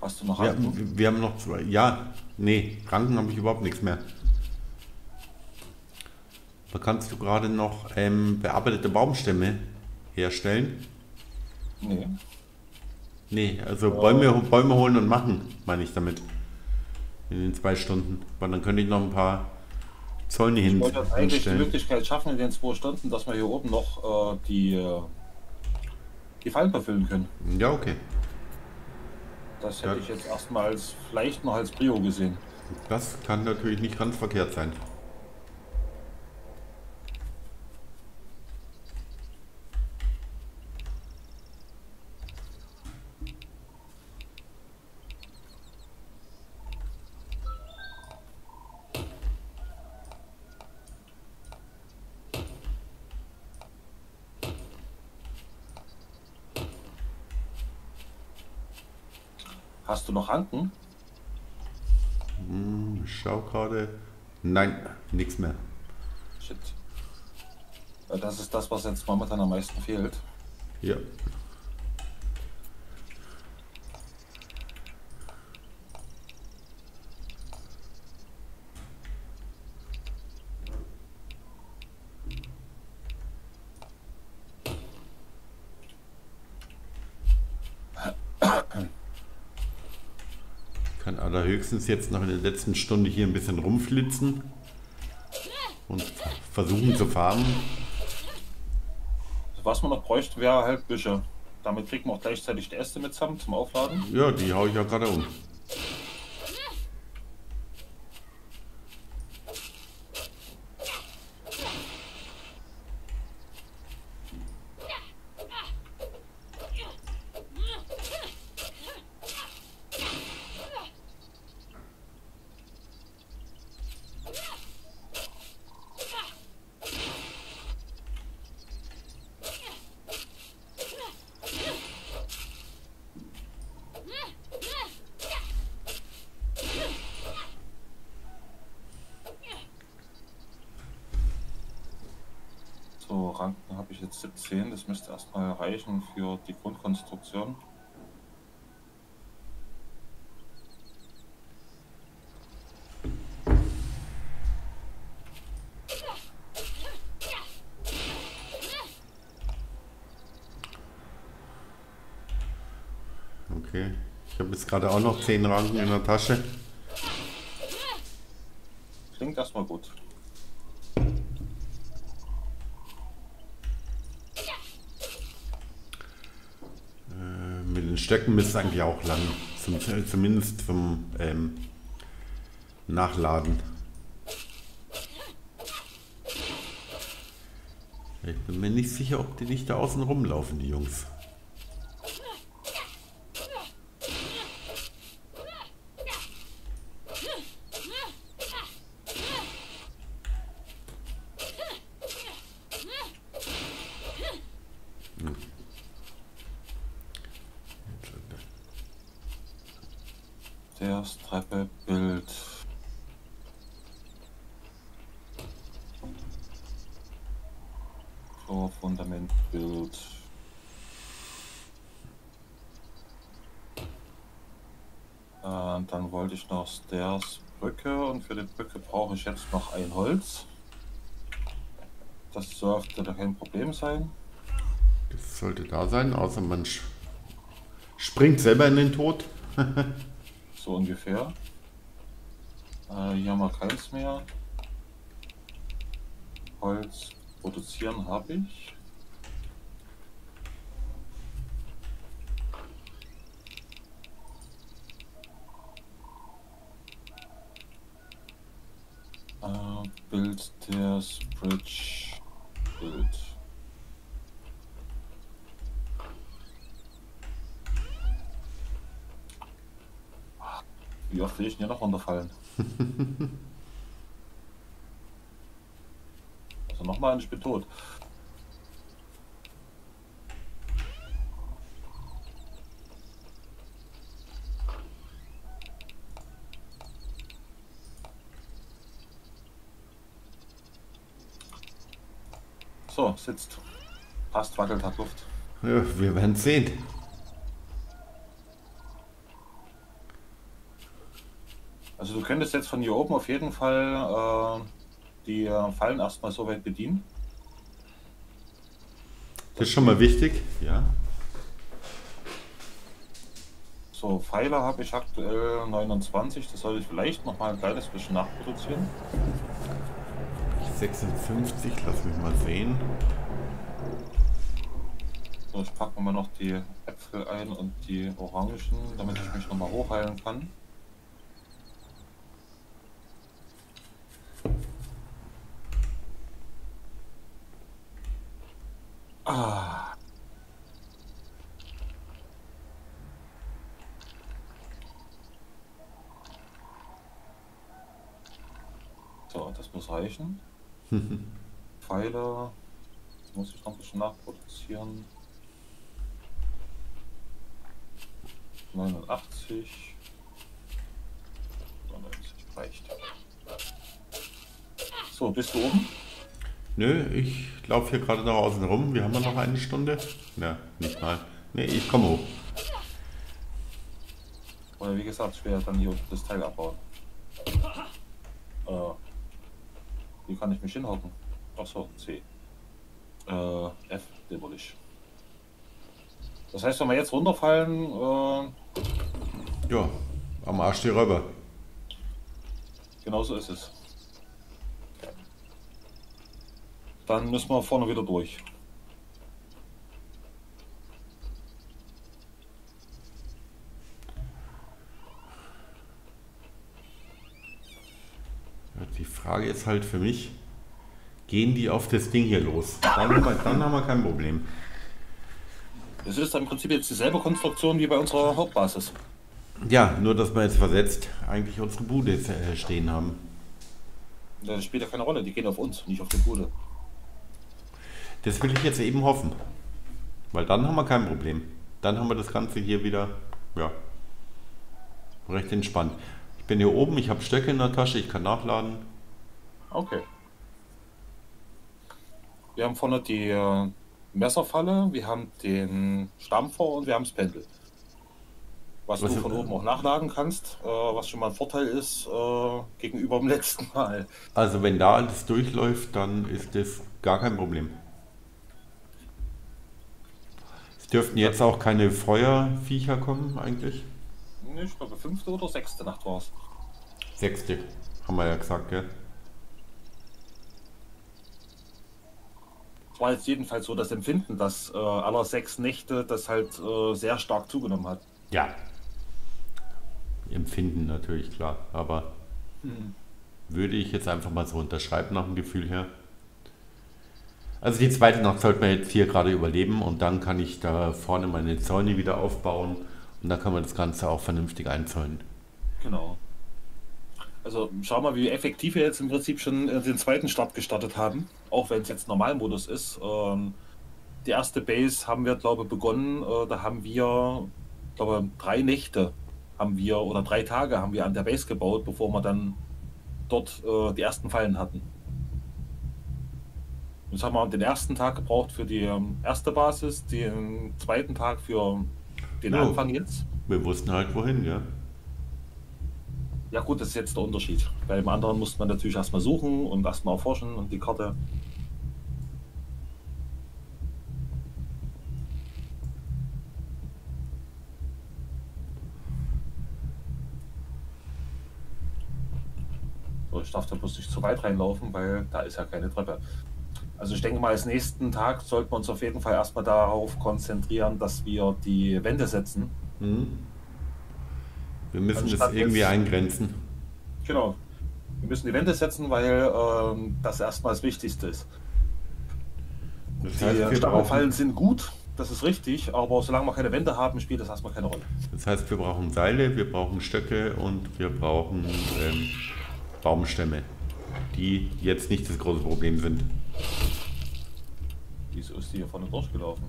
Hast du noch Ja, Hand? wir haben noch zwei. Ja, nee, Kranken habe ich überhaupt nichts mehr. Da kannst du gerade noch ähm, bearbeitete Baumstämme herstellen. Nee. Nee, also Bäume, Bäume holen und machen, meine ich damit. In den zwei Stunden. Weil dann könnte ich noch ein paar Zäune Ich hin, wollte jetzt eigentlich die. Möglichkeit schaffen in den zwei Stunden, dass wir hier oben noch äh, die, äh, die Fallen befüllen können. Ja, okay. Das hätte Ja. ich jetzt erstmal als vielleicht noch als Brio gesehen. Das kann natürlich nicht ganz verkehrt sein. Hast du noch Ranken? Hm, Ich schau gerade. Nein, nichts mehr. Shit. Äh, Das ist das, was jetzt momentan am meisten fehlt. Ja. Kann allerhöchstens jetzt noch in der letzten Stunde hier ein bisschen rumflitzen und versuchen zu farmen. Was man noch bräuchte, wäre halt Büsche. Damit kriegt man auch gleichzeitig die Äste mit zusammen zum Aufladen. Ja, die hau ich ja gerade um. So, Ranken habe ich jetzt 17. Das müsste erstmal reichen für die Grundkonstruktion. Okay. Ich habe jetzt gerade auch noch 10 Ranken in der Tasche. Klingt erstmal gut. Äh, Stöcken müsste eigentlich auch lang. Zum, zumindest vom ähm, Nachladen. Ich bin mir nicht sicher, ob die nicht da außen rumlaufen, die Jungs. Der Treppe Bild. Floor Fundament Bild. Äh, dann wollte ich noch Stairs Brücke und für die Brücke brauche ich jetzt noch ein Holz. Das sollte da kein Problem sein. Das sollte da sein, außer man springt selber in den Tod. <laughs> So ungefähr. Äh, hier haben wir keins mehr. Holz produzieren habe ich. Äh, Bild der Bridge. Bild. Wie oft will ich denn hier noch runterfallen? <laughs> also nochmal ich bin tot. So, sitzt. Passt, wackelt, hat Luft. Ja, wir werden sehen. Also du könntest jetzt von hier oben auf jeden Fall äh, die äh, Fallen erstmal so weit bedienen. Das ist schon mal wichtig. Ja. So, Pfeiler habe ich aktuell 29, das sollte ich vielleicht noch mal ein kleines bisschen nachproduzieren. 56, lass mich mal sehen. So, ich packe mal noch die Äpfel ein und die Orangen, damit ich mich noch mal hochheilen kann. Ah. So, das muss reichen. <laughs> Pfeile muss ich noch ein bisschen nachproduzieren. 89. 90 reicht. So, bist du oben? Nö, ich laufe hier gerade noch außen rum. Wir haben ja noch eine Stunde. Ja, nicht mal. Nee, ich komme hoch. Oder wie gesagt, ich werde dann hier das Teil abbauen. Äh, wie kann ich mich hinhocken? Achso, C. Äh, F, dämmerlich. Das heißt, wenn wir jetzt runterfallen, äh, Ja, am Arsch die Räuber. genau so ist es. Dann müssen wir vorne wieder durch. Ja, Die Frage ist halt für mich, gehen die auf das Ding hier los? Dann haben wir, dann haben wir kein Problem. Es ist im Prinzip jetzt dieselbe Konstruktion wie bei unserer Hauptbasis. Ja, nur dass wir jetzt versetzt eigentlich unsere Bude äh, stehen haben. Das spielt ja keine Rolle, die gehen auf uns, nicht auf die Bude. Das will ich jetzt eben hoffen. Weil dann haben wir kein Problem. Dann haben wir das Ganze hier wieder, ja, recht entspannt. Ich bin hier oben, ich habe Stöcke in der Tasche, ich kann nachladen. Okay. Wir haben vorne die äh, Messerfalle, wir haben den Stampfer und wir haben das Pendel. Was, Was du von oben auch nachladen kannst, äh, was schon mal ein Vorteil ist äh, gegenüber dem <laughs> letzten Mal. Also wenn da alles durchläuft, dann ist das gar kein Problem. Es dürften jetzt auch keine Feuerviecher kommen eigentlich. Ich glaube, fünfte oder sechste Nacht war es. Sechste, haben wir ja gesagt, gell? War jetzt jedenfalls so das Empfinden, dass äh, aller sechs Nächte das halt äh, sehr stark zugenommen hat. Ja. Empfinden natürlich, klar. Aber würde ich jetzt einfach mal so unterschreiben nach dem Gefühl her. Also die zweite Nacht sollte man jetzt hier gerade überleben und dann kann ich da vorne meine Zäune wieder aufbauen und dann kann man das Ganze auch vernünftig einzäunen. Genau. Also schau mal, wie effektiv wir jetzt im Prinzip schon äh, den zweiten Start gestartet haben, auch wenn es jetzt Normalmodus ist. Ähm, die erste Base haben wir, glaube ich, begonnen. Äh, da haben wir, glaube drei Nächte haben wir oder drei Tage haben wir an der Base gebaut, bevor wir dann dort äh, die ersten Fallen hatten. Jetzt haben wir den ersten Tag gebraucht für die ähm, erste Basis, den zweiten Tag für den Jo. Anfang jetzt. Wir wussten halt wohin, ja. Ja gut, das ist jetzt der Unterschied. Bei dem anderen musste man natürlich erstmal suchen und erstmal erforschen und die Karte. So, ich darf da bloß nicht zu weit reinlaufen, weil da ist ja keine Treppe. Also ich denke mal, als nächsten Tag sollten wir uns auf jeden Fall erstmal darauf konzentrieren, dass wir die Wände setzen. Mhm. Wir müssen das Anstatt irgendwie jetzt- eingrenzen. Genau. Wir müssen die Wände setzen, weil ähm, das erstmal das Wichtigste ist. Das Die heißt, wir Stachelfallen sind gut, das ist richtig, aber solange wir keine Wände haben, spielt das erstmal keine Rolle. das heißt, wir brauchen Seile, wir brauchen Stöcke und wir brauchen ähm, Baumstämme, die jetzt nicht das große Problem sind. Wieso ist die hier vorne durchgelaufen?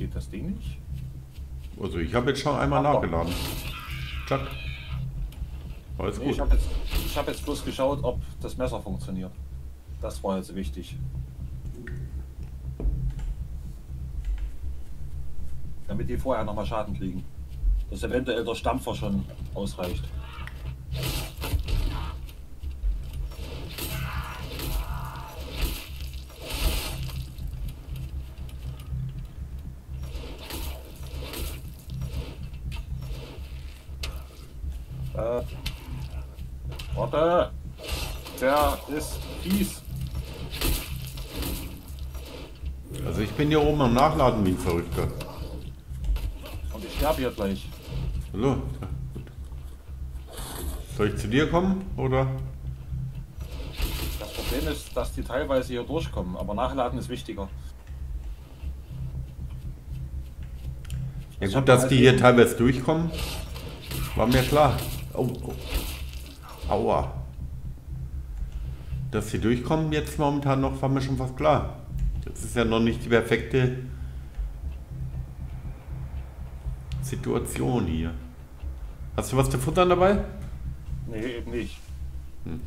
Geht das Ding nicht? Also ich habe jetzt schon einmal Ach, nachgeladen. Zack. Alles Nee, gut. ich habe jetzt, ich hab jetzt bloß geschaut, ob das Messer funktioniert. Das war jetzt wichtig. Damit die vorher nochmal Schaden kriegen. Dass eventuell der Stampfer schon ausreicht. Äh, warte! Der ist fies. Also ich bin hier oben am Nachladen wie ein Verrückter. Und ich sterbe hier gleich. Hallo. Ja, gut. Soll ich zu dir kommen oder? Das Problem ist, dass die teilweise hier durchkommen, aber Nachladen ist wichtiger. Ja gut, dass halt die hier teilweise durchkommen, war mir klar. Oh, oh. Aua. Dass sie durchkommen jetzt momentan noch, war mir schon fast klar. Das ist ja noch nicht die perfekte Situation hier. Hast du was zu futtern dabei? Nee, eben nicht. Hm.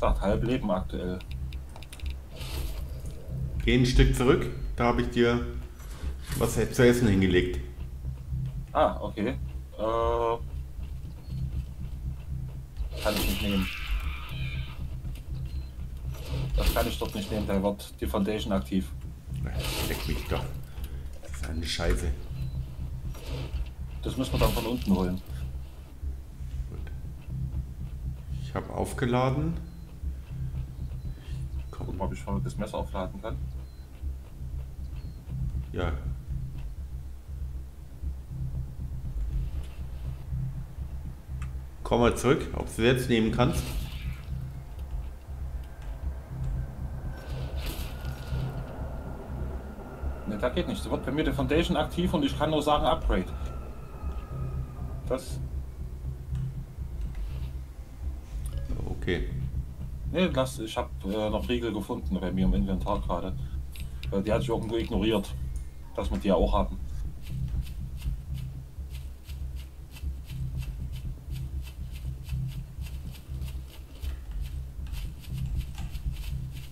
Sagt halb Leben aktuell. Geh ein Stück zurück, da habe ich dir was zu essen hingelegt. Ah, okay. Äh, kann ich nicht nehmen. Das kann ich dort nicht nehmen, da wird die Foundation aktiv. Leck mich doch. Das ist eine Scheiße. Das müssen wir dann von unten holen. Gut. Ich habe aufgeladen. Guck mal, ob ich schon das Messer aufladen kann. Ja. Komm mal zurück, ob du jetzt nehmen kannst. Ne, da geht nicht. Da wird bei mir die Foundation aktiv und ich kann nur sagen Upgrade. Das. Okay. Ne, das, ich habe äh, noch Riegel gefunden bei mir im Inventar gerade. Äh, die hat sich irgendwo ignoriert, dass wir die auch haben.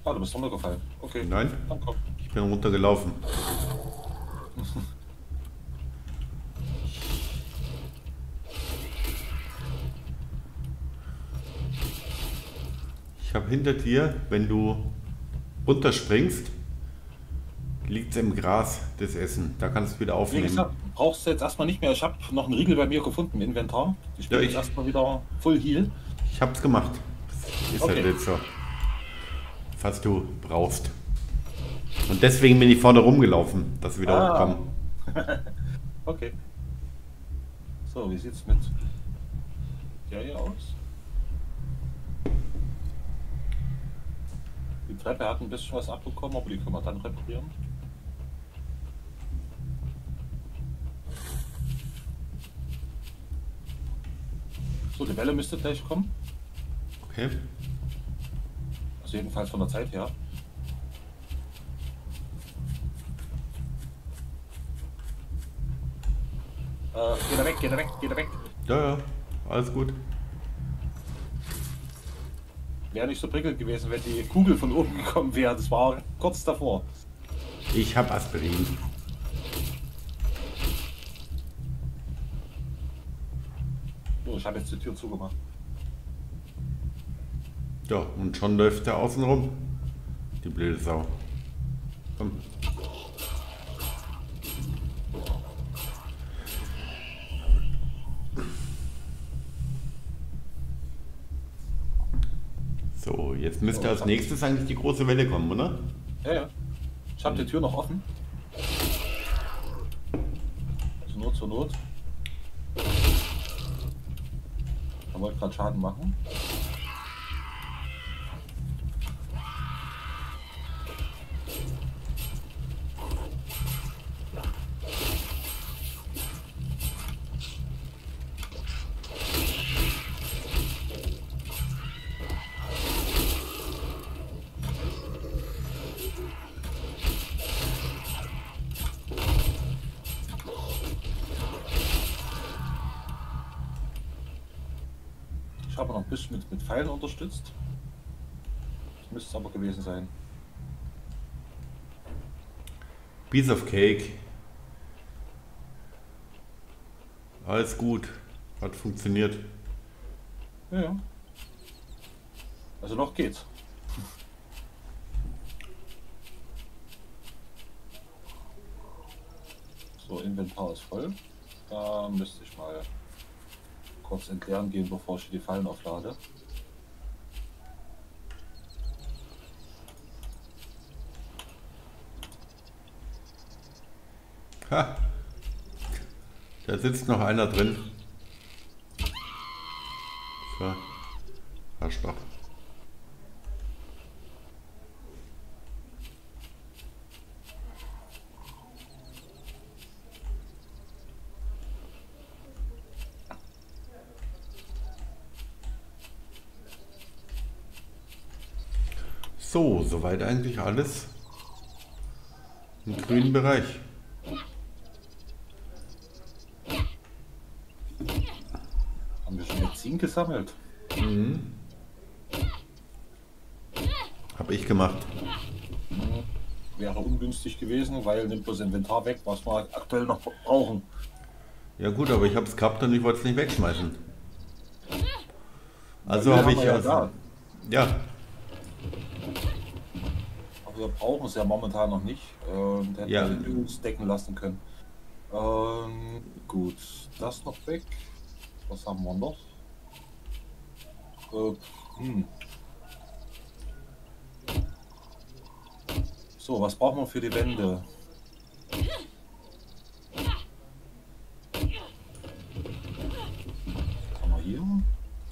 Ah, du bist runtergefallen. Okay. Nein. Dann komm. Ich bin runtergelaufen. <laughs> Ich habe hinter dir, wenn du runterspringst, liegt es im Gras, das Essen. Da kannst du wieder aufnehmen. Wie gesagt, brauchst du jetzt erstmal nicht mehr. Ich habe noch einen Riegel bei mir gefunden im Inventar. Ich bin ja, jetzt erstmal wieder Full Heal. Ich habe es gemacht. Das ist okay. halt jetzt so. Was du brauchst. Und deswegen bin ich vorne rumgelaufen, dass wir wieder ah. hochkommen. <laughs> okay. So, wie sieht's mit der hier aus? Die Treppe hat ein bisschen was abbekommen, aber die können wir dann reparieren. So, die Welle müsste gleich kommen. Okay. Also jedenfalls von der Zeit her. Äh, geht er weg, geht er weg, geht er weg. Ja, ja, alles gut. Wäre nicht so prickelnd gewesen, wenn die Kugel von oben gekommen wäre. Das war kurz davor. Ich habe Aspirin. So, ich habe jetzt die Tür zugemacht. Ja, und schon läuft der außen rum. Die blöde Sau. Komm. So, jetzt müsste als nächstes eigentlich die große Welle kommen, oder? Ja, ja. Ich habe die Tür noch offen. Zur Not, zur Not. Er wollte gerade Schaden machen. Unterstützt. Das müsste es aber gewesen sein. Piece of Cake. Alles gut. Hat funktioniert. Ja. Also noch geht's. So, Inventar ist voll. Da müsste ich mal kurz entleeren gehen, bevor ich die Fallen auflade. Ha. Da sitzt noch einer drin. So. Arschloch. So, soweit eigentlich alles im grünen Bereich. Benzin gesammelt? Mhm. Habe ich gemacht. Wäre ungünstig gewesen, weil nimmt das Inventar weg, was wir aktuell noch brauchen. Ja gut, aber ich habe es gehabt und ich wollte es nicht wegschmeißen. Also habe ich ja also, da. ja, Aber wir brauchen es ja momentan noch nicht. Und hätten Ja. den uns decken lassen können. Ähm, gut, das noch weg. Was haben wir noch? Äh, hm. So, was brauchen wir für die Wände? Haben wir hier?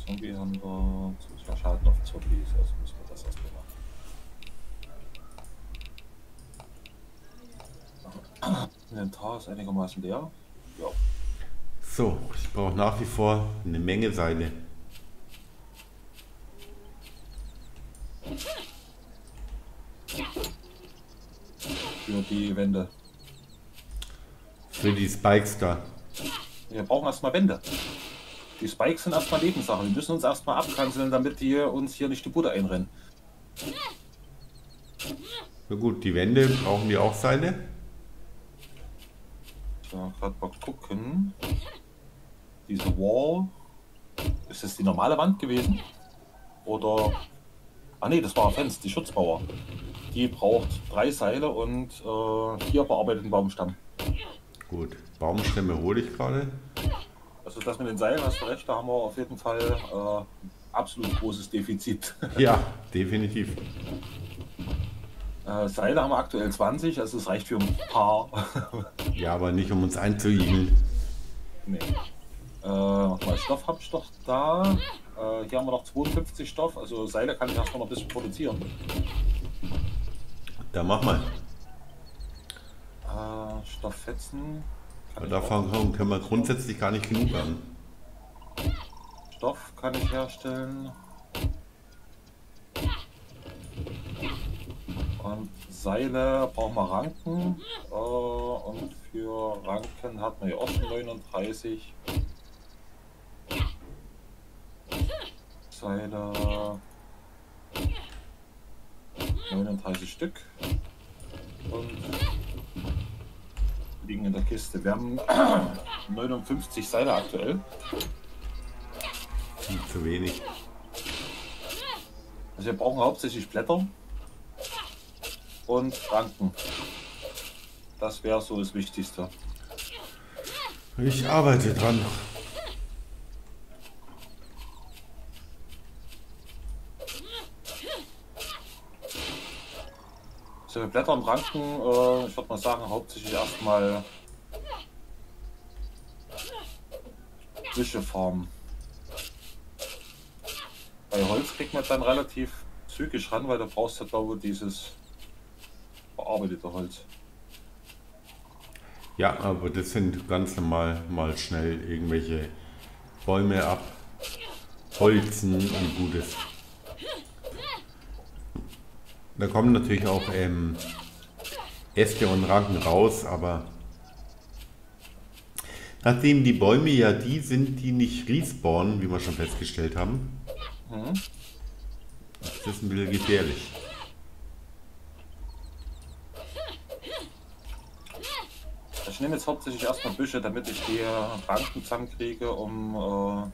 Zombie haben wir. Mal Schaden auf Zombies, also müssen wir das erstmal machen. <coughs> Inventar ist einigermaßen leer. Ja. so, ich brauche nach wie vor eine Menge Seile. Für die Wände. Für die Spikes da. Wir brauchen erstmal Wände. Die Spikes sind erstmal Lebenssache. Wir müssen uns erstmal abkanzeln, damit die uns hier nicht die Bude einrennen. Na gut, die Wände brauchen die auch Seile. So, gerade mal gucken. Diese Wall. Ist das die normale Wand gewesen? Oder. Ah ne, das war Fenster, die Schutzmauer. Die braucht drei Seile und äh, vier bearbeiteten Baumstamm. Gut, Baumstämme hole ich gerade. Also das mit den Seilen hast du recht, da haben wir auf jeden Fall äh, absolut großes Defizit. <laughs> Ja, definitiv. Äh, Seile haben wir aktuell 20, also es reicht für ein paar. <laughs> Ja, aber nicht um uns einzuigeln. nee. Äh, warte mal, Stoff habe ich doch da. Äh, hier haben wir noch 52 Stoff, also Seile kann ich erstmal noch ein bisschen produzieren. Da mach mal. Äh, Stofffetzen. Ich Davon können wir grundsätzlich gar nicht genug haben. Stoff kann ich herstellen. Und Seile brauchen wir Ranken. Äh, und für Ranken hat man ja auch schon 39. Seile 39 Stück. Und liegen in der Kiste. Wir haben <clears throat> 59 Seile aktuell. Viel zu wenig. Also wir brauchen hauptsächlich Blätter und Ranken. Das wäre so das Wichtigste. Ich arbeite dran. Für Blätter und Ranken, äh, ich würde mal sagen, hauptsächlich erstmal Büscheformen. Bei Holz kriegt man dann relativ zügig ran, weil da brauchst du, glaube dieses verarbeitete Holz. Ja, aber das sind ganz normal mal schnell irgendwelche Bäume ab, Holzen und Gutes. Da kommen natürlich auch ähm, Äste und Ranken raus, aber nachdem die Bäume ja die sind, die nicht respawnen, wie wir schon festgestellt haben, Mhm. ist das ein bisschen gefährlich. Ich nehme jetzt hauptsächlich erstmal Büsche, damit ich die Ranken zusammenkriege, um äh,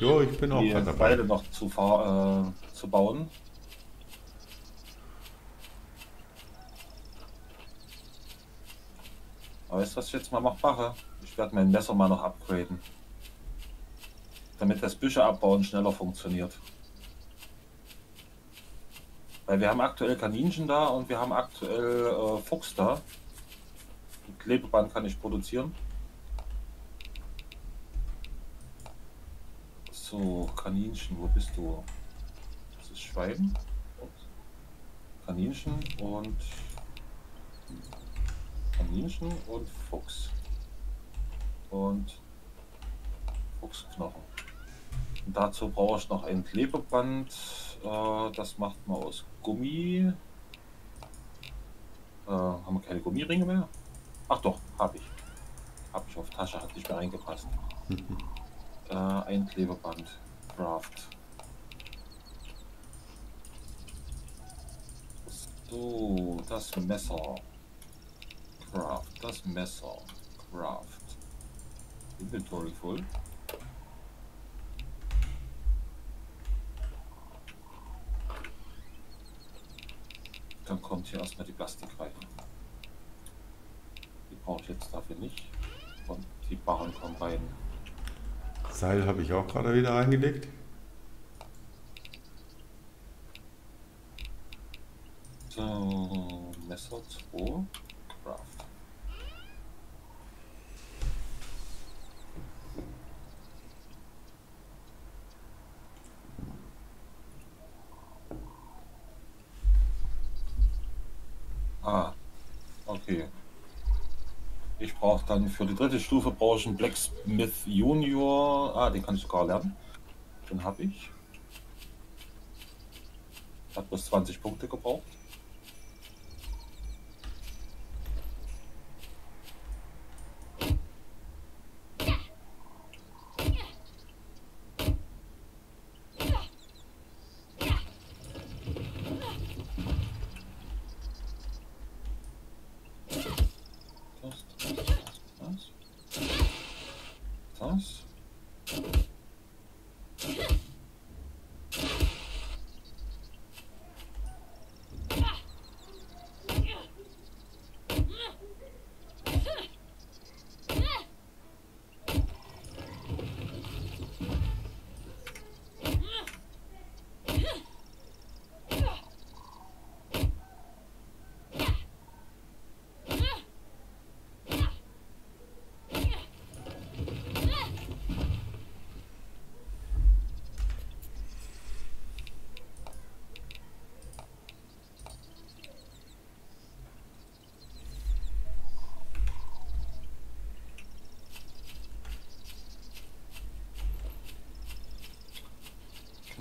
Jo, ich bin auch die. Pfeile noch zu, äh, zu bauen. Weißt du, was ich jetzt mal mach- mache? Ich werde mein Messer mal noch upgraden. Damit das Büsche abbauen schneller funktioniert. Weil wir haben aktuell Kaninchen da und wir haben aktuell äh, Fuchs da. Und Klebeband kann ich produzieren. So, Kaninchen, wo bist du? Das ist Schwein. Und Kaninchen und Kaninchen und Fuchs. Und Fuchsknochen. Und dazu brauche ich noch ein Klebeband. Äh, das macht man aus Gummi. Äh, haben wir keine Gummiringe mehr? Ach doch, habe ich. Habe ich auf Tasche, hat nicht mehr reingepasst. <laughs> äh, ein Klebeband. Craft. So, das Messer. Craft, das Messer. Craft. Inventory voll. Dann kommt hier erstmal die Plastik rein. Die brauche ich jetzt dafür nicht. Und die Barren kommen rein. Seil habe ich auch gerade wieder reingelegt. So, Messer 2. Craft. Ah, okay. Ich brauche dann für die dritte Stufe brauche ich einen Blacksmith Junior. Ah, den kann ich sogar lernen. Den habe ich. Hat bloß 20 Punkte gebraucht. Das, das, das, das.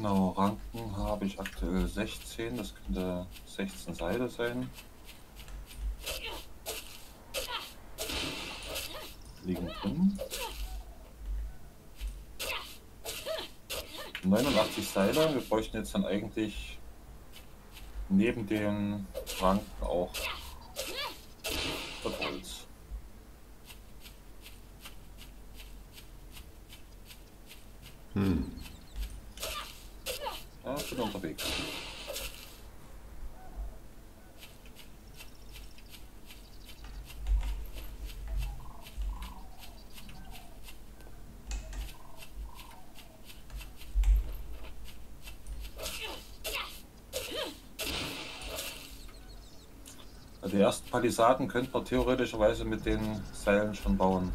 Genau, Ranken habe ich aktuell 16, das könnte 16 Seile sein. Liegen drin. 89 Seile, wir bräuchten jetzt dann eigentlich neben den Ranken auch das Holz. Hm. Ja, ich bin unterwegs. Also Die ersten Palisaden könnte man theoretischerweise mit den Seilen schon bauen.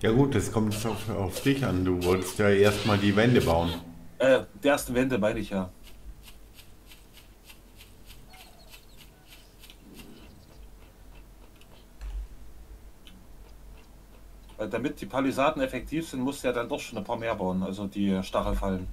Ja gut, das kommt jetzt auf, auf dich an. Du wolltest ja erstmal die Wände bauen. Äh, die ersten Wände meine ich ja. Weil damit die Palisaden effektiv sind, musst du ja dann doch schon ein paar mehr bauen, also die Stachelfallen.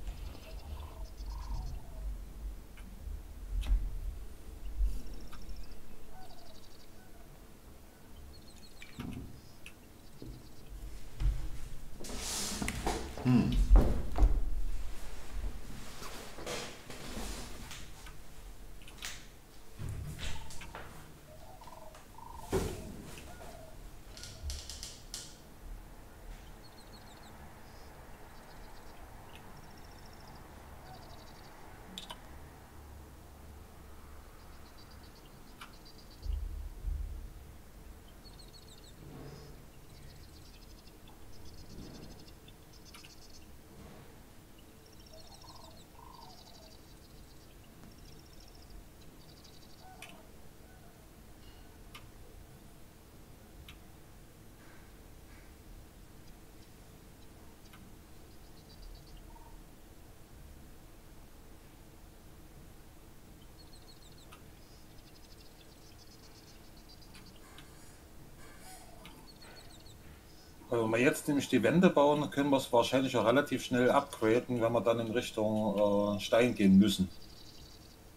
Wenn wir jetzt nämlich die Wände bauen, können wir es wahrscheinlich auch relativ schnell upgraden, wenn wir dann in Richtung äh, Stein gehen müssen.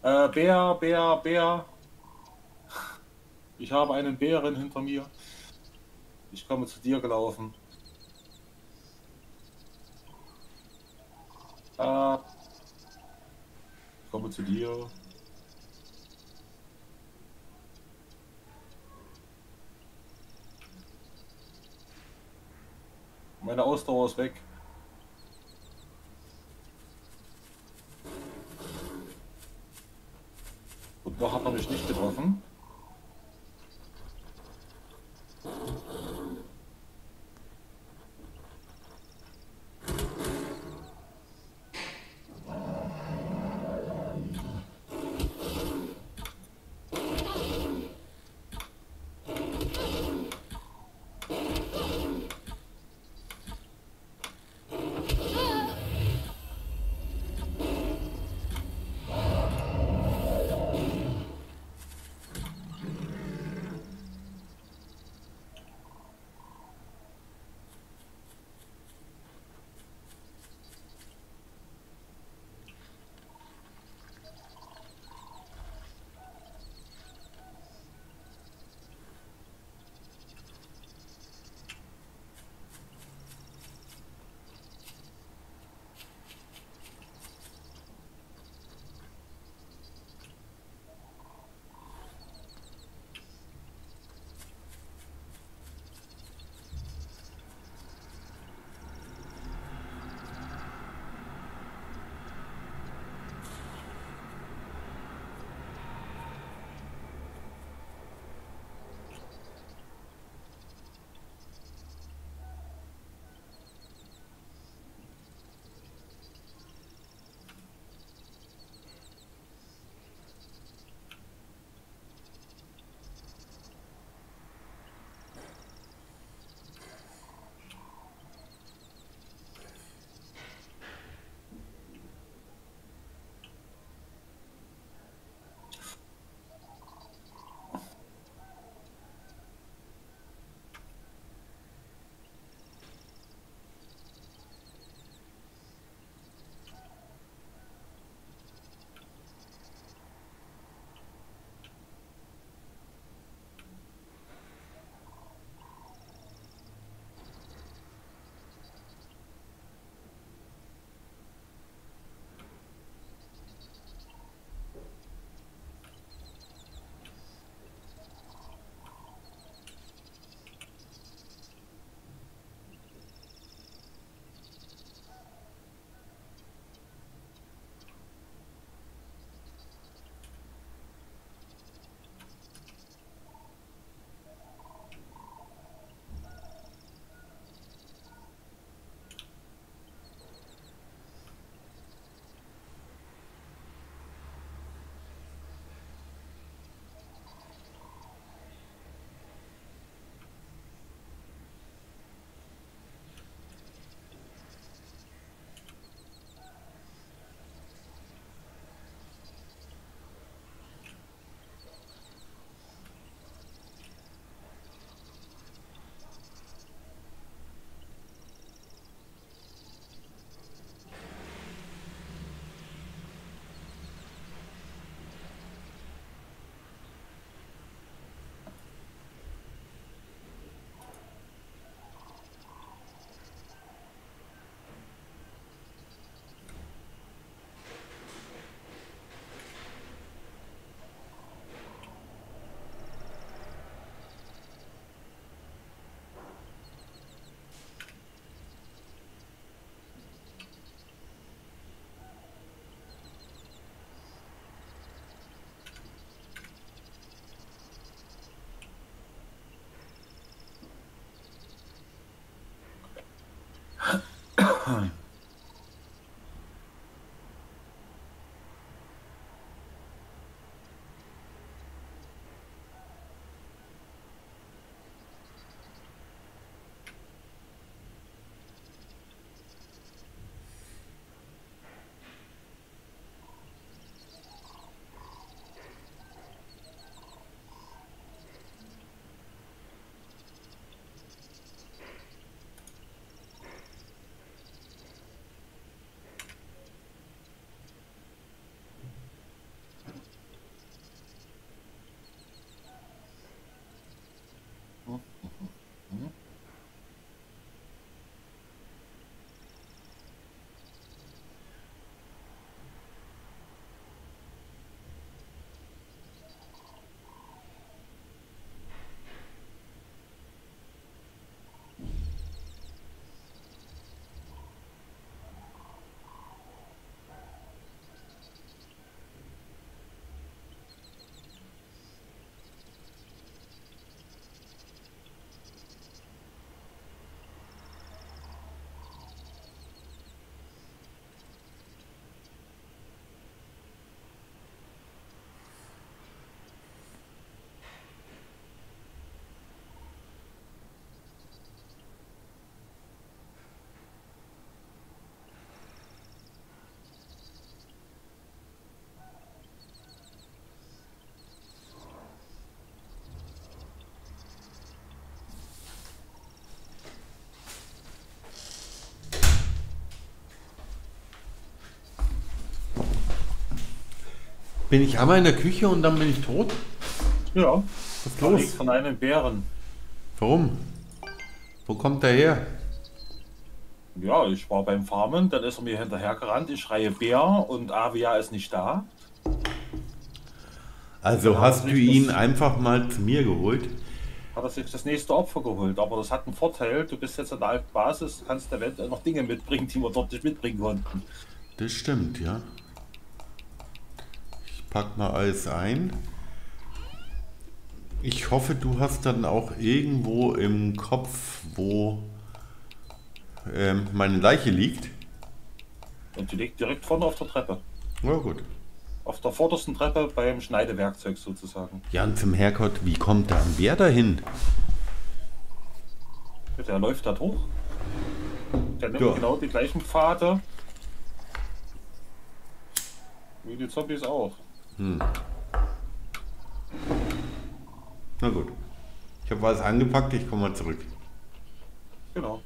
Äh, Bär, Bär, Bär. Ich habe einen Bären hinter mir. Ich komme zu dir gelaufen. Äh, ich komme zu dir. Meine Ausdauer ist weg. Bin ich einmal in der Küche und dann bin ich tot? Ja, Was ist los? von einem Bären. Warum? Wo kommt der her? Ja, ich war beim Farmen, dann ist er mir hinterhergerannt. Ich schreie Bär und Avia ist nicht da. Also Ja, hast du ihn einfach mal zu mir geholt? Hat er sich das nächste Opfer geholt. Aber das hat einen Vorteil. Du bist jetzt an der alten Basis, kannst eventuell noch Dinge mitbringen, die wir dort nicht mitbringen konnten. Das stimmt, ja. Pack mal alles ein. Ich hoffe, du hast dann auch irgendwo im Kopf, wo ähm, meine Leiche liegt. Und die liegt direkt vorne auf der Treppe. Ja gut. Auf der vordersten Treppe beim Schneidewerkzeug sozusagen. Ja, und zum Herrgott, wie kommt da ein Bär dahin? Der läuft da hoch. Der nimmt Ja. genau die gleichen Pfade. Wie die Zombies auch. Na gut. Ich habe alles angepackt, ich komme mal zurück. Genau.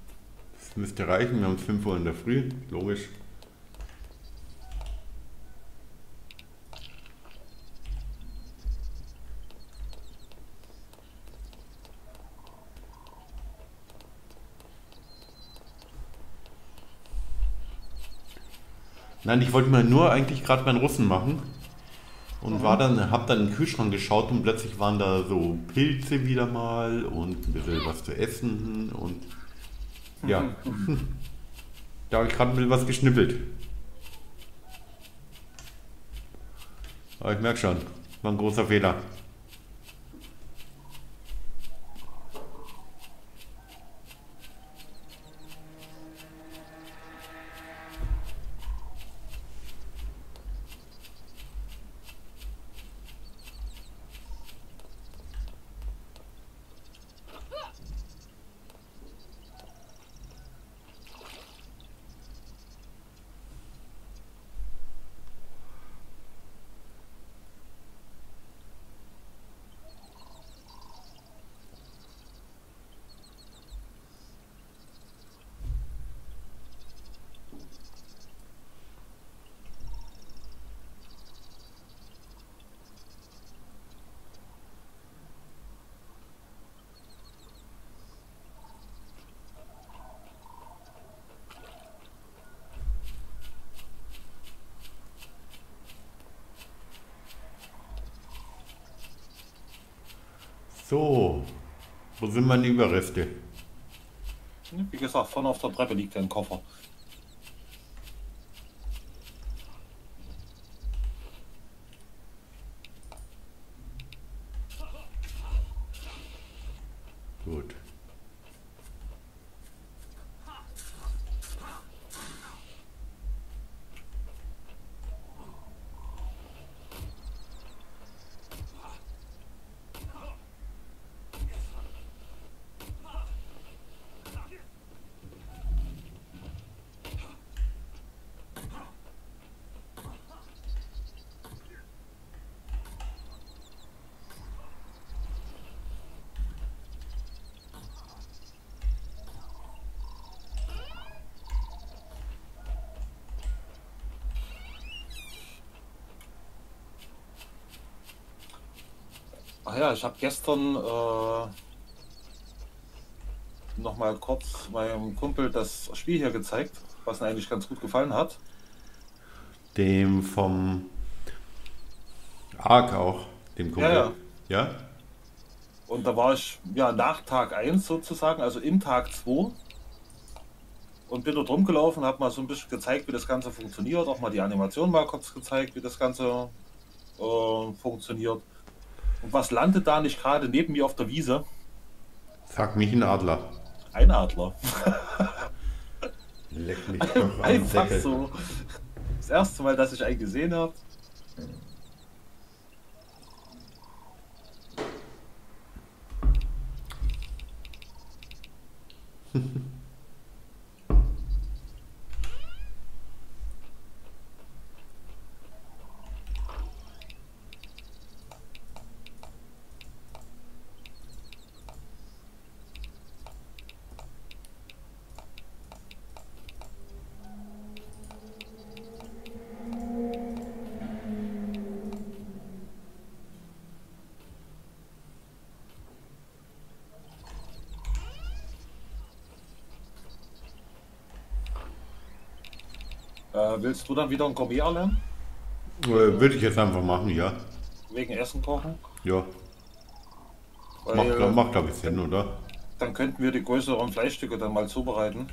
Das müsste reichen, wir haben 5 Uhr in der Früh, logisch. Nein, ich wollte mir nur eigentlich gerade meinen Russen machen und war dann, hab dann in den Kühlschrank geschaut und plötzlich waren da so Pilze wieder mal und ein bisschen was zu essen und ja. <laughs> Da habe ich gerade ein bisschen was geschnippelt. Aber ich merke schon, war ein großer Fehler. So, wo sind meine Überreste? Wie gesagt, vorne auf der Treppe liegt ein Koffer. Gut. Ach ja, ich habe gestern äh, noch mal kurz meinem Kumpel das Spiel hier gezeigt, was mir eigentlich ganz gut gefallen hat. Dem vom Ark auch, dem Kumpel. Ja, ja. Und da war ich ja nach Tag 1 sozusagen, also im Tag 2. Und bin dort rumgelaufen, habe mal so ein bisschen gezeigt, wie das Ganze funktioniert, auch mal die Animation mal kurz gezeigt, wie das Ganze äh, funktioniert. Und was landet da nicht gerade neben mir auf der Wiese? Sag mich ein Adler. Ein Adler. <laughs> Leck mich <laughs> doch Einfach so. Das erste Mal, dass ich einen gesehen habe. Willst du dann wieder ein Gourmet erlernen? Äh, Würde ich jetzt einfach machen, ja. Wegen Essen kochen? Ja. Weil, Macht, glaub- macht glaube ich, Sinn, oder? Dann könnten wir die größeren Fleischstücke dann mal zubereiten.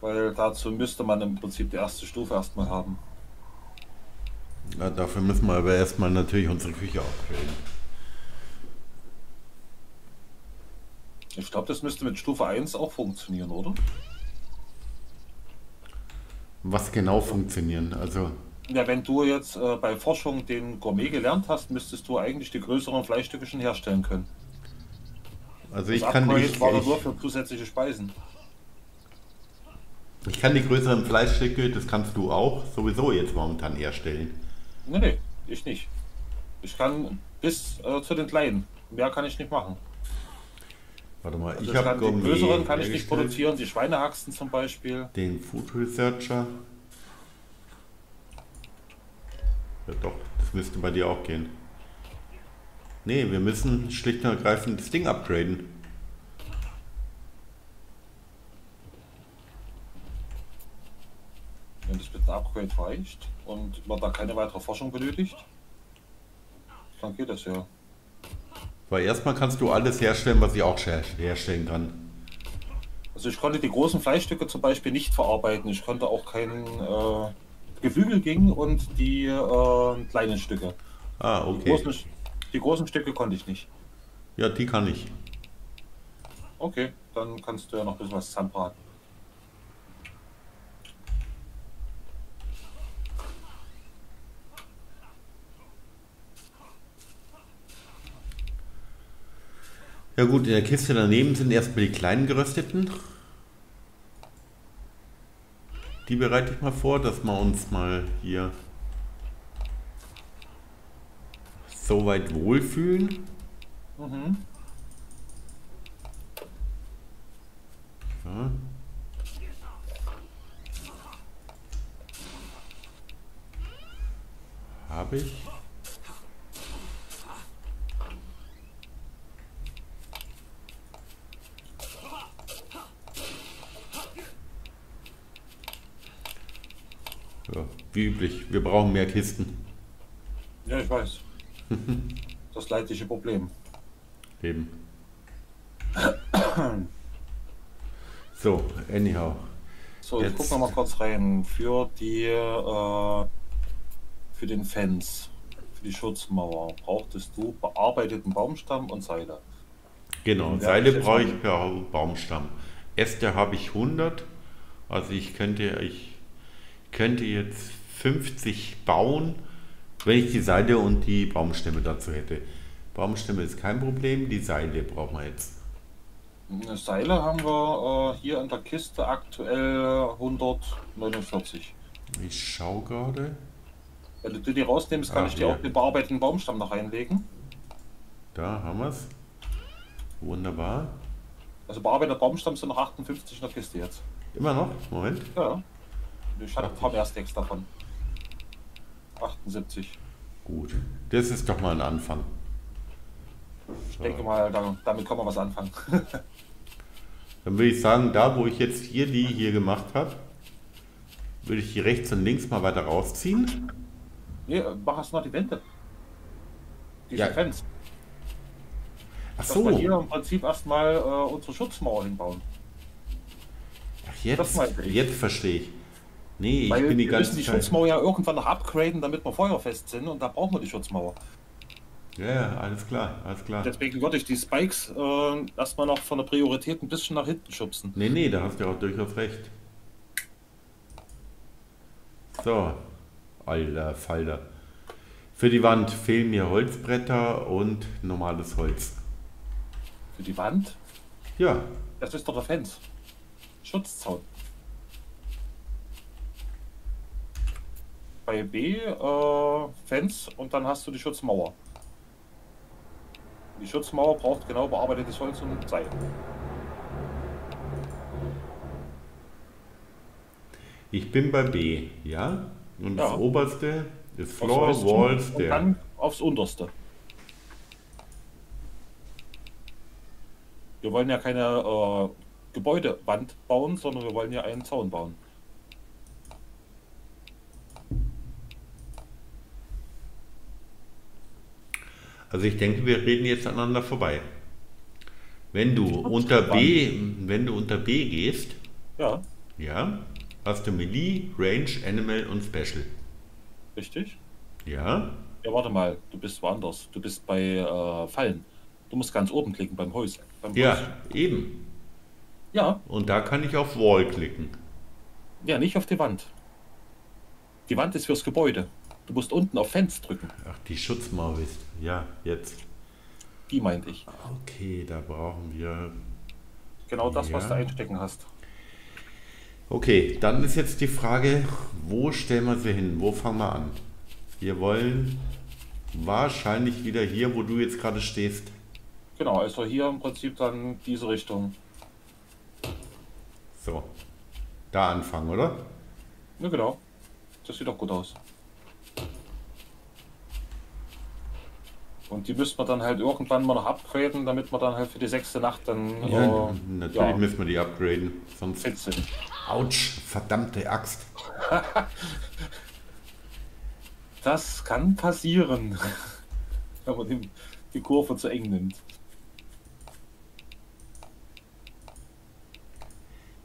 Weil dazu müsste man im Prinzip die erste Stufe erstmal haben. Ja, dafür müssen wir aber erstmal natürlich unsere Küche upgraden. Ich glaube, das müsste mit Stufe 1 auch funktionieren, oder? Was genau funktionieren? Also, Ja, wenn du jetzt äh, bei Forschung den Gourmet gelernt hast, müsstest du eigentlich die größeren Fleischstücke schon herstellen können. also Das ich kann, Upgrade ich, war nur für zusätzliche Speisen. ich kann die größeren Fleischstücke, das kannst du auch sowieso jetzt momentan herstellen. Nee, nee, ich nicht. Ich kann bis äh, zu den kleinen. Mehr kann ich nicht machen. Warte mal, Also ich habe die größeren kann ich nicht produzieren, die Schweinehaxen zum Beispiel. Den Food Researcher. Ja doch, das müsste bei dir auch gehen. Nee, wir müssen schlicht und ergreifend das Ding upgraden. Wenn das mit einem Upgrade reicht und man da keine weitere Forschung benötigt, dann geht das ja. Weil erstmal kannst du alles herstellen, was ich auch her- herstellen kann. Also ich konnte die großen Fleischstücke zum Beispiel nicht verarbeiten. Ich konnte auch kein äh, Geflügel gingen und die äh, kleinen Stücke. Ah, Die, okay. großen, die großen Stücke konnte ich nicht. Ja, die kann ich. Okay, dann kannst du ja noch ein bisschen was zusammenbraten. Ja gut, in der Kiste daneben sind erstmal die kleinen gerösteten. Die bereite ich mal vor, dass wir uns mal hier so weit wohlfühlen. Mhm. Ja. Habe ich. Ja, wie üblich, wir brauchen mehr Kisten. Ja, ich weiß. Das leidliche Problem. Eben. So, anyhow. So, ich Jetzt- guck noch mal kurz rein. Für die, äh, für den Fans, für die Schutzmauer, brauchtest du bearbeiteten Baumstamm und Seile. Genau, Seile ich brauche ich per Baumstamm. Äste habe ich 100. Also ich könnte, ich könnte jetzt 50 bauen, wenn ich die Seile und die Baumstämme dazu hätte. Baumstämme ist kein Problem, die Seile brauchen wir jetzt. Seile haben wir äh, hier in der Kiste aktuell 149. Ich schaue gerade. Wenn du die rausnimmst, kann Ah, ich dir hier. auch den bearbeiteten Baumstamm noch reinlegen. Da haben wir es. Wunderbar. Also bearbeiteter Baumstamm sind noch 58 in der Kiste jetzt. Immer noch? Moment. Ja. Ich hatte ein paar mehr Stacks davon. 78. Gut. Das ist doch mal ein Anfang. Ich denke mal, da, damit kann man was anfangen. <laughs> Dann würde ich sagen, da wo ich jetzt hier die hier gemacht habe, würde ich die rechts und links mal weiter rausziehen. nee, mach erst mal die Wände. Diese Ja. Fans. Ach Dass wir so. hier im Prinzip erstmal äh, unsere Schutzmauer hinbauen. Ach, jetzt, jetzt verstehe ich. Nee, ich Weil bin die wir müssen ganze die Zeit. Schutzmauer ja irgendwann noch upgraden, damit wir feuerfest sind und da brauchen wir die Schutzmauer. Ja, ja, alles klar, alles klar. Deswegen würde ich die Spikes äh, erstmal noch von der Priorität ein bisschen nach hinten schubsen. Nee, nee, da hast du auch durchaus recht. So, alter Falter. Für die Wand fehlen mir Holzbretter und normales Holz. Für die Wand, Ja, das ist doch der Fence. Schutzzaun. Bei B äh, Fence und dann hast du die Schutzmauer. Die Schutzmauer braucht genau bearbeitetes Holz und Seil. ich bin bei B, ja? Und das Ja. oberste ist Aufs Floor, Walls, und der. dann aufs unterste. Wir wollen ja keine äh, Gebäudewand bauen, sondern wir wollen ja einen Zaun bauen. Also ich denke, wir reden jetzt aneinander vorbei. Wenn du unter B, wenn du unter B gehst, Ja, ja, hast du Melee, Range, Animal und Special. richtig. Ja, Ja, warte mal, du bist woanders. Du bist bei äh, Fallen. Du musst ganz oben klicken beim Häuschen. Beim ja, Häuschen. eben. Ja, Und da kann ich auf Wall klicken. ja, nicht auf die Wand. Die Wand ist fürs Gebäude. Du musst unten auf Fans drücken. Ach, die Schutzmauer ist. Ja, jetzt. Die meinte ich. Okay, da brauchen wir. Genau das, was Ja. du einstecken hast. Okay, dann ist jetzt die Frage, wo stellen wir sie hin? Wo fangen wir an? Wir wollen wahrscheinlich wieder hier, wo du jetzt gerade stehst. Genau, also hier im Prinzip dann diese Richtung. So, da anfangen, oder? Ja, genau. Das sieht doch gut aus. Und die müsste man dann halt irgendwann mal noch upgraden, damit man dann halt für die sechste Nacht dann Ja, äh, natürlich ja, müssen wir die upgraden. Sonst. Autsch, verdammte Axt. <laughs> Das kann passieren, <laughs> wenn man die, die Kurve zu eng nimmt.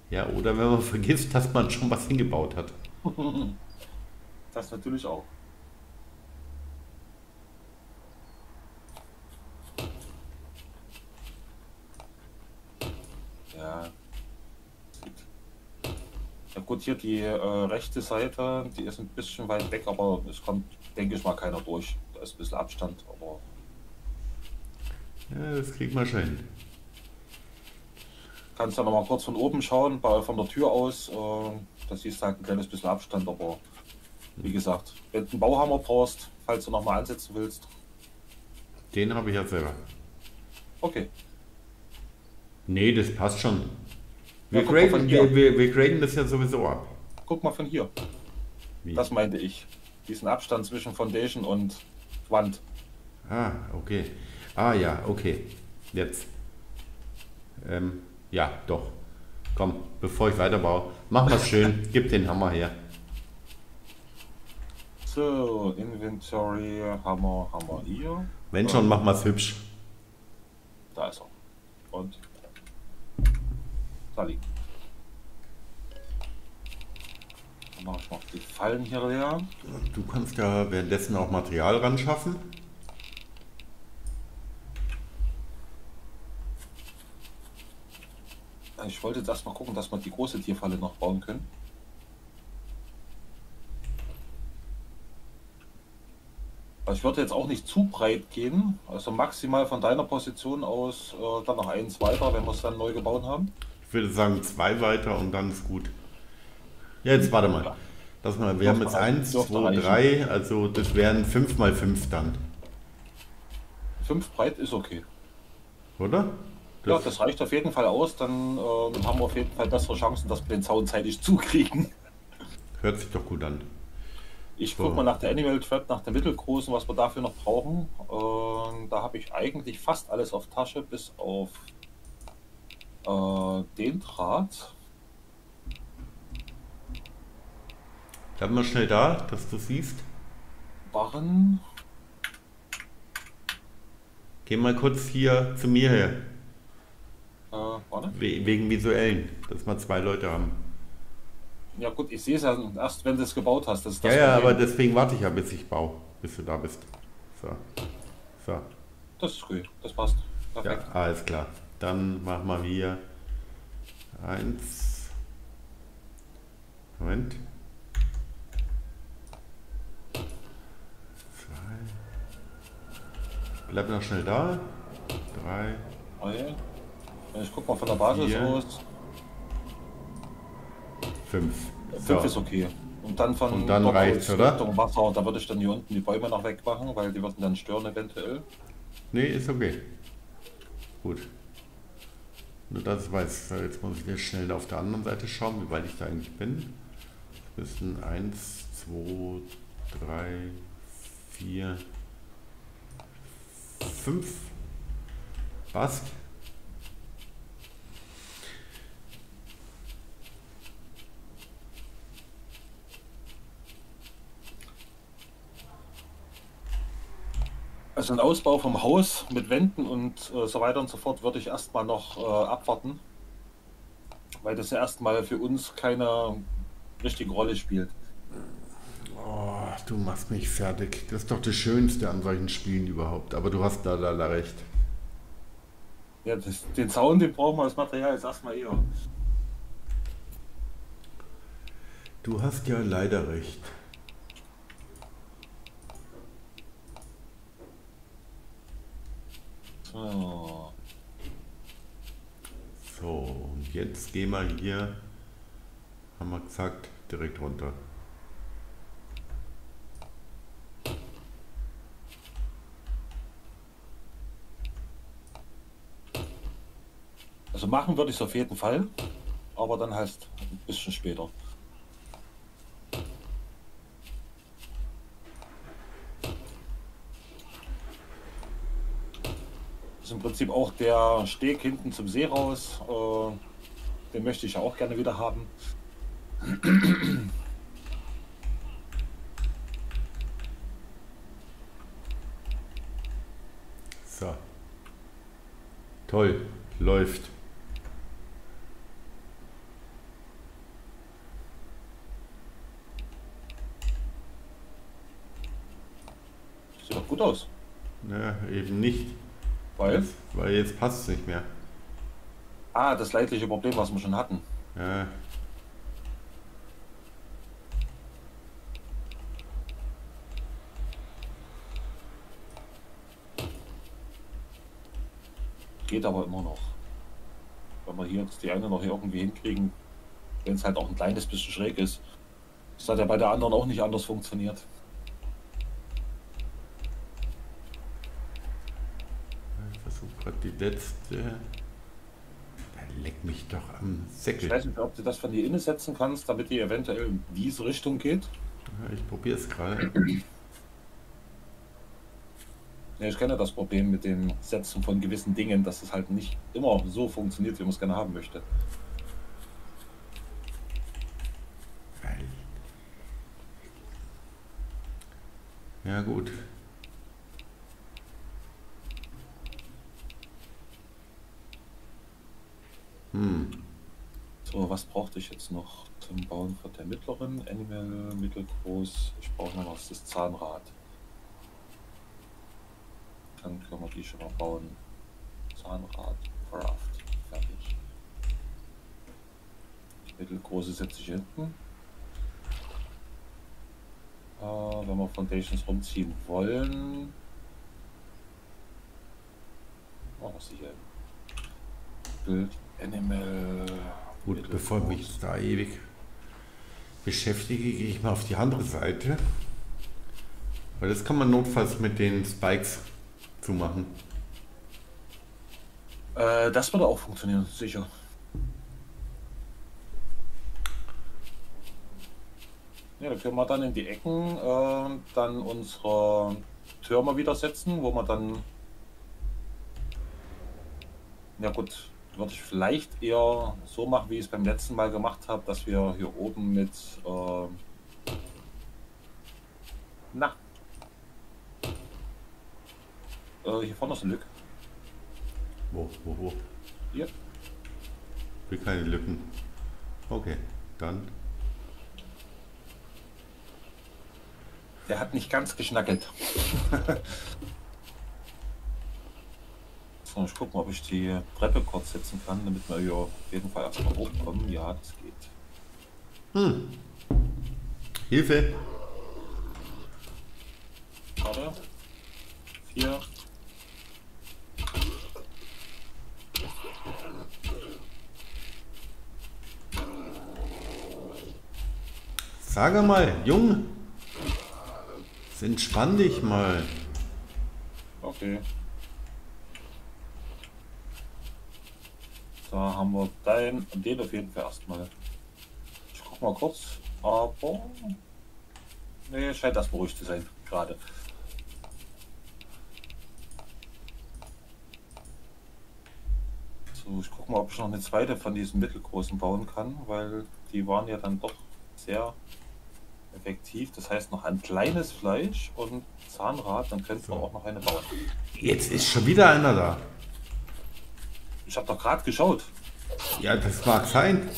Ja, oder wenn man vergisst, dass man schon was hingebaut hat. <laughs> Das natürlich auch. Ja. Sieht- Ja gut, hier die äh, rechte Seite, die ist ein bisschen weit weg, aber es kommt, denke ich mal, keiner durch. Da ist ein bisschen Abstand, aber Ja, das kriegt man schon hin. kannst ja noch mal kurz von oben schauen, bei, von der Tür aus. Äh, da siehst du halt ein kleines bisschen Abstand, aber wie gesagt, wenn du einen Bauhammer brauchst, falls du noch mal ansetzen willst, Den habe ich ja selber. okay. Nee, das passt schon. Wir, Ja, graden, wir, wir, wir graden das ja sowieso ab. Guck mal von hier. Wie? Das meinte ich. Diesen Abstand zwischen Foundation und Wand. Ah, okay. Ah ja, okay. Jetzt. Ähm, ja, doch. Komm, bevor ich weiterbaue, mach mal <laughs> schön. Gib den Hammer her. So, Inventory, Hammer, Hammer hier. Wenn schon, mach mal's hübsch. Da ist er. Und da liegt. Dann mache ich noch die Fallen hier leer. Du kannst ja währenddessen auch Material ran schaffen. Ich wollte jetzt erstmal gucken, dass wir die große Tierfalle noch bauen können. Ich würde jetzt auch nicht zu breit gehen, also maximal von deiner Position aus äh, dann noch eins weiter, wenn wir es dann neu gebaut haben. Ich würde sagen zwei weiter und dann ist gut. Ja, jetzt warte mal. Lass mal, wir haben jetzt eins, zwei, drei, also das wären fünf mal fünf dann, Fünf breit ist okay. oder? Ja, das reicht auf jeden Fall aus, dann ähm, haben wir auf jeden Fall bessere Chancen, dass wir den Zaun zeitig <laughs> zukriegen. hört sich doch gut an. Ich So. gucke mal nach der Animal Trap, nach der mittelgroßen, was wir dafür noch brauchen. Ähm, da habe ich eigentlich fast alles auf Tasche, bis auf äh, den Draht. Bleib mal schnell da, dass du siehst. Barren. Geh mal kurz hier zu mir her, Äh, warte. we wegen visuellen, dass wir zwei Leute haben. Ja gut, ich sehe es ja erst, wenn du es gebaut hast. Das ist Ja, das ja, aber deswegen warte ich ja, bis ich baue, bis du da bist. So. So. Das ist gut, das passt. Ja, Perfekt. alles klar. Dann machen wir hier eins. Moment. Zwei. Bleib noch schnell da. Drei. Okay. Ich guck mal von der Basis Vier. aus. Fünf. Fünf So. ist okay. Und dann von Und dann reicht's, oder? Richtung Wasser, da würde ich dann hier unten die Bäume noch wegmachen, weil die würden dann stören eventuell. Nee, ist okay. Gut. Nur ich weiß, jetzt muss ich jetzt schnell auf der anderen Seite schauen, wie weit ich da eigentlich bin. Das müssen 1, 2, 3, 4, 5. Passt. Also ein Ausbau vom Haus mit Wänden und äh, so weiter und so fort würde ich erstmal noch äh, abwarten. Weil das ja erstmal für uns keine richtige Rolle spielt. Oh, du machst mich fertig. Das ist doch das Schönste an solchen Spielen überhaupt. Aber du hast da leider recht. Ja, das, den Zaun, den brauchen wir als Material jetzt erstmal eher. Du hast ja leider recht. So. So, und jetzt gehen wir hier, haben wir gesagt, direkt runter. Also machen würde ich es auf jeden Fall, aber dann heißt ein bisschen später. Ist im Prinzip auch der Steg hinten zum See raus. Äh, den möchte ich ja auch gerne wieder haben. So. Toll, läuft. Sieht doch gut aus. Ja, eben nicht. Weil? Weil jetzt passt es nicht mehr. Ah, das leidliche Problem, was wir schon hatten. Ja. Geht aber immer noch. Wenn wir hier jetzt die eine noch irgendwie hinkriegen, wenn es halt auch ein kleines bisschen schräg ist. Das hat ja bei der anderen auch nicht anders funktioniert. Ich gerade die letzte. Da leck mich doch am Ich Säckel. weiß nicht, ob du das von dir inne setzen kannst, damit die eventuell in diese Richtung geht. Ja, ich probiere es gerade. Ja, ich kenne das Problem mit dem Setzen von gewissen Dingen, dass es halt nicht immer so funktioniert, wie man es gerne haben möchte. Ja gut. Hm. So, was brauchte ich jetzt noch zum Bauen von der mittleren? Animal, mittelgroß. Ich brauche noch das Zahnrad. Dann können wir die schon mal bauen. Zahnrad, Craft, fertig. Mittelgroße setze ich hinten. Äh, wenn wir Foundations rumziehen wollen. Machen wir sie hier. Bild, Animal. Gut, bevor ich mich da ewig beschäftige, gehe ich mal auf die andere Seite. Weil das kann man notfalls mit den Spikes zumachen. Äh, das würde auch funktionieren, sicher. Ja, da können wir dann in die Ecken äh, dann unsere Türme wieder setzen, wo wir dann. Ja gut, würde ich vielleicht eher so machen, wie ich es beim letzten Mal gemacht habe, dass wir hier oben mit. Äh, na. Äh, hier vorne ist eine Lücke. Wo, wo, wo? Hier. Will keine Lücken. Okay, dann. Der hat nicht ganz geschnackelt. <laughs> so, ich gucke mal, ob ich die Treppe kurz setzen kann, damit wir hier auf jeden Fall erstmal hochkommen. Ja, das geht. Hm. Hilfe! Warte. Vier. Sag mal, Jung! Entspann dich mal. Okay. Da haben wir den und den auf jeden Fall erstmal. Ich guck mal kurz, aber. Nee, scheint das beruhigt zu sein, gerade. So, ich guck mal, ob ich noch eine zweite von diesen mittelgroßen bauen kann, weil die waren ja dann doch sehr effektiv. Das heißt noch ein kleines Fleisch und Zahnrad, dann könnten wir auch noch eine bauen. Jetzt ist schon wieder einer da. Ich habe doch gerade geschaut. Ja, das mag sein.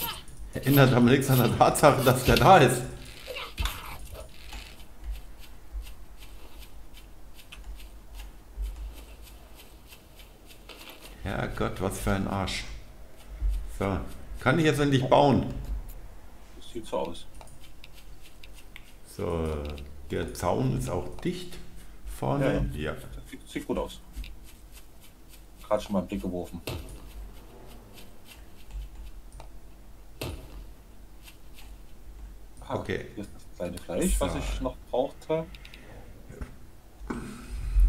Ändert aber nichts an der Tatsache, dass der da ist. Herrgott, was für ein Arsch. So, kann ich jetzt endlich bauen? Das sieht so aus. So, der Zaun ist auch dicht vorne. Ja. ja. Sieht, sieht gut aus. Gerade schon mal einen Blick geworfen. Aha, Okay. Hier ist das kleine Fleisch, was So. ich noch brauchte.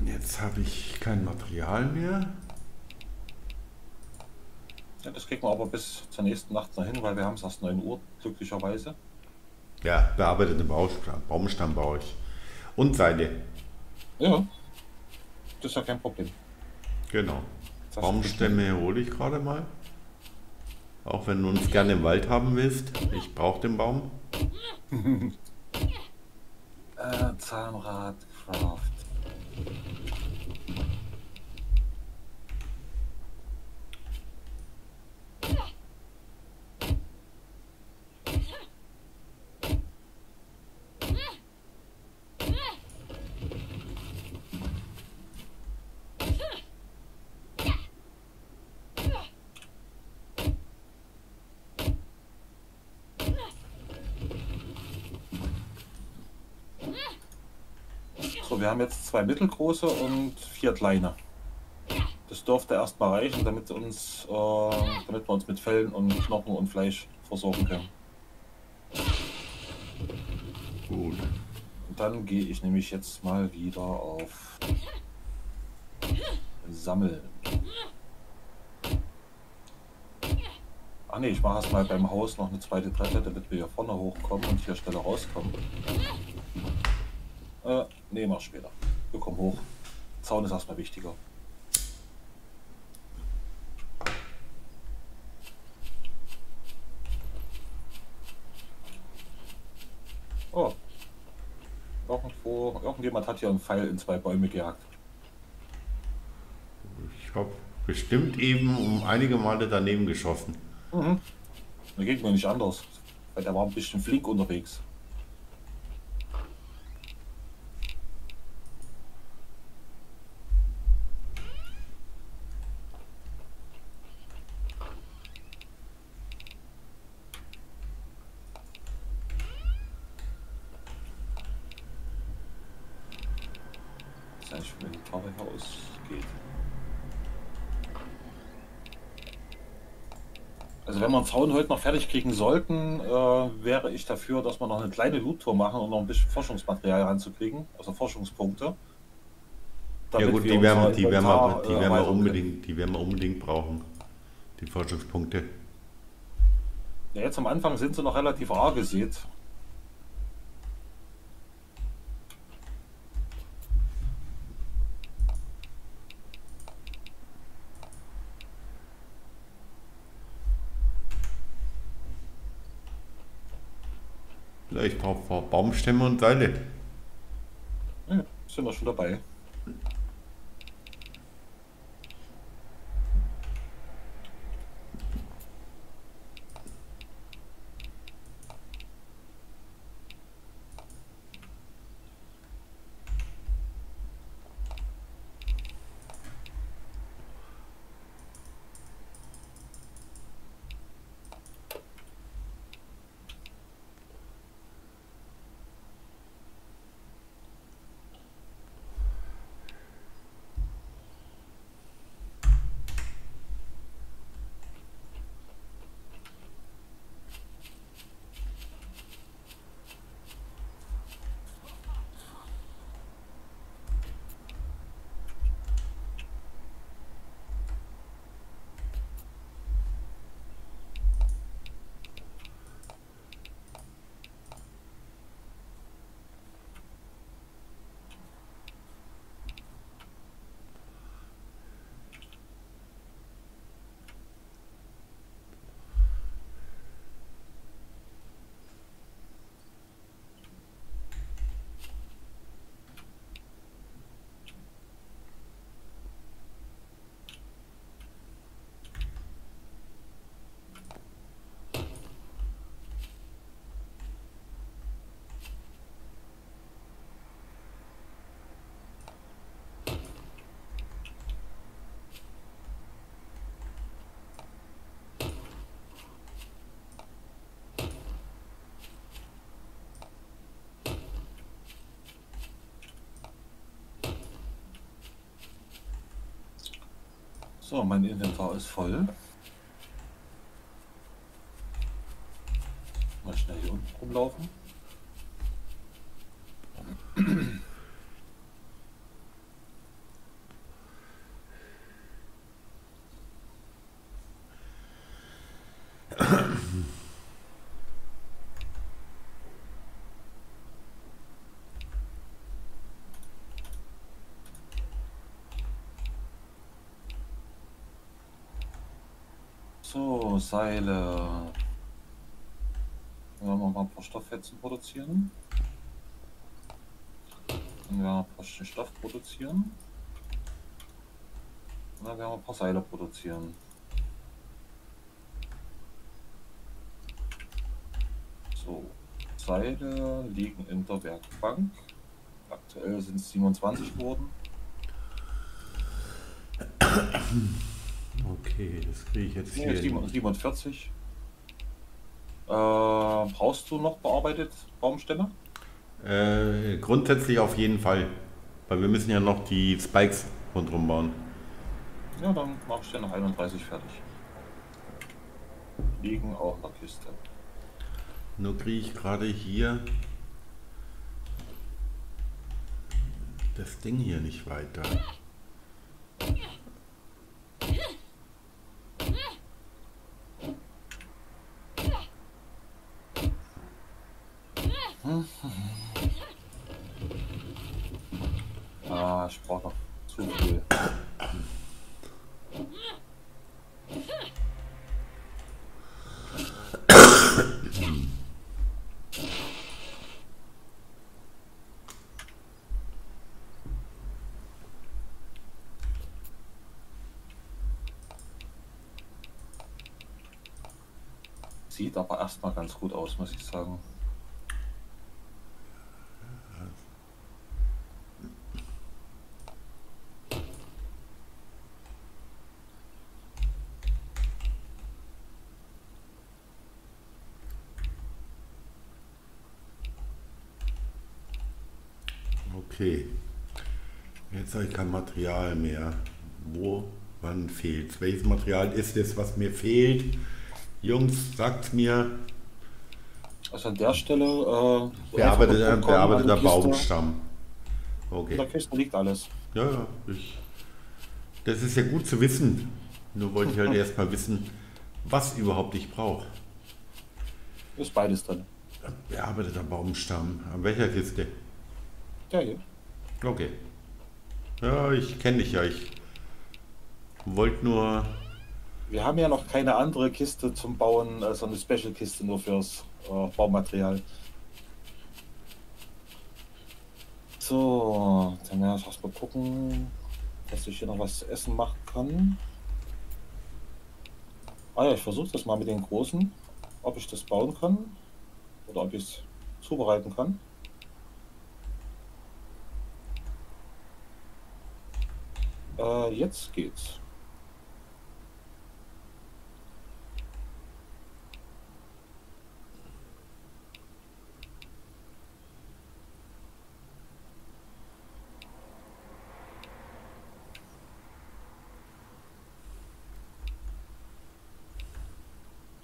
Jetzt habe ich kein Material mehr. Ja, das kriegen wir aber bis zur nächsten Nacht noch hin, weil wir haben es erst 9 Uhr, glücklicherweise. Ja, bearbeitete Baustamm, Baumstamm baue ich. Und Seide. Ja, das ist ja kein Problem. Genau. Baumstämme hole ich gerade mal. Auch wenn du uns gerne im Wald haben willst. Ich brauche den Baum. <laughs> Äh, Zahnrad, Craft. So, wir haben jetzt zwei mittelgroße und vier kleine. Das dürfte erstmal reichen, damit, uns, äh, damit wir uns mit Fellen und Knochen und Fleisch versorgen können. Gut. Dann gehe ich nämlich jetzt mal wieder auf Sammeln. Ach nee, ich mache erst mal beim Haus noch eine zweite Treppe, damit wir hier vorne hochkommen und hier schneller rauskommen. Äh, nee, mach später. Wir kommen hoch. Zaun ist erstmal wichtiger. Oh. Irgendwo, irgendjemand hat hier einen Pfeil in zwei Bäume gejagt. Ich habe bestimmt eben um einige Male daneben geschossen. Mhm. Da geht mir nicht anders. Weil der war ein bisschen flink unterwegs. Das ist eigentlich vom Inventar her ausgeht. Also wir heute noch fertig kriegen sollten, äh, wäre ich dafür, dass wir noch eine kleine Loot-Tour machen, um noch ein bisschen Forschungsmaterial ranzukriegen, also Forschungspunkte. Ja gut, wir die werden, unser die werden, Inventar, wir, die äh, werden wir unbedingt, die werden wir unbedingt brauchen. Die Forschungspunkte. Ja, jetzt am Anfang sind sie noch relativ rar gesät. Ich brauche Baumstämme und Seile. Ja, sind wir schon dabei. So, mein Inventar ist voll. Mal schnell hier unten rumlaufen. So, Seile. Wollen wir mal ein paar Stofffetzen produzieren? Werden wir ein paar Stoff produzieren. Und dann werden wir ein paar Seile produzieren. So, Seile liegen in der Werkbank. Aktuell sind es 27 geworden. Okay, das kriege ich jetzt hier. 47. Äh, brauchst du noch bearbeitet Baumstämme? Äh, grundsätzlich auf jeden Fall. Weil wir müssen ja noch die Spikes rundherum bauen. Ja, dann mach ich dir noch 31 fertig. Liegen auch in der Kiste. Nur kriege ich gerade hier das Ding hier nicht weiter. Ah, ich brauche noch zu viel. Sieht aber erstmal ganz gut aus, muss ich sagen. Okay. Jetzt habe ich kein Material mehr. Wo, wann fehlt Welches Material ist es, was mir fehlt? Jungs, sagt mir. Also an der Stelle äh, Bearbeiteter, bearbeiteter der Kiste. Baumstamm. In Okay. der Kiste liegt alles. Ja, ja. Ich, das ist ja gut zu wissen. Nur wollte ich halt <laughs> erstmal wissen, was überhaupt ich brauche. Ist beides drin. Bearbeiteter Baumstamm. An welcher Kiste? Ja, hier. Okay. Ja, ich kenne dich ja. Ich wollte nur. Wir haben ja noch keine andere Kiste zum Bauen, also eine Special-Kiste nur fürs äh, Baumaterial. So, dann werde ich erstmal gucken, dass ich hier noch was zu essen machen kann. Ah ja, ich versuche das mal mit den großen, ob ich das bauen kann oder ob ich es zubereiten kann. Äh, jetzt geht's.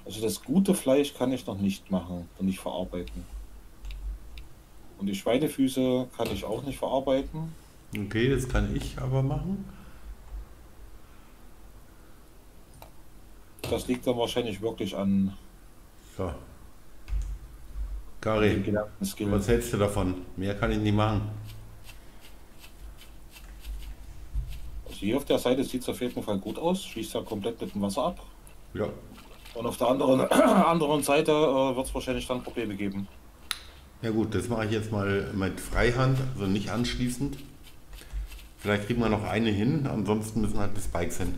Also das gute Fleisch kann ich noch nicht machen und nicht verarbeiten. Und die Schweinefüße kann ich auch nicht verarbeiten. Okay, das kann ich aber machen. Das liegt dann wahrscheinlich wirklich an dem Gary, was hältst du davon? Mehr kann ich nicht machen. Also hier auf der Seite sieht es auf jeden Fall gut aus. Schließt ja komplett mit dem Wasser ab. Ja. Und auf der anderen, <clears throat> anderen Seite äh, wird es wahrscheinlich dann Probleme geben. Ja gut, das mache ich jetzt mal mit Freihand, also nicht anschließend. Vielleicht kriegen wir noch eine hin, ansonsten müssen halt die Spikes hin.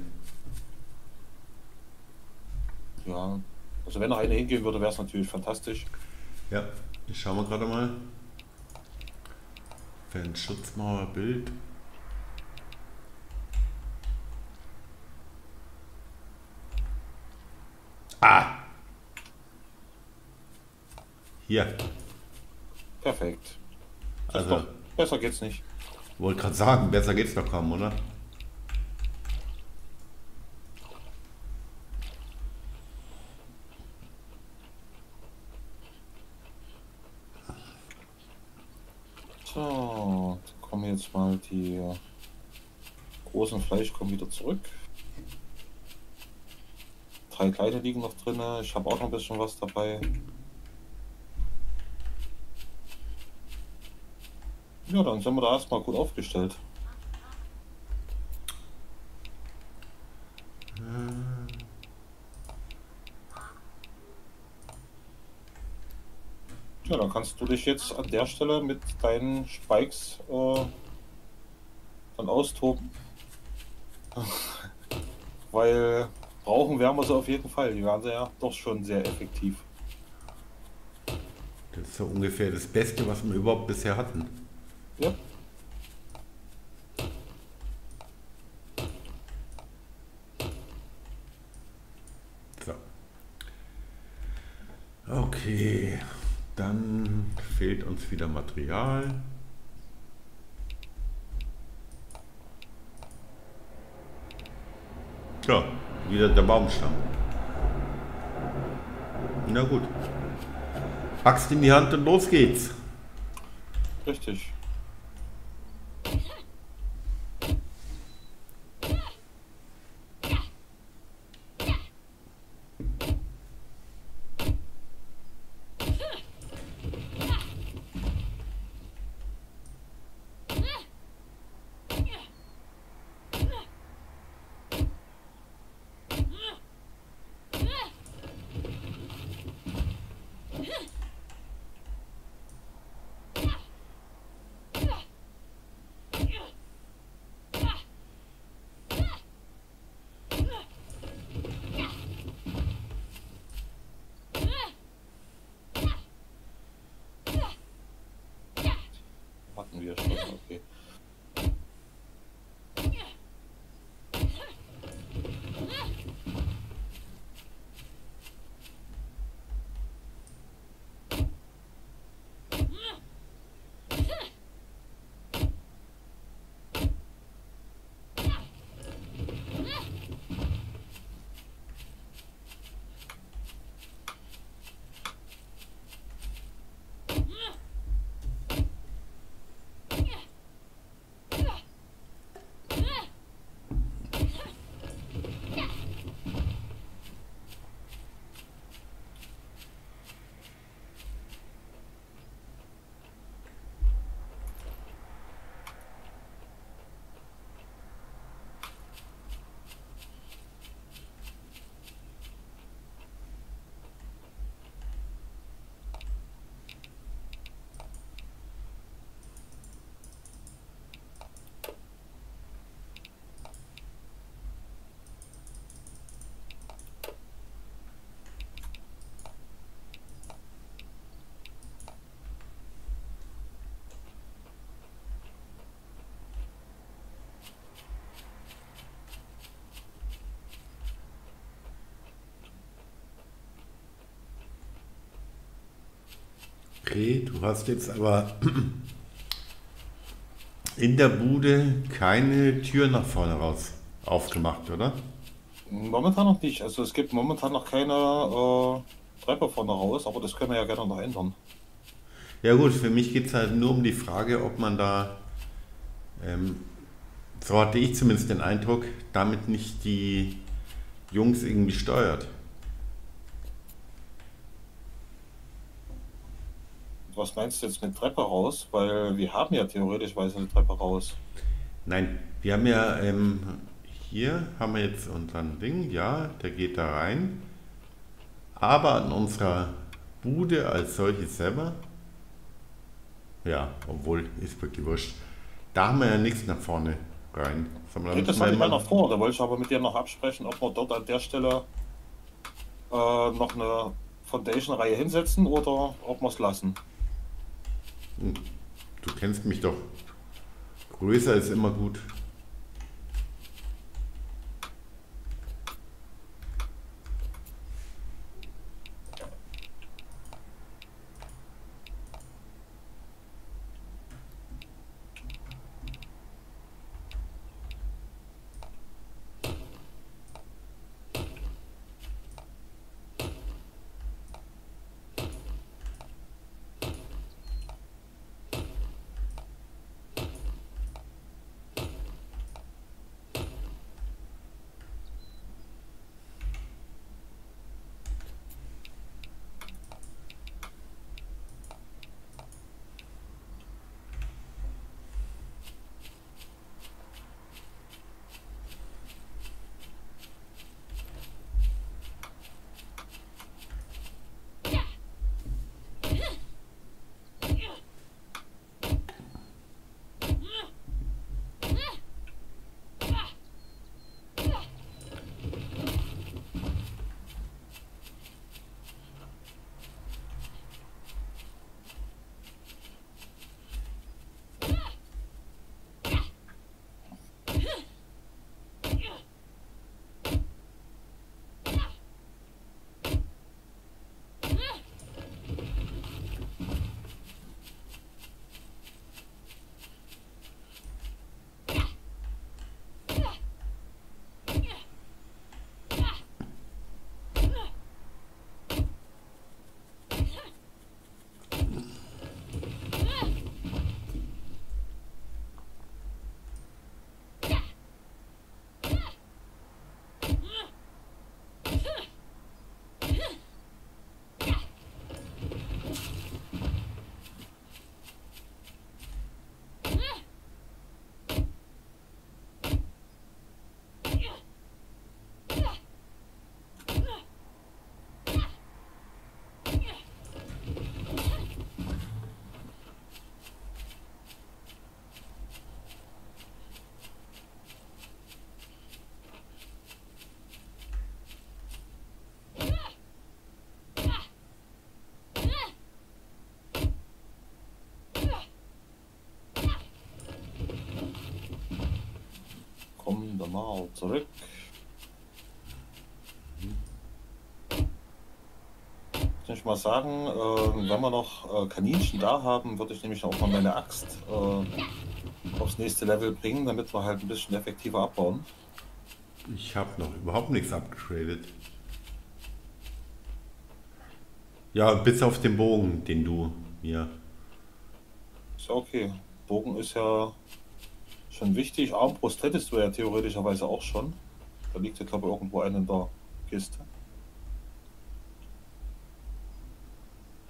Ja. Also wenn noch eine hingehen würde, wäre es natürlich fantastisch. Ja, ich schaue mal gerade mal. Fernschutzmauer Bild. Ah! Hier. Perfekt. Das also, doch, besser geht's nicht. Wollte gerade sagen, besser geht's doch kaum, oder? So, kommen jetzt mal die großen Fleisch kommen wieder zurück. Drei kleine liegen noch drin. Ich habe auch noch ein bisschen was dabei. Ja, dann sind wir da erstmal gut aufgestellt. Ja, dann kannst du dich jetzt an der Stelle mit deinen Spikes äh, dann austoben. <laughs> Weil brauchen werden wir sie auf jeden Fall. Die waren ja doch schon sehr effektiv. Das ist so ungefähr das Beste, was wir überhaupt bisher hatten. Ja. So. Okay, dann fehlt uns wieder Material. Tja, wieder der Baumstamm. Na gut. Axt in die Hand und los geht's. Richtig. Okay, du hast jetzt aber in der Bude keine Tür nach vorne raus aufgemacht, oder? Momentan noch nicht. Also es gibt momentan noch keine äh, Treppe vorne raus, aber das können wir ja gerne noch ändern. Ja gut, für mich geht es halt nur um die Frage, ob man da, ähm, so hatte ich zumindest den Eindruck, damit nicht die Jungs irgendwie steuert. Was meinst du jetzt mit Treppe raus? Weil wir haben ja theoretisch eine Treppe raus. Nein, wir haben ja ähm, hier haben wir jetzt unseren Ding, ja, der geht da rein. Aber an unserer Bude als solche selber, ja, obwohl ist wirklich wurscht, da haben wir ja nichts nach vorne rein. Sondern nee, das hatte ich mal nach vor, da wollte ich aber mit dir noch absprechen, ob wir dort an der Stelle äh, noch eine Foundation-Reihe hinsetzen oder ob wir es lassen. Du kennst mich doch. Größer ist immer gut. Dann mal zurück. Kann ich mal sagen, äh, wenn wir noch äh, Kaninchen da haben, würde ich nämlich auch mal meine Axt äh, aufs nächste Level bringen, damit wir halt ein bisschen effektiver abbauen. Ich habe noch überhaupt nichts abgetradet. Ja, bis auf den Bogen, den du mir. Ist ja okay. Bogen ist ja schon wichtig. Armbrust hättest du ja theoretischerweise auch schon. Da liegt ja, glaube ich, irgendwo einen in der Kiste.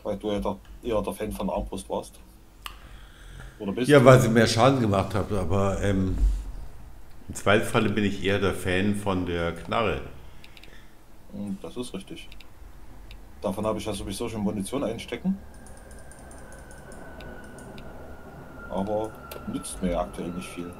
Weil du ja der, eher der Fan von Armbrust warst. Oder bist Ja, weil sie mehr Schaden gemacht hat, aber ähm, im Zweifelsfalle bin ich eher der Fan von der Knarre. Hm, das ist richtig. Davon habe ich ja sowieso schon Munition einstecken. Aber nützt mir aktuell nicht viel.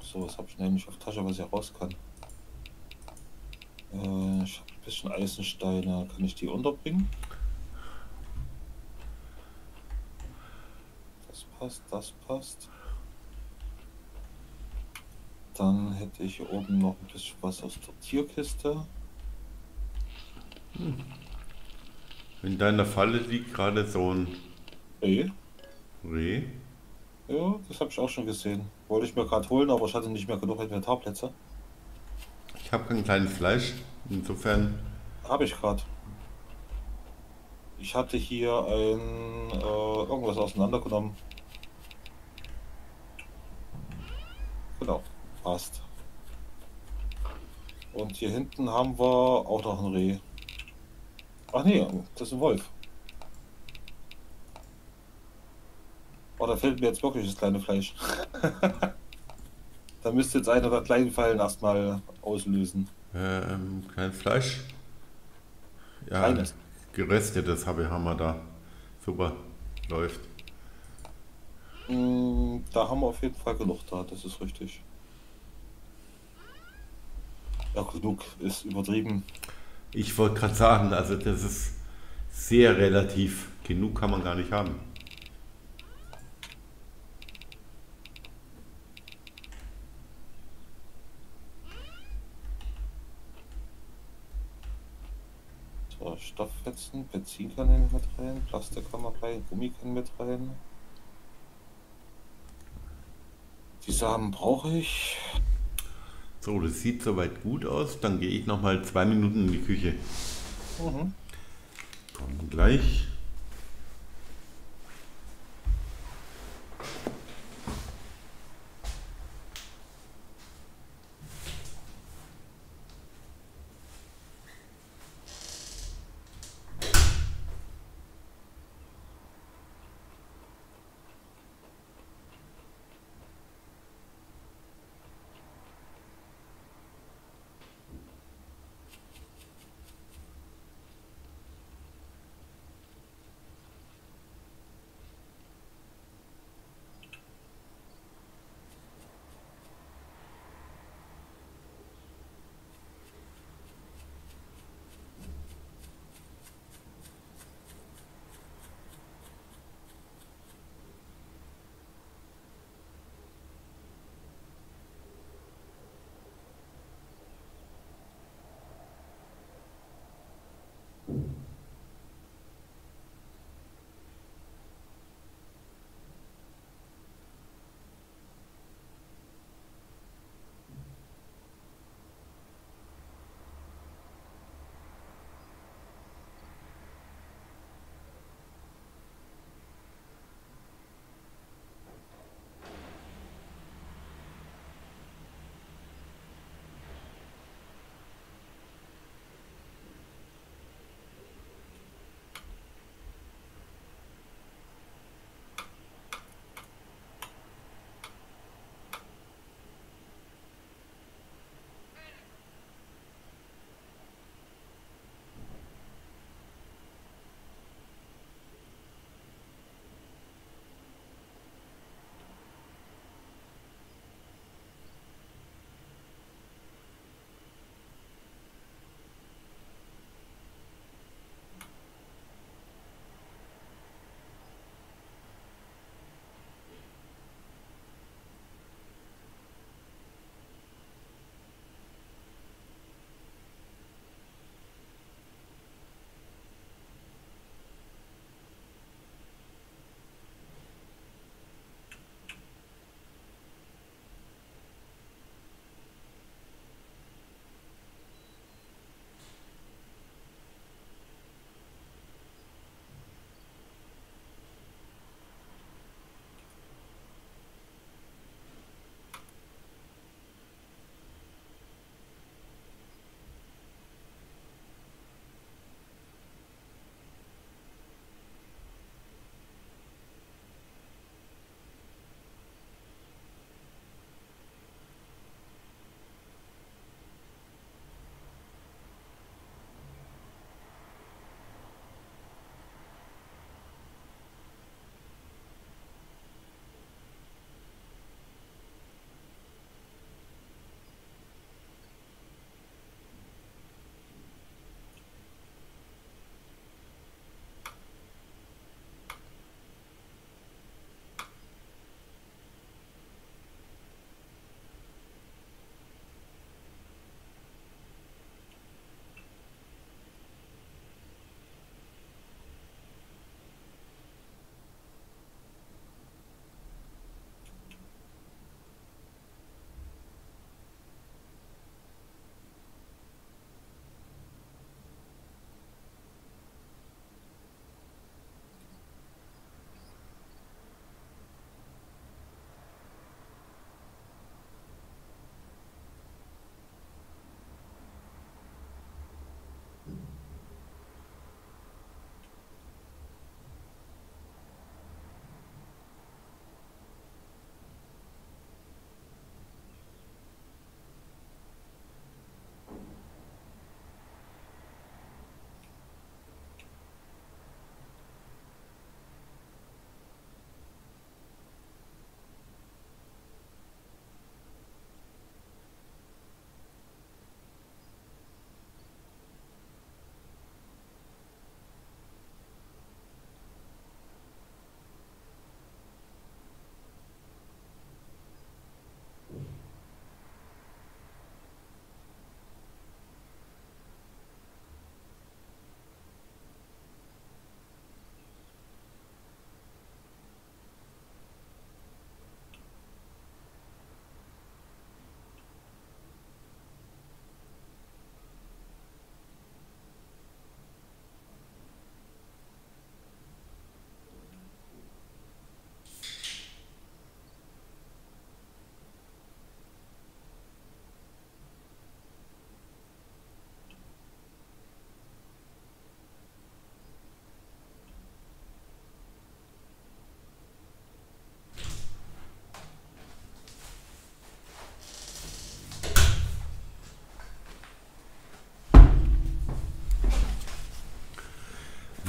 So, was habe ich nämlich auf Tasche, was ich raus kann? Ich habe ein bisschen Eisensteine. Kann ich die unterbringen? Das passt, das passt. Dann hätte ich hier oben noch ein bisschen was aus der Tierkiste. Hm. In deiner Falle liegt gerade so ein Reh. Reh. Ja, das habe ich auch schon gesehen. Wollte ich mir gerade holen, aber ich hatte nicht mehr genug Inventarplätze. Ich habe kein kleines Fleisch, insofern. Habe ich gerade. Ich hatte hier ein äh, irgendwas auseinandergenommen. Genau, passt. Und hier hinten haben wir auch noch ein Reh. Ach nee, das ist ein Wolf. Oh, da fehlt mir jetzt wirklich das kleine Fleisch. <laughs> da müsste jetzt einer der kleinen Fallen erstmal auslösen. Ähm, kein Fleisch? Ja, Kleines. geröstetes habe haben wir da. Super, läuft. Mm, da haben wir auf jeden Fall genug da, das ist richtig. Ja, genug ist übertrieben. Ich wollte gerade sagen, also das ist sehr relativ. Genug kann man gar nicht haben. Stofffetzen, Benzin kann ich mit rein, Plastik kann man rein, Gummi kann mit rein. Die Samen brauche ich. So, das sieht soweit gut aus. Dann gehe ich noch mal zwei Minuten in die Küche. Mhm. Kommen gleich.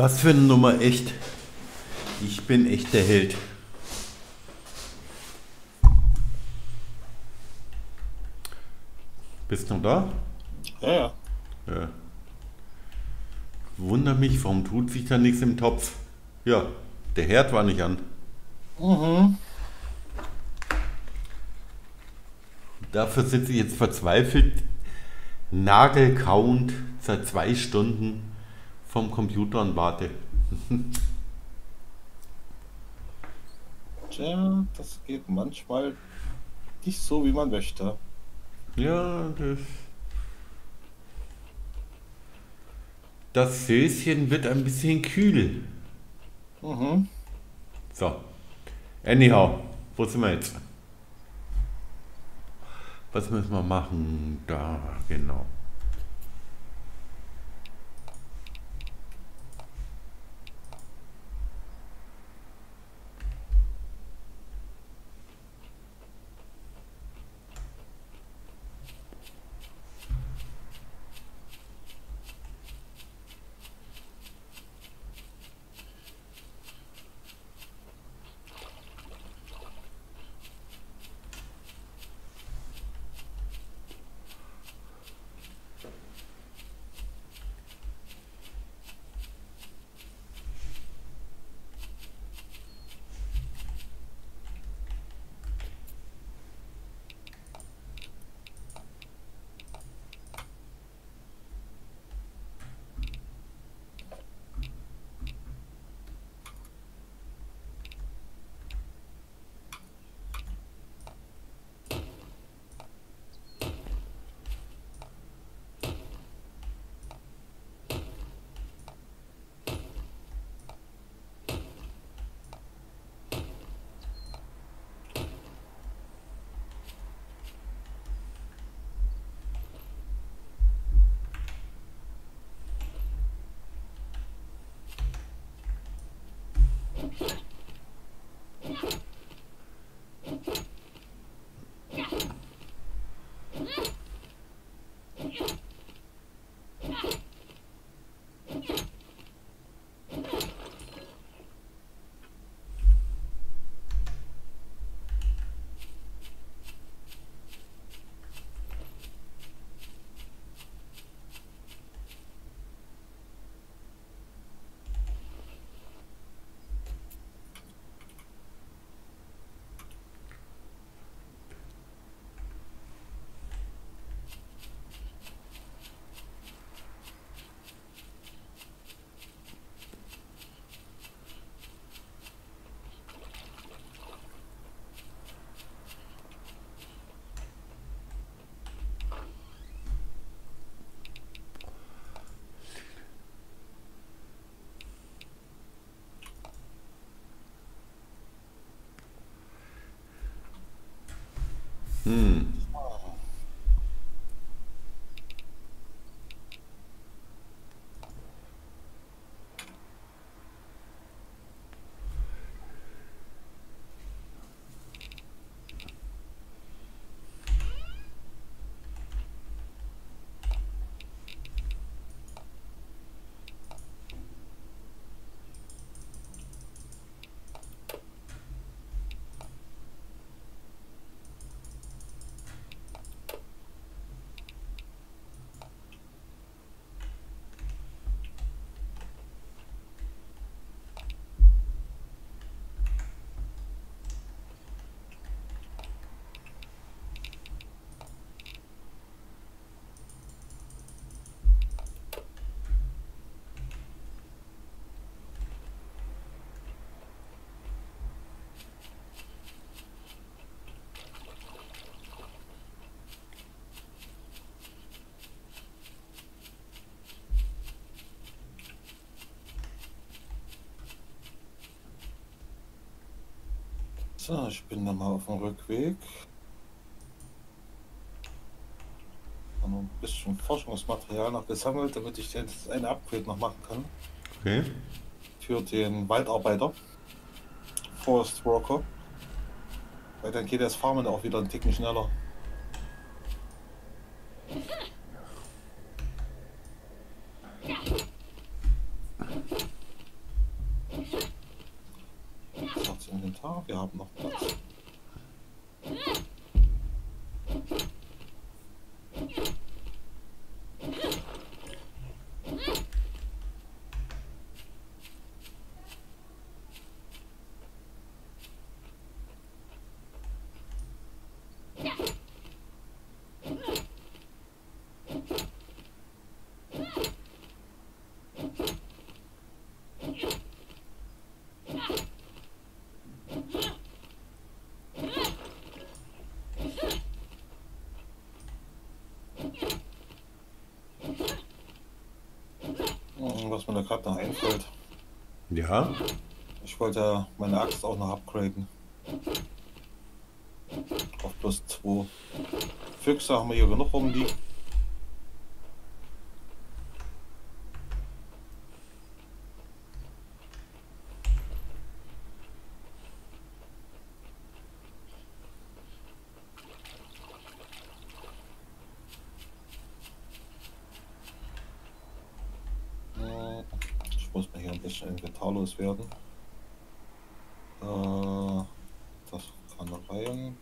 Was für eine Nummer, echt. Ich bin echt der Held. Bist du noch da? Ja, ja. Ja. Wunder mich, warum tut sich da nichts im Topf? Ja, der Herd war nicht an. Mhm. Dafür sitze ich jetzt verzweifelt, nagelkauend seit zwei Stunden vom Computer und warte. <laughs> Tja, das geht manchmal nicht so, wie man möchte. Ja, das. Das Söschen wird ein bisschen kühl. Mhm. So. Anyhow, wo sind wir jetzt? Was müssen wir machen? Da, genau. Hm. So, ich bin dann mal auf dem Rückweg. Noch ein bisschen Forschungsmaterial noch gesammelt, damit ich jetzt ein Upgrade noch machen kann. Okay. Für den Waldarbeiter. Forest Walker. Weil dann geht das Farmen auch wieder ein Ticken schneller. Inventar. Wir haben noch Platz. Was mir da gerade noch einfällt. Ja. Ich wollte meine Axt auch noch upgraden. Auf plus 2. Füchse haben wir hier genug rumliegen. loswerden. Äh, das kann rein.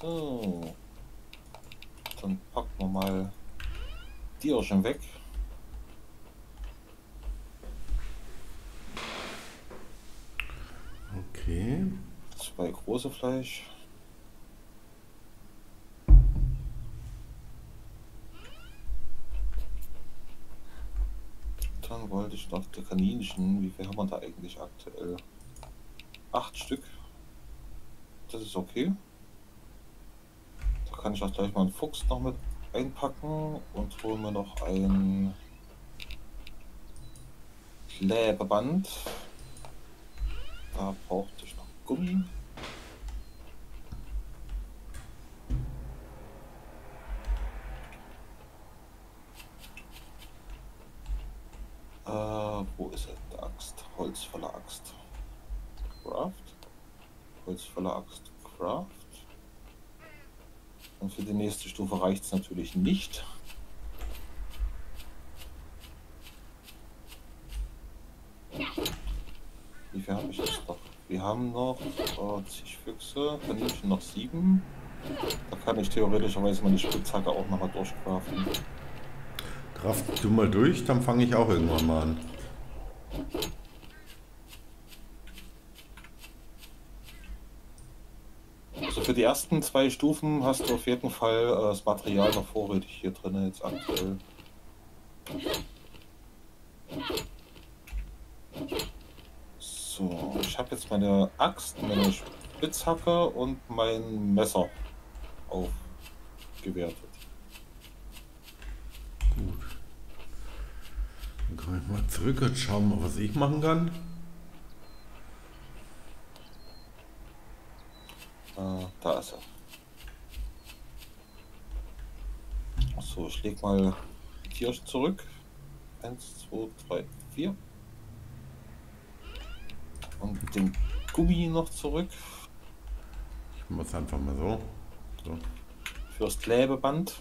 So. Dann packen wir mal die auch schon weg. Okay. Zwei große Fleisch. Dann wollte ich noch die Kaninchen. Wie viel haben wir da eigentlich aktuell? Acht Stück. Das ist okay kann ich auch gleich mal einen Fuchs noch mit einpacken und holen wir noch ein Klebeband. Da brauchte ich noch Gummi. Äh, wo ist er? Der Axt. Holzvoller Axt. Craft. Holzvoller Axt. Craft. Und für die nächste Es natürlich nicht. Wie viel habe ich jetzt noch? Wir haben noch oh, zig Füchse, Kaninchen noch sieben. Da kann ich theoretischerweise meine Spitzhacke auch nochmal durchkraften. Kraft du mal durch, dann fange ich auch irgendwann mal an. Für die ersten zwei Stufen hast du auf jeden Fall äh, das Material noch vorrätig hier drin jetzt aktuell. So, ich habe jetzt meine Axt, meine Spitzhacke und mein Messer aufgewertet. Gut. Dann komme ich mal zurück und schauen mal, was ich machen kann. Äh, da ist er. So, ich leg mal Tier zurück. Eins, zwei, drei, vier. Und den Gummi noch zurück. Ich muss einfach mal so. so. Fürs Klebeband.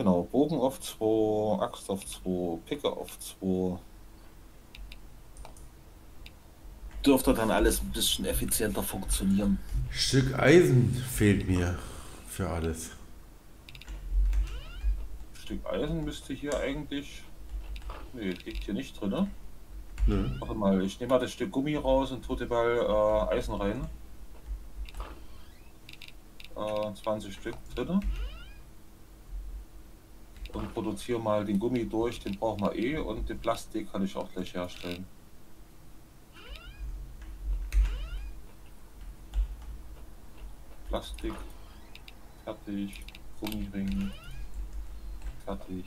Genau, Bogen auf 2, Axt auf 2, Picke auf 2. Dürfte dann alles ein bisschen effizienter funktionieren. Stück Eisen fehlt mir für alles. Stück Eisen müsste hier eigentlich. Nee, liegt hier nicht drin. Ne? Nö. Warte mal, ich nehme mal das Stück Gummi raus und tue dir mal äh, Eisen rein. Äh, 20 Stück drin. Und produziere mal den Gummi durch, den brauchen wir eh und den Plastik kann ich auch gleich herstellen. Plastik, fertig, Gummiring, fertig.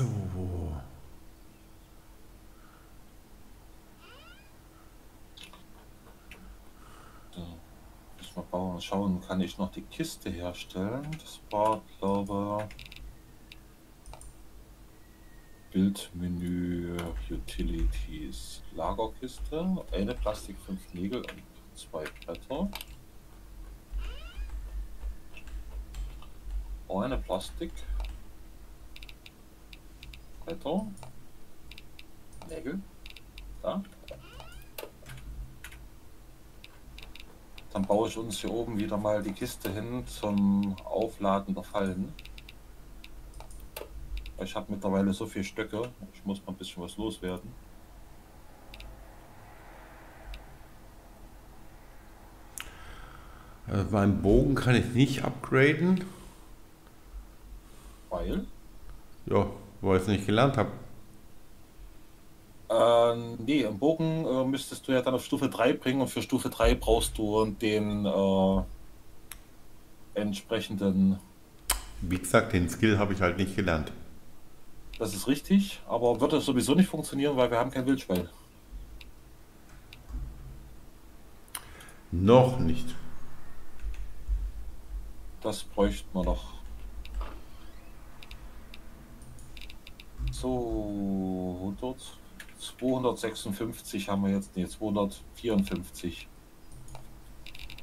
So. So, muss mal bauen, schauen, kann ich noch die Kiste herstellen? Das war, glaube Bildmenü Utilities Lagerkiste, eine Plastik, fünf Nägel und zwei Bretter. Eine Plastik. Bretter. Nägel. Da. Dann baue ich uns hier oben wieder mal die Kiste hin zum Aufladen der Fallen. Ich habe mittlerweile so viele Stöcke, ich muss mal ein bisschen was loswerden. Also meinen Bogen kann ich nicht upgraden. Weil, Ja, weil ich es nicht gelernt habe. Äh, nee, im Bogen äh, müsstest du ja dann auf Stufe 3 bringen und für Stufe 3 brauchst du den äh, entsprechenden. Wie gesagt, den Skill habe ich halt nicht gelernt. Das ist richtig, aber würde sowieso nicht funktionieren, weil wir haben kein Wildschwein. Noch nicht. Das bräuchten wir noch. So, 100, 256 haben wir jetzt, nee, 254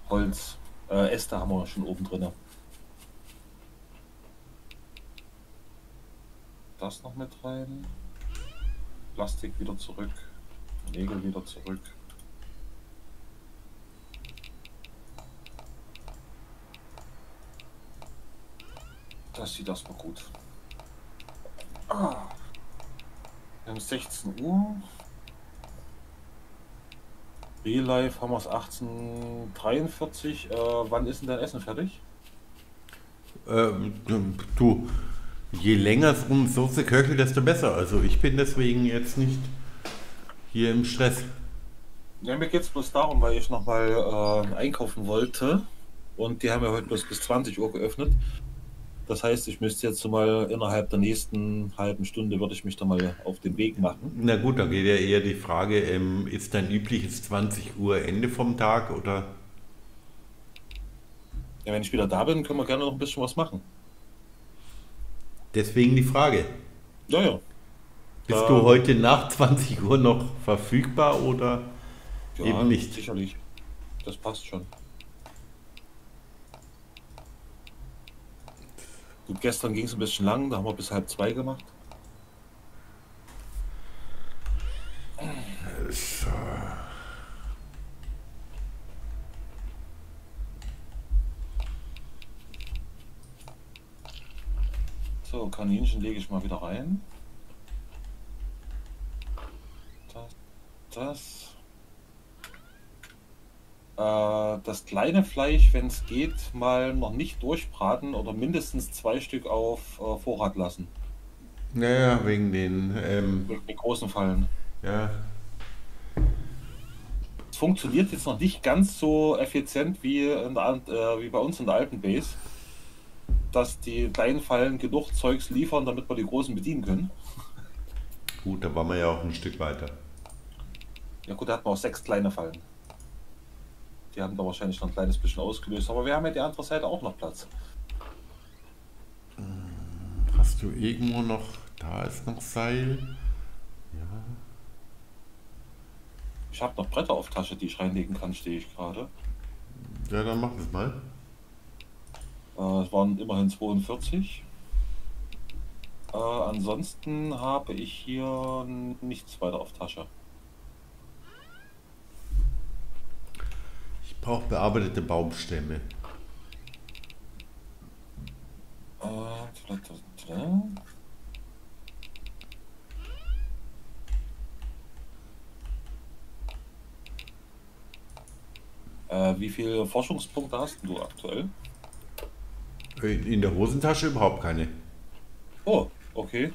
Holz, äh, Äste haben wir schon oben drin. Das noch mit rein. Plastik wieder zurück. Nägel wieder zurück. Das sieht erstmal gut. Ah. Wir haben 16 Uhr. Real Life haben wir es 1843. Äh, wann ist denn dein Essen fertig? Ähm, du, je länger es um Soße köchelt, desto besser. Also ich bin deswegen jetzt nicht hier im Stress. Ja, mir geht es bloß darum, weil ich nochmal äh, einkaufen wollte. Und die haben ja heute bloß bis 20 Uhr geöffnet. Das heißt, ich müsste jetzt mal innerhalb der nächsten halben Stunde würde ich mich da mal auf den Weg machen. Na gut, da geht ja eher die Frage, ähm, ist dein übliches 20 Uhr Ende vom Tag oder? Ja, wenn ich wieder da bin, können wir gerne noch ein bisschen was machen. Deswegen die Frage. Ja, ja. Bist Ähm. du heute nach 20 Uhr noch verfügbar oder ja eben nicht? Sicherlich. Das passt schon. Gut, gestern ging es ein bisschen lang, da haben wir bis halb zwei gemacht. So, Kaninchen lege ich mal wieder rein. Das. Das. Äh, das kleine Fleisch, wenn es geht, mal noch nicht durchbraten oder mindestens zwei Stück auf äh, Vorrat lassen. Naja, wegen den, ähm, Mit den großen Fallen. ja, Es funktioniert jetzt noch nicht ganz so effizient wie, der, äh, wie bei uns in der alten Base, dass die kleinen Fallen genug Zeugs liefern, damit wir die großen bedienen können. gut, da waren wir ja auch ein Stück weiter. Ja gut, da hatten wir auch sechs kleine Fallen. Die haben da wahrscheinlich noch ein kleines bisschen ausgelöst, aber wir haben ja die andere Seite auch noch Platz. Hast du irgendwo noch, da ist noch Seil? Ja. Ich habe noch Bretter auf Tasche, die ich reinlegen kann, stehe ich gerade. Ja, dann mach es mal. Äh, es waren immerhin 42. Äh, ansonsten habe ich hier nichts weiter auf Tasche. Brauche bearbeitete Baumstämme. Äh, äh, wie viele Forschungspunkte hast du aktuell? In der Hosentasche überhaupt keine. Oh, okay.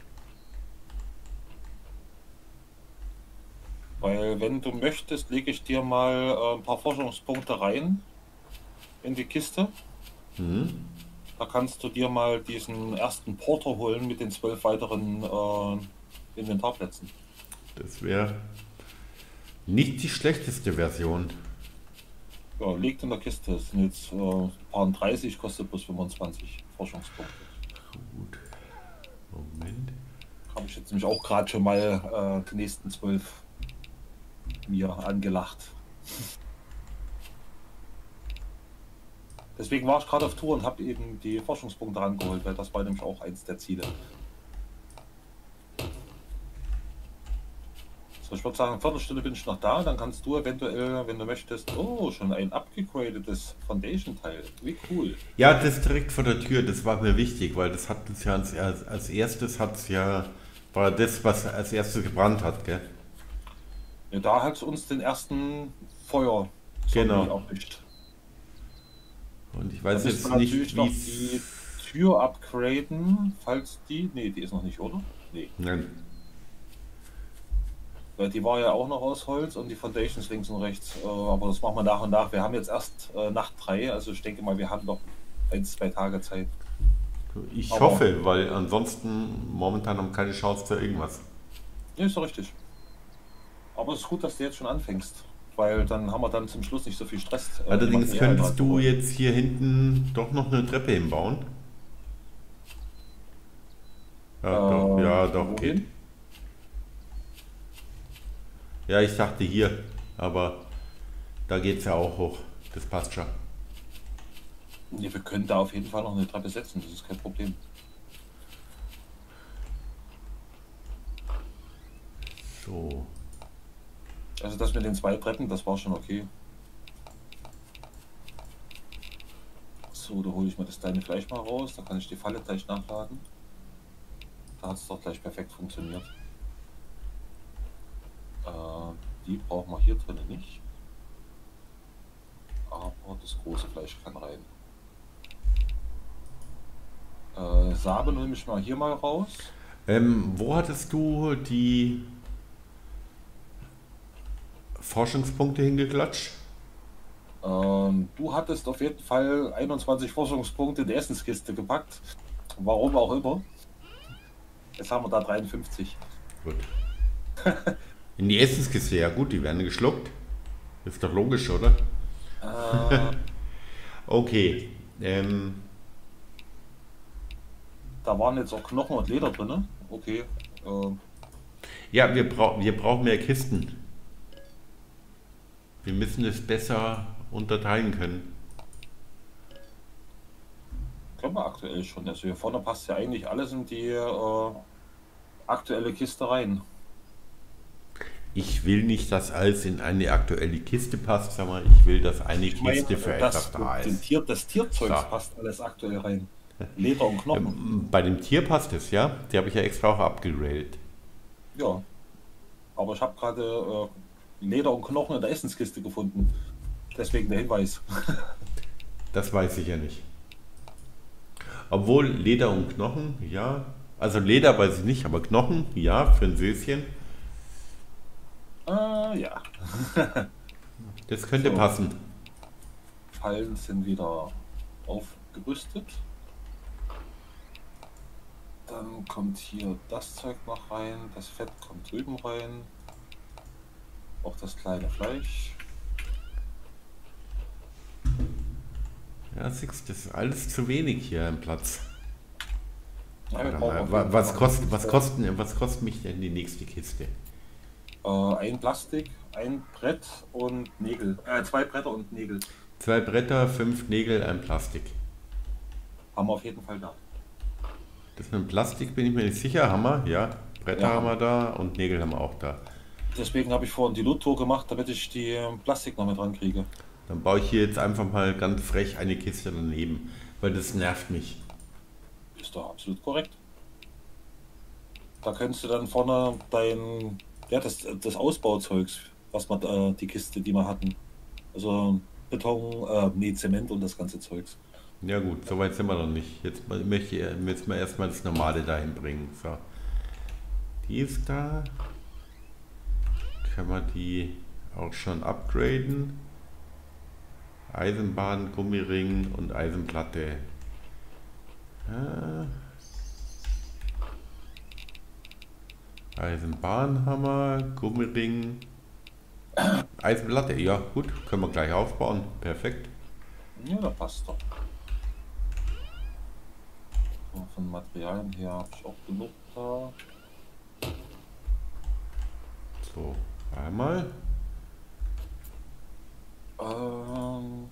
Weil wenn du möchtest, lege ich dir mal äh, ein paar Forschungspunkte rein in die Kiste. Mhm. Da kannst du dir mal diesen ersten Porter holen mit den zwölf weiteren äh, Inventarplätzen. Das wäre nicht die schlechteste Version. Ja, liegt in der Kiste. Das sind jetzt äh, paar 30, kostet plus 25 Forschungspunkte. Gut. Moment. Habe ich jetzt nämlich auch gerade schon mal äh, die nächsten zwölf mir angelacht. Deswegen war ich gerade auf Tour und habe eben die Forschungspunkte rangeholt, weil das war nämlich auch eins der Ziele. So, ich würde sagen, eine Viertelstunde bin ich noch da, dann kannst du eventuell, wenn du möchtest, oh, schon ein abgegradetes Foundation-Teil. Wie cool. Ja, das direkt vor der Tür, das war mir wichtig, weil das hat uns ja als, als erstes hat's ja, war das, was als erstes gebrannt hat, gell? Ja, da hat es uns den ersten Feuer genau. erwischt. Und ich weiß jetzt nicht, wie die Tür upgraden, falls die. Ne, die ist noch nicht, oder? Nee. Nein. Weil die war ja auch noch aus Holz und die Foundations links und rechts. Äh, aber das machen wir nach und nach. Wir haben jetzt erst äh, Nacht 3, also ich denke mal, wir haben noch ein, zwei Tage Zeit. Ich aber hoffe, weil ansonsten momentan haben wir keine Chance für irgendwas. Ja, ist doch richtig. Aber es ist gut, dass du jetzt schon anfängst weil dann haben wir dann zum Schluss nicht so viel Stress. Äh, Allerdings könntest du jetzt hier hinten doch noch eine Treppe hinbauen. Ja, äh, doch, ja, doch, geht. Ja, ich dachte hier, aber da geht es ja auch hoch. Das passt schon. Nee, wir können da auf jeden Fall noch eine Treppe setzen, das ist kein Problem. So. Also das mit den zwei Treppen, das war schon okay. So, da hole ich mal das kleine Fleisch mal raus, da kann ich die Falle gleich nachladen. Da hat es doch gleich perfekt funktioniert. Äh, die brauchen wir hier drinnen nicht. Aber das große Fleisch kann rein. Äh, Sabe nehme ich mal hier mal raus. Ähm, wo hattest du die Forschungspunkte hingeklatscht? Ähm, du hattest auf jeden Fall 21 Forschungspunkte in die Essenskiste gepackt. Warum auch immer. Jetzt haben wir da 53. Gut. <laughs> In die Essenskiste, ja gut, die werden geschluckt. Ist doch logisch, oder? Äh, <laughs> okay. Ähm. Da waren jetzt auch Knochen und Leder drin, ne? Okay. Äh. Ja, wir, brauch, wir brauchen mehr Kisten. Wir müssen es besser unterteilen können. Können wir aktuell schon. Also hier vorne passt ja eigentlich alles in die äh, aktuelle Kiste rein. Ich will nicht, dass alles in eine aktuelle Kiste passt, sag mal, ich will, dass eine ich Kiste für das, etwas da ist. Tier, das Tierzeug so. passt alles aktuell rein. Leder und Knochen. Ähm, bei dem Tier passt es, ja? Die habe ich ja extra auch abgegradet. Ja. Aber ich habe gerade äh, Leder und Knochen in der Essenskiste gefunden. Deswegen der Hinweis. <laughs> das weiß ich ja nicht. Obwohl Leder und Knochen, ja. Also Leder weiß ich nicht, aber Knochen, ja, für ein Söschen. Äh, ja. <laughs> das könnte so. passen. Fallen sind wieder aufgerüstet. Dann kommt hier das Zeug noch rein, das Fett kommt drüben rein. Auch das kleine Fleisch. Ja, siehst das ist alles zu wenig hier im Platz. Ja, mal, was, kostet, was, kosten, was kostet mich denn die nächste Kiste? Äh, ein Plastik, ein Brett und Nägel. Äh, zwei Bretter und Nägel. Zwei Bretter, fünf Nägel, ein Plastik. Haben wir auf jeden Fall da. Das mit dem Plastik bin ich mir nicht sicher. Hammer, ja. Bretter ja. haben wir da und Nägel haben wir auch da. Deswegen habe ich vorhin die Loot-Tour gemacht, damit ich die ähm, Plastik noch mit dran kriege. Dann baue ich hier jetzt einfach mal ganz frech eine Kiste daneben, weil das nervt mich. Ist doch absolut korrekt. Da könntest du dann vorne dein, ja, das, das Ausbauzeugs, was man, äh, die Kiste, die wir hatten. Also Beton, äh, nee, Zement und das ganze Zeugs. Ja gut, soweit sind wir noch nicht. Jetzt möchte ich jetzt mal erstmal das Normale dahin bringen. So. Die ist da. Kann man die auch schon upgraden. Eisenbahn, Gummiring und Eisenplatte. Ja. Eisenbahnhammer, Gummiring, Eisenplatte. Ja, gut, können wir gleich aufbauen. Perfekt. Ja, da passt doch. So, von Materialien her habe ich auch genug da. So, einmal. Ähm,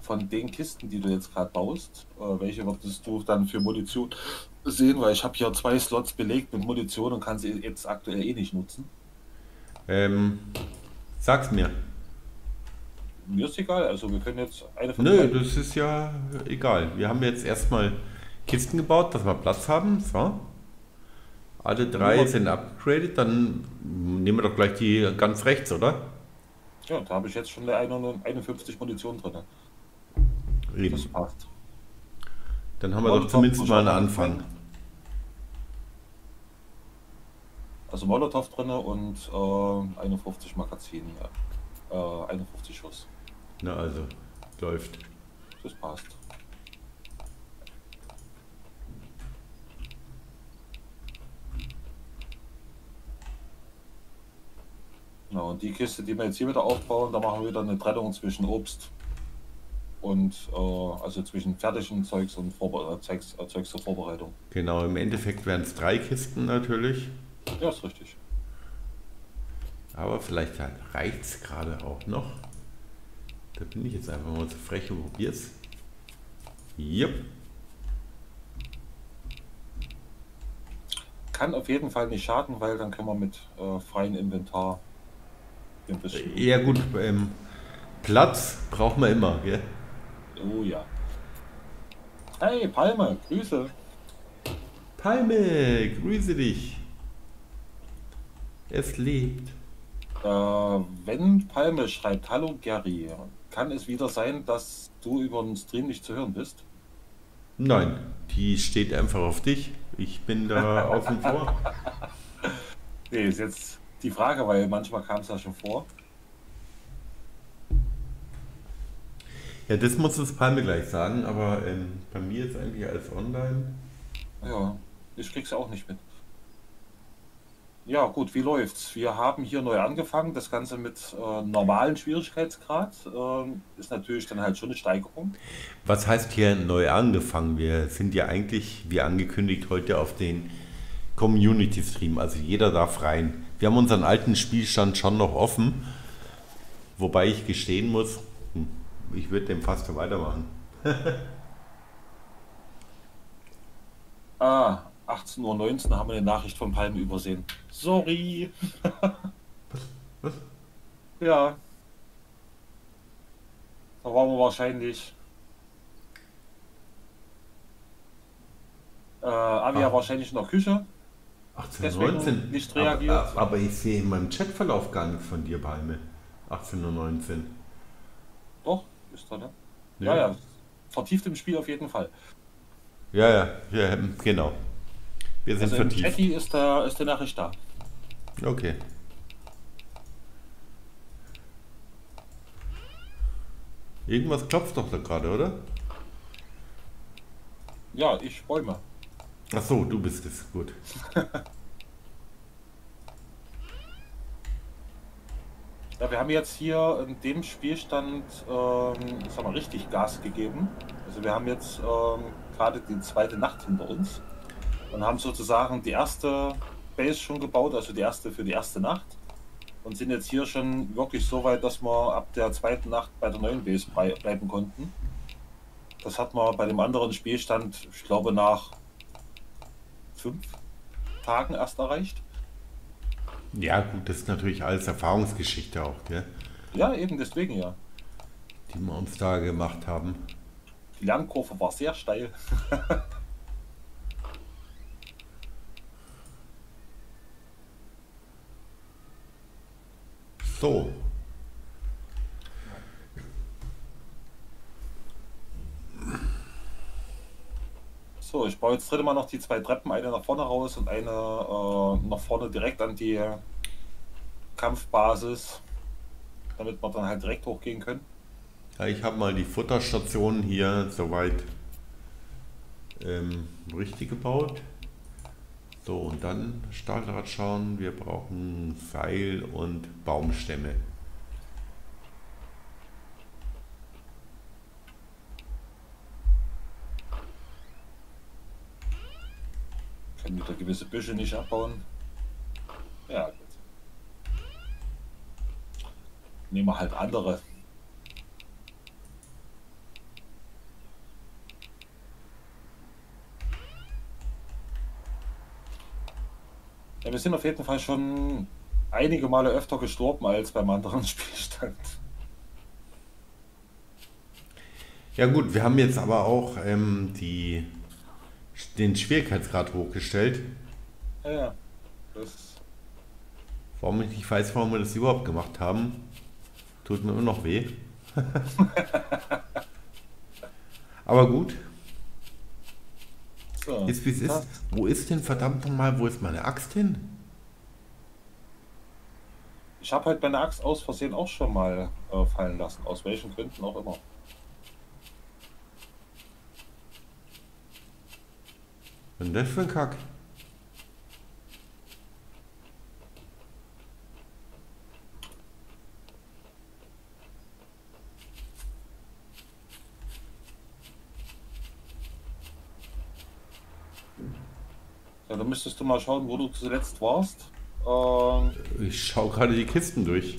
von den Kisten, die du jetzt gerade baust, äh, welche würdest du dann für Munition sehen? Weil ich habe hier zwei Slots belegt mit Munition und kann sie jetzt aktuell eh nicht nutzen. Ähm, sag's mir. Mir ist egal, also wir können jetzt eine von Nö, das ist ja egal. Wir haben jetzt erstmal Kisten gebaut, dass wir Platz haben. So. Alle drei sind upgraded, dann nehmen wir doch gleich die ganz rechts, oder? Ja, da habe ich jetzt schon eine 51 Munition drin. Eben. Das passt. Dann haben wir Molotov doch zumindest mal einen Anfang. Also Molotov drin und äh, 51 Magazin, äh, 51 Schuss. Na also, läuft. Das passt. Genau, und die Kiste, die wir jetzt hier wieder aufbauen, da machen wir wieder eine Trennung zwischen Obst und äh, also zwischen fertigen Zeugs und Vorbe äh, Zeugs, äh, Zeugs zur Vorbereitung. Genau, im Endeffekt wären es drei Kisten natürlich. Ja, ist richtig. Aber vielleicht halt reicht es gerade auch noch. Da bin ich jetzt einfach mal zu frech und probier's. Yep. Kann auf jeden Fall nicht schaden, weil dann können wir mit äh, freiem Inventar Ja gut, ähm, Platz braucht man immer, gell? Oh ja. Hey Palme, Grüße. Palme, grüße dich. Es lebt. Äh, wenn Palme schreibt, hallo Gary, kann es wieder sein, dass du über den Stream nicht zu hören bist? Nein, die steht einfach auf dich. Ich bin da <laughs> außen vor. Nee, ist jetzt die Frage, weil manchmal kam es ja schon vor. Ja, das muss das Palme gleich sagen, aber ähm, bei mir ist eigentlich alles online. Ja, ich krieg's auch nicht mit. Ja, gut, wie läuft's? Wir haben hier neu angefangen. Das Ganze mit äh, normalen Schwierigkeitsgrad äh, ist natürlich dann halt schon eine Steigerung. Was heißt hier neu angefangen? Wir sind ja eigentlich, wie angekündigt, heute auf den Community Stream. Also jeder darf rein. Wir haben unseren alten Spielstand schon noch offen. Wobei ich gestehen muss, hm, ich würde dem fast weitermachen. <laughs> ah, 18.19 Uhr haben wir eine Nachricht von Palme übersehen. Sorry. Was? Was? Ja. Da waren wir wahrscheinlich. Äh, Avia ah. wahrscheinlich in der Küche. 18.19 nicht reagiert. Aber, aber, ich sehe in meinem Chatverlauf gar nichts von dir, Palme. 18.19 Uhr. Doch, ist da, ne? Ja. ja, ja. Vertieft im Spiel auf jeden Fall. Ja, ja, ja genau. Wir sind also vertieft. Im Chatty ist, der, ist die Nachricht da. Okay. Irgendwas klopft doch da gerade, oder? Ja, ich räume. Ach so, du bist es. Gut. <laughs> ja, wir haben jetzt hier in dem Spielstand ähm, sag mal, richtig Gas gegeben. Also wir haben jetzt ähm, gerade die zweite Nacht hinter uns und haben sozusagen die erste Base schon gebaut, also die erste für die erste Nacht. Und sind jetzt hier schon wirklich so weit, dass wir ab der zweiten Nacht bei der neuen Base bleiben konnten. Das hat man bei dem anderen Spielstand, ich glaube, nach fünf Tagen erst erreicht. Ja, gut, das ist natürlich alles Erfahrungsgeschichte auch, gell? Ja, eben deswegen ja. Die wir uns da gemacht haben. Die Lernkurve war sehr steil. <laughs> so. So, ich baue jetzt dritte Mal noch die zwei Treppen, eine nach vorne raus und eine äh, nach vorne direkt an die Kampfbasis, damit wir dann halt direkt hochgehen können. Ja, ich habe mal die Futterstation hier soweit ähm, richtig gebaut. So, und dann Stahlrad schauen. Wir brauchen Seil und Baumstämme. Können wieder gewisse Büsche nicht abbauen. Ja, gut. Nehmen wir halt andere. Ja, wir sind auf jeden Fall schon einige Male öfter gestorben als beim anderen <laughs> Spielstand. Ja gut, wir haben jetzt aber auch ähm, die, den Schwierigkeitsgrad hochgestellt. Ja, das Warum ich nicht weiß, warum wir das überhaupt gemacht haben, tut mir immer noch weh. <laughs> aber gut, so. ist wie es ist. Wo ist denn verdammt nochmal, wo ist meine Axt hin? Ich habe halt meine Axt aus Versehen auch schon mal äh, fallen lassen, aus welchen Gründen auch immer. Was ist denn das für ein Kack? Ja, dann müsstest du mal schauen, wo du zuletzt warst. Ähm, Ich schaue gerade die Kisten durch.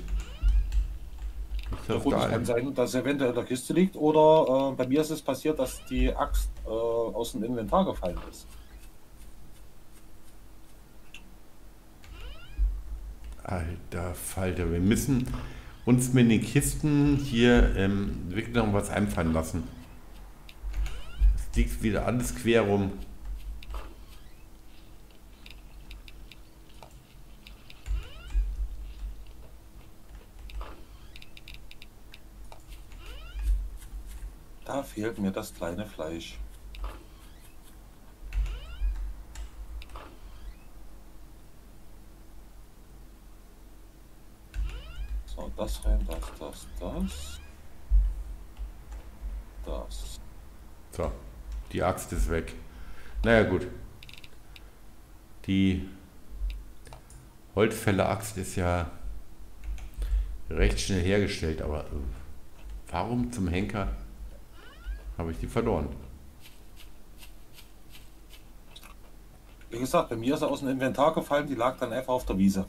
Gut, da es kann ein- sein, dass es eventuell in der Kiste liegt oder äh, bei mir ist es passiert, dass die Axt äh, aus dem Inventar gefallen ist. Alter Falter, wir müssen uns mit den Kisten hier ähm, wirklich noch was einfallen lassen. Es liegt wieder alles quer rum. Da fehlt mir das kleine Fleisch. Das rein, das, das, das. Das. So, die Axt ist weg. Naja gut. Die Holzfäller-Axt ist ja recht schnell hergestellt, aber äh, warum zum Henker habe ich die verloren? Wie gesagt, bei mir ist er aus dem Inventar gefallen, die lag dann einfach auf der Wiese.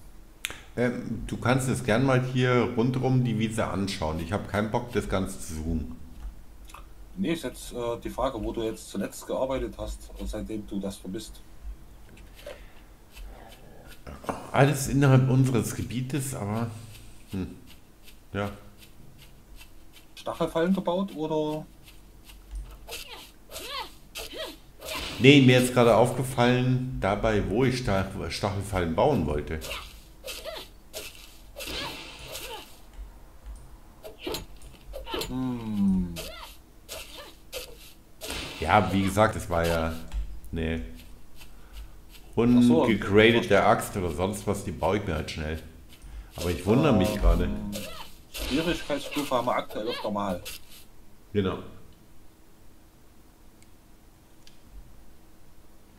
Ähm, du kannst es gern mal hier rundherum die Wiese anschauen. Ich habe keinen Bock, das Ganze zu zoomen. Nee, ist jetzt äh, die Frage, wo du jetzt zuletzt gearbeitet hast, seitdem du das vermisst. Alles innerhalb unseres Gebietes, aber hm, ja, Stachelfallen gebaut oder? Nee, mir ist gerade aufgefallen, dabei, wo ich Stach- Stachelfallen bauen wollte. Ja, wie gesagt, es war ja eine Ach so, ungegradete Axt oder sonst was, die baue ich mir halt schnell. Aber ich wundere mich gerade. Schwierigkeitsstufe haben wir aktuell auf normal. Genau.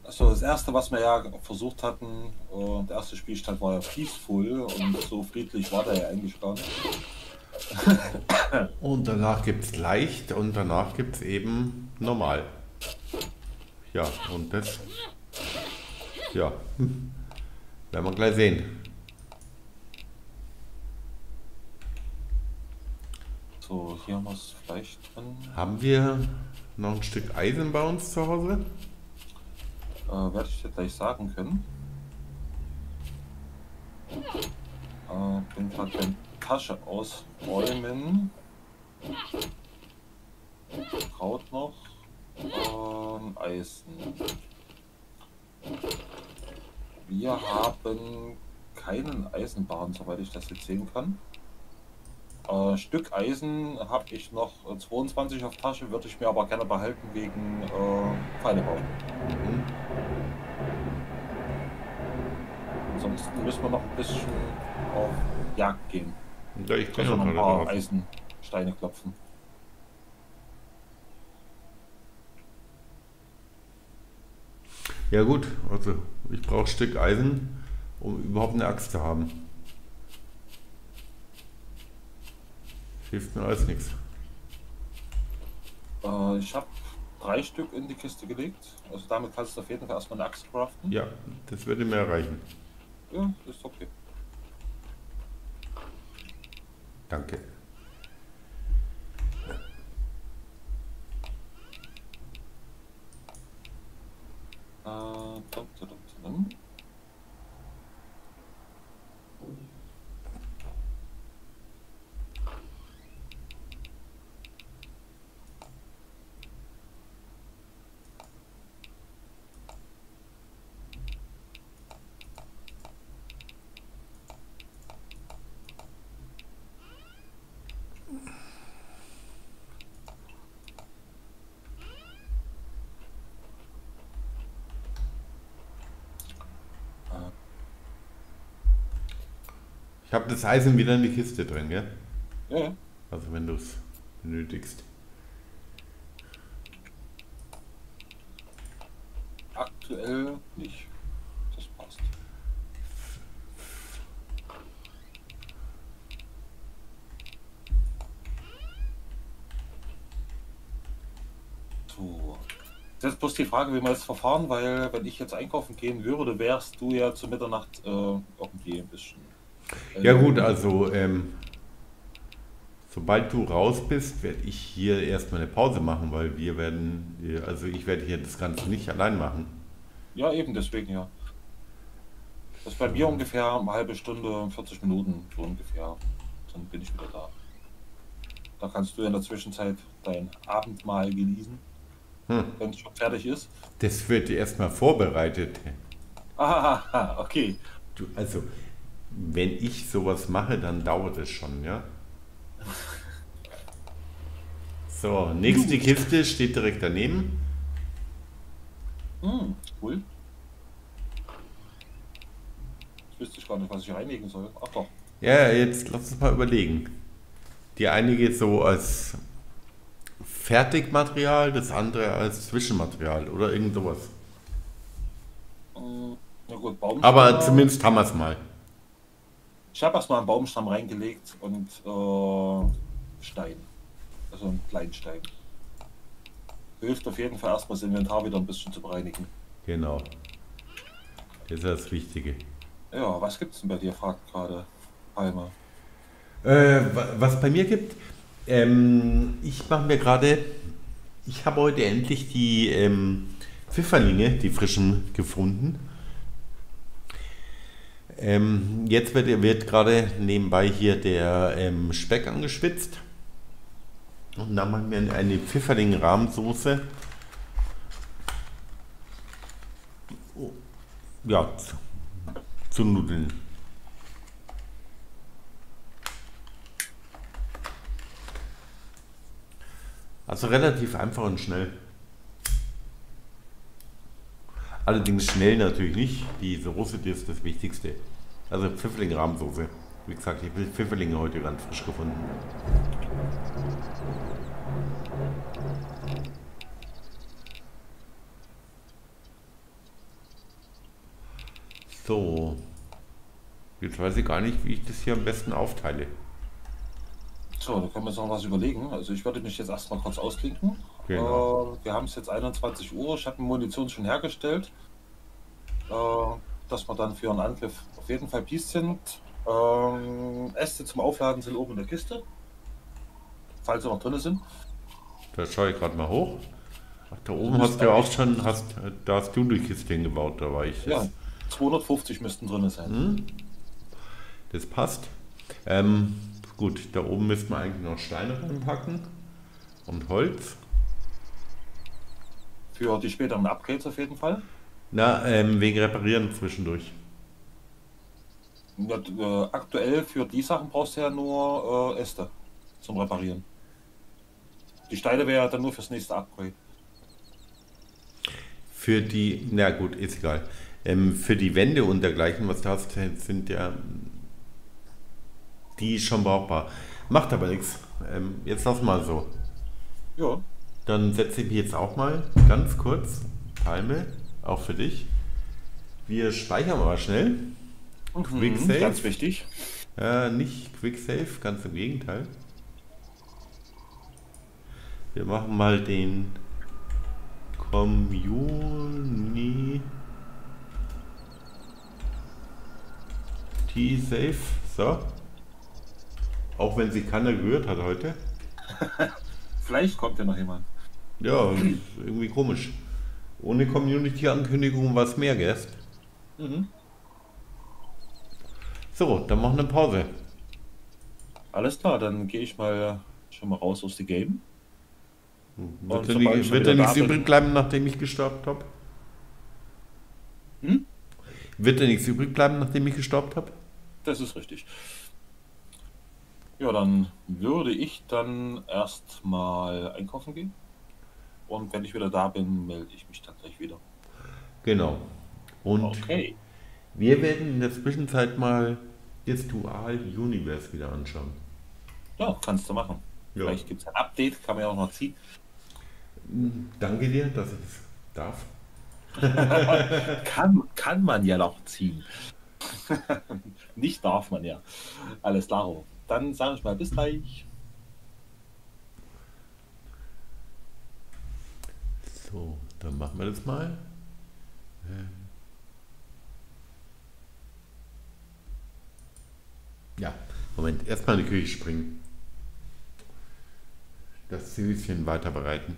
Also das erste, was wir ja versucht hatten, äh, der erste Spielstand war ja peaceful und so friedlich war der ja eigentlich gar nicht. Und danach gibt es leicht und danach gibt es eben normal. Ja, und das. Ja. Werden wir gleich sehen. So, hier haben wir das Fleisch drin. Haben wir noch ein Stück Eisen bei uns zu Hause? Äh, Werde ich dir gleich sagen können. Äh, bin gerade beim Tasche ausräumen. Kraut noch. Ähm, Eisen. Wir haben keinen Eisenbahn, soweit ich das jetzt sehen kann. Äh, Stück Eisen habe ich noch 22 auf Tasche, würde ich mir aber gerne behalten wegen äh, Pfeilebau. Mhm. Ansonsten müssen wir noch ein bisschen auf Jagd gehen. Ja, ich kann also noch ein paar Eisensteine klopfen. Ja gut, also ich brauche Stück Eisen, um überhaupt eine Axt zu haben. Hilft mir alles nichts. Äh, ich habe drei Stück in die Kiste gelegt. Also damit kannst du auf jeden Fall erstmal eine Axt craften. Ja, das würde mir erreichen. Ja, ist okay. Danke. 아, 떡두둑두둑. Ich habe das Eisen wieder in die Kiste drin, gell? Ja. Also wenn du es benötigst. Aktuell nicht. Das passt. So. Jetzt bloß die Frage, wie wir jetzt verfahren, weil wenn ich jetzt einkaufen gehen würde, wärst du ja zu Mitternacht äh, irgendwie ein bisschen ja gut, also ähm, sobald du raus bist, werde ich hier erstmal eine Pause machen, weil wir werden, also ich werde hier das Ganze nicht allein machen. Ja, eben deswegen ja. Das ist bei mir ungefähr eine halbe Stunde, 40 Minuten so ungefähr. Dann bin ich wieder da. Da kannst du in der Zwischenzeit dein Abendmahl genießen, hm. wenn es schon fertig ist. Das wird erstmal vorbereitet. Ah, <laughs> okay. Du, also wenn ich sowas mache, dann dauert es schon, ja. So, nächste Kiste steht direkt daneben. Hm, cool. Jetzt wüsste ich gar nicht, was ich reinlegen soll. Ach doch. Ja, jetzt lass uns mal überlegen. Die eine geht so als Fertigmaterial, das andere als Zwischenmaterial oder irgend sowas. Hm, na gut, Baumstamm. Aber zumindest haben wir es mal. Ich habe erstmal einen Baumstamm reingelegt und äh, Stein. Also einen kleinen Stein. Hilft auf jeden Fall erstmal das Inventar wieder ein bisschen zu bereinigen. Genau. Das ist das Wichtige. Ja, was gibt es denn bei dir, fragt gerade Palmer. Äh, was bei mir gibt, ähm, ich mache mir gerade, ich habe heute endlich die ähm, Pfifferlinge, die frischen, gefunden. Ähm, jetzt wird, wird gerade nebenbei hier der ähm, Speck angeschwitzt. Und dann machen wir eine Pfifferling-Rahmsoße. Oh, ja, zu, zu Nudeln. Also relativ einfach und schnell. Allerdings schnell natürlich nicht. Die Soße, die ist das Wichtigste. Also Pfifferling-Rahmsoße. Wie gesagt, ich habe Pfifferlinge heute ganz frisch gefunden. So. Jetzt weiß ich gar nicht, wie ich das hier am besten aufteile. So, da können wir uns noch was überlegen. Also ich würde mich jetzt erstmal kurz ausklinken. Genau. Äh, wir haben es jetzt 21 Uhr. Ich habe Munition schon hergestellt. Äh, dass wir dann für einen Angriff auf jeden Fall sind. Ähm, Äste zum Aufladen sind oben in der Kiste. Falls sie noch drin sind. Da schaue ich gerade mal hoch. Ach, da oben hast du ja auch schon, hast, da hast du die Kiste gebaut, da war ich. Ja, 250 müssten drin sein. Hm? Das passt. Ähm, gut, da oben müssten wir eigentlich noch Steine reinpacken und Holz. Für die späteren Upgrades auf jeden Fall. Na, ähm, wegen Reparieren zwischendurch. Ja, äh, aktuell für die Sachen brauchst du ja nur äh, Äste zum Reparieren. Die Steine wäre ja dann nur fürs nächste Upgrade. Für die, na gut, ist egal. Ähm, für die Wände und dergleichen, was du hast, sind ja die schon brauchbar. Macht aber nichts. Ähm, jetzt lass mal so. Ja. Dann setze ich mich jetzt auch mal ganz kurz. Palme, auch für dich. Wir speichern mal schnell. Quick Save. Ganz wichtig. Äh, nicht Quick Save, ganz im Gegenteil. Wir machen mal den Community Save. So. Auch wenn sie keiner gehört hat heute. <laughs> Vielleicht kommt ja noch jemand. Ja, irgendwie komisch. Ohne Community-Ankündigung war es mehr Gäste. Mhm. So, dann machen wir eine Pause. Alles klar, dann gehe ich mal schon mal raus aus dem Game. Wird, da, nicht, wird da nichts übrig bleiben, nachdem ich gestoppt habe? Hm? Wird da nichts übrig bleiben, nachdem ich gestoppt habe? Das ist richtig. Ja, dann würde ich dann erstmal einkaufen gehen. Und wenn ich wieder da bin, melde ich mich dann gleich wieder. Genau. Und okay. Wir werden in der Zwischenzeit mal jetzt Dual Universe wieder anschauen. Ja, kannst du machen. Ja. Vielleicht gibt es ein Update, kann man ja auch noch ziehen. Danke dir, dass ich es darf. <laughs> kann, kann man ja noch ziehen. <laughs> Nicht darf man ja. Alles klar. Dann sage ich mal bis gleich. So, dann machen wir das mal. Ja, Moment, erstmal in die Küche springen. Das Süßchen weiter bereiten.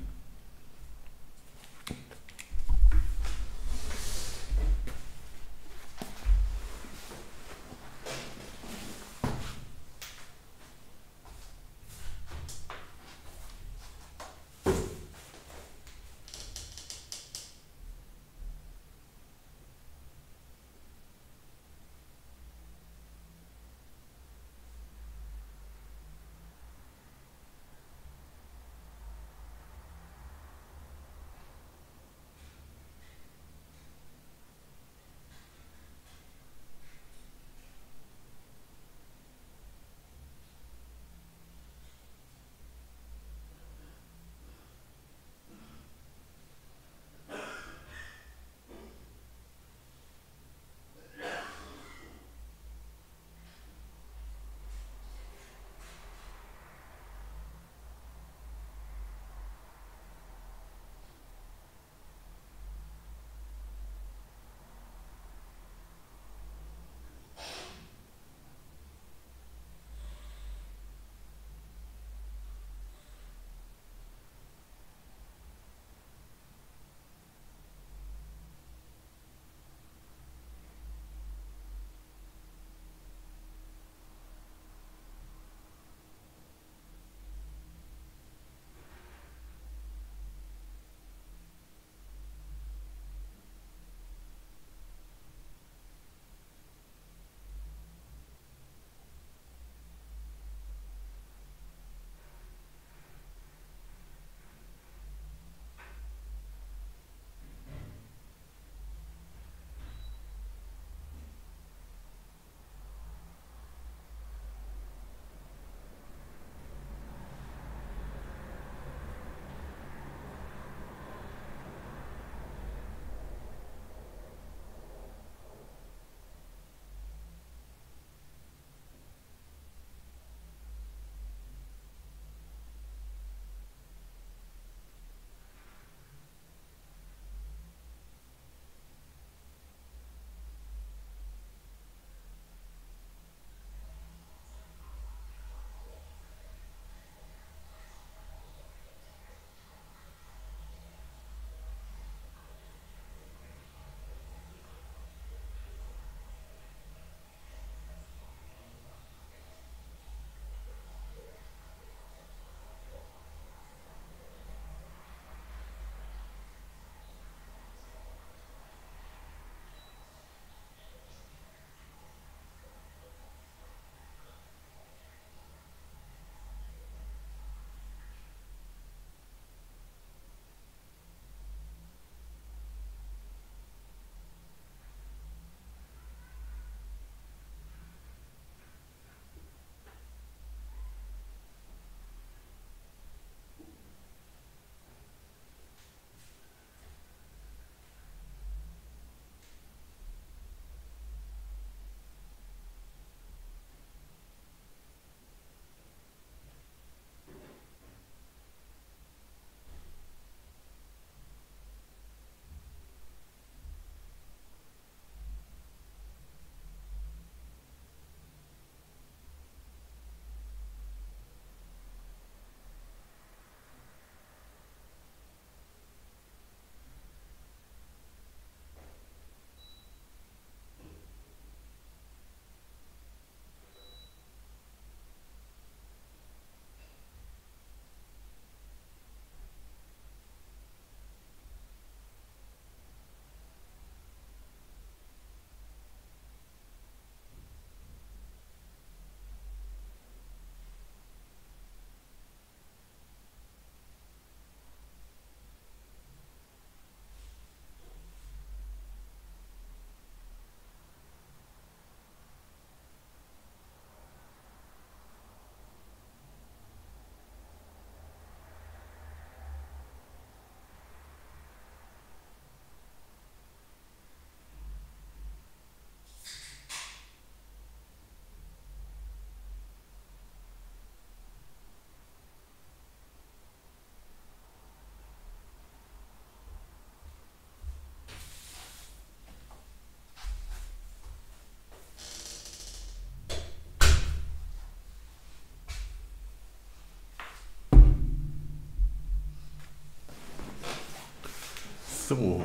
So.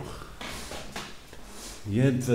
Jetzt.